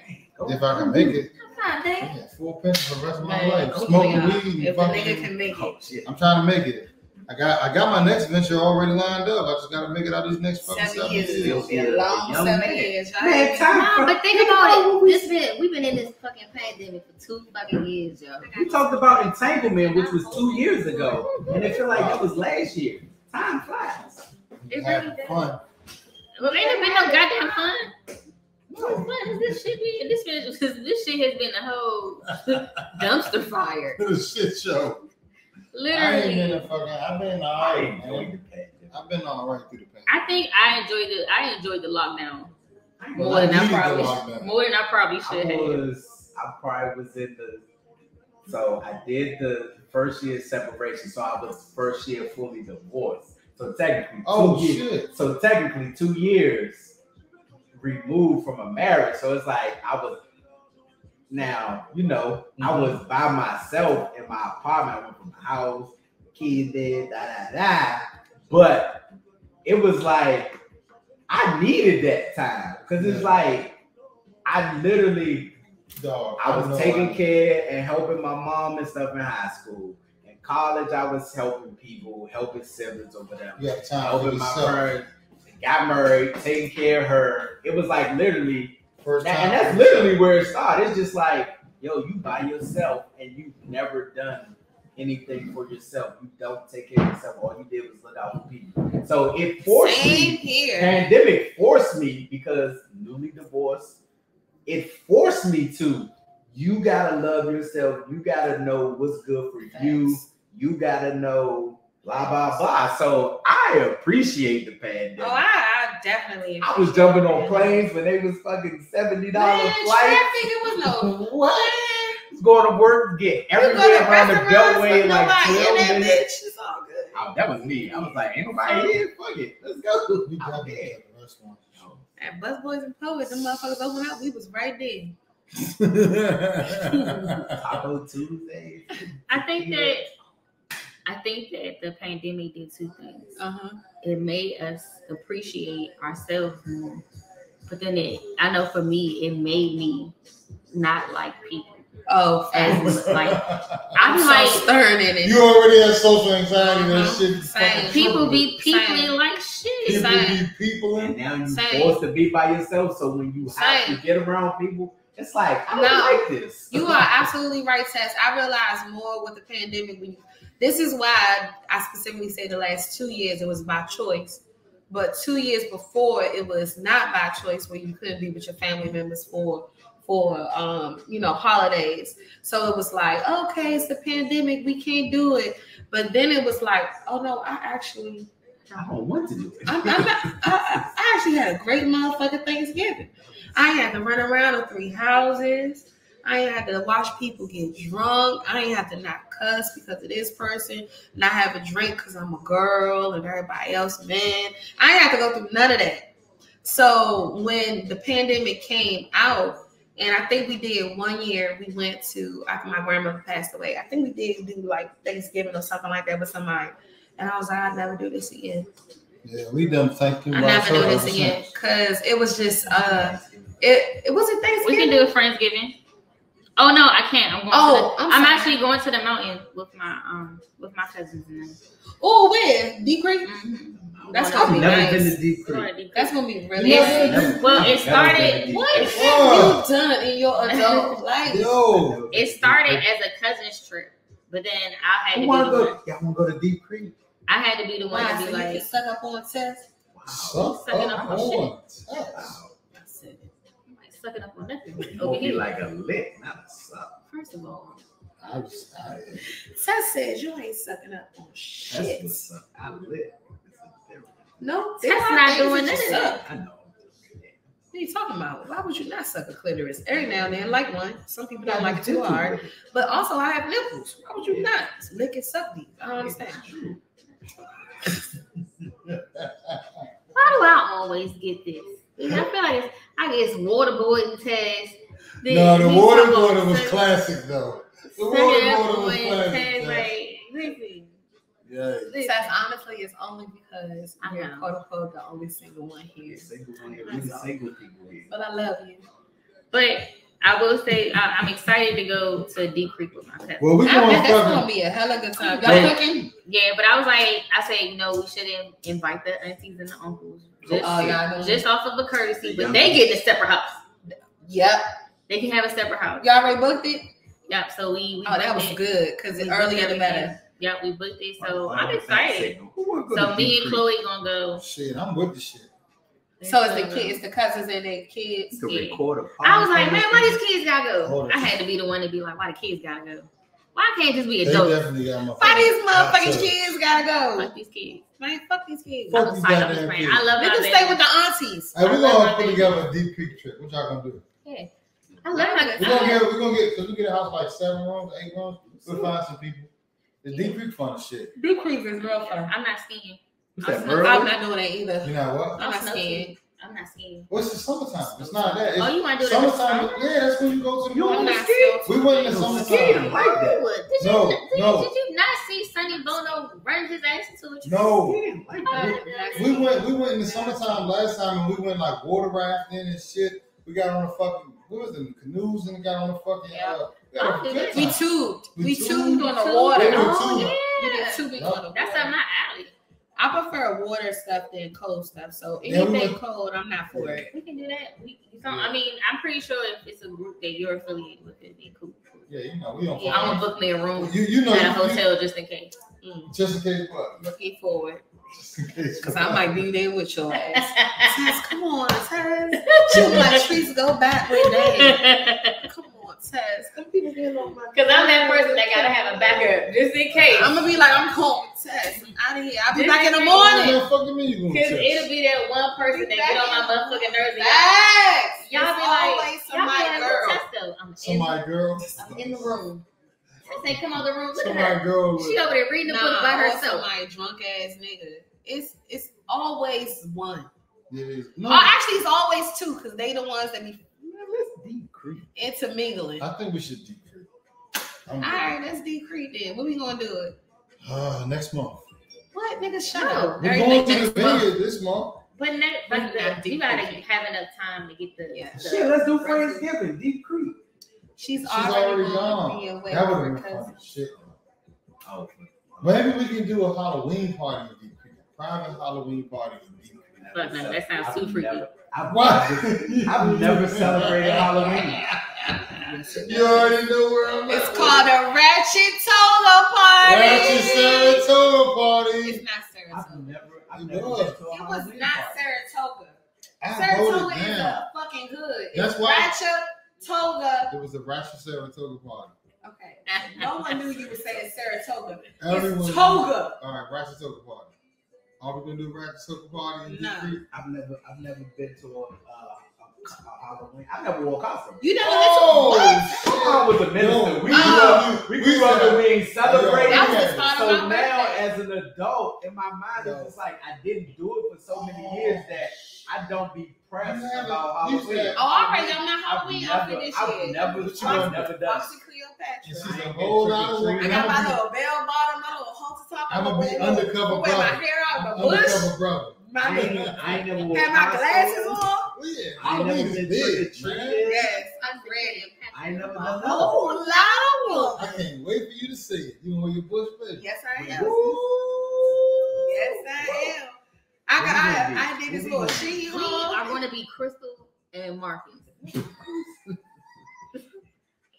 [SPEAKER 2] If I can make it,
[SPEAKER 4] God damn.
[SPEAKER 2] yeah, full pension for the rest of my
[SPEAKER 3] Man,
[SPEAKER 2] life. Smoking weed
[SPEAKER 3] If the nigga
[SPEAKER 2] fucking.
[SPEAKER 3] can make
[SPEAKER 1] Oh
[SPEAKER 3] it
[SPEAKER 1] shit.
[SPEAKER 2] I'm trying to make it. I got I got my next venture already lined up. I just got to make it out of these next fucking
[SPEAKER 3] seven
[SPEAKER 2] seven
[SPEAKER 3] years,
[SPEAKER 2] years.
[SPEAKER 3] it'll be a long
[SPEAKER 1] Young
[SPEAKER 3] seven
[SPEAKER 1] man.
[SPEAKER 3] years. y'all
[SPEAKER 1] Man, time-
[SPEAKER 4] Nah, but think about it. This been we've been in this fucking pandemic for two fucking years, yo.
[SPEAKER 1] We talked about entanglement, which was two years ago, and it feel like that was last year. Time flies.
[SPEAKER 4] It
[SPEAKER 2] Having
[SPEAKER 4] really does.
[SPEAKER 2] fun.
[SPEAKER 4] Well, ain't it been no goddamn fun? What fun has this shit been? This been this shit has been a whole dumpster fire.
[SPEAKER 2] This shit show. I ain't been
[SPEAKER 4] Literally.
[SPEAKER 2] a fucking. I've been all
[SPEAKER 1] I
[SPEAKER 2] right.
[SPEAKER 1] enjoyed
[SPEAKER 2] man.
[SPEAKER 1] the pandemic.
[SPEAKER 2] I've been all right through the pandemic.
[SPEAKER 4] I think I enjoyed the I enjoyed the lockdown
[SPEAKER 2] Well,
[SPEAKER 4] more than I
[SPEAKER 2] needed the
[SPEAKER 4] probably
[SPEAKER 2] lockdown.
[SPEAKER 4] more than I probably should
[SPEAKER 1] I
[SPEAKER 4] have.
[SPEAKER 1] I probably was in the, so I did the first year separation, so I was first year fully divorced. So technically, oh, two
[SPEAKER 2] Oh
[SPEAKER 1] years. So technically, two years removed from a marriage. So it's like I was now, you know, I
[SPEAKER 2] Mm-hmm.
[SPEAKER 1] was by myself in my apartment. I went from the house, kids there, da da da. But it was like I needed that time because it's
[SPEAKER 2] Yeah.
[SPEAKER 1] like I literally
[SPEAKER 2] Dog.
[SPEAKER 1] I was taking
[SPEAKER 2] why.
[SPEAKER 1] care and helping my mom and stuff in high school. In college, I was helping people, helping siblings or whatever
[SPEAKER 2] have time
[SPEAKER 1] helping my
[SPEAKER 2] yourself.
[SPEAKER 1] friends, got married, taking care of her. It was like literally,
[SPEAKER 2] First
[SPEAKER 1] that,
[SPEAKER 2] time.
[SPEAKER 1] and that's literally where it started. It's just like yo, you by yourself and you've never done anything for yourself. You don't take care of yourself. All you did was look out for people. So it forced
[SPEAKER 3] Same
[SPEAKER 1] me.
[SPEAKER 3] here.
[SPEAKER 1] Pandemic forced me because newly divorced. It forced me to. You gotta love yourself. You gotta know what's good for you. You gotta know blah blah blah. So I appreciate the pandemic.
[SPEAKER 3] Oh, I, I definitely.
[SPEAKER 1] I was jumping on planes when they was fucking seventy dollars
[SPEAKER 3] Man,
[SPEAKER 1] flights.
[SPEAKER 3] traffic, it was no
[SPEAKER 1] What? Was going to work, get
[SPEAKER 3] You go
[SPEAKER 1] everywhere around the
[SPEAKER 3] restaurants
[SPEAKER 1] beltway in like
[SPEAKER 3] nobody in
[SPEAKER 1] twelve
[SPEAKER 3] that
[SPEAKER 1] minutes.
[SPEAKER 3] bitch. It's all good.
[SPEAKER 1] Oh, that was me. I was like, ain't nobody here. Fuck it, let's go.
[SPEAKER 2] We
[SPEAKER 1] I'm
[SPEAKER 2] definitely
[SPEAKER 1] dead.
[SPEAKER 2] at the restaurant.
[SPEAKER 3] At Busboys and Poets, them motherfuckers open up. We was right there.
[SPEAKER 1] Taco Tuesday.
[SPEAKER 4] I think that I think that the pandemic did two things.
[SPEAKER 3] Uh huh.
[SPEAKER 4] It made us appreciate ourselves more. But then it I know for me it made me not like people.
[SPEAKER 3] Oh,
[SPEAKER 4] As like
[SPEAKER 3] I'm
[SPEAKER 4] I'm
[SPEAKER 3] so
[SPEAKER 4] like
[SPEAKER 3] stern in it.
[SPEAKER 2] you already have social anxiety and
[SPEAKER 3] Uh-huh.
[SPEAKER 2] shit.
[SPEAKER 3] Same.
[SPEAKER 4] people be
[SPEAKER 3] Same.
[SPEAKER 4] peopling like shit.
[SPEAKER 2] People
[SPEAKER 3] Same.
[SPEAKER 2] be people
[SPEAKER 1] And
[SPEAKER 2] in.
[SPEAKER 1] now you
[SPEAKER 3] Same.
[SPEAKER 1] forced to be by yourself. So when you have to get around people, it's like I don't
[SPEAKER 3] No.
[SPEAKER 1] like this.
[SPEAKER 3] You are absolutely right, Tess. I realized more with the pandemic when you, this is why I specifically say the last two years it was by choice. But two years before it was not by choice where you couldn't be with your family members for for um you know holidays. So it was like, okay, it's the pandemic, we can't do it. But then it was like, oh no, I actually
[SPEAKER 1] I don't want to do it.
[SPEAKER 3] I'm, I'm not, I, I actually had a great motherfucking Thanksgiving. I had to run around in three houses. I had to watch people get drunk. I ain't had to not cuss because of this person, not have a drink because I'm a girl and everybody else man. I ain't had to go through none of that. So when the pandemic came out, and I think we did one year, we went to after my grandmother passed away. I think we did do like Thanksgiving or something like that with somebody. And I was like, I'll never do this again.
[SPEAKER 2] Yeah, we done thank you.
[SPEAKER 3] I never do this again because it was just uh it it wasn't Thanksgiving.
[SPEAKER 4] We can do a Friendsgiving. Oh no, I can't. I'm going
[SPEAKER 3] Oh,
[SPEAKER 4] to the,
[SPEAKER 3] I'm
[SPEAKER 4] I'm, actually going to the mountain with my um with my cousins and them.
[SPEAKER 3] Oh, where Deep Creek?
[SPEAKER 4] Mhm.
[SPEAKER 3] That's gonna be
[SPEAKER 1] I've never
[SPEAKER 3] nice.
[SPEAKER 1] been to Deep Creek.
[SPEAKER 4] going to Deep
[SPEAKER 3] That's gonna be really
[SPEAKER 2] Yeah.
[SPEAKER 3] nice.
[SPEAKER 1] Never-
[SPEAKER 4] Well, it
[SPEAKER 1] never been to
[SPEAKER 4] started-
[SPEAKER 3] What
[SPEAKER 1] Creek.
[SPEAKER 3] have you done in your adult life?
[SPEAKER 2] Yo,
[SPEAKER 4] It started as a cousin's trip, but then I had
[SPEAKER 1] Who
[SPEAKER 4] to Wanna
[SPEAKER 1] go?
[SPEAKER 4] one.
[SPEAKER 1] Y'all want to go to Deep Creek?
[SPEAKER 4] I had to be the one
[SPEAKER 3] Why?
[SPEAKER 4] to be
[SPEAKER 3] you
[SPEAKER 4] like,
[SPEAKER 3] can suck up on Tess.
[SPEAKER 1] Wow.
[SPEAKER 2] suck
[SPEAKER 4] Sucking
[SPEAKER 2] up
[SPEAKER 4] up on
[SPEAKER 2] shit.
[SPEAKER 1] Wow.
[SPEAKER 3] That's it.
[SPEAKER 4] like sucking up on nothing.
[SPEAKER 1] You
[SPEAKER 4] Over here.
[SPEAKER 1] like a lick, not a suck.
[SPEAKER 4] First of all,
[SPEAKER 2] I was, I,
[SPEAKER 3] Tess says you ain't sucking up on
[SPEAKER 1] That's
[SPEAKER 3] shit.
[SPEAKER 1] what's up. I lick. A difference.
[SPEAKER 3] No,
[SPEAKER 4] Tess
[SPEAKER 3] there are
[SPEAKER 4] not doing
[SPEAKER 3] that you
[SPEAKER 4] none of that.
[SPEAKER 3] suck.
[SPEAKER 1] I know.
[SPEAKER 3] What are you talking about? Why would you not suck a clitoris? Every now and then, like one. Some people don't like it too hard. But also, I have nipples. Why would you not lick and suck these? I don't understand.
[SPEAKER 4] why do I always get this? I feel like it's, I guess waterboarding Tess. then
[SPEAKER 2] no, the
[SPEAKER 4] we
[SPEAKER 2] water
[SPEAKER 4] talk about
[SPEAKER 2] water was
[SPEAKER 4] suck-
[SPEAKER 2] classic though. The
[SPEAKER 4] sucking
[SPEAKER 2] water
[SPEAKER 4] up
[SPEAKER 2] water was
[SPEAKER 4] on
[SPEAKER 2] classic.
[SPEAKER 4] test,
[SPEAKER 2] yeah.
[SPEAKER 4] Like, listen,
[SPEAKER 2] Yeah.
[SPEAKER 3] That's honestly, it's only because
[SPEAKER 4] I
[SPEAKER 3] you're quote unquote the only single one here.
[SPEAKER 1] Single one here. We single people here.
[SPEAKER 3] But I love you.
[SPEAKER 4] but I will say I, I'm excited to go to Deep Creek with my cousin.
[SPEAKER 2] Well,
[SPEAKER 3] we're
[SPEAKER 2] going
[SPEAKER 3] bet that's gonna
[SPEAKER 2] fucking.
[SPEAKER 3] be a hella good time. Y'all cooking?
[SPEAKER 4] Yeah, but I was like, I said, no, we shouldn't invite the aunties and the uncles Oh, just,
[SPEAKER 3] Oh, y'all doing-
[SPEAKER 4] just off of a courtesy, but
[SPEAKER 1] Young
[SPEAKER 4] they
[SPEAKER 1] people.
[SPEAKER 4] get a separate house.
[SPEAKER 3] Yep.
[SPEAKER 4] They can have a separate house.
[SPEAKER 3] Y'all already booked it?
[SPEAKER 4] Yep. So we, we
[SPEAKER 3] Oh, that was
[SPEAKER 4] it.
[SPEAKER 3] good because
[SPEAKER 4] We
[SPEAKER 3] the earlier the better.
[SPEAKER 4] Yep, we booked it. So
[SPEAKER 1] My
[SPEAKER 4] I'm excited.
[SPEAKER 1] signal. Who wanna go
[SPEAKER 4] So me and
[SPEAKER 1] Creek?
[SPEAKER 4] Chloe gonna go.
[SPEAKER 2] Shit, I'm with the shit.
[SPEAKER 3] So it's the kids, the cousins and their kids.
[SPEAKER 1] You can
[SPEAKER 4] Yeah.
[SPEAKER 1] record a
[SPEAKER 4] I was like, man, why these kids gotta go? I had to be the one to be like, why the kids gotta go? Why can't just be
[SPEAKER 2] They
[SPEAKER 4] adults?
[SPEAKER 2] definitely got my.
[SPEAKER 3] Why these motherfucking kids gotta go?
[SPEAKER 4] Fuck these kids.
[SPEAKER 3] Man, fuck these kids.
[SPEAKER 2] Fuck
[SPEAKER 4] I'm gonna
[SPEAKER 2] these goddamn kids.
[SPEAKER 4] I love
[SPEAKER 3] They
[SPEAKER 4] my
[SPEAKER 3] can stay with the aunties.
[SPEAKER 2] Hey, we're gonna put together a deep creek trip. What y'all gonna do?
[SPEAKER 4] Yeah. I love my
[SPEAKER 2] We're gonna get, we're gonna get, cause we get a house like seven rooms, eight rooms. We'll find some people. The deep creek fun as shit.
[SPEAKER 3] Deep Creek is real fun.
[SPEAKER 4] I'm not skiing.
[SPEAKER 1] What's that,
[SPEAKER 4] I'm
[SPEAKER 3] I'm not doing that either.
[SPEAKER 2] You know what?
[SPEAKER 3] I'm not
[SPEAKER 4] Snow
[SPEAKER 3] scared.
[SPEAKER 4] skiing. I'm not skiing.
[SPEAKER 2] What's the summertime? It's not that. It's
[SPEAKER 4] Oh, you want to do that? in the
[SPEAKER 2] summertime.
[SPEAKER 4] summer?
[SPEAKER 2] Yeah, that's when you go to the
[SPEAKER 1] You wanna ski?
[SPEAKER 2] We went in the summertime.
[SPEAKER 1] skiing like that.
[SPEAKER 4] No, did you,
[SPEAKER 2] No,
[SPEAKER 4] did,
[SPEAKER 2] no.
[SPEAKER 4] did you not see Sonny Bono run his ass into a tree?
[SPEAKER 2] No,
[SPEAKER 1] like that.
[SPEAKER 4] Uh,
[SPEAKER 2] we went. We went in the summertime last time, and we went like water rafting and shit. We got on the fucking what was it, canoes, and got on the fucking. Uh, we got on the good
[SPEAKER 3] We
[SPEAKER 2] time.
[SPEAKER 3] tubed.
[SPEAKER 2] We
[SPEAKER 3] We
[SPEAKER 2] tubed.
[SPEAKER 3] tubed on the
[SPEAKER 4] Tube?
[SPEAKER 3] water.
[SPEAKER 2] Yeah, we
[SPEAKER 4] Oh,
[SPEAKER 2] tubed.
[SPEAKER 3] We did
[SPEAKER 4] yeah.
[SPEAKER 3] tubing
[SPEAKER 2] Yup.
[SPEAKER 3] on the
[SPEAKER 4] That's up my alley.
[SPEAKER 3] I prefer water stuff than cold stuff. So
[SPEAKER 2] Yeah, we
[SPEAKER 3] anything
[SPEAKER 2] went-
[SPEAKER 3] cold, I'm not for it.
[SPEAKER 4] We can do that. We, so, I mean, I'm pretty sure if it's a group that you're affiliated with, it'd be cool.
[SPEAKER 2] Yeah, you know we don't.
[SPEAKER 4] Yeah, I'm gonna book me a room
[SPEAKER 2] You you know
[SPEAKER 4] at a
[SPEAKER 2] you-
[SPEAKER 4] hotel just in case.
[SPEAKER 3] Mm,
[SPEAKER 2] just in case what?
[SPEAKER 3] looking forward.
[SPEAKER 2] Just in case.
[SPEAKER 3] Because I might be there with your ass. Tess, come on, Tess. She like, please go back with that. Come on, Tess. Come people get on my
[SPEAKER 4] Cause I'm that person that gotta have a backup just in case.
[SPEAKER 3] I'm gonna be like, I'm home, Tess. I'm out of here. I'll be
[SPEAKER 4] Just
[SPEAKER 3] back in the morning.
[SPEAKER 2] What the fuck you mean you gonna
[SPEAKER 4] Cause it'll be that one person that get on my motherfucking nerves. And y'all, y'all be like,
[SPEAKER 3] always
[SPEAKER 4] y'all be like,
[SPEAKER 3] girl.
[SPEAKER 4] "What's Testo? I'm in,
[SPEAKER 2] girl.
[SPEAKER 4] I'm in the room. I say, come on the room. Look at her.
[SPEAKER 2] girl.
[SPEAKER 4] She over there reading the
[SPEAKER 3] Nah,
[SPEAKER 4] book by herself.
[SPEAKER 3] somebody drunk ass nigga. It's it's always one.
[SPEAKER 2] It is. No,
[SPEAKER 3] Oh, actually, it's always two because they the ones that be
[SPEAKER 1] Man, let's decrease.
[SPEAKER 3] intermingling.
[SPEAKER 2] I think we should decrease. I'm
[SPEAKER 3] All right, let's decrease then. What we gonna do it?
[SPEAKER 2] Uh, next month.
[SPEAKER 3] What nigga? Shut
[SPEAKER 4] No.
[SPEAKER 3] up.
[SPEAKER 2] We're
[SPEAKER 3] Everything
[SPEAKER 2] going to the vineyard this month.
[SPEAKER 4] But, ne- but
[SPEAKER 3] Not
[SPEAKER 4] the, you gotta have enough time to get the.
[SPEAKER 3] Yeah.
[SPEAKER 4] the
[SPEAKER 1] Shit, let's do Thanksgiving. Decrease.
[SPEAKER 3] She's,
[SPEAKER 2] She's
[SPEAKER 3] already,
[SPEAKER 2] already
[SPEAKER 3] gone.
[SPEAKER 2] gone.
[SPEAKER 3] Be
[SPEAKER 2] That would
[SPEAKER 3] her
[SPEAKER 2] have been fun. Shit.
[SPEAKER 1] Oh,
[SPEAKER 2] Maybe we can do a Halloween party in Deep Creek. A private Halloween party in Deep Creek.
[SPEAKER 4] Fuck no, that sounds too freaky.
[SPEAKER 1] I've I've never celebrated Halloween.
[SPEAKER 2] You already know where I'm at.
[SPEAKER 3] It's called a Ratchet Toga Party.
[SPEAKER 2] Ratchet Saratoga party.
[SPEAKER 3] It's not
[SPEAKER 1] I've
[SPEAKER 3] Saratoga.
[SPEAKER 1] never, I've
[SPEAKER 2] It was.
[SPEAKER 1] a
[SPEAKER 3] It was not
[SPEAKER 1] party.
[SPEAKER 3] Saratoga.
[SPEAKER 2] I
[SPEAKER 3] Saratoga is
[SPEAKER 2] down.
[SPEAKER 3] a fucking hood.
[SPEAKER 2] That's
[SPEAKER 3] it's
[SPEAKER 2] why-
[SPEAKER 3] Ratchet Toga.
[SPEAKER 2] It was a Ratchet Saratoga party.
[SPEAKER 3] Okay. No one knew you were saying Saratoga.
[SPEAKER 2] Everyone.
[SPEAKER 3] It's Toga.
[SPEAKER 2] All right, Ratchet Toga party. Are we gonna do Ratchet Toga party in
[SPEAKER 3] No.
[SPEAKER 2] Creek?
[SPEAKER 1] I've never, I've never been to a, uh, a, a Halloween. I've never wore a costume.
[SPEAKER 3] You never
[SPEAKER 2] Oh,
[SPEAKER 3] went to
[SPEAKER 1] My mom was a minister.
[SPEAKER 2] No,
[SPEAKER 1] we
[SPEAKER 2] we
[SPEAKER 1] grew up, we
[SPEAKER 2] we
[SPEAKER 1] grew up and we ain't celebrated.
[SPEAKER 3] That was
[SPEAKER 2] Yeah.
[SPEAKER 3] the start
[SPEAKER 1] So now,
[SPEAKER 3] birthday.
[SPEAKER 1] as an adult, in my mind,
[SPEAKER 2] No.
[SPEAKER 1] it's just like I didn't do it for so many years that I don't be pressed
[SPEAKER 2] You
[SPEAKER 1] about Halloween.
[SPEAKER 2] said-
[SPEAKER 3] Oh, I already got my
[SPEAKER 1] I've
[SPEAKER 3] Halloween
[SPEAKER 1] never-
[SPEAKER 3] outfit this
[SPEAKER 1] I've
[SPEAKER 3] year.
[SPEAKER 1] never,
[SPEAKER 2] What you
[SPEAKER 1] I've never done.
[SPEAKER 3] Foxy
[SPEAKER 2] And
[SPEAKER 3] Cleopatra.
[SPEAKER 2] she's
[SPEAKER 1] I
[SPEAKER 2] a whole
[SPEAKER 1] been
[SPEAKER 2] lot of
[SPEAKER 1] trick-or-treating.
[SPEAKER 3] I got my little bell bottom, my little halter top.
[SPEAKER 2] I'ma be
[SPEAKER 3] wear-
[SPEAKER 2] undercover
[SPEAKER 3] wear my
[SPEAKER 2] brother.
[SPEAKER 3] hair out
[SPEAKER 2] be
[SPEAKER 3] the bush.
[SPEAKER 2] undercover brother.
[SPEAKER 3] My
[SPEAKER 1] I ain't, I ain't never wore
[SPEAKER 3] had my glasses on.
[SPEAKER 2] Well, yeah,
[SPEAKER 1] I ain't never
[SPEAKER 2] Halloween is big, man.
[SPEAKER 3] Yes, I'm ready.
[SPEAKER 1] I ain't never
[SPEAKER 3] A
[SPEAKER 1] done none of
[SPEAKER 3] whole lot of
[SPEAKER 2] I can't wait for you to see it. You know your bush baby.
[SPEAKER 3] Yes, I am.
[SPEAKER 1] Woo!
[SPEAKER 3] Yes, I am. I got. I, I did this little she
[SPEAKER 4] We are
[SPEAKER 3] haul.
[SPEAKER 4] going to be Crystal and Marcus.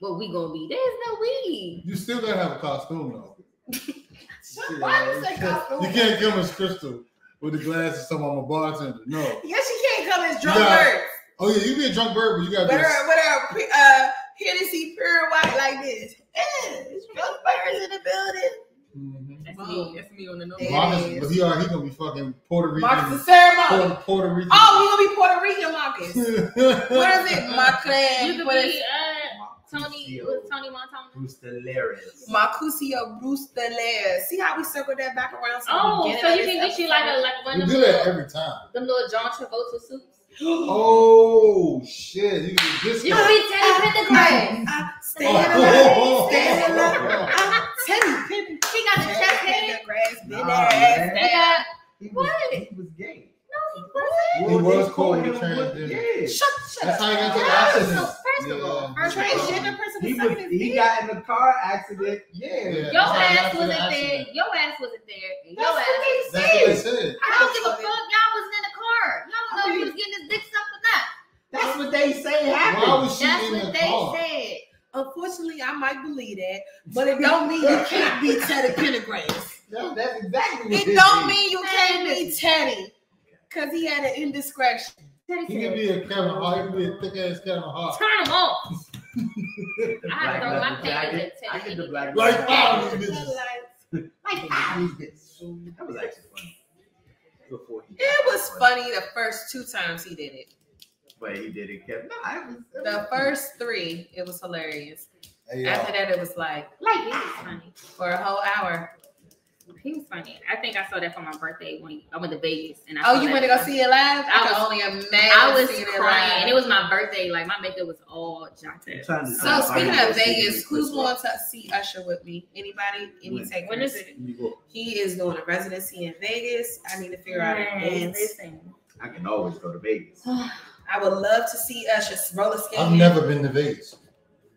[SPEAKER 4] what we gonna be? There's no we.
[SPEAKER 2] You still gotta have a costume though.
[SPEAKER 3] Why you say costume?
[SPEAKER 2] You can't come as Crystal with the glasses. Some I'm a bartender. No.
[SPEAKER 3] Yes, she can't come drunk
[SPEAKER 2] You got- Oh yeah, you be a drunk bird, but you gotta
[SPEAKER 3] With
[SPEAKER 2] be.
[SPEAKER 3] her, with her, pre- uh, Hennessy pure white like this. Eh, it's drunk birds in the building.
[SPEAKER 2] Mhm.
[SPEAKER 4] That's me. That's me on the nose.
[SPEAKER 3] It
[SPEAKER 2] Marcus, but he are he gonna be fucking Puerto Rican.
[SPEAKER 3] Marcus the ceremony.
[SPEAKER 2] Puerto, Puerto Rican.
[SPEAKER 3] Oh, we gonna be Puerto Rican Marcus. What is it? Marcus.
[SPEAKER 4] You could
[SPEAKER 3] What is
[SPEAKER 4] be uh, Tony. Was Tony Montana?
[SPEAKER 1] Bruce Hilarious.
[SPEAKER 3] Marcusio Bruce Delaire. See how we circled that back around? to
[SPEAKER 4] Oh, so you
[SPEAKER 3] this
[SPEAKER 4] can get you like a like one
[SPEAKER 2] We
[SPEAKER 4] of them
[SPEAKER 2] do that
[SPEAKER 4] little,
[SPEAKER 2] every time.
[SPEAKER 4] them little John Travolta suits.
[SPEAKER 2] Oh shit! You can get
[SPEAKER 4] You
[SPEAKER 2] this.
[SPEAKER 4] could be Teddy Pendergrass.
[SPEAKER 3] I stand alive, stand alive. I'm Teddy Pendergrass.
[SPEAKER 4] He got the chest hair.
[SPEAKER 3] Pendergrass, big
[SPEAKER 1] Nah,
[SPEAKER 3] ass.
[SPEAKER 1] man.
[SPEAKER 4] They got
[SPEAKER 1] He was,
[SPEAKER 4] What?
[SPEAKER 1] he was gay.
[SPEAKER 2] He
[SPEAKER 1] Well,
[SPEAKER 2] was
[SPEAKER 1] they called
[SPEAKER 2] with
[SPEAKER 1] him
[SPEAKER 2] transgender.
[SPEAKER 1] Yeah.
[SPEAKER 3] Shut, shut
[SPEAKER 2] That's
[SPEAKER 3] up.
[SPEAKER 2] how you got to the
[SPEAKER 4] Yes,
[SPEAKER 2] accident.
[SPEAKER 4] so first of all,
[SPEAKER 2] Yeah.
[SPEAKER 4] first
[SPEAKER 3] Transgender person
[SPEAKER 1] He was.
[SPEAKER 3] his
[SPEAKER 1] He got in a car accident. Yeah.
[SPEAKER 2] Yeah.
[SPEAKER 4] your
[SPEAKER 2] That's how I got
[SPEAKER 4] ass wasn't there. Your ass wasn't there. and
[SPEAKER 3] That's
[SPEAKER 4] Your
[SPEAKER 3] what
[SPEAKER 4] ass.
[SPEAKER 3] they
[SPEAKER 2] That's what they
[SPEAKER 3] said.
[SPEAKER 2] said.
[SPEAKER 4] I don't give a fuck. Y'all wasn't in the car. Y'all don't know if he was getting his dick sucked or not.
[SPEAKER 1] That's what they say
[SPEAKER 2] Why
[SPEAKER 1] happened.
[SPEAKER 2] was she
[SPEAKER 4] That's
[SPEAKER 2] in
[SPEAKER 4] what
[SPEAKER 2] the
[SPEAKER 4] they
[SPEAKER 2] car?
[SPEAKER 4] said.
[SPEAKER 3] Unfortunately, I might believe that, but it don't mean you can't be Teddy Pendergrass.
[SPEAKER 1] No, that's exactly what
[SPEAKER 3] It don't mean you can't be Teddy, cause he had an indiscretion.
[SPEAKER 2] He could be a Kevin Hart. He could be a thick ass Kevin Hart.
[SPEAKER 4] turn him off. I had to throw my
[SPEAKER 1] Black
[SPEAKER 4] pen
[SPEAKER 1] leather
[SPEAKER 4] at
[SPEAKER 1] jacket. I
[SPEAKER 4] Teddy.
[SPEAKER 1] get the black
[SPEAKER 2] Like
[SPEAKER 1] leather
[SPEAKER 2] five of these bitches.
[SPEAKER 1] Like five of these bitches. That was actually funny. Before he
[SPEAKER 3] It was funny the first two times he did it.
[SPEAKER 1] but he did it. Kept, nah, it was, it
[SPEAKER 3] The
[SPEAKER 1] was-
[SPEAKER 3] first three, it was hilarious.
[SPEAKER 2] Hey,
[SPEAKER 3] After that, it was like
[SPEAKER 4] Like, he was funny.
[SPEAKER 3] for a whole hour.
[SPEAKER 4] He was funny. I think I saw that for my birthday when I went to Vegas. And I
[SPEAKER 3] Oh, you
[SPEAKER 4] that.
[SPEAKER 3] went to go see it live? I,
[SPEAKER 4] I was-
[SPEAKER 3] only imagine.
[SPEAKER 4] I was
[SPEAKER 3] seeing it
[SPEAKER 4] crying, and it was my birthday. Like my makeup was all jacked
[SPEAKER 1] I'm
[SPEAKER 4] up.
[SPEAKER 3] So
[SPEAKER 1] see if I
[SPEAKER 3] speaking of Vegas, who's going to see Usher with me? Anybody? Any
[SPEAKER 1] When-
[SPEAKER 3] takers?
[SPEAKER 4] when is
[SPEAKER 1] You go-
[SPEAKER 3] He is doing a residency in Vegas. I need to figure out a dance.
[SPEAKER 4] Listen.
[SPEAKER 1] I can always go to Vegas.
[SPEAKER 3] I would love to see Usher roller skating.
[SPEAKER 2] I've never been to Vegas.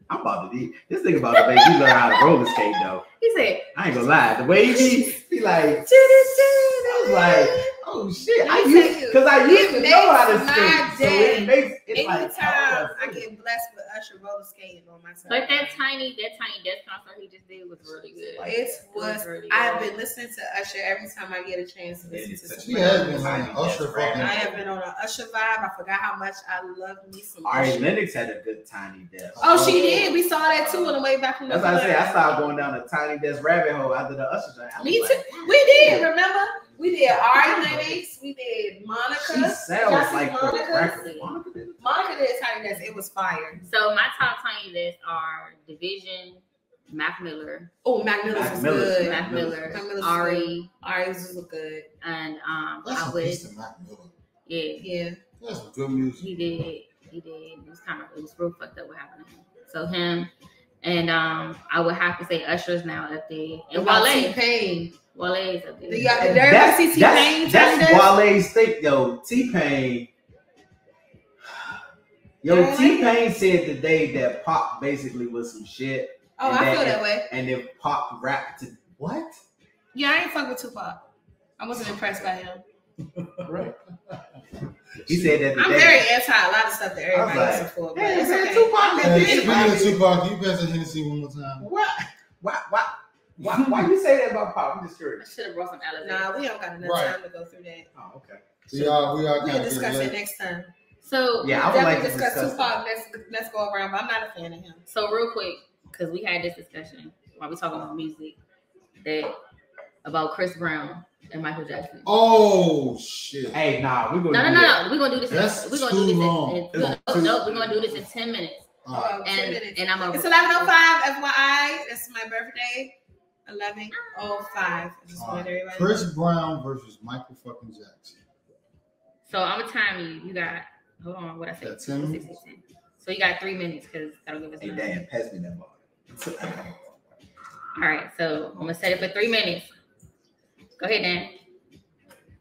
[SPEAKER 1] I'm about to be. This thing about to make you learn how to roller skate though.
[SPEAKER 4] He said,
[SPEAKER 1] I ain't gonna lie. The way he be, he like, I was like, oh shit. I
[SPEAKER 3] Let
[SPEAKER 1] used because I used
[SPEAKER 3] it
[SPEAKER 1] to know how to skate.
[SPEAKER 3] my
[SPEAKER 1] So
[SPEAKER 3] day.
[SPEAKER 1] it makes it like
[SPEAKER 3] Anytime
[SPEAKER 1] oh,
[SPEAKER 3] I get blessed with Usher roller skating on myself.
[SPEAKER 4] But that tiny, that tiny desk concert he just did was really good.
[SPEAKER 3] it
[SPEAKER 4] was
[SPEAKER 3] was.
[SPEAKER 4] really
[SPEAKER 3] I've been listening to Usher every time I get a chance to listen
[SPEAKER 1] It's
[SPEAKER 3] to
[SPEAKER 1] such
[SPEAKER 3] some
[SPEAKER 2] She has been on Usher fucking.
[SPEAKER 3] I have been on an Usher vibe. I forgot how much I love me some
[SPEAKER 1] Ari
[SPEAKER 3] Usher.
[SPEAKER 1] Lennox had a good tiny desk.
[SPEAKER 3] Oh, she did. We saw that too on the way back from the.
[SPEAKER 1] That's what I say. I
[SPEAKER 3] club.
[SPEAKER 1] started going down a tiny desk rabbit hole after the Usher joint. I
[SPEAKER 3] Me
[SPEAKER 1] like,
[SPEAKER 3] too. We did. Remember? We did Ari Lennox. We did
[SPEAKER 1] She
[SPEAKER 3] Monica.
[SPEAKER 1] sounds
[SPEAKER 3] Y'all
[SPEAKER 1] like
[SPEAKER 3] see Monica's?
[SPEAKER 1] Monica did it?
[SPEAKER 3] Monica did Tiny Desk. It was fire.
[SPEAKER 4] So my top tiny lists are Division, Mac Miller,
[SPEAKER 3] Oh, Mac Miller's
[SPEAKER 1] Mac
[SPEAKER 3] was
[SPEAKER 1] Miller's
[SPEAKER 3] good.
[SPEAKER 4] Mac Miller,
[SPEAKER 3] Mac Miller's
[SPEAKER 4] Ari,
[SPEAKER 3] Ari's was good.
[SPEAKER 4] and um,
[SPEAKER 2] That's
[SPEAKER 4] I
[SPEAKER 2] a
[SPEAKER 4] would,
[SPEAKER 2] Mac Miller.
[SPEAKER 4] yeah,
[SPEAKER 3] Yeah.
[SPEAKER 2] That's good music.
[SPEAKER 4] he did, he did. It was kind of, it was real fucked up what happened to him. So him, and um, I would have to say Usher's now up there, and
[SPEAKER 3] About
[SPEAKER 4] Wale,
[SPEAKER 3] T-Pain.
[SPEAKER 4] Wale's up there.
[SPEAKER 3] Do y'all-
[SPEAKER 1] And
[SPEAKER 3] did see
[SPEAKER 1] that's-
[SPEAKER 3] T-Pain?
[SPEAKER 1] That's, that's Wale's thing, yo. T Pain. Yo,
[SPEAKER 3] Yeah, I like
[SPEAKER 1] T Pain said today that pop basically was some shit,
[SPEAKER 3] Oh, I
[SPEAKER 1] that-
[SPEAKER 3] feel that way.
[SPEAKER 1] and if pop rap to what?
[SPEAKER 3] Yeah, I ain't fuck with Tupac. I wasn't impressed by him.
[SPEAKER 1] Right. He said that
[SPEAKER 3] I'm very anti a lot of stuff that everybody
[SPEAKER 1] like,
[SPEAKER 3] listens for. But
[SPEAKER 1] hey,
[SPEAKER 3] it's
[SPEAKER 1] man,
[SPEAKER 3] okay.
[SPEAKER 1] Tupac
[SPEAKER 3] I'm
[SPEAKER 1] is
[SPEAKER 3] in
[SPEAKER 2] Hey,
[SPEAKER 1] big.
[SPEAKER 3] it.
[SPEAKER 2] speaking of Tupac, can you pass the Hennessy one more time?
[SPEAKER 1] What? Why? Why? Why? Why you say that about pop? I'm just curious.
[SPEAKER 4] I should have brought some Alizé.
[SPEAKER 3] Nah, we don't got enough
[SPEAKER 2] Right.
[SPEAKER 3] time to go through that.
[SPEAKER 1] Oh, okay.
[SPEAKER 2] We are, we are
[SPEAKER 3] We can discuss it next time.
[SPEAKER 4] So
[SPEAKER 1] Yeah, I would like
[SPEAKER 3] Definitely
[SPEAKER 1] to
[SPEAKER 3] discuss
[SPEAKER 1] discuss.
[SPEAKER 3] Tupac. Let's let's go around. But I'm not a fan of him.
[SPEAKER 4] So real quick, because we had this discussion while we talking about music, that about Chris Brown and Michael Jackson.
[SPEAKER 2] Oh shit!
[SPEAKER 1] Hey, nah, we gonna.
[SPEAKER 4] No, no,
[SPEAKER 1] do
[SPEAKER 4] no,
[SPEAKER 1] that.
[SPEAKER 4] no. We're gonna do this.
[SPEAKER 2] That's
[SPEAKER 4] in, we're gonna
[SPEAKER 2] too
[SPEAKER 4] do this
[SPEAKER 2] long.
[SPEAKER 4] in, in
[SPEAKER 1] It's
[SPEAKER 4] no,
[SPEAKER 1] too-
[SPEAKER 4] no, we're gonna do this in ten minutes.
[SPEAKER 2] All right.
[SPEAKER 3] Oh, two
[SPEAKER 4] And
[SPEAKER 3] minutes.
[SPEAKER 4] and I'm a
[SPEAKER 3] It's 11:05. FYI, it's my birthday. 11:05. I just wanted everybody.
[SPEAKER 2] Chris
[SPEAKER 3] to.
[SPEAKER 2] Brown versus Michael fucking Jackson.
[SPEAKER 4] So I'm gonna time you. You got hold on. What I say?
[SPEAKER 2] Got 10
[SPEAKER 4] Six, six, ten. So you got three minutes because that'll give us.
[SPEAKER 1] Hey,
[SPEAKER 4] enough.
[SPEAKER 1] Dan, pass me that ball.
[SPEAKER 4] All right. So I'm gonna set it for three minutes. Go ahead, Dan.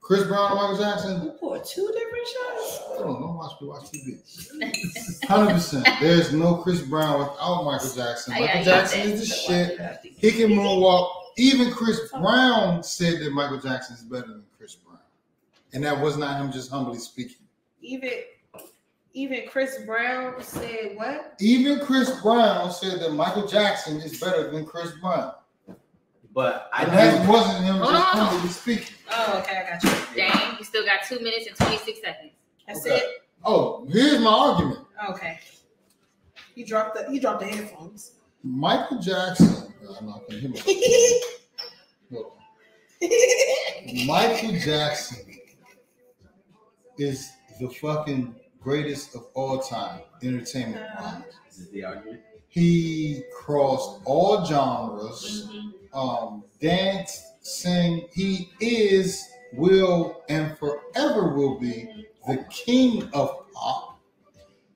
[SPEAKER 2] Chris Brown and Michael Jackson.
[SPEAKER 3] You poured two different shots.
[SPEAKER 2] I don't know. Watch me watch TV. Hundred percent. There's no Chris Brown without Michael Jackson. Michael Jackson is the
[SPEAKER 4] that.
[SPEAKER 2] shit. He can moonwalk. Even Chris Brown said that Michael Jackson is better than Chris Brown, and that was not him just humbly speaking.
[SPEAKER 3] Even even Chris Brown said what?
[SPEAKER 2] Even Chris Brown said that Michael Jackson is better than Chris Brown.
[SPEAKER 1] But I
[SPEAKER 2] And that wasn't him just humbly speaking.
[SPEAKER 3] Oh, okay, I got you.
[SPEAKER 4] Dan, you still got two minutes and twenty six seconds.
[SPEAKER 3] That's
[SPEAKER 2] Okay.
[SPEAKER 3] it.
[SPEAKER 2] Oh, here's my argument.
[SPEAKER 3] Okay. You dropped the you dropped the headphones.
[SPEAKER 2] Michael Jackson. I'm not gonna hear me. Hold on. Michael Jackson is the fucking greatest of all time, entertainment wise.
[SPEAKER 1] Is the argument.
[SPEAKER 2] He crossed all genres,
[SPEAKER 3] Mhm.
[SPEAKER 2] um, dance, sing. He is, will, and forever will be the king of pop.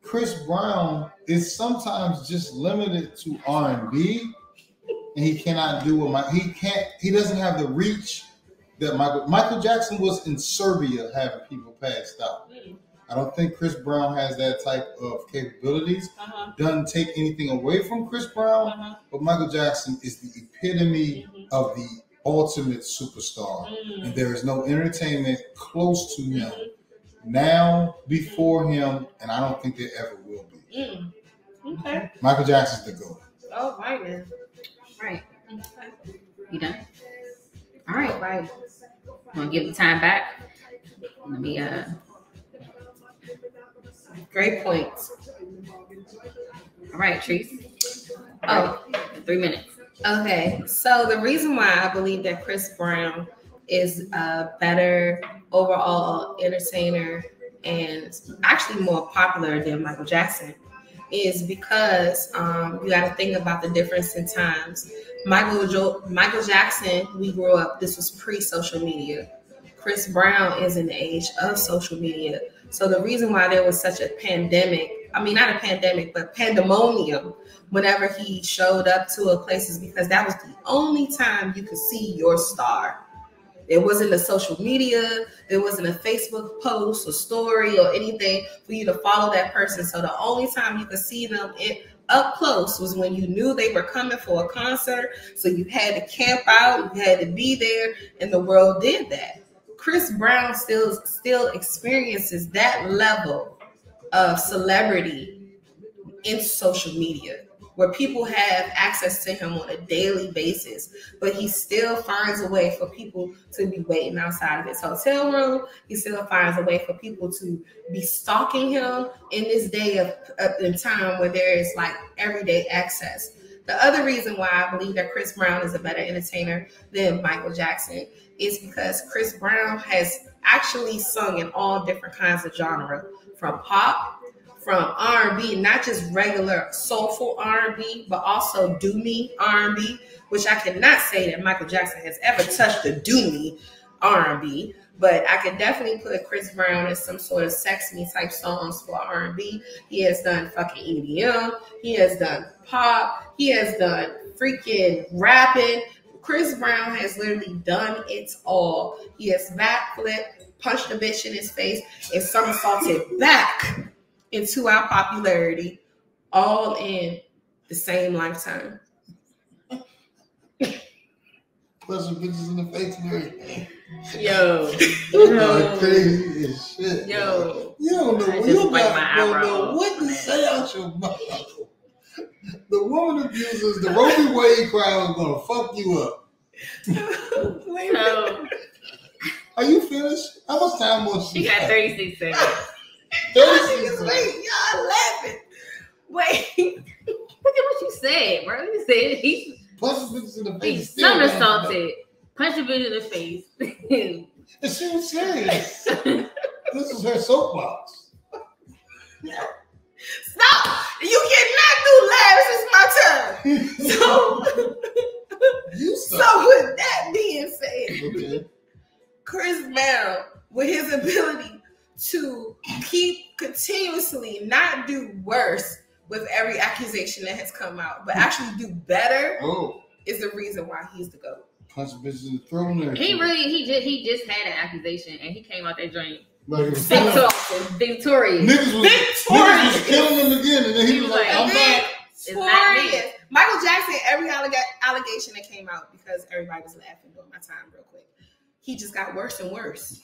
[SPEAKER 2] Chris Brown is sometimes just limited to R and B, and he cannot do what my he can't. He doesn't have the reach that Michael Michael Jackson was in Serbia having people passed out. I don't think Chris Brown has that type of capabilities.
[SPEAKER 3] Uh-huh.
[SPEAKER 2] Doesn't take anything away from Chris Brown,
[SPEAKER 3] Uh-huh.
[SPEAKER 2] but Michael Jackson is the epitome
[SPEAKER 3] Mhm.
[SPEAKER 2] of the ultimate superstar,
[SPEAKER 3] Mm.
[SPEAKER 2] and there is no entertainment close to him now, before him, and I don't think there ever will be.
[SPEAKER 3] Mm. Okay.
[SPEAKER 2] Michael Jackson's the goat.
[SPEAKER 3] Oh, right then.
[SPEAKER 4] Right. You done? All right.
[SPEAKER 3] Right.
[SPEAKER 4] Want to give the time back? Let me uh.
[SPEAKER 3] Great points.
[SPEAKER 4] All right, Treese.
[SPEAKER 3] Oh,
[SPEAKER 4] Three minutes.
[SPEAKER 3] Okay, so the reason why I believe that Chris Brown is a better overall entertainer and actually more popular than Michael Jackson is because um, you got to think about the difference in times. Michael jo- Michael Jackson, we grew up. This was pre-social media. Chris Brown is in the age of social media. So the reason why there was such a pandemic, I mean not a pandemic, but pandemonium whenever he showed up to a place is because that was the only time you could see your star. It wasn't a social media, there wasn't a Facebook post or story or anything for you to follow that person. So the only time you could see them in, up close was when you knew they were coming for a concert. So you had to camp out, you had to be there, and the world did that. Chris Brown still still experiences that level of celebrity in social media where people have access to him on a daily basis, but he still finds a way for people to be waiting outside of his hotel room. He still finds a way for people to be stalking him in this day of, of in time where there is like everyday access. The other reason why I believe that Chris Brown is a better entertainer than Michael Jackson is because Chris Brown has actually sung in all different kinds of genre, from pop from R&B, not just regular soulful R&B, but also doomy R&B, which I cannot say that Michael Jackson has ever touched the doomy R&B, but I could definitely put Chris Brown in some sort of sex me type songs for R&B. He has done fucking EDM, he has done pop, he has done freaking rapping. Chris Brown has literally done it all. He has backflipped, punched a bitch in his face, and somersaulted back into our popularity all in the same lifetime.
[SPEAKER 2] Plus some bitches in the face and everything.
[SPEAKER 3] Yo,
[SPEAKER 2] Like crazy as shit.
[SPEAKER 3] yo,
[SPEAKER 2] You don't know, you don't know what to say out your mouth. The woman abuses, the Roe v. Wade crowd is gonna fuck you up. Are you finished? How much time was
[SPEAKER 4] she got 36 seconds.
[SPEAKER 3] Y'all
[SPEAKER 2] 36
[SPEAKER 3] niggas, wait, y'all laughing. Wait,
[SPEAKER 4] Look at what you said, bro. You said he,
[SPEAKER 2] the bitches in the face. laughing.
[SPEAKER 4] somersaulted, punched a bitch in the face.
[SPEAKER 2] And she was serious. this is her soapbox.
[SPEAKER 3] stop! You cannot do laughs. It's my turn. So,
[SPEAKER 2] You
[SPEAKER 3] so with that being said,
[SPEAKER 2] Okay.
[SPEAKER 3] Chris Brown, with his ability to keep continuously not do worse with every accusation that has come out, but actually do better,
[SPEAKER 2] Oh,
[SPEAKER 3] is the reason why he's the GOAT.
[SPEAKER 2] punch bitches in the throat
[SPEAKER 4] he
[SPEAKER 2] everything.
[SPEAKER 4] really, he just, he just had an accusation and he came out that joint
[SPEAKER 2] Like,
[SPEAKER 4] victorious. victorious.
[SPEAKER 2] Niggas was, niggas was killing him again, and then he was like, I'm
[SPEAKER 3] And
[SPEAKER 2] back.
[SPEAKER 4] Not.
[SPEAKER 3] Victorious. Michael Jackson, every allega- allegation that came out because everybody was laughing during my time, real quick. He just got worse and worse.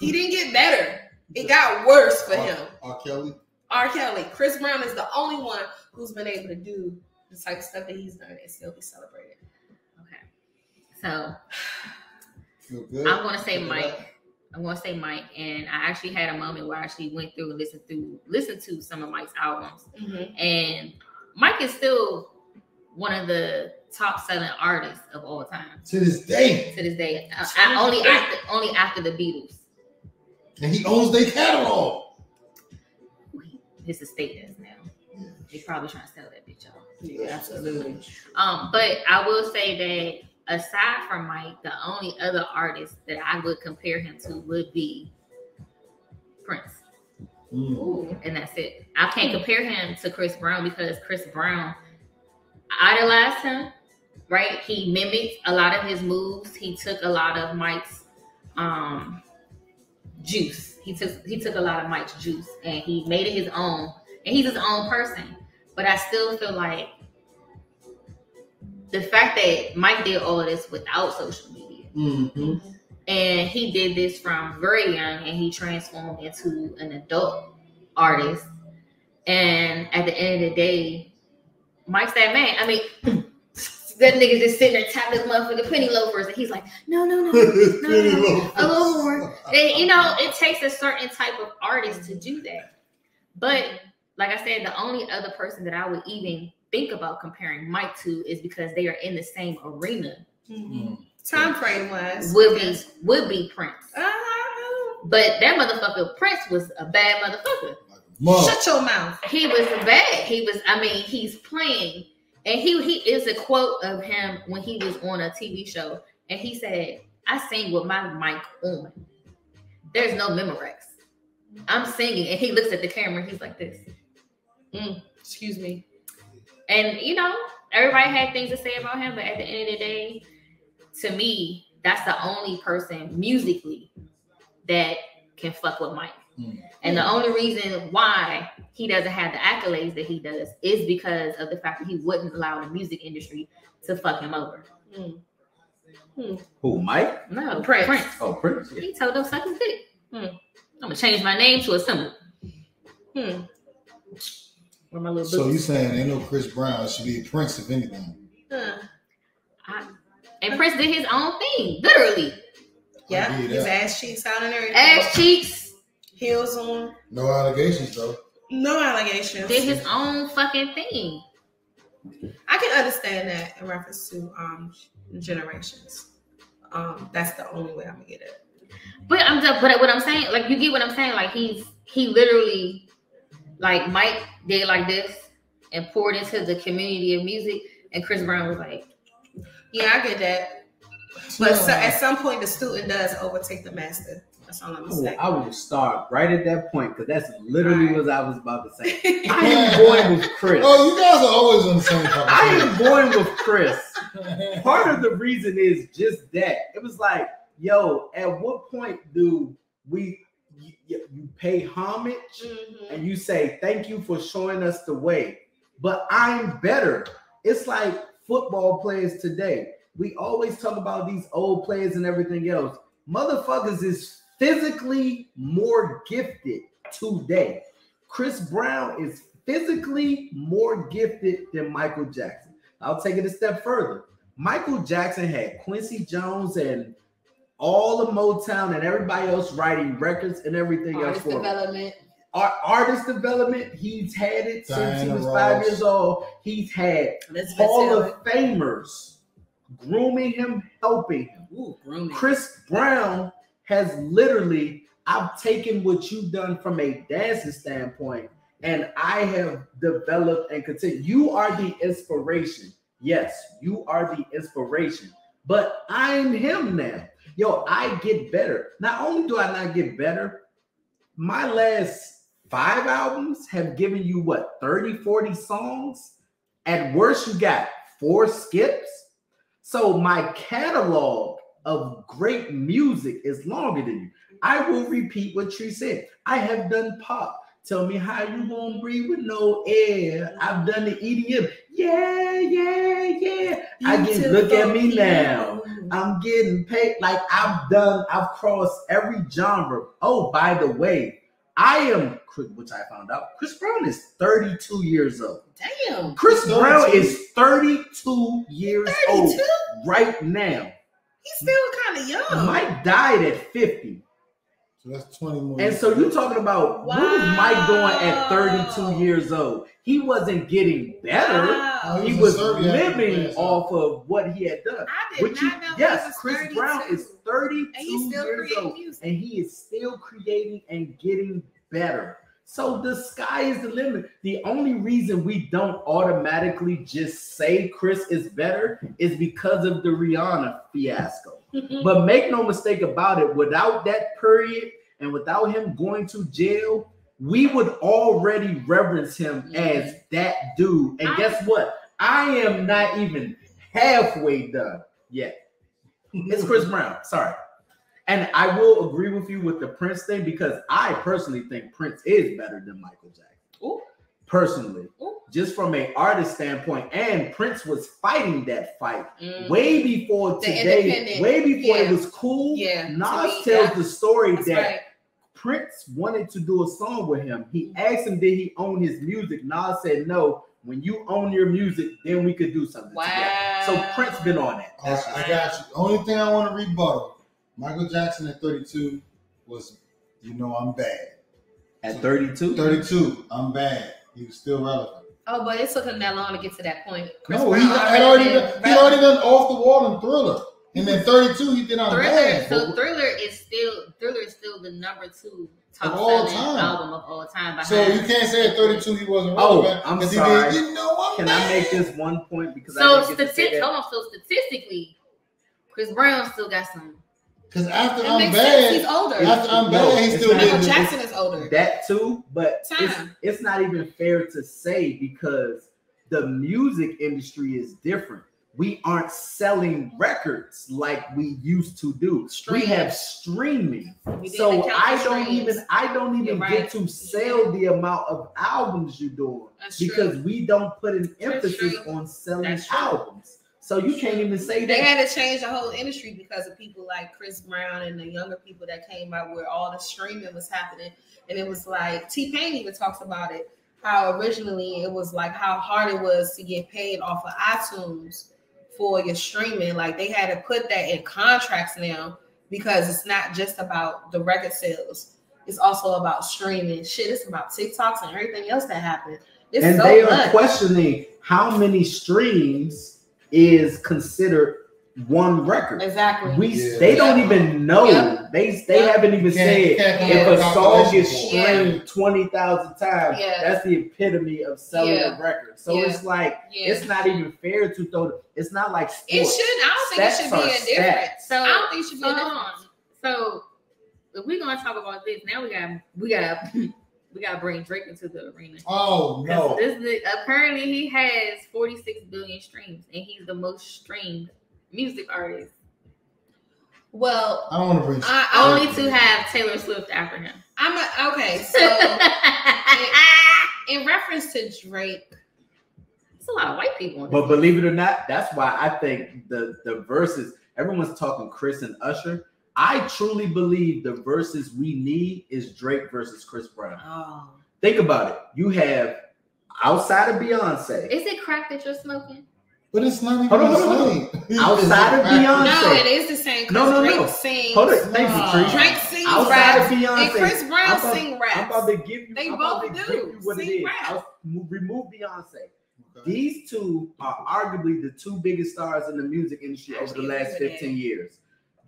[SPEAKER 3] He didn't get better. It got worse for him.
[SPEAKER 2] R. Kelly.
[SPEAKER 3] R. Kelly, Chris Brown is the only one who's been able to do the type of stuff that he's done and still be celebrated.
[SPEAKER 4] Okay. So
[SPEAKER 2] Feel good.
[SPEAKER 4] I'm gonna say Mike. I'm gonna say Mike, and I actually had a moment where I actually went through and listened through, listened to some of Mike's albums, and Mike is still one of the top selling artists of all time
[SPEAKER 2] To this day,
[SPEAKER 4] to this day. I, I- uh, only after only after the Beatles.
[SPEAKER 2] And he owns their catalog.
[SPEAKER 4] His estate does now. They probably trying to sell that bitch off.
[SPEAKER 3] Yeah, absolutely.
[SPEAKER 4] Um, but I will say that aside from Mike, the only other artist that I would compare him to would be Prince.
[SPEAKER 2] Mm.
[SPEAKER 3] Ooh.
[SPEAKER 4] and that's it. I can't compare him to Chris Brown because Chris Brown idolized him, right? He mimicked a lot of his moves. He took a lot of Mike's um juice. He took he took a lot of Mike's juice and he made it his own. And he's his own person. But I still feel like the fact that Mike did all of this without social media
[SPEAKER 2] hmm
[SPEAKER 4] and he did this from very young and he transformed into an adult artist and at the end of the day mike's that man i mean that nigga just sitting there tapping his motherfucking penny loafers and he's like no no no no, no, a little more and, you know it takes a certain type of artist to do that but like i said the only other person that i would even think about comparing mike to is because they are in the same arena
[SPEAKER 2] Mm.
[SPEAKER 3] Time frame wise,
[SPEAKER 4] would be would be prince
[SPEAKER 3] Uh,
[SPEAKER 4] But that motherfucker Prince was a bad motherfucker.
[SPEAKER 2] Mother.
[SPEAKER 3] shut your mouth.
[SPEAKER 4] He was bad. He was. I mean, he's playing, and he he is a quote of him when he was on a TV show, and he said, "I sing with my mic on. There's no Memorex. I'm singing." And he looks at the camera. He's like this, mm,
[SPEAKER 3] Excuse me.
[SPEAKER 4] and you know, everybody had things to say about him, but at the end of the day, to me, that's the only person musically that can fuck with Mike.
[SPEAKER 2] Mm.
[SPEAKER 4] And the only reason why he doesn't have the accolades that he does is because of the fact that he wouldn't allow the music industry to fuck him over.
[SPEAKER 1] Who, Mike?
[SPEAKER 4] No,
[SPEAKER 3] Prince.
[SPEAKER 4] Prince.
[SPEAKER 1] Oh, Prince. Yeah.
[SPEAKER 4] He told them suck his dick.
[SPEAKER 3] Hmm.
[SPEAKER 4] I'm gonna change my name to a symbol.
[SPEAKER 3] Hmm. Where my little
[SPEAKER 2] So you
[SPEAKER 3] boots.
[SPEAKER 2] saying ain't no Chris Brown? Should be Prince if anything.
[SPEAKER 3] Huh.
[SPEAKER 4] I, and Prince did his own thing, literally.
[SPEAKER 3] Yeah,
[SPEAKER 2] I give you
[SPEAKER 3] his ass cheeks out and everything.
[SPEAKER 4] Ass cheeks,
[SPEAKER 3] heels on.
[SPEAKER 2] No allegations though.
[SPEAKER 3] No allegations.
[SPEAKER 4] did his own fucking thing.
[SPEAKER 3] I can understand that in reference to um generations. Um, that's the only way I'm gonna get it.
[SPEAKER 4] But I'm just, but what I'm saying, like you get what I'm saying, like he's he literally, like Mike did like this and poured into the community of music, and Chris Brown was like,
[SPEAKER 3] Yeah, I get that. But so, at some point, the student does overtake the master. That's all I'm gonna
[SPEAKER 1] Oh,
[SPEAKER 3] say.
[SPEAKER 1] I will start right at that point because that's literally
[SPEAKER 3] Alright.
[SPEAKER 1] what I was about to say. I am going with Chris.
[SPEAKER 2] Oh, you guys are always on the same type
[SPEAKER 1] I am going with Chris. Part of the reason is just that it was like, yo, at what point do we you, you pay homage
[SPEAKER 3] Mhm.
[SPEAKER 1] and you say thank you for showing us the way, but I'm better. It's like football players today. We always talk about these old players and everything else. Motherfuckers is physically more gifted today. Chris Brown is physically more gifted than Michael Jackson. I'll take it a step further. Michael Jackson had Quincy Jones and all of Motown and everybody else writing records and everything else
[SPEAKER 3] Artist
[SPEAKER 1] for him
[SPEAKER 3] development.
[SPEAKER 1] art, artist development. He's had it since he
[SPEAKER 2] Diana
[SPEAKER 1] was five years old. He's had
[SPEAKER 3] Elizabeth
[SPEAKER 1] Hall
[SPEAKER 3] Taylor.
[SPEAKER 1] of Famers grooming him, helping him.
[SPEAKER 3] Ooh, grooming.
[SPEAKER 1] Chris Brown has literally, I've taken what you've done from a dancing standpoint, and I have developed and continued. You are the inspiration. Yes, you are the inspiration, but I'm him now. Yo, I get better. Not only do I not get better, my last five albums have given you what 30, 40 songs. At worst, you got four skips. So my catalog of great music is longer than you. I will repeat what you said. I have done pop. Tell me how you gonna breathe with no air. I've done the EDM. Yeah, yeah, yeah. I get look at me now. I'm getting paid. Like I've done, I've crossed every genre. Oh, by the way, I am, which I found out, Chris Brown is 32 years old.
[SPEAKER 3] Damn.
[SPEAKER 1] Chris
[SPEAKER 2] 32?
[SPEAKER 1] Brown is 32 years old right now.
[SPEAKER 3] He's still kind of young.
[SPEAKER 1] Mike died at 50.
[SPEAKER 2] So that's 20 more.
[SPEAKER 1] And so you're talking about what was Mike doing at 32 years old? He wasn't getting better.
[SPEAKER 3] Wow.
[SPEAKER 1] Oh, he
[SPEAKER 2] He
[SPEAKER 1] was
[SPEAKER 2] was
[SPEAKER 1] living
[SPEAKER 2] player,
[SPEAKER 1] off of what he had done.
[SPEAKER 3] I did
[SPEAKER 1] Which you,
[SPEAKER 3] not know he
[SPEAKER 1] yes,
[SPEAKER 3] was
[SPEAKER 1] Chris
[SPEAKER 3] 32.
[SPEAKER 1] Brown is 32
[SPEAKER 3] and he's still
[SPEAKER 1] years old,
[SPEAKER 3] music.
[SPEAKER 1] and he is still creating and getting better. So the sky is the limit. The only reason we don't automatically just say Chris is better is because of the Rihanna fiasco. But make no mistake about it, without that period and without him going to jail, we would already reverence him as that dude. And
[SPEAKER 4] I-
[SPEAKER 1] guess what? I am not even halfway done yet. It's Chris Brown. Sorry. And I will agree with you with the Prince thing because I personally think Prince is better than Michael Jackson.
[SPEAKER 3] Ooh.
[SPEAKER 1] Personally,
[SPEAKER 3] Ooh.
[SPEAKER 1] just from an artist standpoint, and Prince was fighting that fight
[SPEAKER 3] Mm.
[SPEAKER 1] way before
[SPEAKER 3] The
[SPEAKER 1] today, way before it was cool.
[SPEAKER 3] Yeah, to
[SPEAKER 1] Nas
[SPEAKER 3] me,
[SPEAKER 1] tells
[SPEAKER 3] yeah.
[SPEAKER 1] the story
[SPEAKER 3] That's
[SPEAKER 1] that
[SPEAKER 3] right.
[SPEAKER 1] Prince wanted to do a song with him. He asked him, did he own his music? Nas said, no. When you own your music, then we could do something together.
[SPEAKER 3] Wow.
[SPEAKER 1] So Prince been on that.
[SPEAKER 2] All right, I got you. Only thing I want to rebuttal Michael Jackson at 32 was, you know, I'm bad.
[SPEAKER 1] At 32?
[SPEAKER 2] 32, I'm bad. He was still relevant.
[SPEAKER 3] Oh, but it took him that long to get to that point. Chris
[SPEAKER 2] no,
[SPEAKER 3] Brown
[SPEAKER 2] he had already
[SPEAKER 3] been
[SPEAKER 2] done, he already done off the wall in Thriller, and then 32 he did I'm
[SPEAKER 4] Thriller.
[SPEAKER 2] bad.
[SPEAKER 4] So Thriller is still Thriller is still the number two top
[SPEAKER 2] Of all
[SPEAKER 4] selling
[SPEAKER 2] time.
[SPEAKER 4] album of all time. Behind
[SPEAKER 2] So you can't say at 32 he wasn't
[SPEAKER 1] Oh,
[SPEAKER 2] relevant.
[SPEAKER 1] I'm
[SPEAKER 2] 'cause he
[SPEAKER 1] sorry.
[SPEAKER 2] Did, you know I'm
[SPEAKER 1] Can
[SPEAKER 2] bad.
[SPEAKER 1] I make this one point because
[SPEAKER 4] So
[SPEAKER 1] I didn't get to say
[SPEAKER 4] statistic, hold on. So statistically, Chris Brown still got some.
[SPEAKER 2] Because after
[SPEAKER 3] It
[SPEAKER 2] I'm
[SPEAKER 3] makes sense. He's
[SPEAKER 2] bad,
[SPEAKER 3] older.
[SPEAKER 2] after I'm
[SPEAKER 1] No,
[SPEAKER 2] bad, he's still
[SPEAKER 1] not.
[SPEAKER 3] Michael. Jackson is older.
[SPEAKER 1] that too, but it's, it's not even fair to say because the music industry is different. We aren't selling records like we used to do. We have streaming.
[SPEAKER 3] We
[SPEAKER 1] So I don't
[SPEAKER 3] streams.
[SPEAKER 1] even I don't even
[SPEAKER 3] You're
[SPEAKER 1] get to sell the amount of albums you're doing
[SPEAKER 3] That's
[SPEAKER 1] because
[SPEAKER 3] true.
[SPEAKER 1] we don't put an emphasis on selling
[SPEAKER 3] That's true.
[SPEAKER 1] albums. So you can't even say
[SPEAKER 3] They
[SPEAKER 1] that.
[SPEAKER 3] had to change the whole industry because of people like Chris Brown and the younger people that came out where all the streaming was happening. And it was like T Pain even talks about it. how originally it was like how hard it was to get paid off of iTunes for your streaming. Like they had to put that in contracts now because it's not just about the record sales. It's also about streaming. Shit, it's about TikToks and everything else that happened. It's
[SPEAKER 1] and
[SPEAKER 3] so
[SPEAKER 1] they are
[SPEAKER 3] much.
[SPEAKER 1] questioning how many streams is considered one record.
[SPEAKER 3] Exactly.
[SPEAKER 1] We
[SPEAKER 2] Yeah.
[SPEAKER 1] they don't even know.
[SPEAKER 3] Yeah.
[SPEAKER 1] They they
[SPEAKER 3] Yeah.
[SPEAKER 1] haven't even
[SPEAKER 2] Can't-
[SPEAKER 1] said
[SPEAKER 2] can't
[SPEAKER 1] if a song
[SPEAKER 2] calculations
[SPEAKER 1] gets
[SPEAKER 2] for it.
[SPEAKER 1] streamed twenty thousand times,
[SPEAKER 3] Yeah.
[SPEAKER 1] that's the epitome of selling
[SPEAKER 3] Yeah.
[SPEAKER 1] a record. So
[SPEAKER 3] Yeah.
[SPEAKER 1] it's like
[SPEAKER 3] yeah.
[SPEAKER 1] it's not even fair to throw. It's not like
[SPEAKER 3] it
[SPEAKER 1] sports.
[SPEAKER 3] should. I don't think it should be
[SPEAKER 1] are
[SPEAKER 3] a difference.
[SPEAKER 1] stats.
[SPEAKER 4] So
[SPEAKER 3] I don't think it should be
[SPEAKER 4] so
[SPEAKER 3] a difference.
[SPEAKER 4] on. So if we're gonna talk about this, now we got we got we gotta bring Drake into the arena.
[SPEAKER 2] Oh no.
[SPEAKER 4] This is, apparently he has 46 billion streams and he's the most streamed music artist.
[SPEAKER 3] Well,
[SPEAKER 2] I don't want to bring.
[SPEAKER 3] I- I
[SPEAKER 4] Only to have Taylor Swift after him.
[SPEAKER 3] I'm a, okay. So in reference to Drake,
[SPEAKER 4] It's a lot of white people.
[SPEAKER 1] But believe it or not, that's why I think the the verses. Everyone's talking Chris and Usher. I truly believe the verses we need is Drake versus Chris Brown.
[SPEAKER 3] oh,
[SPEAKER 1] Think about it. You have outside of Beyonce,
[SPEAKER 4] Is it crack that you're smoking?
[SPEAKER 2] But it's not even
[SPEAKER 1] Hold on,
[SPEAKER 2] the
[SPEAKER 1] hold on,
[SPEAKER 2] same.
[SPEAKER 1] Outside of Beyonce.
[SPEAKER 3] no, it is the same. 'cause
[SPEAKER 1] No, no,
[SPEAKER 3] Drake
[SPEAKER 1] no.
[SPEAKER 3] sings.
[SPEAKER 1] Hold it. Thank you,
[SPEAKER 2] Nah.
[SPEAKER 1] Tree.
[SPEAKER 3] Drake sings
[SPEAKER 1] Outside
[SPEAKER 3] raps,
[SPEAKER 1] of Beyonce,
[SPEAKER 3] and Chris Brown
[SPEAKER 1] about-
[SPEAKER 3] sing raps.
[SPEAKER 1] I'm about to give you.
[SPEAKER 3] They
[SPEAKER 1] I'm about
[SPEAKER 3] both
[SPEAKER 1] to
[SPEAKER 3] do
[SPEAKER 1] you what
[SPEAKER 3] sing
[SPEAKER 1] is.
[SPEAKER 3] rap.
[SPEAKER 1] I'll remove Beyonce.
[SPEAKER 2] Okay.
[SPEAKER 1] These two are arguably the two biggest stars in the music industry over the last 15 years.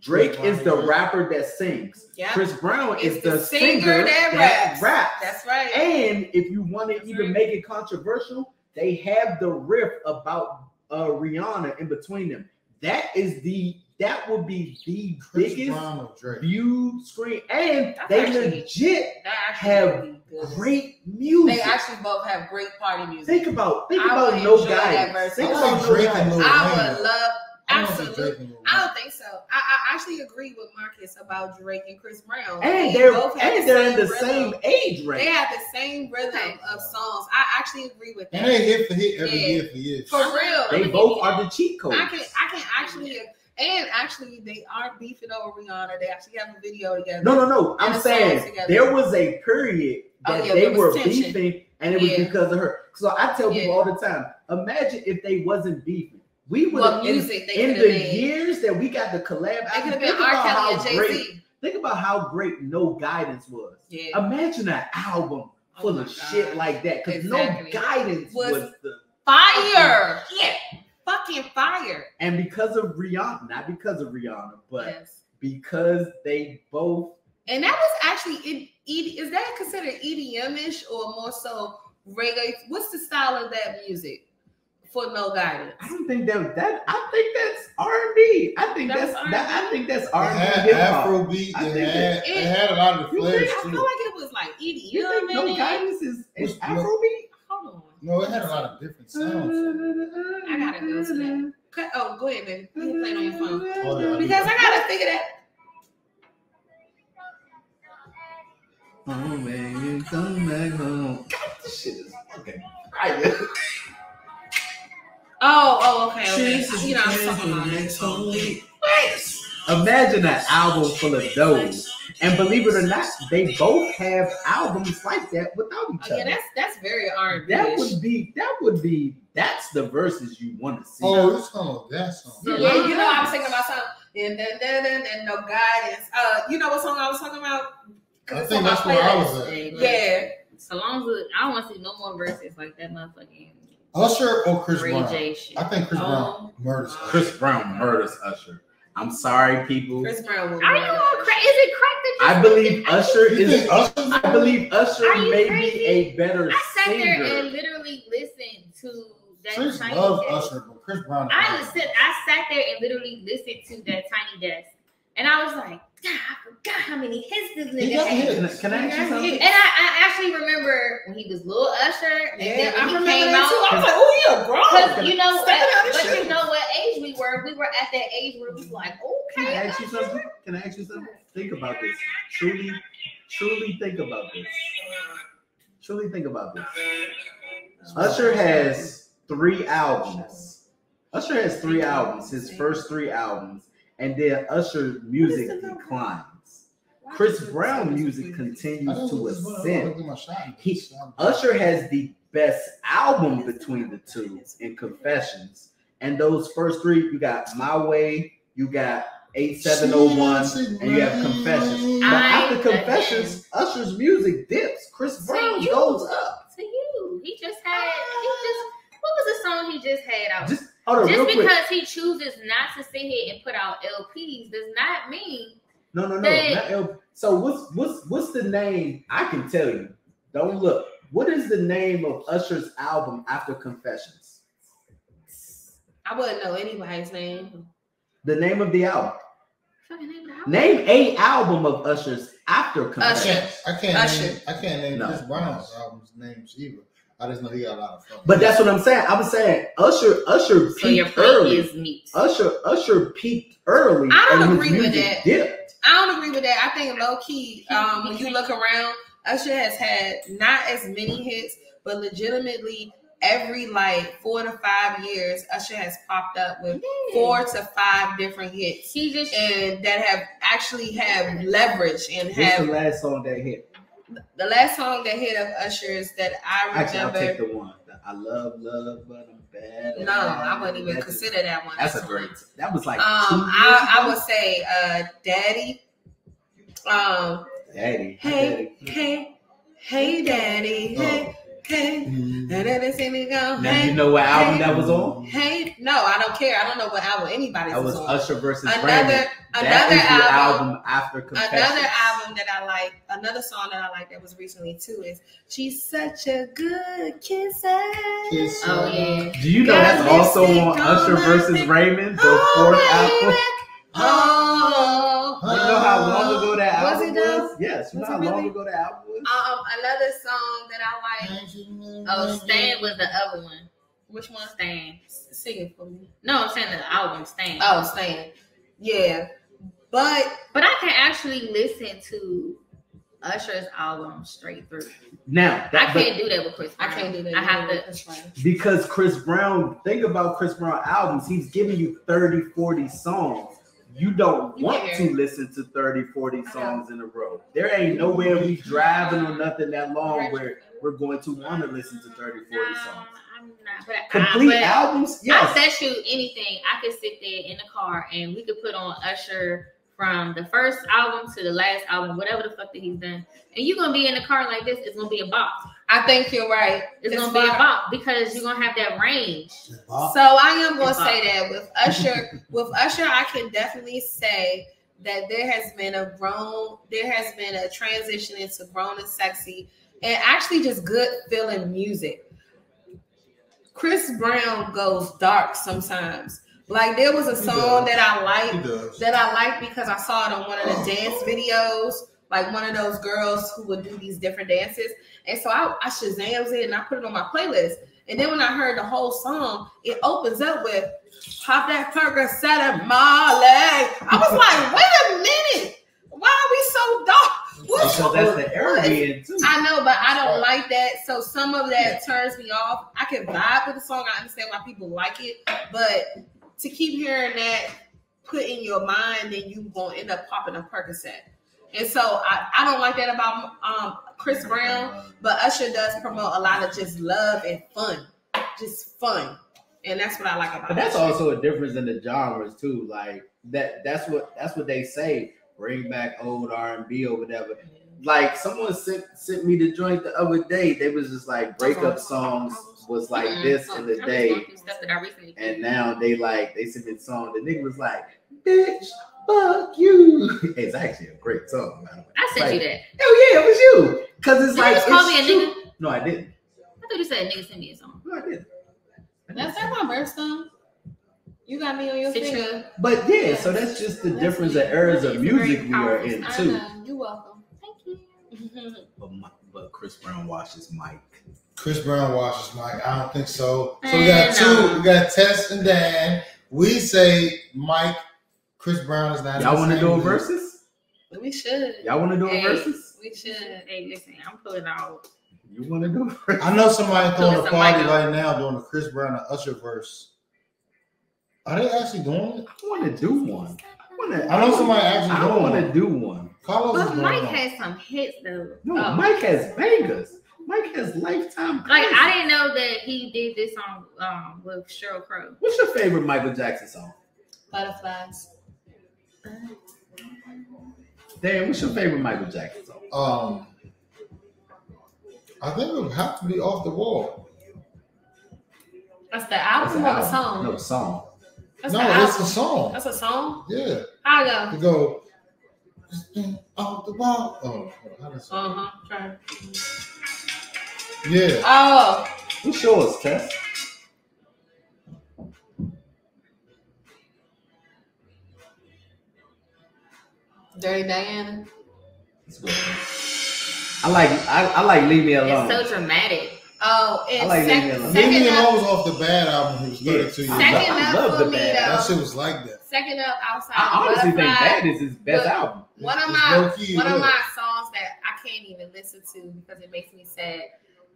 [SPEAKER 1] Drake is the rapper that sings.
[SPEAKER 3] Yeah.
[SPEAKER 1] Chris Brown is
[SPEAKER 3] the
[SPEAKER 1] the,
[SPEAKER 3] singer
[SPEAKER 1] singer,
[SPEAKER 3] that
[SPEAKER 1] that,
[SPEAKER 3] raps.
[SPEAKER 1] raps.
[SPEAKER 3] That's right.
[SPEAKER 1] And if you want to even
[SPEAKER 3] right.
[SPEAKER 1] make it controversial, they have the riff about uh, Rihanna in between them. That is the that would be the
[SPEAKER 2] Chris
[SPEAKER 1] biggest
[SPEAKER 2] Brown or Drake?
[SPEAKER 1] viewed screen, and
[SPEAKER 3] That's
[SPEAKER 1] they
[SPEAKER 3] actually-
[SPEAKER 1] legit have great music.
[SPEAKER 3] They actually both have great party music.
[SPEAKER 1] Think about think
[SPEAKER 3] I
[SPEAKER 1] about no
[SPEAKER 3] enjoy that
[SPEAKER 1] guidance.
[SPEAKER 3] verse.
[SPEAKER 1] Think about no
[SPEAKER 2] Drake and
[SPEAKER 1] guidance.
[SPEAKER 2] Lil
[SPEAKER 3] I would love.
[SPEAKER 2] I don't think
[SPEAKER 3] Absolutely.
[SPEAKER 2] Drake and Lil
[SPEAKER 3] I don't think so. I, I actually agree with Marcus about Drake and Chris Brown.
[SPEAKER 1] And
[SPEAKER 3] They
[SPEAKER 1] they're
[SPEAKER 3] both have
[SPEAKER 1] and they're in the
[SPEAKER 3] rhythm.
[SPEAKER 1] same age range.
[SPEAKER 3] They have the same rhythm of songs. I actually agree with
[SPEAKER 2] And
[SPEAKER 3] that.
[SPEAKER 2] they hit for hit every
[SPEAKER 3] Yeah.
[SPEAKER 2] year for years.
[SPEAKER 3] For real.
[SPEAKER 1] They both are the cheat codes.
[SPEAKER 3] I can I can actually and actually they are beefing over Rihanna. They actually have a video together.
[SPEAKER 1] No, no, no. I'm
[SPEAKER 3] the
[SPEAKER 1] saying there was a period
[SPEAKER 3] Oh,
[SPEAKER 1] that
[SPEAKER 3] yeah,
[SPEAKER 1] they were
[SPEAKER 3] tension.
[SPEAKER 1] beefing, and it was
[SPEAKER 3] Yeah.
[SPEAKER 1] because of her. So I tell people
[SPEAKER 3] Yeah.
[SPEAKER 1] all the time: imagine if they wasn't beefing. We would in,
[SPEAKER 3] music they
[SPEAKER 1] in the
[SPEAKER 3] made.
[SPEAKER 1] years that we got the collab.
[SPEAKER 3] They could have been
[SPEAKER 1] think
[SPEAKER 3] R.
[SPEAKER 1] about
[SPEAKER 3] Kelly
[SPEAKER 1] how
[SPEAKER 3] and Jay
[SPEAKER 1] great-
[SPEAKER 3] Z.
[SPEAKER 1] Think about how great No Guidance was.
[SPEAKER 3] Yeah.
[SPEAKER 1] Imagine an album
[SPEAKER 3] Oh
[SPEAKER 1] full
[SPEAKER 3] my
[SPEAKER 1] of shit like that because
[SPEAKER 3] Exactly.
[SPEAKER 1] No Guidance
[SPEAKER 3] Was-
[SPEAKER 1] was the
[SPEAKER 3] Fire. Yeah. Fucking fire.
[SPEAKER 1] and because of Rihanna, not because of Rihanna, but
[SPEAKER 3] yes.
[SPEAKER 1] because they both
[SPEAKER 3] And that was actually it. Is that considered EDM-ish or more so reggae? What's the style of that music for no guidance?
[SPEAKER 1] I don't think that that I think that's R and B. I think
[SPEAKER 3] That's
[SPEAKER 1] that's, that, I
[SPEAKER 3] R&B?
[SPEAKER 1] think that's R and B hip hop.
[SPEAKER 2] Afrobeat.
[SPEAKER 1] I
[SPEAKER 2] It
[SPEAKER 1] think
[SPEAKER 2] had,
[SPEAKER 3] it-
[SPEAKER 2] it had a lot of the
[SPEAKER 1] You
[SPEAKER 2] flares
[SPEAKER 3] I feel like it was like
[SPEAKER 1] You
[SPEAKER 3] EDM.
[SPEAKER 1] think no
[SPEAKER 3] it.
[SPEAKER 1] guidance is, is
[SPEAKER 2] What's-
[SPEAKER 1] Afrobeat?
[SPEAKER 3] Hold on.
[SPEAKER 2] No, it had a lot of different sounds.
[SPEAKER 3] I gotta go to that. Cut- Oh, go ahead, baby. You can play it on your phone.
[SPEAKER 2] Oh, yeah.
[SPEAKER 3] Because I gotta figure that.
[SPEAKER 1] Oh man, come back home. God, this shit is fucking fire.
[SPEAKER 3] Oh, oh, okay, okay. You know, I'm talking about next week.
[SPEAKER 1] Imagine an album full of those. And believe it or not, they both have albums like that without each
[SPEAKER 3] Oh,
[SPEAKER 1] other.
[SPEAKER 3] yeah, that's that's very R and
[SPEAKER 1] that would be that would be that's the verses you want to see.
[SPEAKER 2] Oh, it's on that song.
[SPEAKER 3] Yeah, yeah, you know, I was thinking about something. And then, then, then, and no guidance. Uh, you know what song I was talking about?
[SPEAKER 2] I think that's where I was at.
[SPEAKER 3] Yeah,
[SPEAKER 4] So long as I don't want to see no more verses like that motherfucking
[SPEAKER 2] Usher or Chris
[SPEAKER 4] Ray
[SPEAKER 2] Brown?
[SPEAKER 4] J shit.
[SPEAKER 2] I think Chris
[SPEAKER 3] Oh.
[SPEAKER 2] Brown murders Usher.
[SPEAKER 1] Chris Brown murders Usher. I'm sorry, people.
[SPEAKER 3] Chris Brown. will
[SPEAKER 4] Are you all crazy? Is it crack that you're
[SPEAKER 1] I believe
[SPEAKER 4] smoking?
[SPEAKER 1] Usher
[SPEAKER 2] You
[SPEAKER 1] is
[SPEAKER 2] think Usher?
[SPEAKER 1] I believe Usher may
[SPEAKER 4] crazy?
[SPEAKER 1] be a better
[SPEAKER 4] I sat there and literally listened to that
[SPEAKER 2] Chris
[SPEAKER 4] tiny
[SPEAKER 2] loves
[SPEAKER 4] desk.
[SPEAKER 2] Usher, but Chris Brown.
[SPEAKER 4] I
[SPEAKER 2] not.
[SPEAKER 4] listened, I sat there and literally listened to that tiny desk, and I was like, God, I forgot how many hits this nigga had.
[SPEAKER 1] Can I, ask you something?
[SPEAKER 4] And I, I actually remember when he was Lil Usher, and
[SPEAKER 3] Yeah,
[SPEAKER 4] then
[SPEAKER 3] I
[SPEAKER 4] he
[SPEAKER 3] remember
[SPEAKER 4] came
[SPEAKER 3] that too. I was like, oh yeah, bro.
[SPEAKER 4] Because you know,
[SPEAKER 3] out
[SPEAKER 4] at, but
[SPEAKER 3] shit.
[SPEAKER 4] you know what age we were. We were at that age where it was like, okay.
[SPEAKER 1] Can I ask you something? Can I ask you something? Think about this. Truly, truly think about this. Truly think about this. Usher has three albums. Usher has three albums, his first three albums, and then Usher music declines. Chris Brown music continues to ascend.
[SPEAKER 2] Look at my shot.
[SPEAKER 1] He- Usher has the best album between the two in Confessions. And those first three, you got My Way, you got 8701, and you have Confessions. But after Confessions, Usher's music dips. Chris Brown goes up.
[SPEAKER 4] To you, he just had. He just. What was the song he just had out?
[SPEAKER 1] Just hold on,
[SPEAKER 4] Just
[SPEAKER 1] real quick.
[SPEAKER 4] because he chooses not to sit here and put out LPs does not mean
[SPEAKER 1] No, no, no.
[SPEAKER 4] They-
[SPEAKER 1] not L- so what's what's what's the name? I can tell you. Don't look. What is the name of Usher's album after Confessions?
[SPEAKER 3] I wouldn't know anybody's name.
[SPEAKER 1] The name of the album.
[SPEAKER 4] name the album.
[SPEAKER 1] Name a album of Usher's after
[SPEAKER 2] I
[SPEAKER 1] Confessions.
[SPEAKER 2] can't. I can't.
[SPEAKER 3] Usher.
[SPEAKER 2] Name, I can't name
[SPEAKER 1] No.
[SPEAKER 2] Chris Brown's albums names either. I just know he got a lot of fun.
[SPEAKER 1] But that's what I'm saying. I was saying Usher, Usher
[SPEAKER 4] So your
[SPEAKER 1] peaked early.
[SPEAKER 4] is meat.
[SPEAKER 1] Usher, Usher peaked early.
[SPEAKER 3] I don't agree with that.
[SPEAKER 1] Dipped.
[SPEAKER 3] I don't agree with that. I think low key, um, when you look around, Usher has had not as many hits, but legitimately every like four to five years, Usher has popped up with four to five different hits,
[SPEAKER 4] He just
[SPEAKER 3] and that have actually have leverage and
[SPEAKER 1] What's the
[SPEAKER 3] have
[SPEAKER 1] last song that hit?
[SPEAKER 3] The last song that hit of Usher's that I
[SPEAKER 1] Actually, I'll take the one. I love love, but I'm bad.
[SPEAKER 3] No, I wouldn't even
[SPEAKER 1] That's-
[SPEAKER 3] consider that one.
[SPEAKER 1] That's a great. That was like
[SPEAKER 3] Um, I, I would say, uh, Daddy. Um,
[SPEAKER 1] Daddy.
[SPEAKER 3] hey,
[SPEAKER 1] Daddy.
[SPEAKER 3] hey, hey, Daddy, hey, hey,
[SPEAKER 2] Mhm.
[SPEAKER 3] and then they see me go,
[SPEAKER 1] Now
[SPEAKER 3] hey,
[SPEAKER 1] you know what album
[SPEAKER 3] hey,
[SPEAKER 1] that was on?
[SPEAKER 3] hey. No, I don't care. I don't know what album anybody's
[SPEAKER 1] That was
[SPEAKER 3] on.
[SPEAKER 1] Usher versus
[SPEAKER 3] Another,
[SPEAKER 1] Brandon.
[SPEAKER 3] Another
[SPEAKER 1] That is the
[SPEAKER 3] album.
[SPEAKER 1] album after Confessions.
[SPEAKER 3] Another album that I like, another song that I like that was recently too is "She's Such a Good Kisser."
[SPEAKER 2] Kiss,
[SPEAKER 4] Oh,
[SPEAKER 2] uh,
[SPEAKER 4] yeah.
[SPEAKER 1] Do you know that's also on
[SPEAKER 3] on
[SPEAKER 1] Usher versus
[SPEAKER 3] lip.
[SPEAKER 1] Raymond, the
[SPEAKER 3] Oh,
[SPEAKER 1] fourth
[SPEAKER 3] baby.
[SPEAKER 1] album?
[SPEAKER 3] Oh,
[SPEAKER 1] You know how long ago that
[SPEAKER 3] Was
[SPEAKER 1] album
[SPEAKER 3] it
[SPEAKER 1] was? Yes, you know how
[SPEAKER 3] it
[SPEAKER 1] long ago that album was?
[SPEAKER 3] um, another song that I like.
[SPEAKER 4] oh Stan was the other one.
[SPEAKER 3] Which one?
[SPEAKER 4] Stan.
[SPEAKER 3] Sing it for me.
[SPEAKER 4] No, I'm saying the album Stan.
[SPEAKER 3] Oh, Stan. Yeah, but
[SPEAKER 4] But I can actually listen to Usher's album straight through.
[SPEAKER 1] Now,
[SPEAKER 4] I
[SPEAKER 1] that, but
[SPEAKER 4] can't do that with Chris. Brown.
[SPEAKER 3] I can't do that.
[SPEAKER 4] I have to.
[SPEAKER 3] That's
[SPEAKER 1] because Chris Brown, think about Chris Brown albums, he's giving you 30, 40 songs. You don't
[SPEAKER 3] You
[SPEAKER 1] want
[SPEAKER 3] can
[SPEAKER 1] to listen to 30, 40 songs in a row. There ain't nowhere we driving or nothing that long where we're going to want to listen to 30, 40 songs.
[SPEAKER 4] I'm not. But
[SPEAKER 1] Complete
[SPEAKER 4] I, but
[SPEAKER 1] albums?
[SPEAKER 4] I
[SPEAKER 1] Yes.
[SPEAKER 4] bet you anything. I could sit there in the car and we could put on Usher from the first album to the last album, whatever the fuck that he's done, and you're gonna be in the car like this. It's gonna be a bop.
[SPEAKER 3] I think you're right.
[SPEAKER 4] It's,
[SPEAKER 3] It's
[SPEAKER 4] gonna be a
[SPEAKER 3] fine.
[SPEAKER 4] bop because you're gonna have that range.
[SPEAKER 3] So I am gonna
[SPEAKER 4] It's
[SPEAKER 3] say that with Usher, with Usher, I can definitely say that there has been a grown, there has been a transition into grown and sexy, and actually just good feeling music. Chris Brown goes dark sometimes. Like there was a song that I
[SPEAKER 2] he
[SPEAKER 3] liked that I liked because I saw it on one of the dance videos, like one of those girls who would do these different dances. And so I, I Shazam's it and I put it on my playlist. And then when I heard the whole song, it opens up with Pop that Perker set up my leg. I was like, wait a minute. Why are we so dark? What's
[SPEAKER 1] Because that's the era we in too.
[SPEAKER 3] I know, but I don't like that. So some of that turns me off. I can vibe with the song. I understand why people like it, but to keep hearing that put in your mind, then you gonna end up popping a Percocet. And so I, I don't like that about um, Chris Brown, but Usher does promote a lot of just love and fun, just fun, and that's what I like about.
[SPEAKER 1] But that's
[SPEAKER 3] Usher.
[SPEAKER 1] also a difference in the genres too. Like that that's what that's what they say. Bring back old R and B or whatever. Like someone sent sent me the joint the other day. They was just like breakup songs was like
[SPEAKER 4] Mm-mm.
[SPEAKER 1] this in the
[SPEAKER 4] I'm
[SPEAKER 1] day.
[SPEAKER 4] going through stuff that I recently
[SPEAKER 1] And now they like they sent me the song. The nigga was like, bitch, fuck you. It's actually a great song, man.
[SPEAKER 4] I sent
[SPEAKER 1] Like,
[SPEAKER 4] you that.
[SPEAKER 1] Oh yeah, it was you. Cause it's
[SPEAKER 4] Did you
[SPEAKER 1] like
[SPEAKER 4] just call
[SPEAKER 1] it's
[SPEAKER 4] me a nigga?
[SPEAKER 1] No, I didn't.
[SPEAKER 4] I thought you said nigga sent me a song.
[SPEAKER 1] No, I didn't.
[SPEAKER 3] That's not my birthstone. You got me on your
[SPEAKER 4] Sit
[SPEAKER 3] finger.
[SPEAKER 1] But yeah, so that's just the
[SPEAKER 3] That's
[SPEAKER 1] difference of eras of music we are in too.
[SPEAKER 3] You're welcome.
[SPEAKER 4] Thank you.
[SPEAKER 1] But, Mi- but Chris Brown washes Mike.
[SPEAKER 2] Chris Brown washes Mike. I don't think so. So we got two. We got Tess and Dan. We say Mike. Chris Brown is not.
[SPEAKER 1] Y'all
[SPEAKER 2] want to
[SPEAKER 1] do a versus?
[SPEAKER 3] we should.
[SPEAKER 1] Y'all want to do a
[SPEAKER 4] Hey.
[SPEAKER 1] versus?
[SPEAKER 3] We should.
[SPEAKER 4] Hey, listen, I'm pulling out.
[SPEAKER 1] You want to do a versus?
[SPEAKER 2] I know somebody throwing a
[SPEAKER 4] Listen,
[SPEAKER 2] party right now doing the Chris Brown and Usher verse. Are they actually doing it?
[SPEAKER 1] I want to do one. I, wanna,
[SPEAKER 2] I know somebody actually
[SPEAKER 1] I
[SPEAKER 2] doing
[SPEAKER 1] want
[SPEAKER 2] one.
[SPEAKER 1] to do one.
[SPEAKER 2] Carlos is
[SPEAKER 4] But Mike
[SPEAKER 2] on.
[SPEAKER 4] has some hits though.
[SPEAKER 1] No,
[SPEAKER 4] Oh.
[SPEAKER 1] Mike has bangers. Mike has lifetime.
[SPEAKER 4] Like I didn't know that he did this song um, with Sheryl Crow.
[SPEAKER 1] What's your favorite Michael Jackson song?
[SPEAKER 3] Butterflies.
[SPEAKER 1] Dan, what's your favorite Michael Jackson song?
[SPEAKER 2] Um, I think it would have to be off the wall.
[SPEAKER 3] That's the
[SPEAKER 1] That's
[SPEAKER 3] album
[SPEAKER 1] an
[SPEAKER 3] or the song?
[SPEAKER 1] No, song.
[SPEAKER 3] That's
[SPEAKER 2] no,
[SPEAKER 3] the
[SPEAKER 2] it's
[SPEAKER 3] album.
[SPEAKER 2] a song.
[SPEAKER 3] That's a song.
[SPEAKER 2] Yeah,
[SPEAKER 3] I go?
[SPEAKER 2] to go off the wall. Oh, how does
[SPEAKER 3] Uh huh. Try.
[SPEAKER 2] Yeah.
[SPEAKER 3] Oh,
[SPEAKER 1] What's yours, Tess?
[SPEAKER 3] Dirty Diana.
[SPEAKER 1] I like I, I like Leave Me Alone.
[SPEAKER 4] It's so dramatic.
[SPEAKER 3] Oh, and
[SPEAKER 1] I like
[SPEAKER 3] sec-
[SPEAKER 1] Leave Me Alone.
[SPEAKER 2] Leave Me Alone was off the bad album. He was
[SPEAKER 1] Yeah.
[SPEAKER 2] 32 years
[SPEAKER 3] Second
[SPEAKER 2] old.
[SPEAKER 1] I
[SPEAKER 3] up
[SPEAKER 1] love
[SPEAKER 3] for
[SPEAKER 1] the
[SPEAKER 3] me
[SPEAKER 1] bad.
[SPEAKER 2] That
[SPEAKER 3] though.
[SPEAKER 2] shit was like that.
[SPEAKER 3] Second up outside.
[SPEAKER 1] I honestly think
[SPEAKER 3] Butterfly.
[SPEAKER 1] that is his best
[SPEAKER 3] But-
[SPEAKER 1] album.
[SPEAKER 3] One of my one of my songs that I can't even listen to because it makes me sad.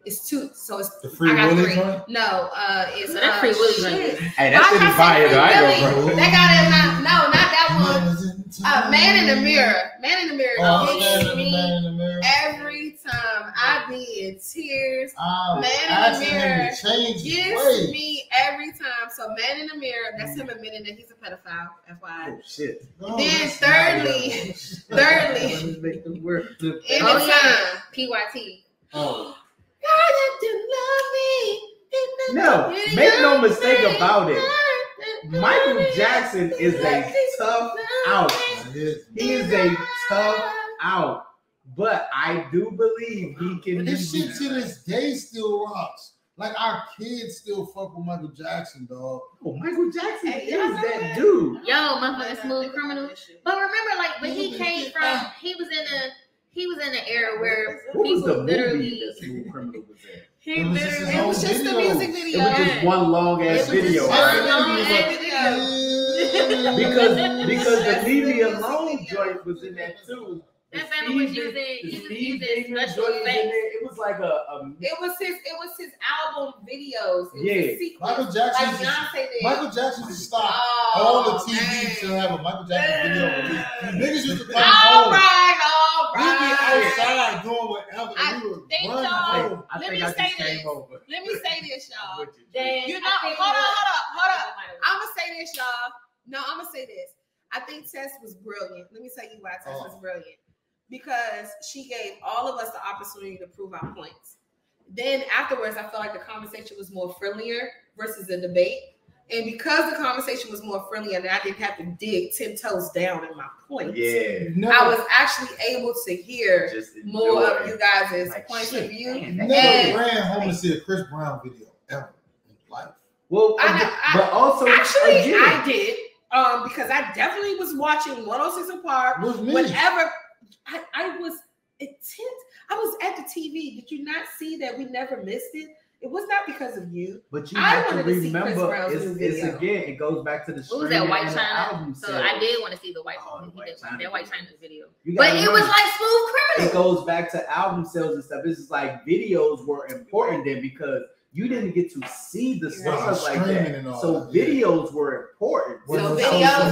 [SPEAKER 3] It's two, so it's
[SPEAKER 2] The Free
[SPEAKER 3] I got
[SPEAKER 2] Willy
[SPEAKER 3] three.
[SPEAKER 2] joint?
[SPEAKER 3] No, uh, it's
[SPEAKER 4] So that
[SPEAKER 3] uh,
[SPEAKER 4] Free Willy
[SPEAKER 3] shit.
[SPEAKER 4] joint
[SPEAKER 1] Hey, that
[SPEAKER 3] Why
[SPEAKER 1] shit
[SPEAKER 3] did
[SPEAKER 1] fire though. I ain't
[SPEAKER 3] Free
[SPEAKER 1] gonna
[SPEAKER 3] Willy?
[SPEAKER 1] front.
[SPEAKER 3] That got it. Not, no, not that one. Uh, Man in the Mirror. Man in the Mirror
[SPEAKER 2] Oh, Man
[SPEAKER 3] me
[SPEAKER 2] Man in the Mirror.
[SPEAKER 3] every time. I be in tears.
[SPEAKER 2] I'm
[SPEAKER 3] Man in the Mirror
[SPEAKER 2] to change his
[SPEAKER 3] me every time. So Man in the Mirror, that's him admitting that he's a pedophile. FYI.
[SPEAKER 1] Oh shit.
[SPEAKER 2] No,
[SPEAKER 3] Then
[SPEAKER 2] that's
[SPEAKER 3] thirdly- thirdly-
[SPEAKER 1] Let's make this work.
[SPEAKER 3] Anytime.
[SPEAKER 4] Oh, yeah. PYT.
[SPEAKER 2] Oh,
[SPEAKER 3] God, you love me.
[SPEAKER 1] No, make no mistake about it. Michael Jackson is a tough out. He is a tough out. But I do believe he can
[SPEAKER 2] But
[SPEAKER 1] do
[SPEAKER 2] this shit to
[SPEAKER 1] this.
[SPEAKER 2] this day still rocks. Like our kids still fuck with Michael Jackson, dog.
[SPEAKER 1] Oh, Michael Jackson
[SPEAKER 3] Hey,
[SPEAKER 1] is that
[SPEAKER 3] that?
[SPEAKER 1] dude.
[SPEAKER 4] Yo, motherfucking smooth criminal. But remember, like when he came from, he was in a he was in an era where
[SPEAKER 1] What was
[SPEAKER 4] people
[SPEAKER 1] the movie
[SPEAKER 4] literally
[SPEAKER 1] that Smooth Criminal was in?
[SPEAKER 3] He
[SPEAKER 2] It was just
[SPEAKER 3] literally- it was just a
[SPEAKER 2] video.
[SPEAKER 3] music
[SPEAKER 1] It
[SPEAKER 3] video.
[SPEAKER 1] was just one long
[SPEAKER 3] It
[SPEAKER 1] ass
[SPEAKER 3] was
[SPEAKER 1] video.
[SPEAKER 3] just one long ass
[SPEAKER 2] it.
[SPEAKER 3] video.
[SPEAKER 1] because because the
[SPEAKER 3] Just
[SPEAKER 1] Leave Me Alone joint was in that too. The
[SPEAKER 4] That family was
[SPEAKER 1] Steve-
[SPEAKER 4] using
[SPEAKER 1] the
[SPEAKER 4] he
[SPEAKER 1] Steve
[SPEAKER 4] using special
[SPEAKER 1] joint
[SPEAKER 4] effects.
[SPEAKER 1] there. It was like a, a
[SPEAKER 3] It was his. It was his album videos. It
[SPEAKER 1] Yeah.
[SPEAKER 3] a sequence.
[SPEAKER 2] Michael
[SPEAKER 3] Like
[SPEAKER 2] Jackson.
[SPEAKER 3] Beyonce did.
[SPEAKER 2] Michael Jackson just stopped
[SPEAKER 3] oh,
[SPEAKER 2] all the TV
[SPEAKER 3] man.
[SPEAKER 2] to have a Michael Jackson video release. Niggas used to come
[SPEAKER 3] All
[SPEAKER 2] home.
[SPEAKER 3] right, all
[SPEAKER 2] We'd be outside doing whatever.
[SPEAKER 3] I
[SPEAKER 2] we would
[SPEAKER 3] think
[SPEAKER 2] run
[SPEAKER 3] y'all-
[SPEAKER 2] home.
[SPEAKER 1] I
[SPEAKER 3] Let
[SPEAKER 1] think
[SPEAKER 3] me
[SPEAKER 1] I
[SPEAKER 3] say
[SPEAKER 1] just came
[SPEAKER 3] this.
[SPEAKER 1] over.
[SPEAKER 3] Let me say this, y'all.
[SPEAKER 1] You.
[SPEAKER 4] Then
[SPEAKER 3] You know,
[SPEAKER 4] I
[SPEAKER 3] hold on, hold up, hold up. I'm gonna say this, y'all. No, I'm gonna say this. I think Tess was brilliant. Let me tell you why Tess
[SPEAKER 2] Oh.
[SPEAKER 3] was brilliant. Because she gave all of us the opportunity to prove our points. Then afterwards, I felt like the conversation was more friendlier versus a debate. And because the conversation was more friendly and I didn't have to dig 10 toes down in my points,
[SPEAKER 1] Yeah.
[SPEAKER 2] Never,
[SPEAKER 3] I was actually able to hear
[SPEAKER 1] Just
[SPEAKER 3] more of you guys'
[SPEAKER 1] Like,
[SPEAKER 3] points
[SPEAKER 1] shit,
[SPEAKER 3] of view.
[SPEAKER 1] man,
[SPEAKER 2] never
[SPEAKER 3] And-
[SPEAKER 2] ran home to see a Chris Brown video ever in life.
[SPEAKER 1] Well,
[SPEAKER 3] I-
[SPEAKER 1] aga-
[SPEAKER 3] I-
[SPEAKER 1] but also
[SPEAKER 3] Actually,
[SPEAKER 1] again,
[SPEAKER 3] I did. Um, because I definitely was watching 106 & Park.
[SPEAKER 2] With me.
[SPEAKER 3] Whenever I, I was intent, I was at the TV. Did you not see that we never missed it? It was not because of you.
[SPEAKER 1] But you
[SPEAKER 3] I
[SPEAKER 1] have to
[SPEAKER 3] wanted to
[SPEAKER 1] remember, it's, it's again, it goes back to the
[SPEAKER 4] What was that white China?
[SPEAKER 1] album
[SPEAKER 4] So
[SPEAKER 1] sales.
[SPEAKER 4] I did want to see the white
[SPEAKER 1] Oh,
[SPEAKER 4] China.
[SPEAKER 1] the White China
[SPEAKER 4] that white
[SPEAKER 1] video.
[SPEAKER 4] China video.
[SPEAKER 1] You
[SPEAKER 4] But
[SPEAKER 1] gotta
[SPEAKER 4] it was like smooth
[SPEAKER 1] it goes back to album sales and stuff. It's just like videos were important then because you didn't get to see the
[SPEAKER 3] Right.
[SPEAKER 1] stuff like that.
[SPEAKER 2] and all
[SPEAKER 1] So
[SPEAKER 2] that,
[SPEAKER 1] videos were important.
[SPEAKER 3] So videos.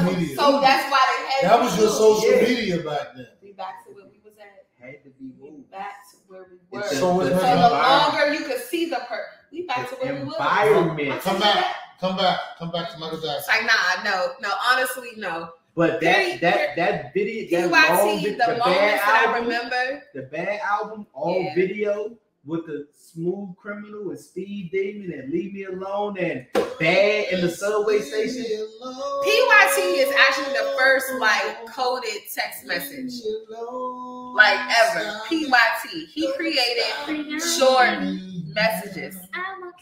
[SPEAKER 2] social media.
[SPEAKER 3] So that's why they had
[SPEAKER 2] That was your social
[SPEAKER 1] Yeah.
[SPEAKER 2] media back then.
[SPEAKER 3] Be back to where we was at.
[SPEAKER 1] Had to be moved.
[SPEAKER 3] back to where we were.
[SPEAKER 1] It's
[SPEAKER 3] So,
[SPEAKER 2] So
[SPEAKER 1] the,
[SPEAKER 2] it's
[SPEAKER 1] the
[SPEAKER 2] her
[SPEAKER 3] the
[SPEAKER 1] environment.
[SPEAKER 3] longer you could see the per, we back to where we were.
[SPEAKER 1] environment.
[SPEAKER 2] Come back, come back, come back to Michael
[SPEAKER 3] It's
[SPEAKER 2] Jackson.
[SPEAKER 3] like nah, no, no. Honestly, no.
[SPEAKER 1] But
[SPEAKER 3] Very-
[SPEAKER 1] that that that video, that
[SPEAKER 3] PYT,
[SPEAKER 1] long,
[SPEAKER 3] the,
[SPEAKER 1] the, bad
[SPEAKER 3] moments that I
[SPEAKER 1] album,
[SPEAKER 3] remember.
[SPEAKER 1] the bad album, all
[SPEAKER 3] Yeah.
[SPEAKER 1] video with the smooth criminal and Steve Damon and Leave Me Alone and Bad in the subway station.
[SPEAKER 3] PYT is actually the first like coded text message like ever. PYT. He created short messages.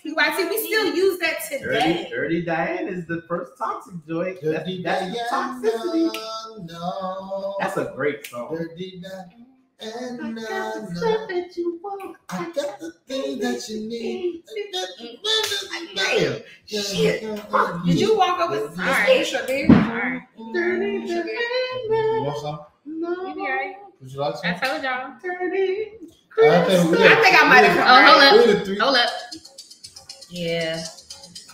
[SPEAKER 3] PYT. We still use that today.
[SPEAKER 1] Dirty Diane is the first toxic joint. That's, that's toxicity.
[SPEAKER 2] No,
[SPEAKER 1] That's a great song.
[SPEAKER 2] Dirty Diana. And
[SPEAKER 1] I got the stuff that you want.
[SPEAKER 2] I got the thing that you need.
[SPEAKER 1] Damn.
[SPEAKER 3] Shit. Did you walk up with
[SPEAKER 2] All
[SPEAKER 3] right.
[SPEAKER 4] right.
[SPEAKER 3] Shabir?
[SPEAKER 4] Alright.
[SPEAKER 1] Dirty
[SPEAKER 3] Shabir.
[SPEAKER 2] You want some?
[SPEAKER 1] No.
[SPEAKER 4] You be alright.
[SPEAKER 2] Would you like some?
[SPEAKER 4] I told y'all.
[SPEAKER 1] Dirty.
[SPEAKER 2] I think
[SPEAKER 3] I think I might have
[SPEAKER 4] Oh, hold up.
[SPEAKER 2] We're the three.
[SPEAKER 4] Hold up. Yeah.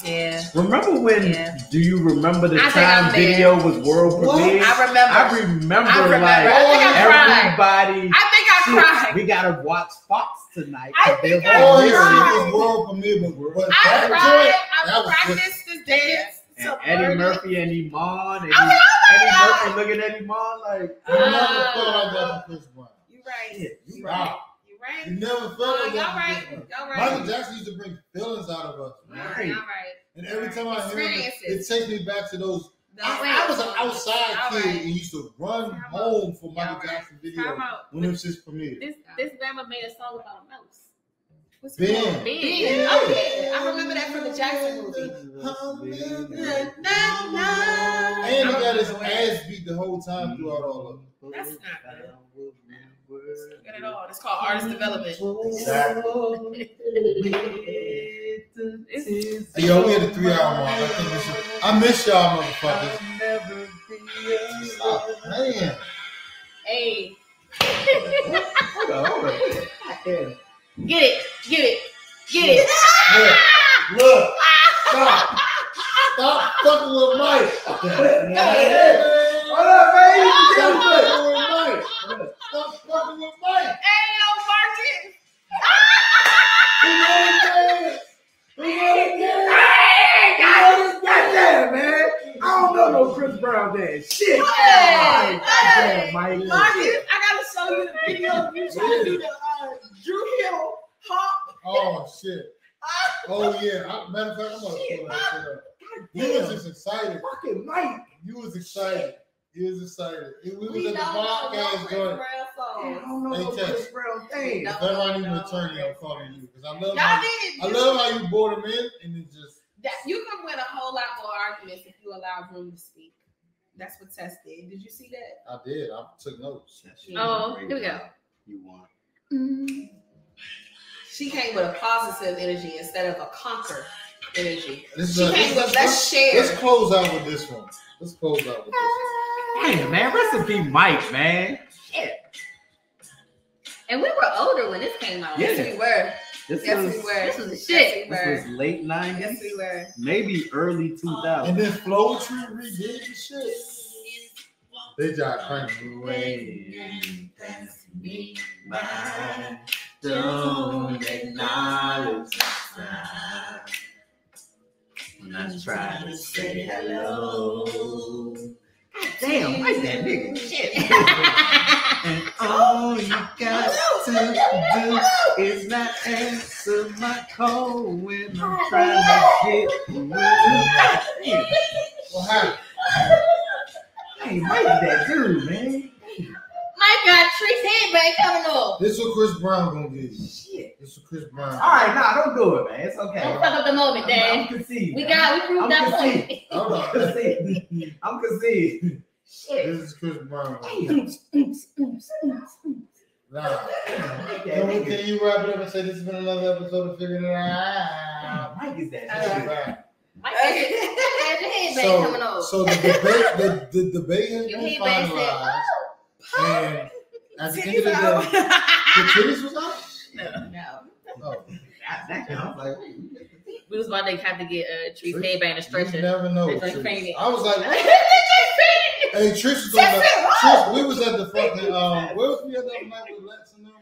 [SPEAKER 3] Yeah.
[SPEAKER 1] Remember when?
[SPEAKER 3] Yeah.
[SPEAKER 1] Do you remember the
[SPEAKER 3] I think I'm
[SPEAKER 1] time
[SPEAKER 3] there.
[SPEAKER 1] video was world premiere?
[SPEAKER 3] I remember.
[SPEAKER 1] I remember,
[SPEAKER 3] I remember.
[SPEAKER 1] like
[SPEAKER 3] I think I
[SPEAKER 1] everybody.
[SPEAKER 3] I think I
[SPEAKER 1] shit,
[SPEAKER 3] cried.
[SPEAKER 1] We gotta watch Fox tonight.
[SPEAKER 3] I
[SPEAKER 1] 'cause
[SPEAKER 3] think I
[SPEAKER 2] Oh,
[SPEAKER 1] gonna
[SPEAKER 2] his
[SPEAKER 1] hear
[SPEAKER 3] cried.
[SPEAKER 1] it.
[SPEAKER 2] shit was world premiere, but, but
[SPEAKER 3] I cried. I
[SPEAKER 2] that was
[SPEAKER 3] practiced this dance.
[SPEAKER 1] And Eddie
[SPEAKER 3] Birdie.
[SPEAKER 1] Murphy and Iman. And
[SPEAKER 3] I was like, oh
[SPEAKER 1] Eddie
[SPEAKER 3] my
[SPEAKER 1] Murphy looking at Iman like,
[SPEAKER 2] you never
[SPEAKER 3] Uh,
[SPEAKER 2] felt like that from Chris
[SPEAKER 3] You right.
[SPEAKER 1] shit, you
[SPEAKER 3] You
[SPEAKER 1] right.
[SPEAKER 3] Right. You
[SPEAKER 2] You never felt
[SPEAKER 3] Oh,
[SPEAKER 2] like
[SPEAKER 3] y'all
[SPEAKER 2] that.
[SPEAKER 3] right.
[SPEAKER 2] from Chris
[SPEAKER 3] Y'all
[SPEAKER 2] Brown.
[SPEAKER 3] right.
[SPEAKER 2] Michael Jackson used to bring feelings out of us.
[SPEAKER 1] Right.
[SPEAKER 3] Y'all right.
[SPEAKER 2] And every time I hear it,
[SPEAKER 3] it
[SPEAKER 2] takes me back to those.
[SPEAKER 3] No,
[SPEAKER 2] I,
[SPEAKER 3] wait.
[SPEAKER 2] I was an outside
[SPEAKER 3] All
[SPEAKER 2] kid
[SPEAKER 3] right.
[SPEAKER 2] and used to run
[SPEAKER 4] Time out.
[SPEAKER 2] home for Michael
[SPEAKER 4] All right.
[SPEAKER 2] Jackson video
[SPEAKER 4] Time out.
[SPEAKER 2] when it was just premiered.
[SPEAKER 4] This this grandma made a song about a mouse.
[SPEAKER 3] What's
[SPEAKER 2] Ben.
[SPEAKER 3] it called?
[SPEAKER 4] Ben.
[SPEAKER 3] Ben. Oh, yeah. I remember that from the Jackson movie.
[SPEAKER 2] And he got his ass beat the whole time throughout all of it.
[SPEAKER 3] That's not good. Good at all. It's called artist development.
[SPEAKER 2] Hey, yo, we had a three hour mark. I think we should. I miss y'all, motherfuckers. Oh, man.
[SPEAKER 4] Hey,
[SPEAKER 1] Hold on, hold on.
[SPEAKER 4] get it, get it, get it.
[SPEAKER 2] Look, look. Stop. Stop fucking with Mike. Hey,
[SPEAKER 1] Hold up, man.
[SPEAKER 2] Stop fucking with Mike. Stop fucking with Mike.
[SPEAKER 3] Hey, yo, Marcus.
[SPEAKER 2] He won again. He won again.
[SPEAKER 1] God, goddamn, man. I don't know no Chris Brown dance. Shit.
[SPEAKER 3] Hey,
[SPEAKER 1] Mike.
[SPEAKER 3] Marcus, I gotta show you the video of you trying to do the uh, Drew Hill hop.
[SPEAKER 2] Oh shit. Oh yeah. I, matter of fact, I'm gonna pull that shit up. You was just excited.
[SPEAKER 1] Fucking Mike.
[SPEAKER 2] You was excited. You was excited. We was
[SPEAKER 3] We
[SPEAKER 2] at the
[SPEAKER 3] don't know no
[SPEAKER 2] podcast
[SPEAKER 3] Chris
[SPEAKER 2] joint.
[SPEAKER 3] Brown
[SPEAKER 1] I don't know
[SPEAKER 2] Hey,
[SPEAKER 1] no
[SPEAKER 2] Tess.
[SPEAKER 1] Chris Brown thing.
[SPEAKER 3] No.
[SPEAKER 2] If ever I need an attorney, I'm calling you because I love
[SPEAKER 3] Y'all
[SPEAKER 2] how,
[SPEAKER 3] didn't.
[SPEAKER 2] I love how you brought him in and then just
[SPEAKER 3] That, you can win a whole lot more arguments if you allow room to speak. That's what Tess did. Did you see that?
[SPEAKER 2] I did. I took notes.
[SPEAKER 4] Oh, here we go.
[SPEAKER 1] You want.
[SPEAKER 3] She came with a positive energy instead of a conquer energy.
[SPEAKER 2] This
[SPEAKER 3] She
[SPEAKER 2] uh,
[SPEAKER 3] came
[SPEAKER 2] let's,
[SPEAKER 3] with let's share.
[SPEAKER 2] let's close out with this one. Let's close out with this.
[SPEAKER 1] Hey, man. Recipe Mike, man. Shit.
[SPEAKER 4] And we were older when this came out.
[SPEAKER 1] Yeah.
[SPEAKER 3] Yes, we were.
[SPEAKER 1] This
[SPEAKER 3] Yes,
[SPEAKER 1] was,
[SPEAKER 3] we were.
[SPEAKER 4] This was the
[SPEAKER 3] Yes,
[SPEAKER 4] shit.
[SPEAKER 3] we
[SPEAKER 1] this
[SPEAKER 3] were.
[SPEAKER 1] was late 90s.
[SPEAKER 3] Yes, we were.
[SPEAKER 1] Maybe early 2000s.
[SPEAKER 2] And then Floetry redid the shit. They just cranking.
[SPEAKER 1] Way pass me by. Don't acknowledge the sign. When I try to say hello. Damn, like that nigga. Shit. and all you got to do is not answer my call when I'm trying to get you.
[SPEAKER 2] What happened?
[SPEAKER 1] Hey, Mike, that dude, man.
[SPEAKER 4] Mike got Tree's headband coming off.
[SPEAKER 2] This what Chris Brown gonna give you.
[SPEAKER 1] Shit.
[SPEAKER 2] This what Chris Brown.
[SPEAKER 1] All right, nah, don't do it, man. It's okay.
[SPEAKER 4] Don't fuck up the moment,
[SPEAKER 1] I'm, I'm
[SPEAKER 4] Dad.
[SPEAKER 1] conceding.
[SPEAKER 4] We got, we proved
[SPEAKER 1] I'm
[SPEAKER 4] that
[SPEAKER 1] conceding.
[SPEAKER 4] point.
[SPEAKER 2] Hold
[SPEAKER 1] I'm
[SPEAKER 2] on.
[SPEAKER 1] conceding. I'm conceding. Shit.
[SPEAKER 2] This is Chris Brown.
[SPEAKER 1] Damn.
[SPEAKER 2] Nah.
[SPEAKER 1] Mike,
[SPEAKER 2] Can, we,
[SPEAKER 1] that
[SPEAKER 2] can
[SPEAKER 1] nigga.
[SPEAKER 2] you wrap it up and say this has been another episode of Figuring It Out?
[SPEAKER 1] Mike is that.
[SPEAKER 4] Mike had your headband coming
[SPEAKER 2] So,
[SPEAKER 4] off.
[SPEAKER 2] so the debate, the, the debate has
[SPEAKER 4] Your
[SPEAKER 2] been
[SPEAKER 4] headband said,
[SPEAKER 2] finalized, and at the end of the day, the titties was out.
[SPEAKER 3] No. No.
[SPEAKER 2] Oh,
[SPEAKER 1] That, that kind of like,
[SPEAKER 4] We was about to have to get uh, Tree's
[SPEAKER 2] Trish,
[SPEAKER 4] headband a
[SPEAKER 2] you never know.
[SPEAKER 4] They just
[SPEAKER 2] Trish.
[SPEAKER 4] fainted.
[SPEAKER 2] I was like, hey, Trish was on the. Trish, we was at the fucking um. Where was we at that night with Lex and them?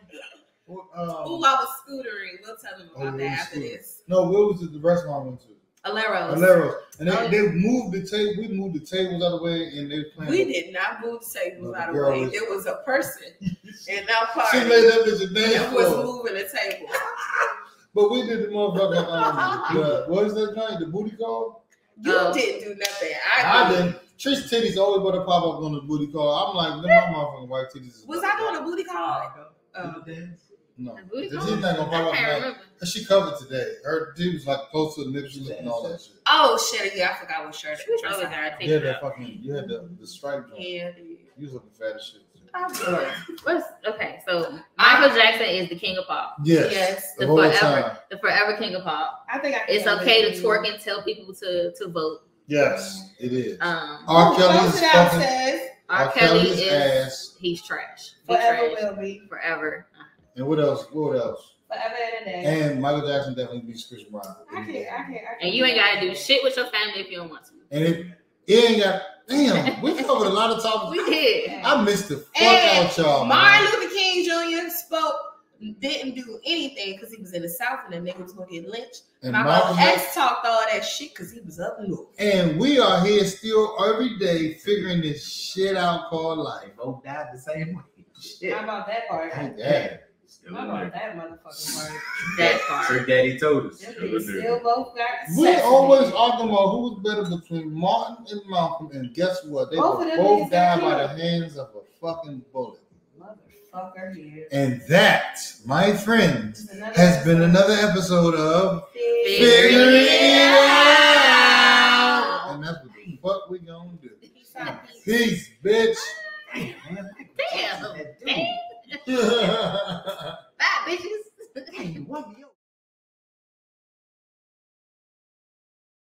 [SPEAKER 2] What,
[SPEAKER 3] Ooh,
[SPEAKER 2] Um,
[SPEAKER 3] I was scootering. We'll tell them
[SPEAKER 2] Oh,
[SPEAKER 3] about
[SPEAKER 2] you
[SPEAKER 3] that after
[SPEAKER 2] scootering.
[SPEAKER 3] this.
[SPEAKER 2] no, where was it? The restaurant we went to.
[SPEAKER 3] Aleros.
[SPEAKER 2] Aleros. And they,
[SPEAKER 3] Oh.
[SPEAKER 2] they moved the table. We moved the tables out of the way, and they playing.
[SPEAKER 3] We did not move the tables
[SPEAKER 2] No,
[SPEAKER 3] out of
[SPEAKER 2] the
[SPEAKER 3] the way.
[SPEAKER 2] was-
[SPEAKER 3] There was a person in our
[SPEAKER 2] She
[SPEAKER 3] party
[SPEAKER 2] laid that bitch a dance
[SPEAKER 3] that was moving the table.
[SPEAKER 2] But we did the motherfucker. Um, the, what is that joint? The booty call.
[SPEAKER 3] You
[SPEAKER 4] Oh.
[SPEAKER 3] didn't do nothing. I,
[SPEAKER 2] I
[SPEAKER 3] did.
[SPEAKER 2] didn't. Trish titties always about to pop up on the booty call. I'm like, them my motherfucking white titties. is-
[SPEAKER 3] Was I doing a booty call? Oh.
[SPEAKER 2] No.
[SPEAKER 4] A booty call?
[SPEAKER 2] not gonna pop up.
[SPEAKER 4] I can't
[SPEAKER 2] tonight. She covered today. Her titties was like close to the nips and all that shit.
[SPEAKER 3] Oh shit! Yeah, I forgot what shirt.
[SPEAKER 4] She was
[SPEAKER 3] dress
[SPEAKER 4] always
[SPEAKER 3] I
[SPEAKER 4] there. I
[SPEAKER 3] had.
[SPEAKER 4] think
[SPEAKER 2] You had that fucking. You had the the stripe joint.
[SPEAKER 3] Yeah.
[SPEAKER 2] You was looking fat as shit.
[SPEAKER 4] What's okay? So Michael Jackson is the king of pop,
[SPEAKER 2] Yes.
[SPEAKER 3] Yes.
[SPEAKER 2] The
[SPEAKER 4] the forever,
[SPEAKER 2] time.
[SPEAKER 4] the forever king of pop.
[SPEAKER 3] I think I.
[SPEAKER 4] It's okay to
[SPEAKER 3] remember.
[SPEAKER 4] twerk and tell people to to vote.
[SPEAKER 2] Yes, it is.
[SPEAKER 4] Um,
[SPEAKER 2] R.
[SPEAKER 3] Ooh,
[SPEAKER 2] Kelly
[SPEAKER 3] close
[SPEAKER 2] is fucking.
[SPEAKER 3] says
[SPEAKER 4] R.
[SPEAKER 2] R.
[SPEAKER 4] Kelly
[SPEAKER 2] Kelly's
[SPEAKER 4] is
[SPEAKER 2] ass.
[SPEAKER 4] he's trash. He
[SPEAKER 3] forever
[SPEAKER 4] trash.
[SPEAKER 3] will be.
[SPEAKER 4] forever.
[SPEAKER 2] And what else? What else?
[SPEAKER 3] Forever and a day.
[SPEAKER 2] And Michael Jackson definitely beats Chris Brown.
[SPEAKER 3] I can't, I can't, I can't.
[SPEAKER 4] And you ain't gotta do shit with your family if you don't want to.
[SPEAKER 2] And it, it ain't got. Damn, we covered a lot of topics.
[SPEAKER 4] We did.
[SPEAKER 2] I missed the fuck
[SPEAKER 3] And
[SPEAKER 2] out y'all.
[SPEAKER 3] Martin
[SPEAKER 2] man.
[SPEAKER 3] Luther King Jr. spoke, didn't do anything because he was in the South and the nigga was gonna get lynched.
[SPEAKER 2] And
[SPEAKER 3] Malcolm
[SPEAKER 2] Malcolm X
[SPEAKER 3] X talked all that shit because he was up north.
[SPEAKER 2] And we are here still every day figuring this shit out called life.
[SPEAKER 1] Both died the same way. Shit.
[SPEAKER 3] How about that part?
[SPEAKER 2] Ain't that?
[SPEAKER 1] Still
[SPEAKER 3] How about that motherfucking part?
[SPEAKER 4] That part.
[SPEAKER 1] Sir Daddy told us. Still in
[SPEAKER 3] niggas
[SPEAKER 1] there.
[SPEAKER 3] still both got
[SPEAKER 2] We always arguing about who was better between Martin and Malcolm, and guess what? They
[SPEAKER 3] Both
[SPEAKER 2] were both died by the hands of a fucking bullet
[SPEAKER 3] motherfucker here.
[SPEAKER 2] And that, my friends, has been another episode of
[SPEAKER 4] Figuring It Out.
[SPEAKER 2] And that's what the fuck we gonna do.
[SPEAKER 3] Peace,
[SPEAKER 2] bitch.
[SPEAKER 1] Damn.
[SPEAKER 4] Damn.
[SPEAKER 1] Damn. Bye,
[SPEAKER 4] bitches.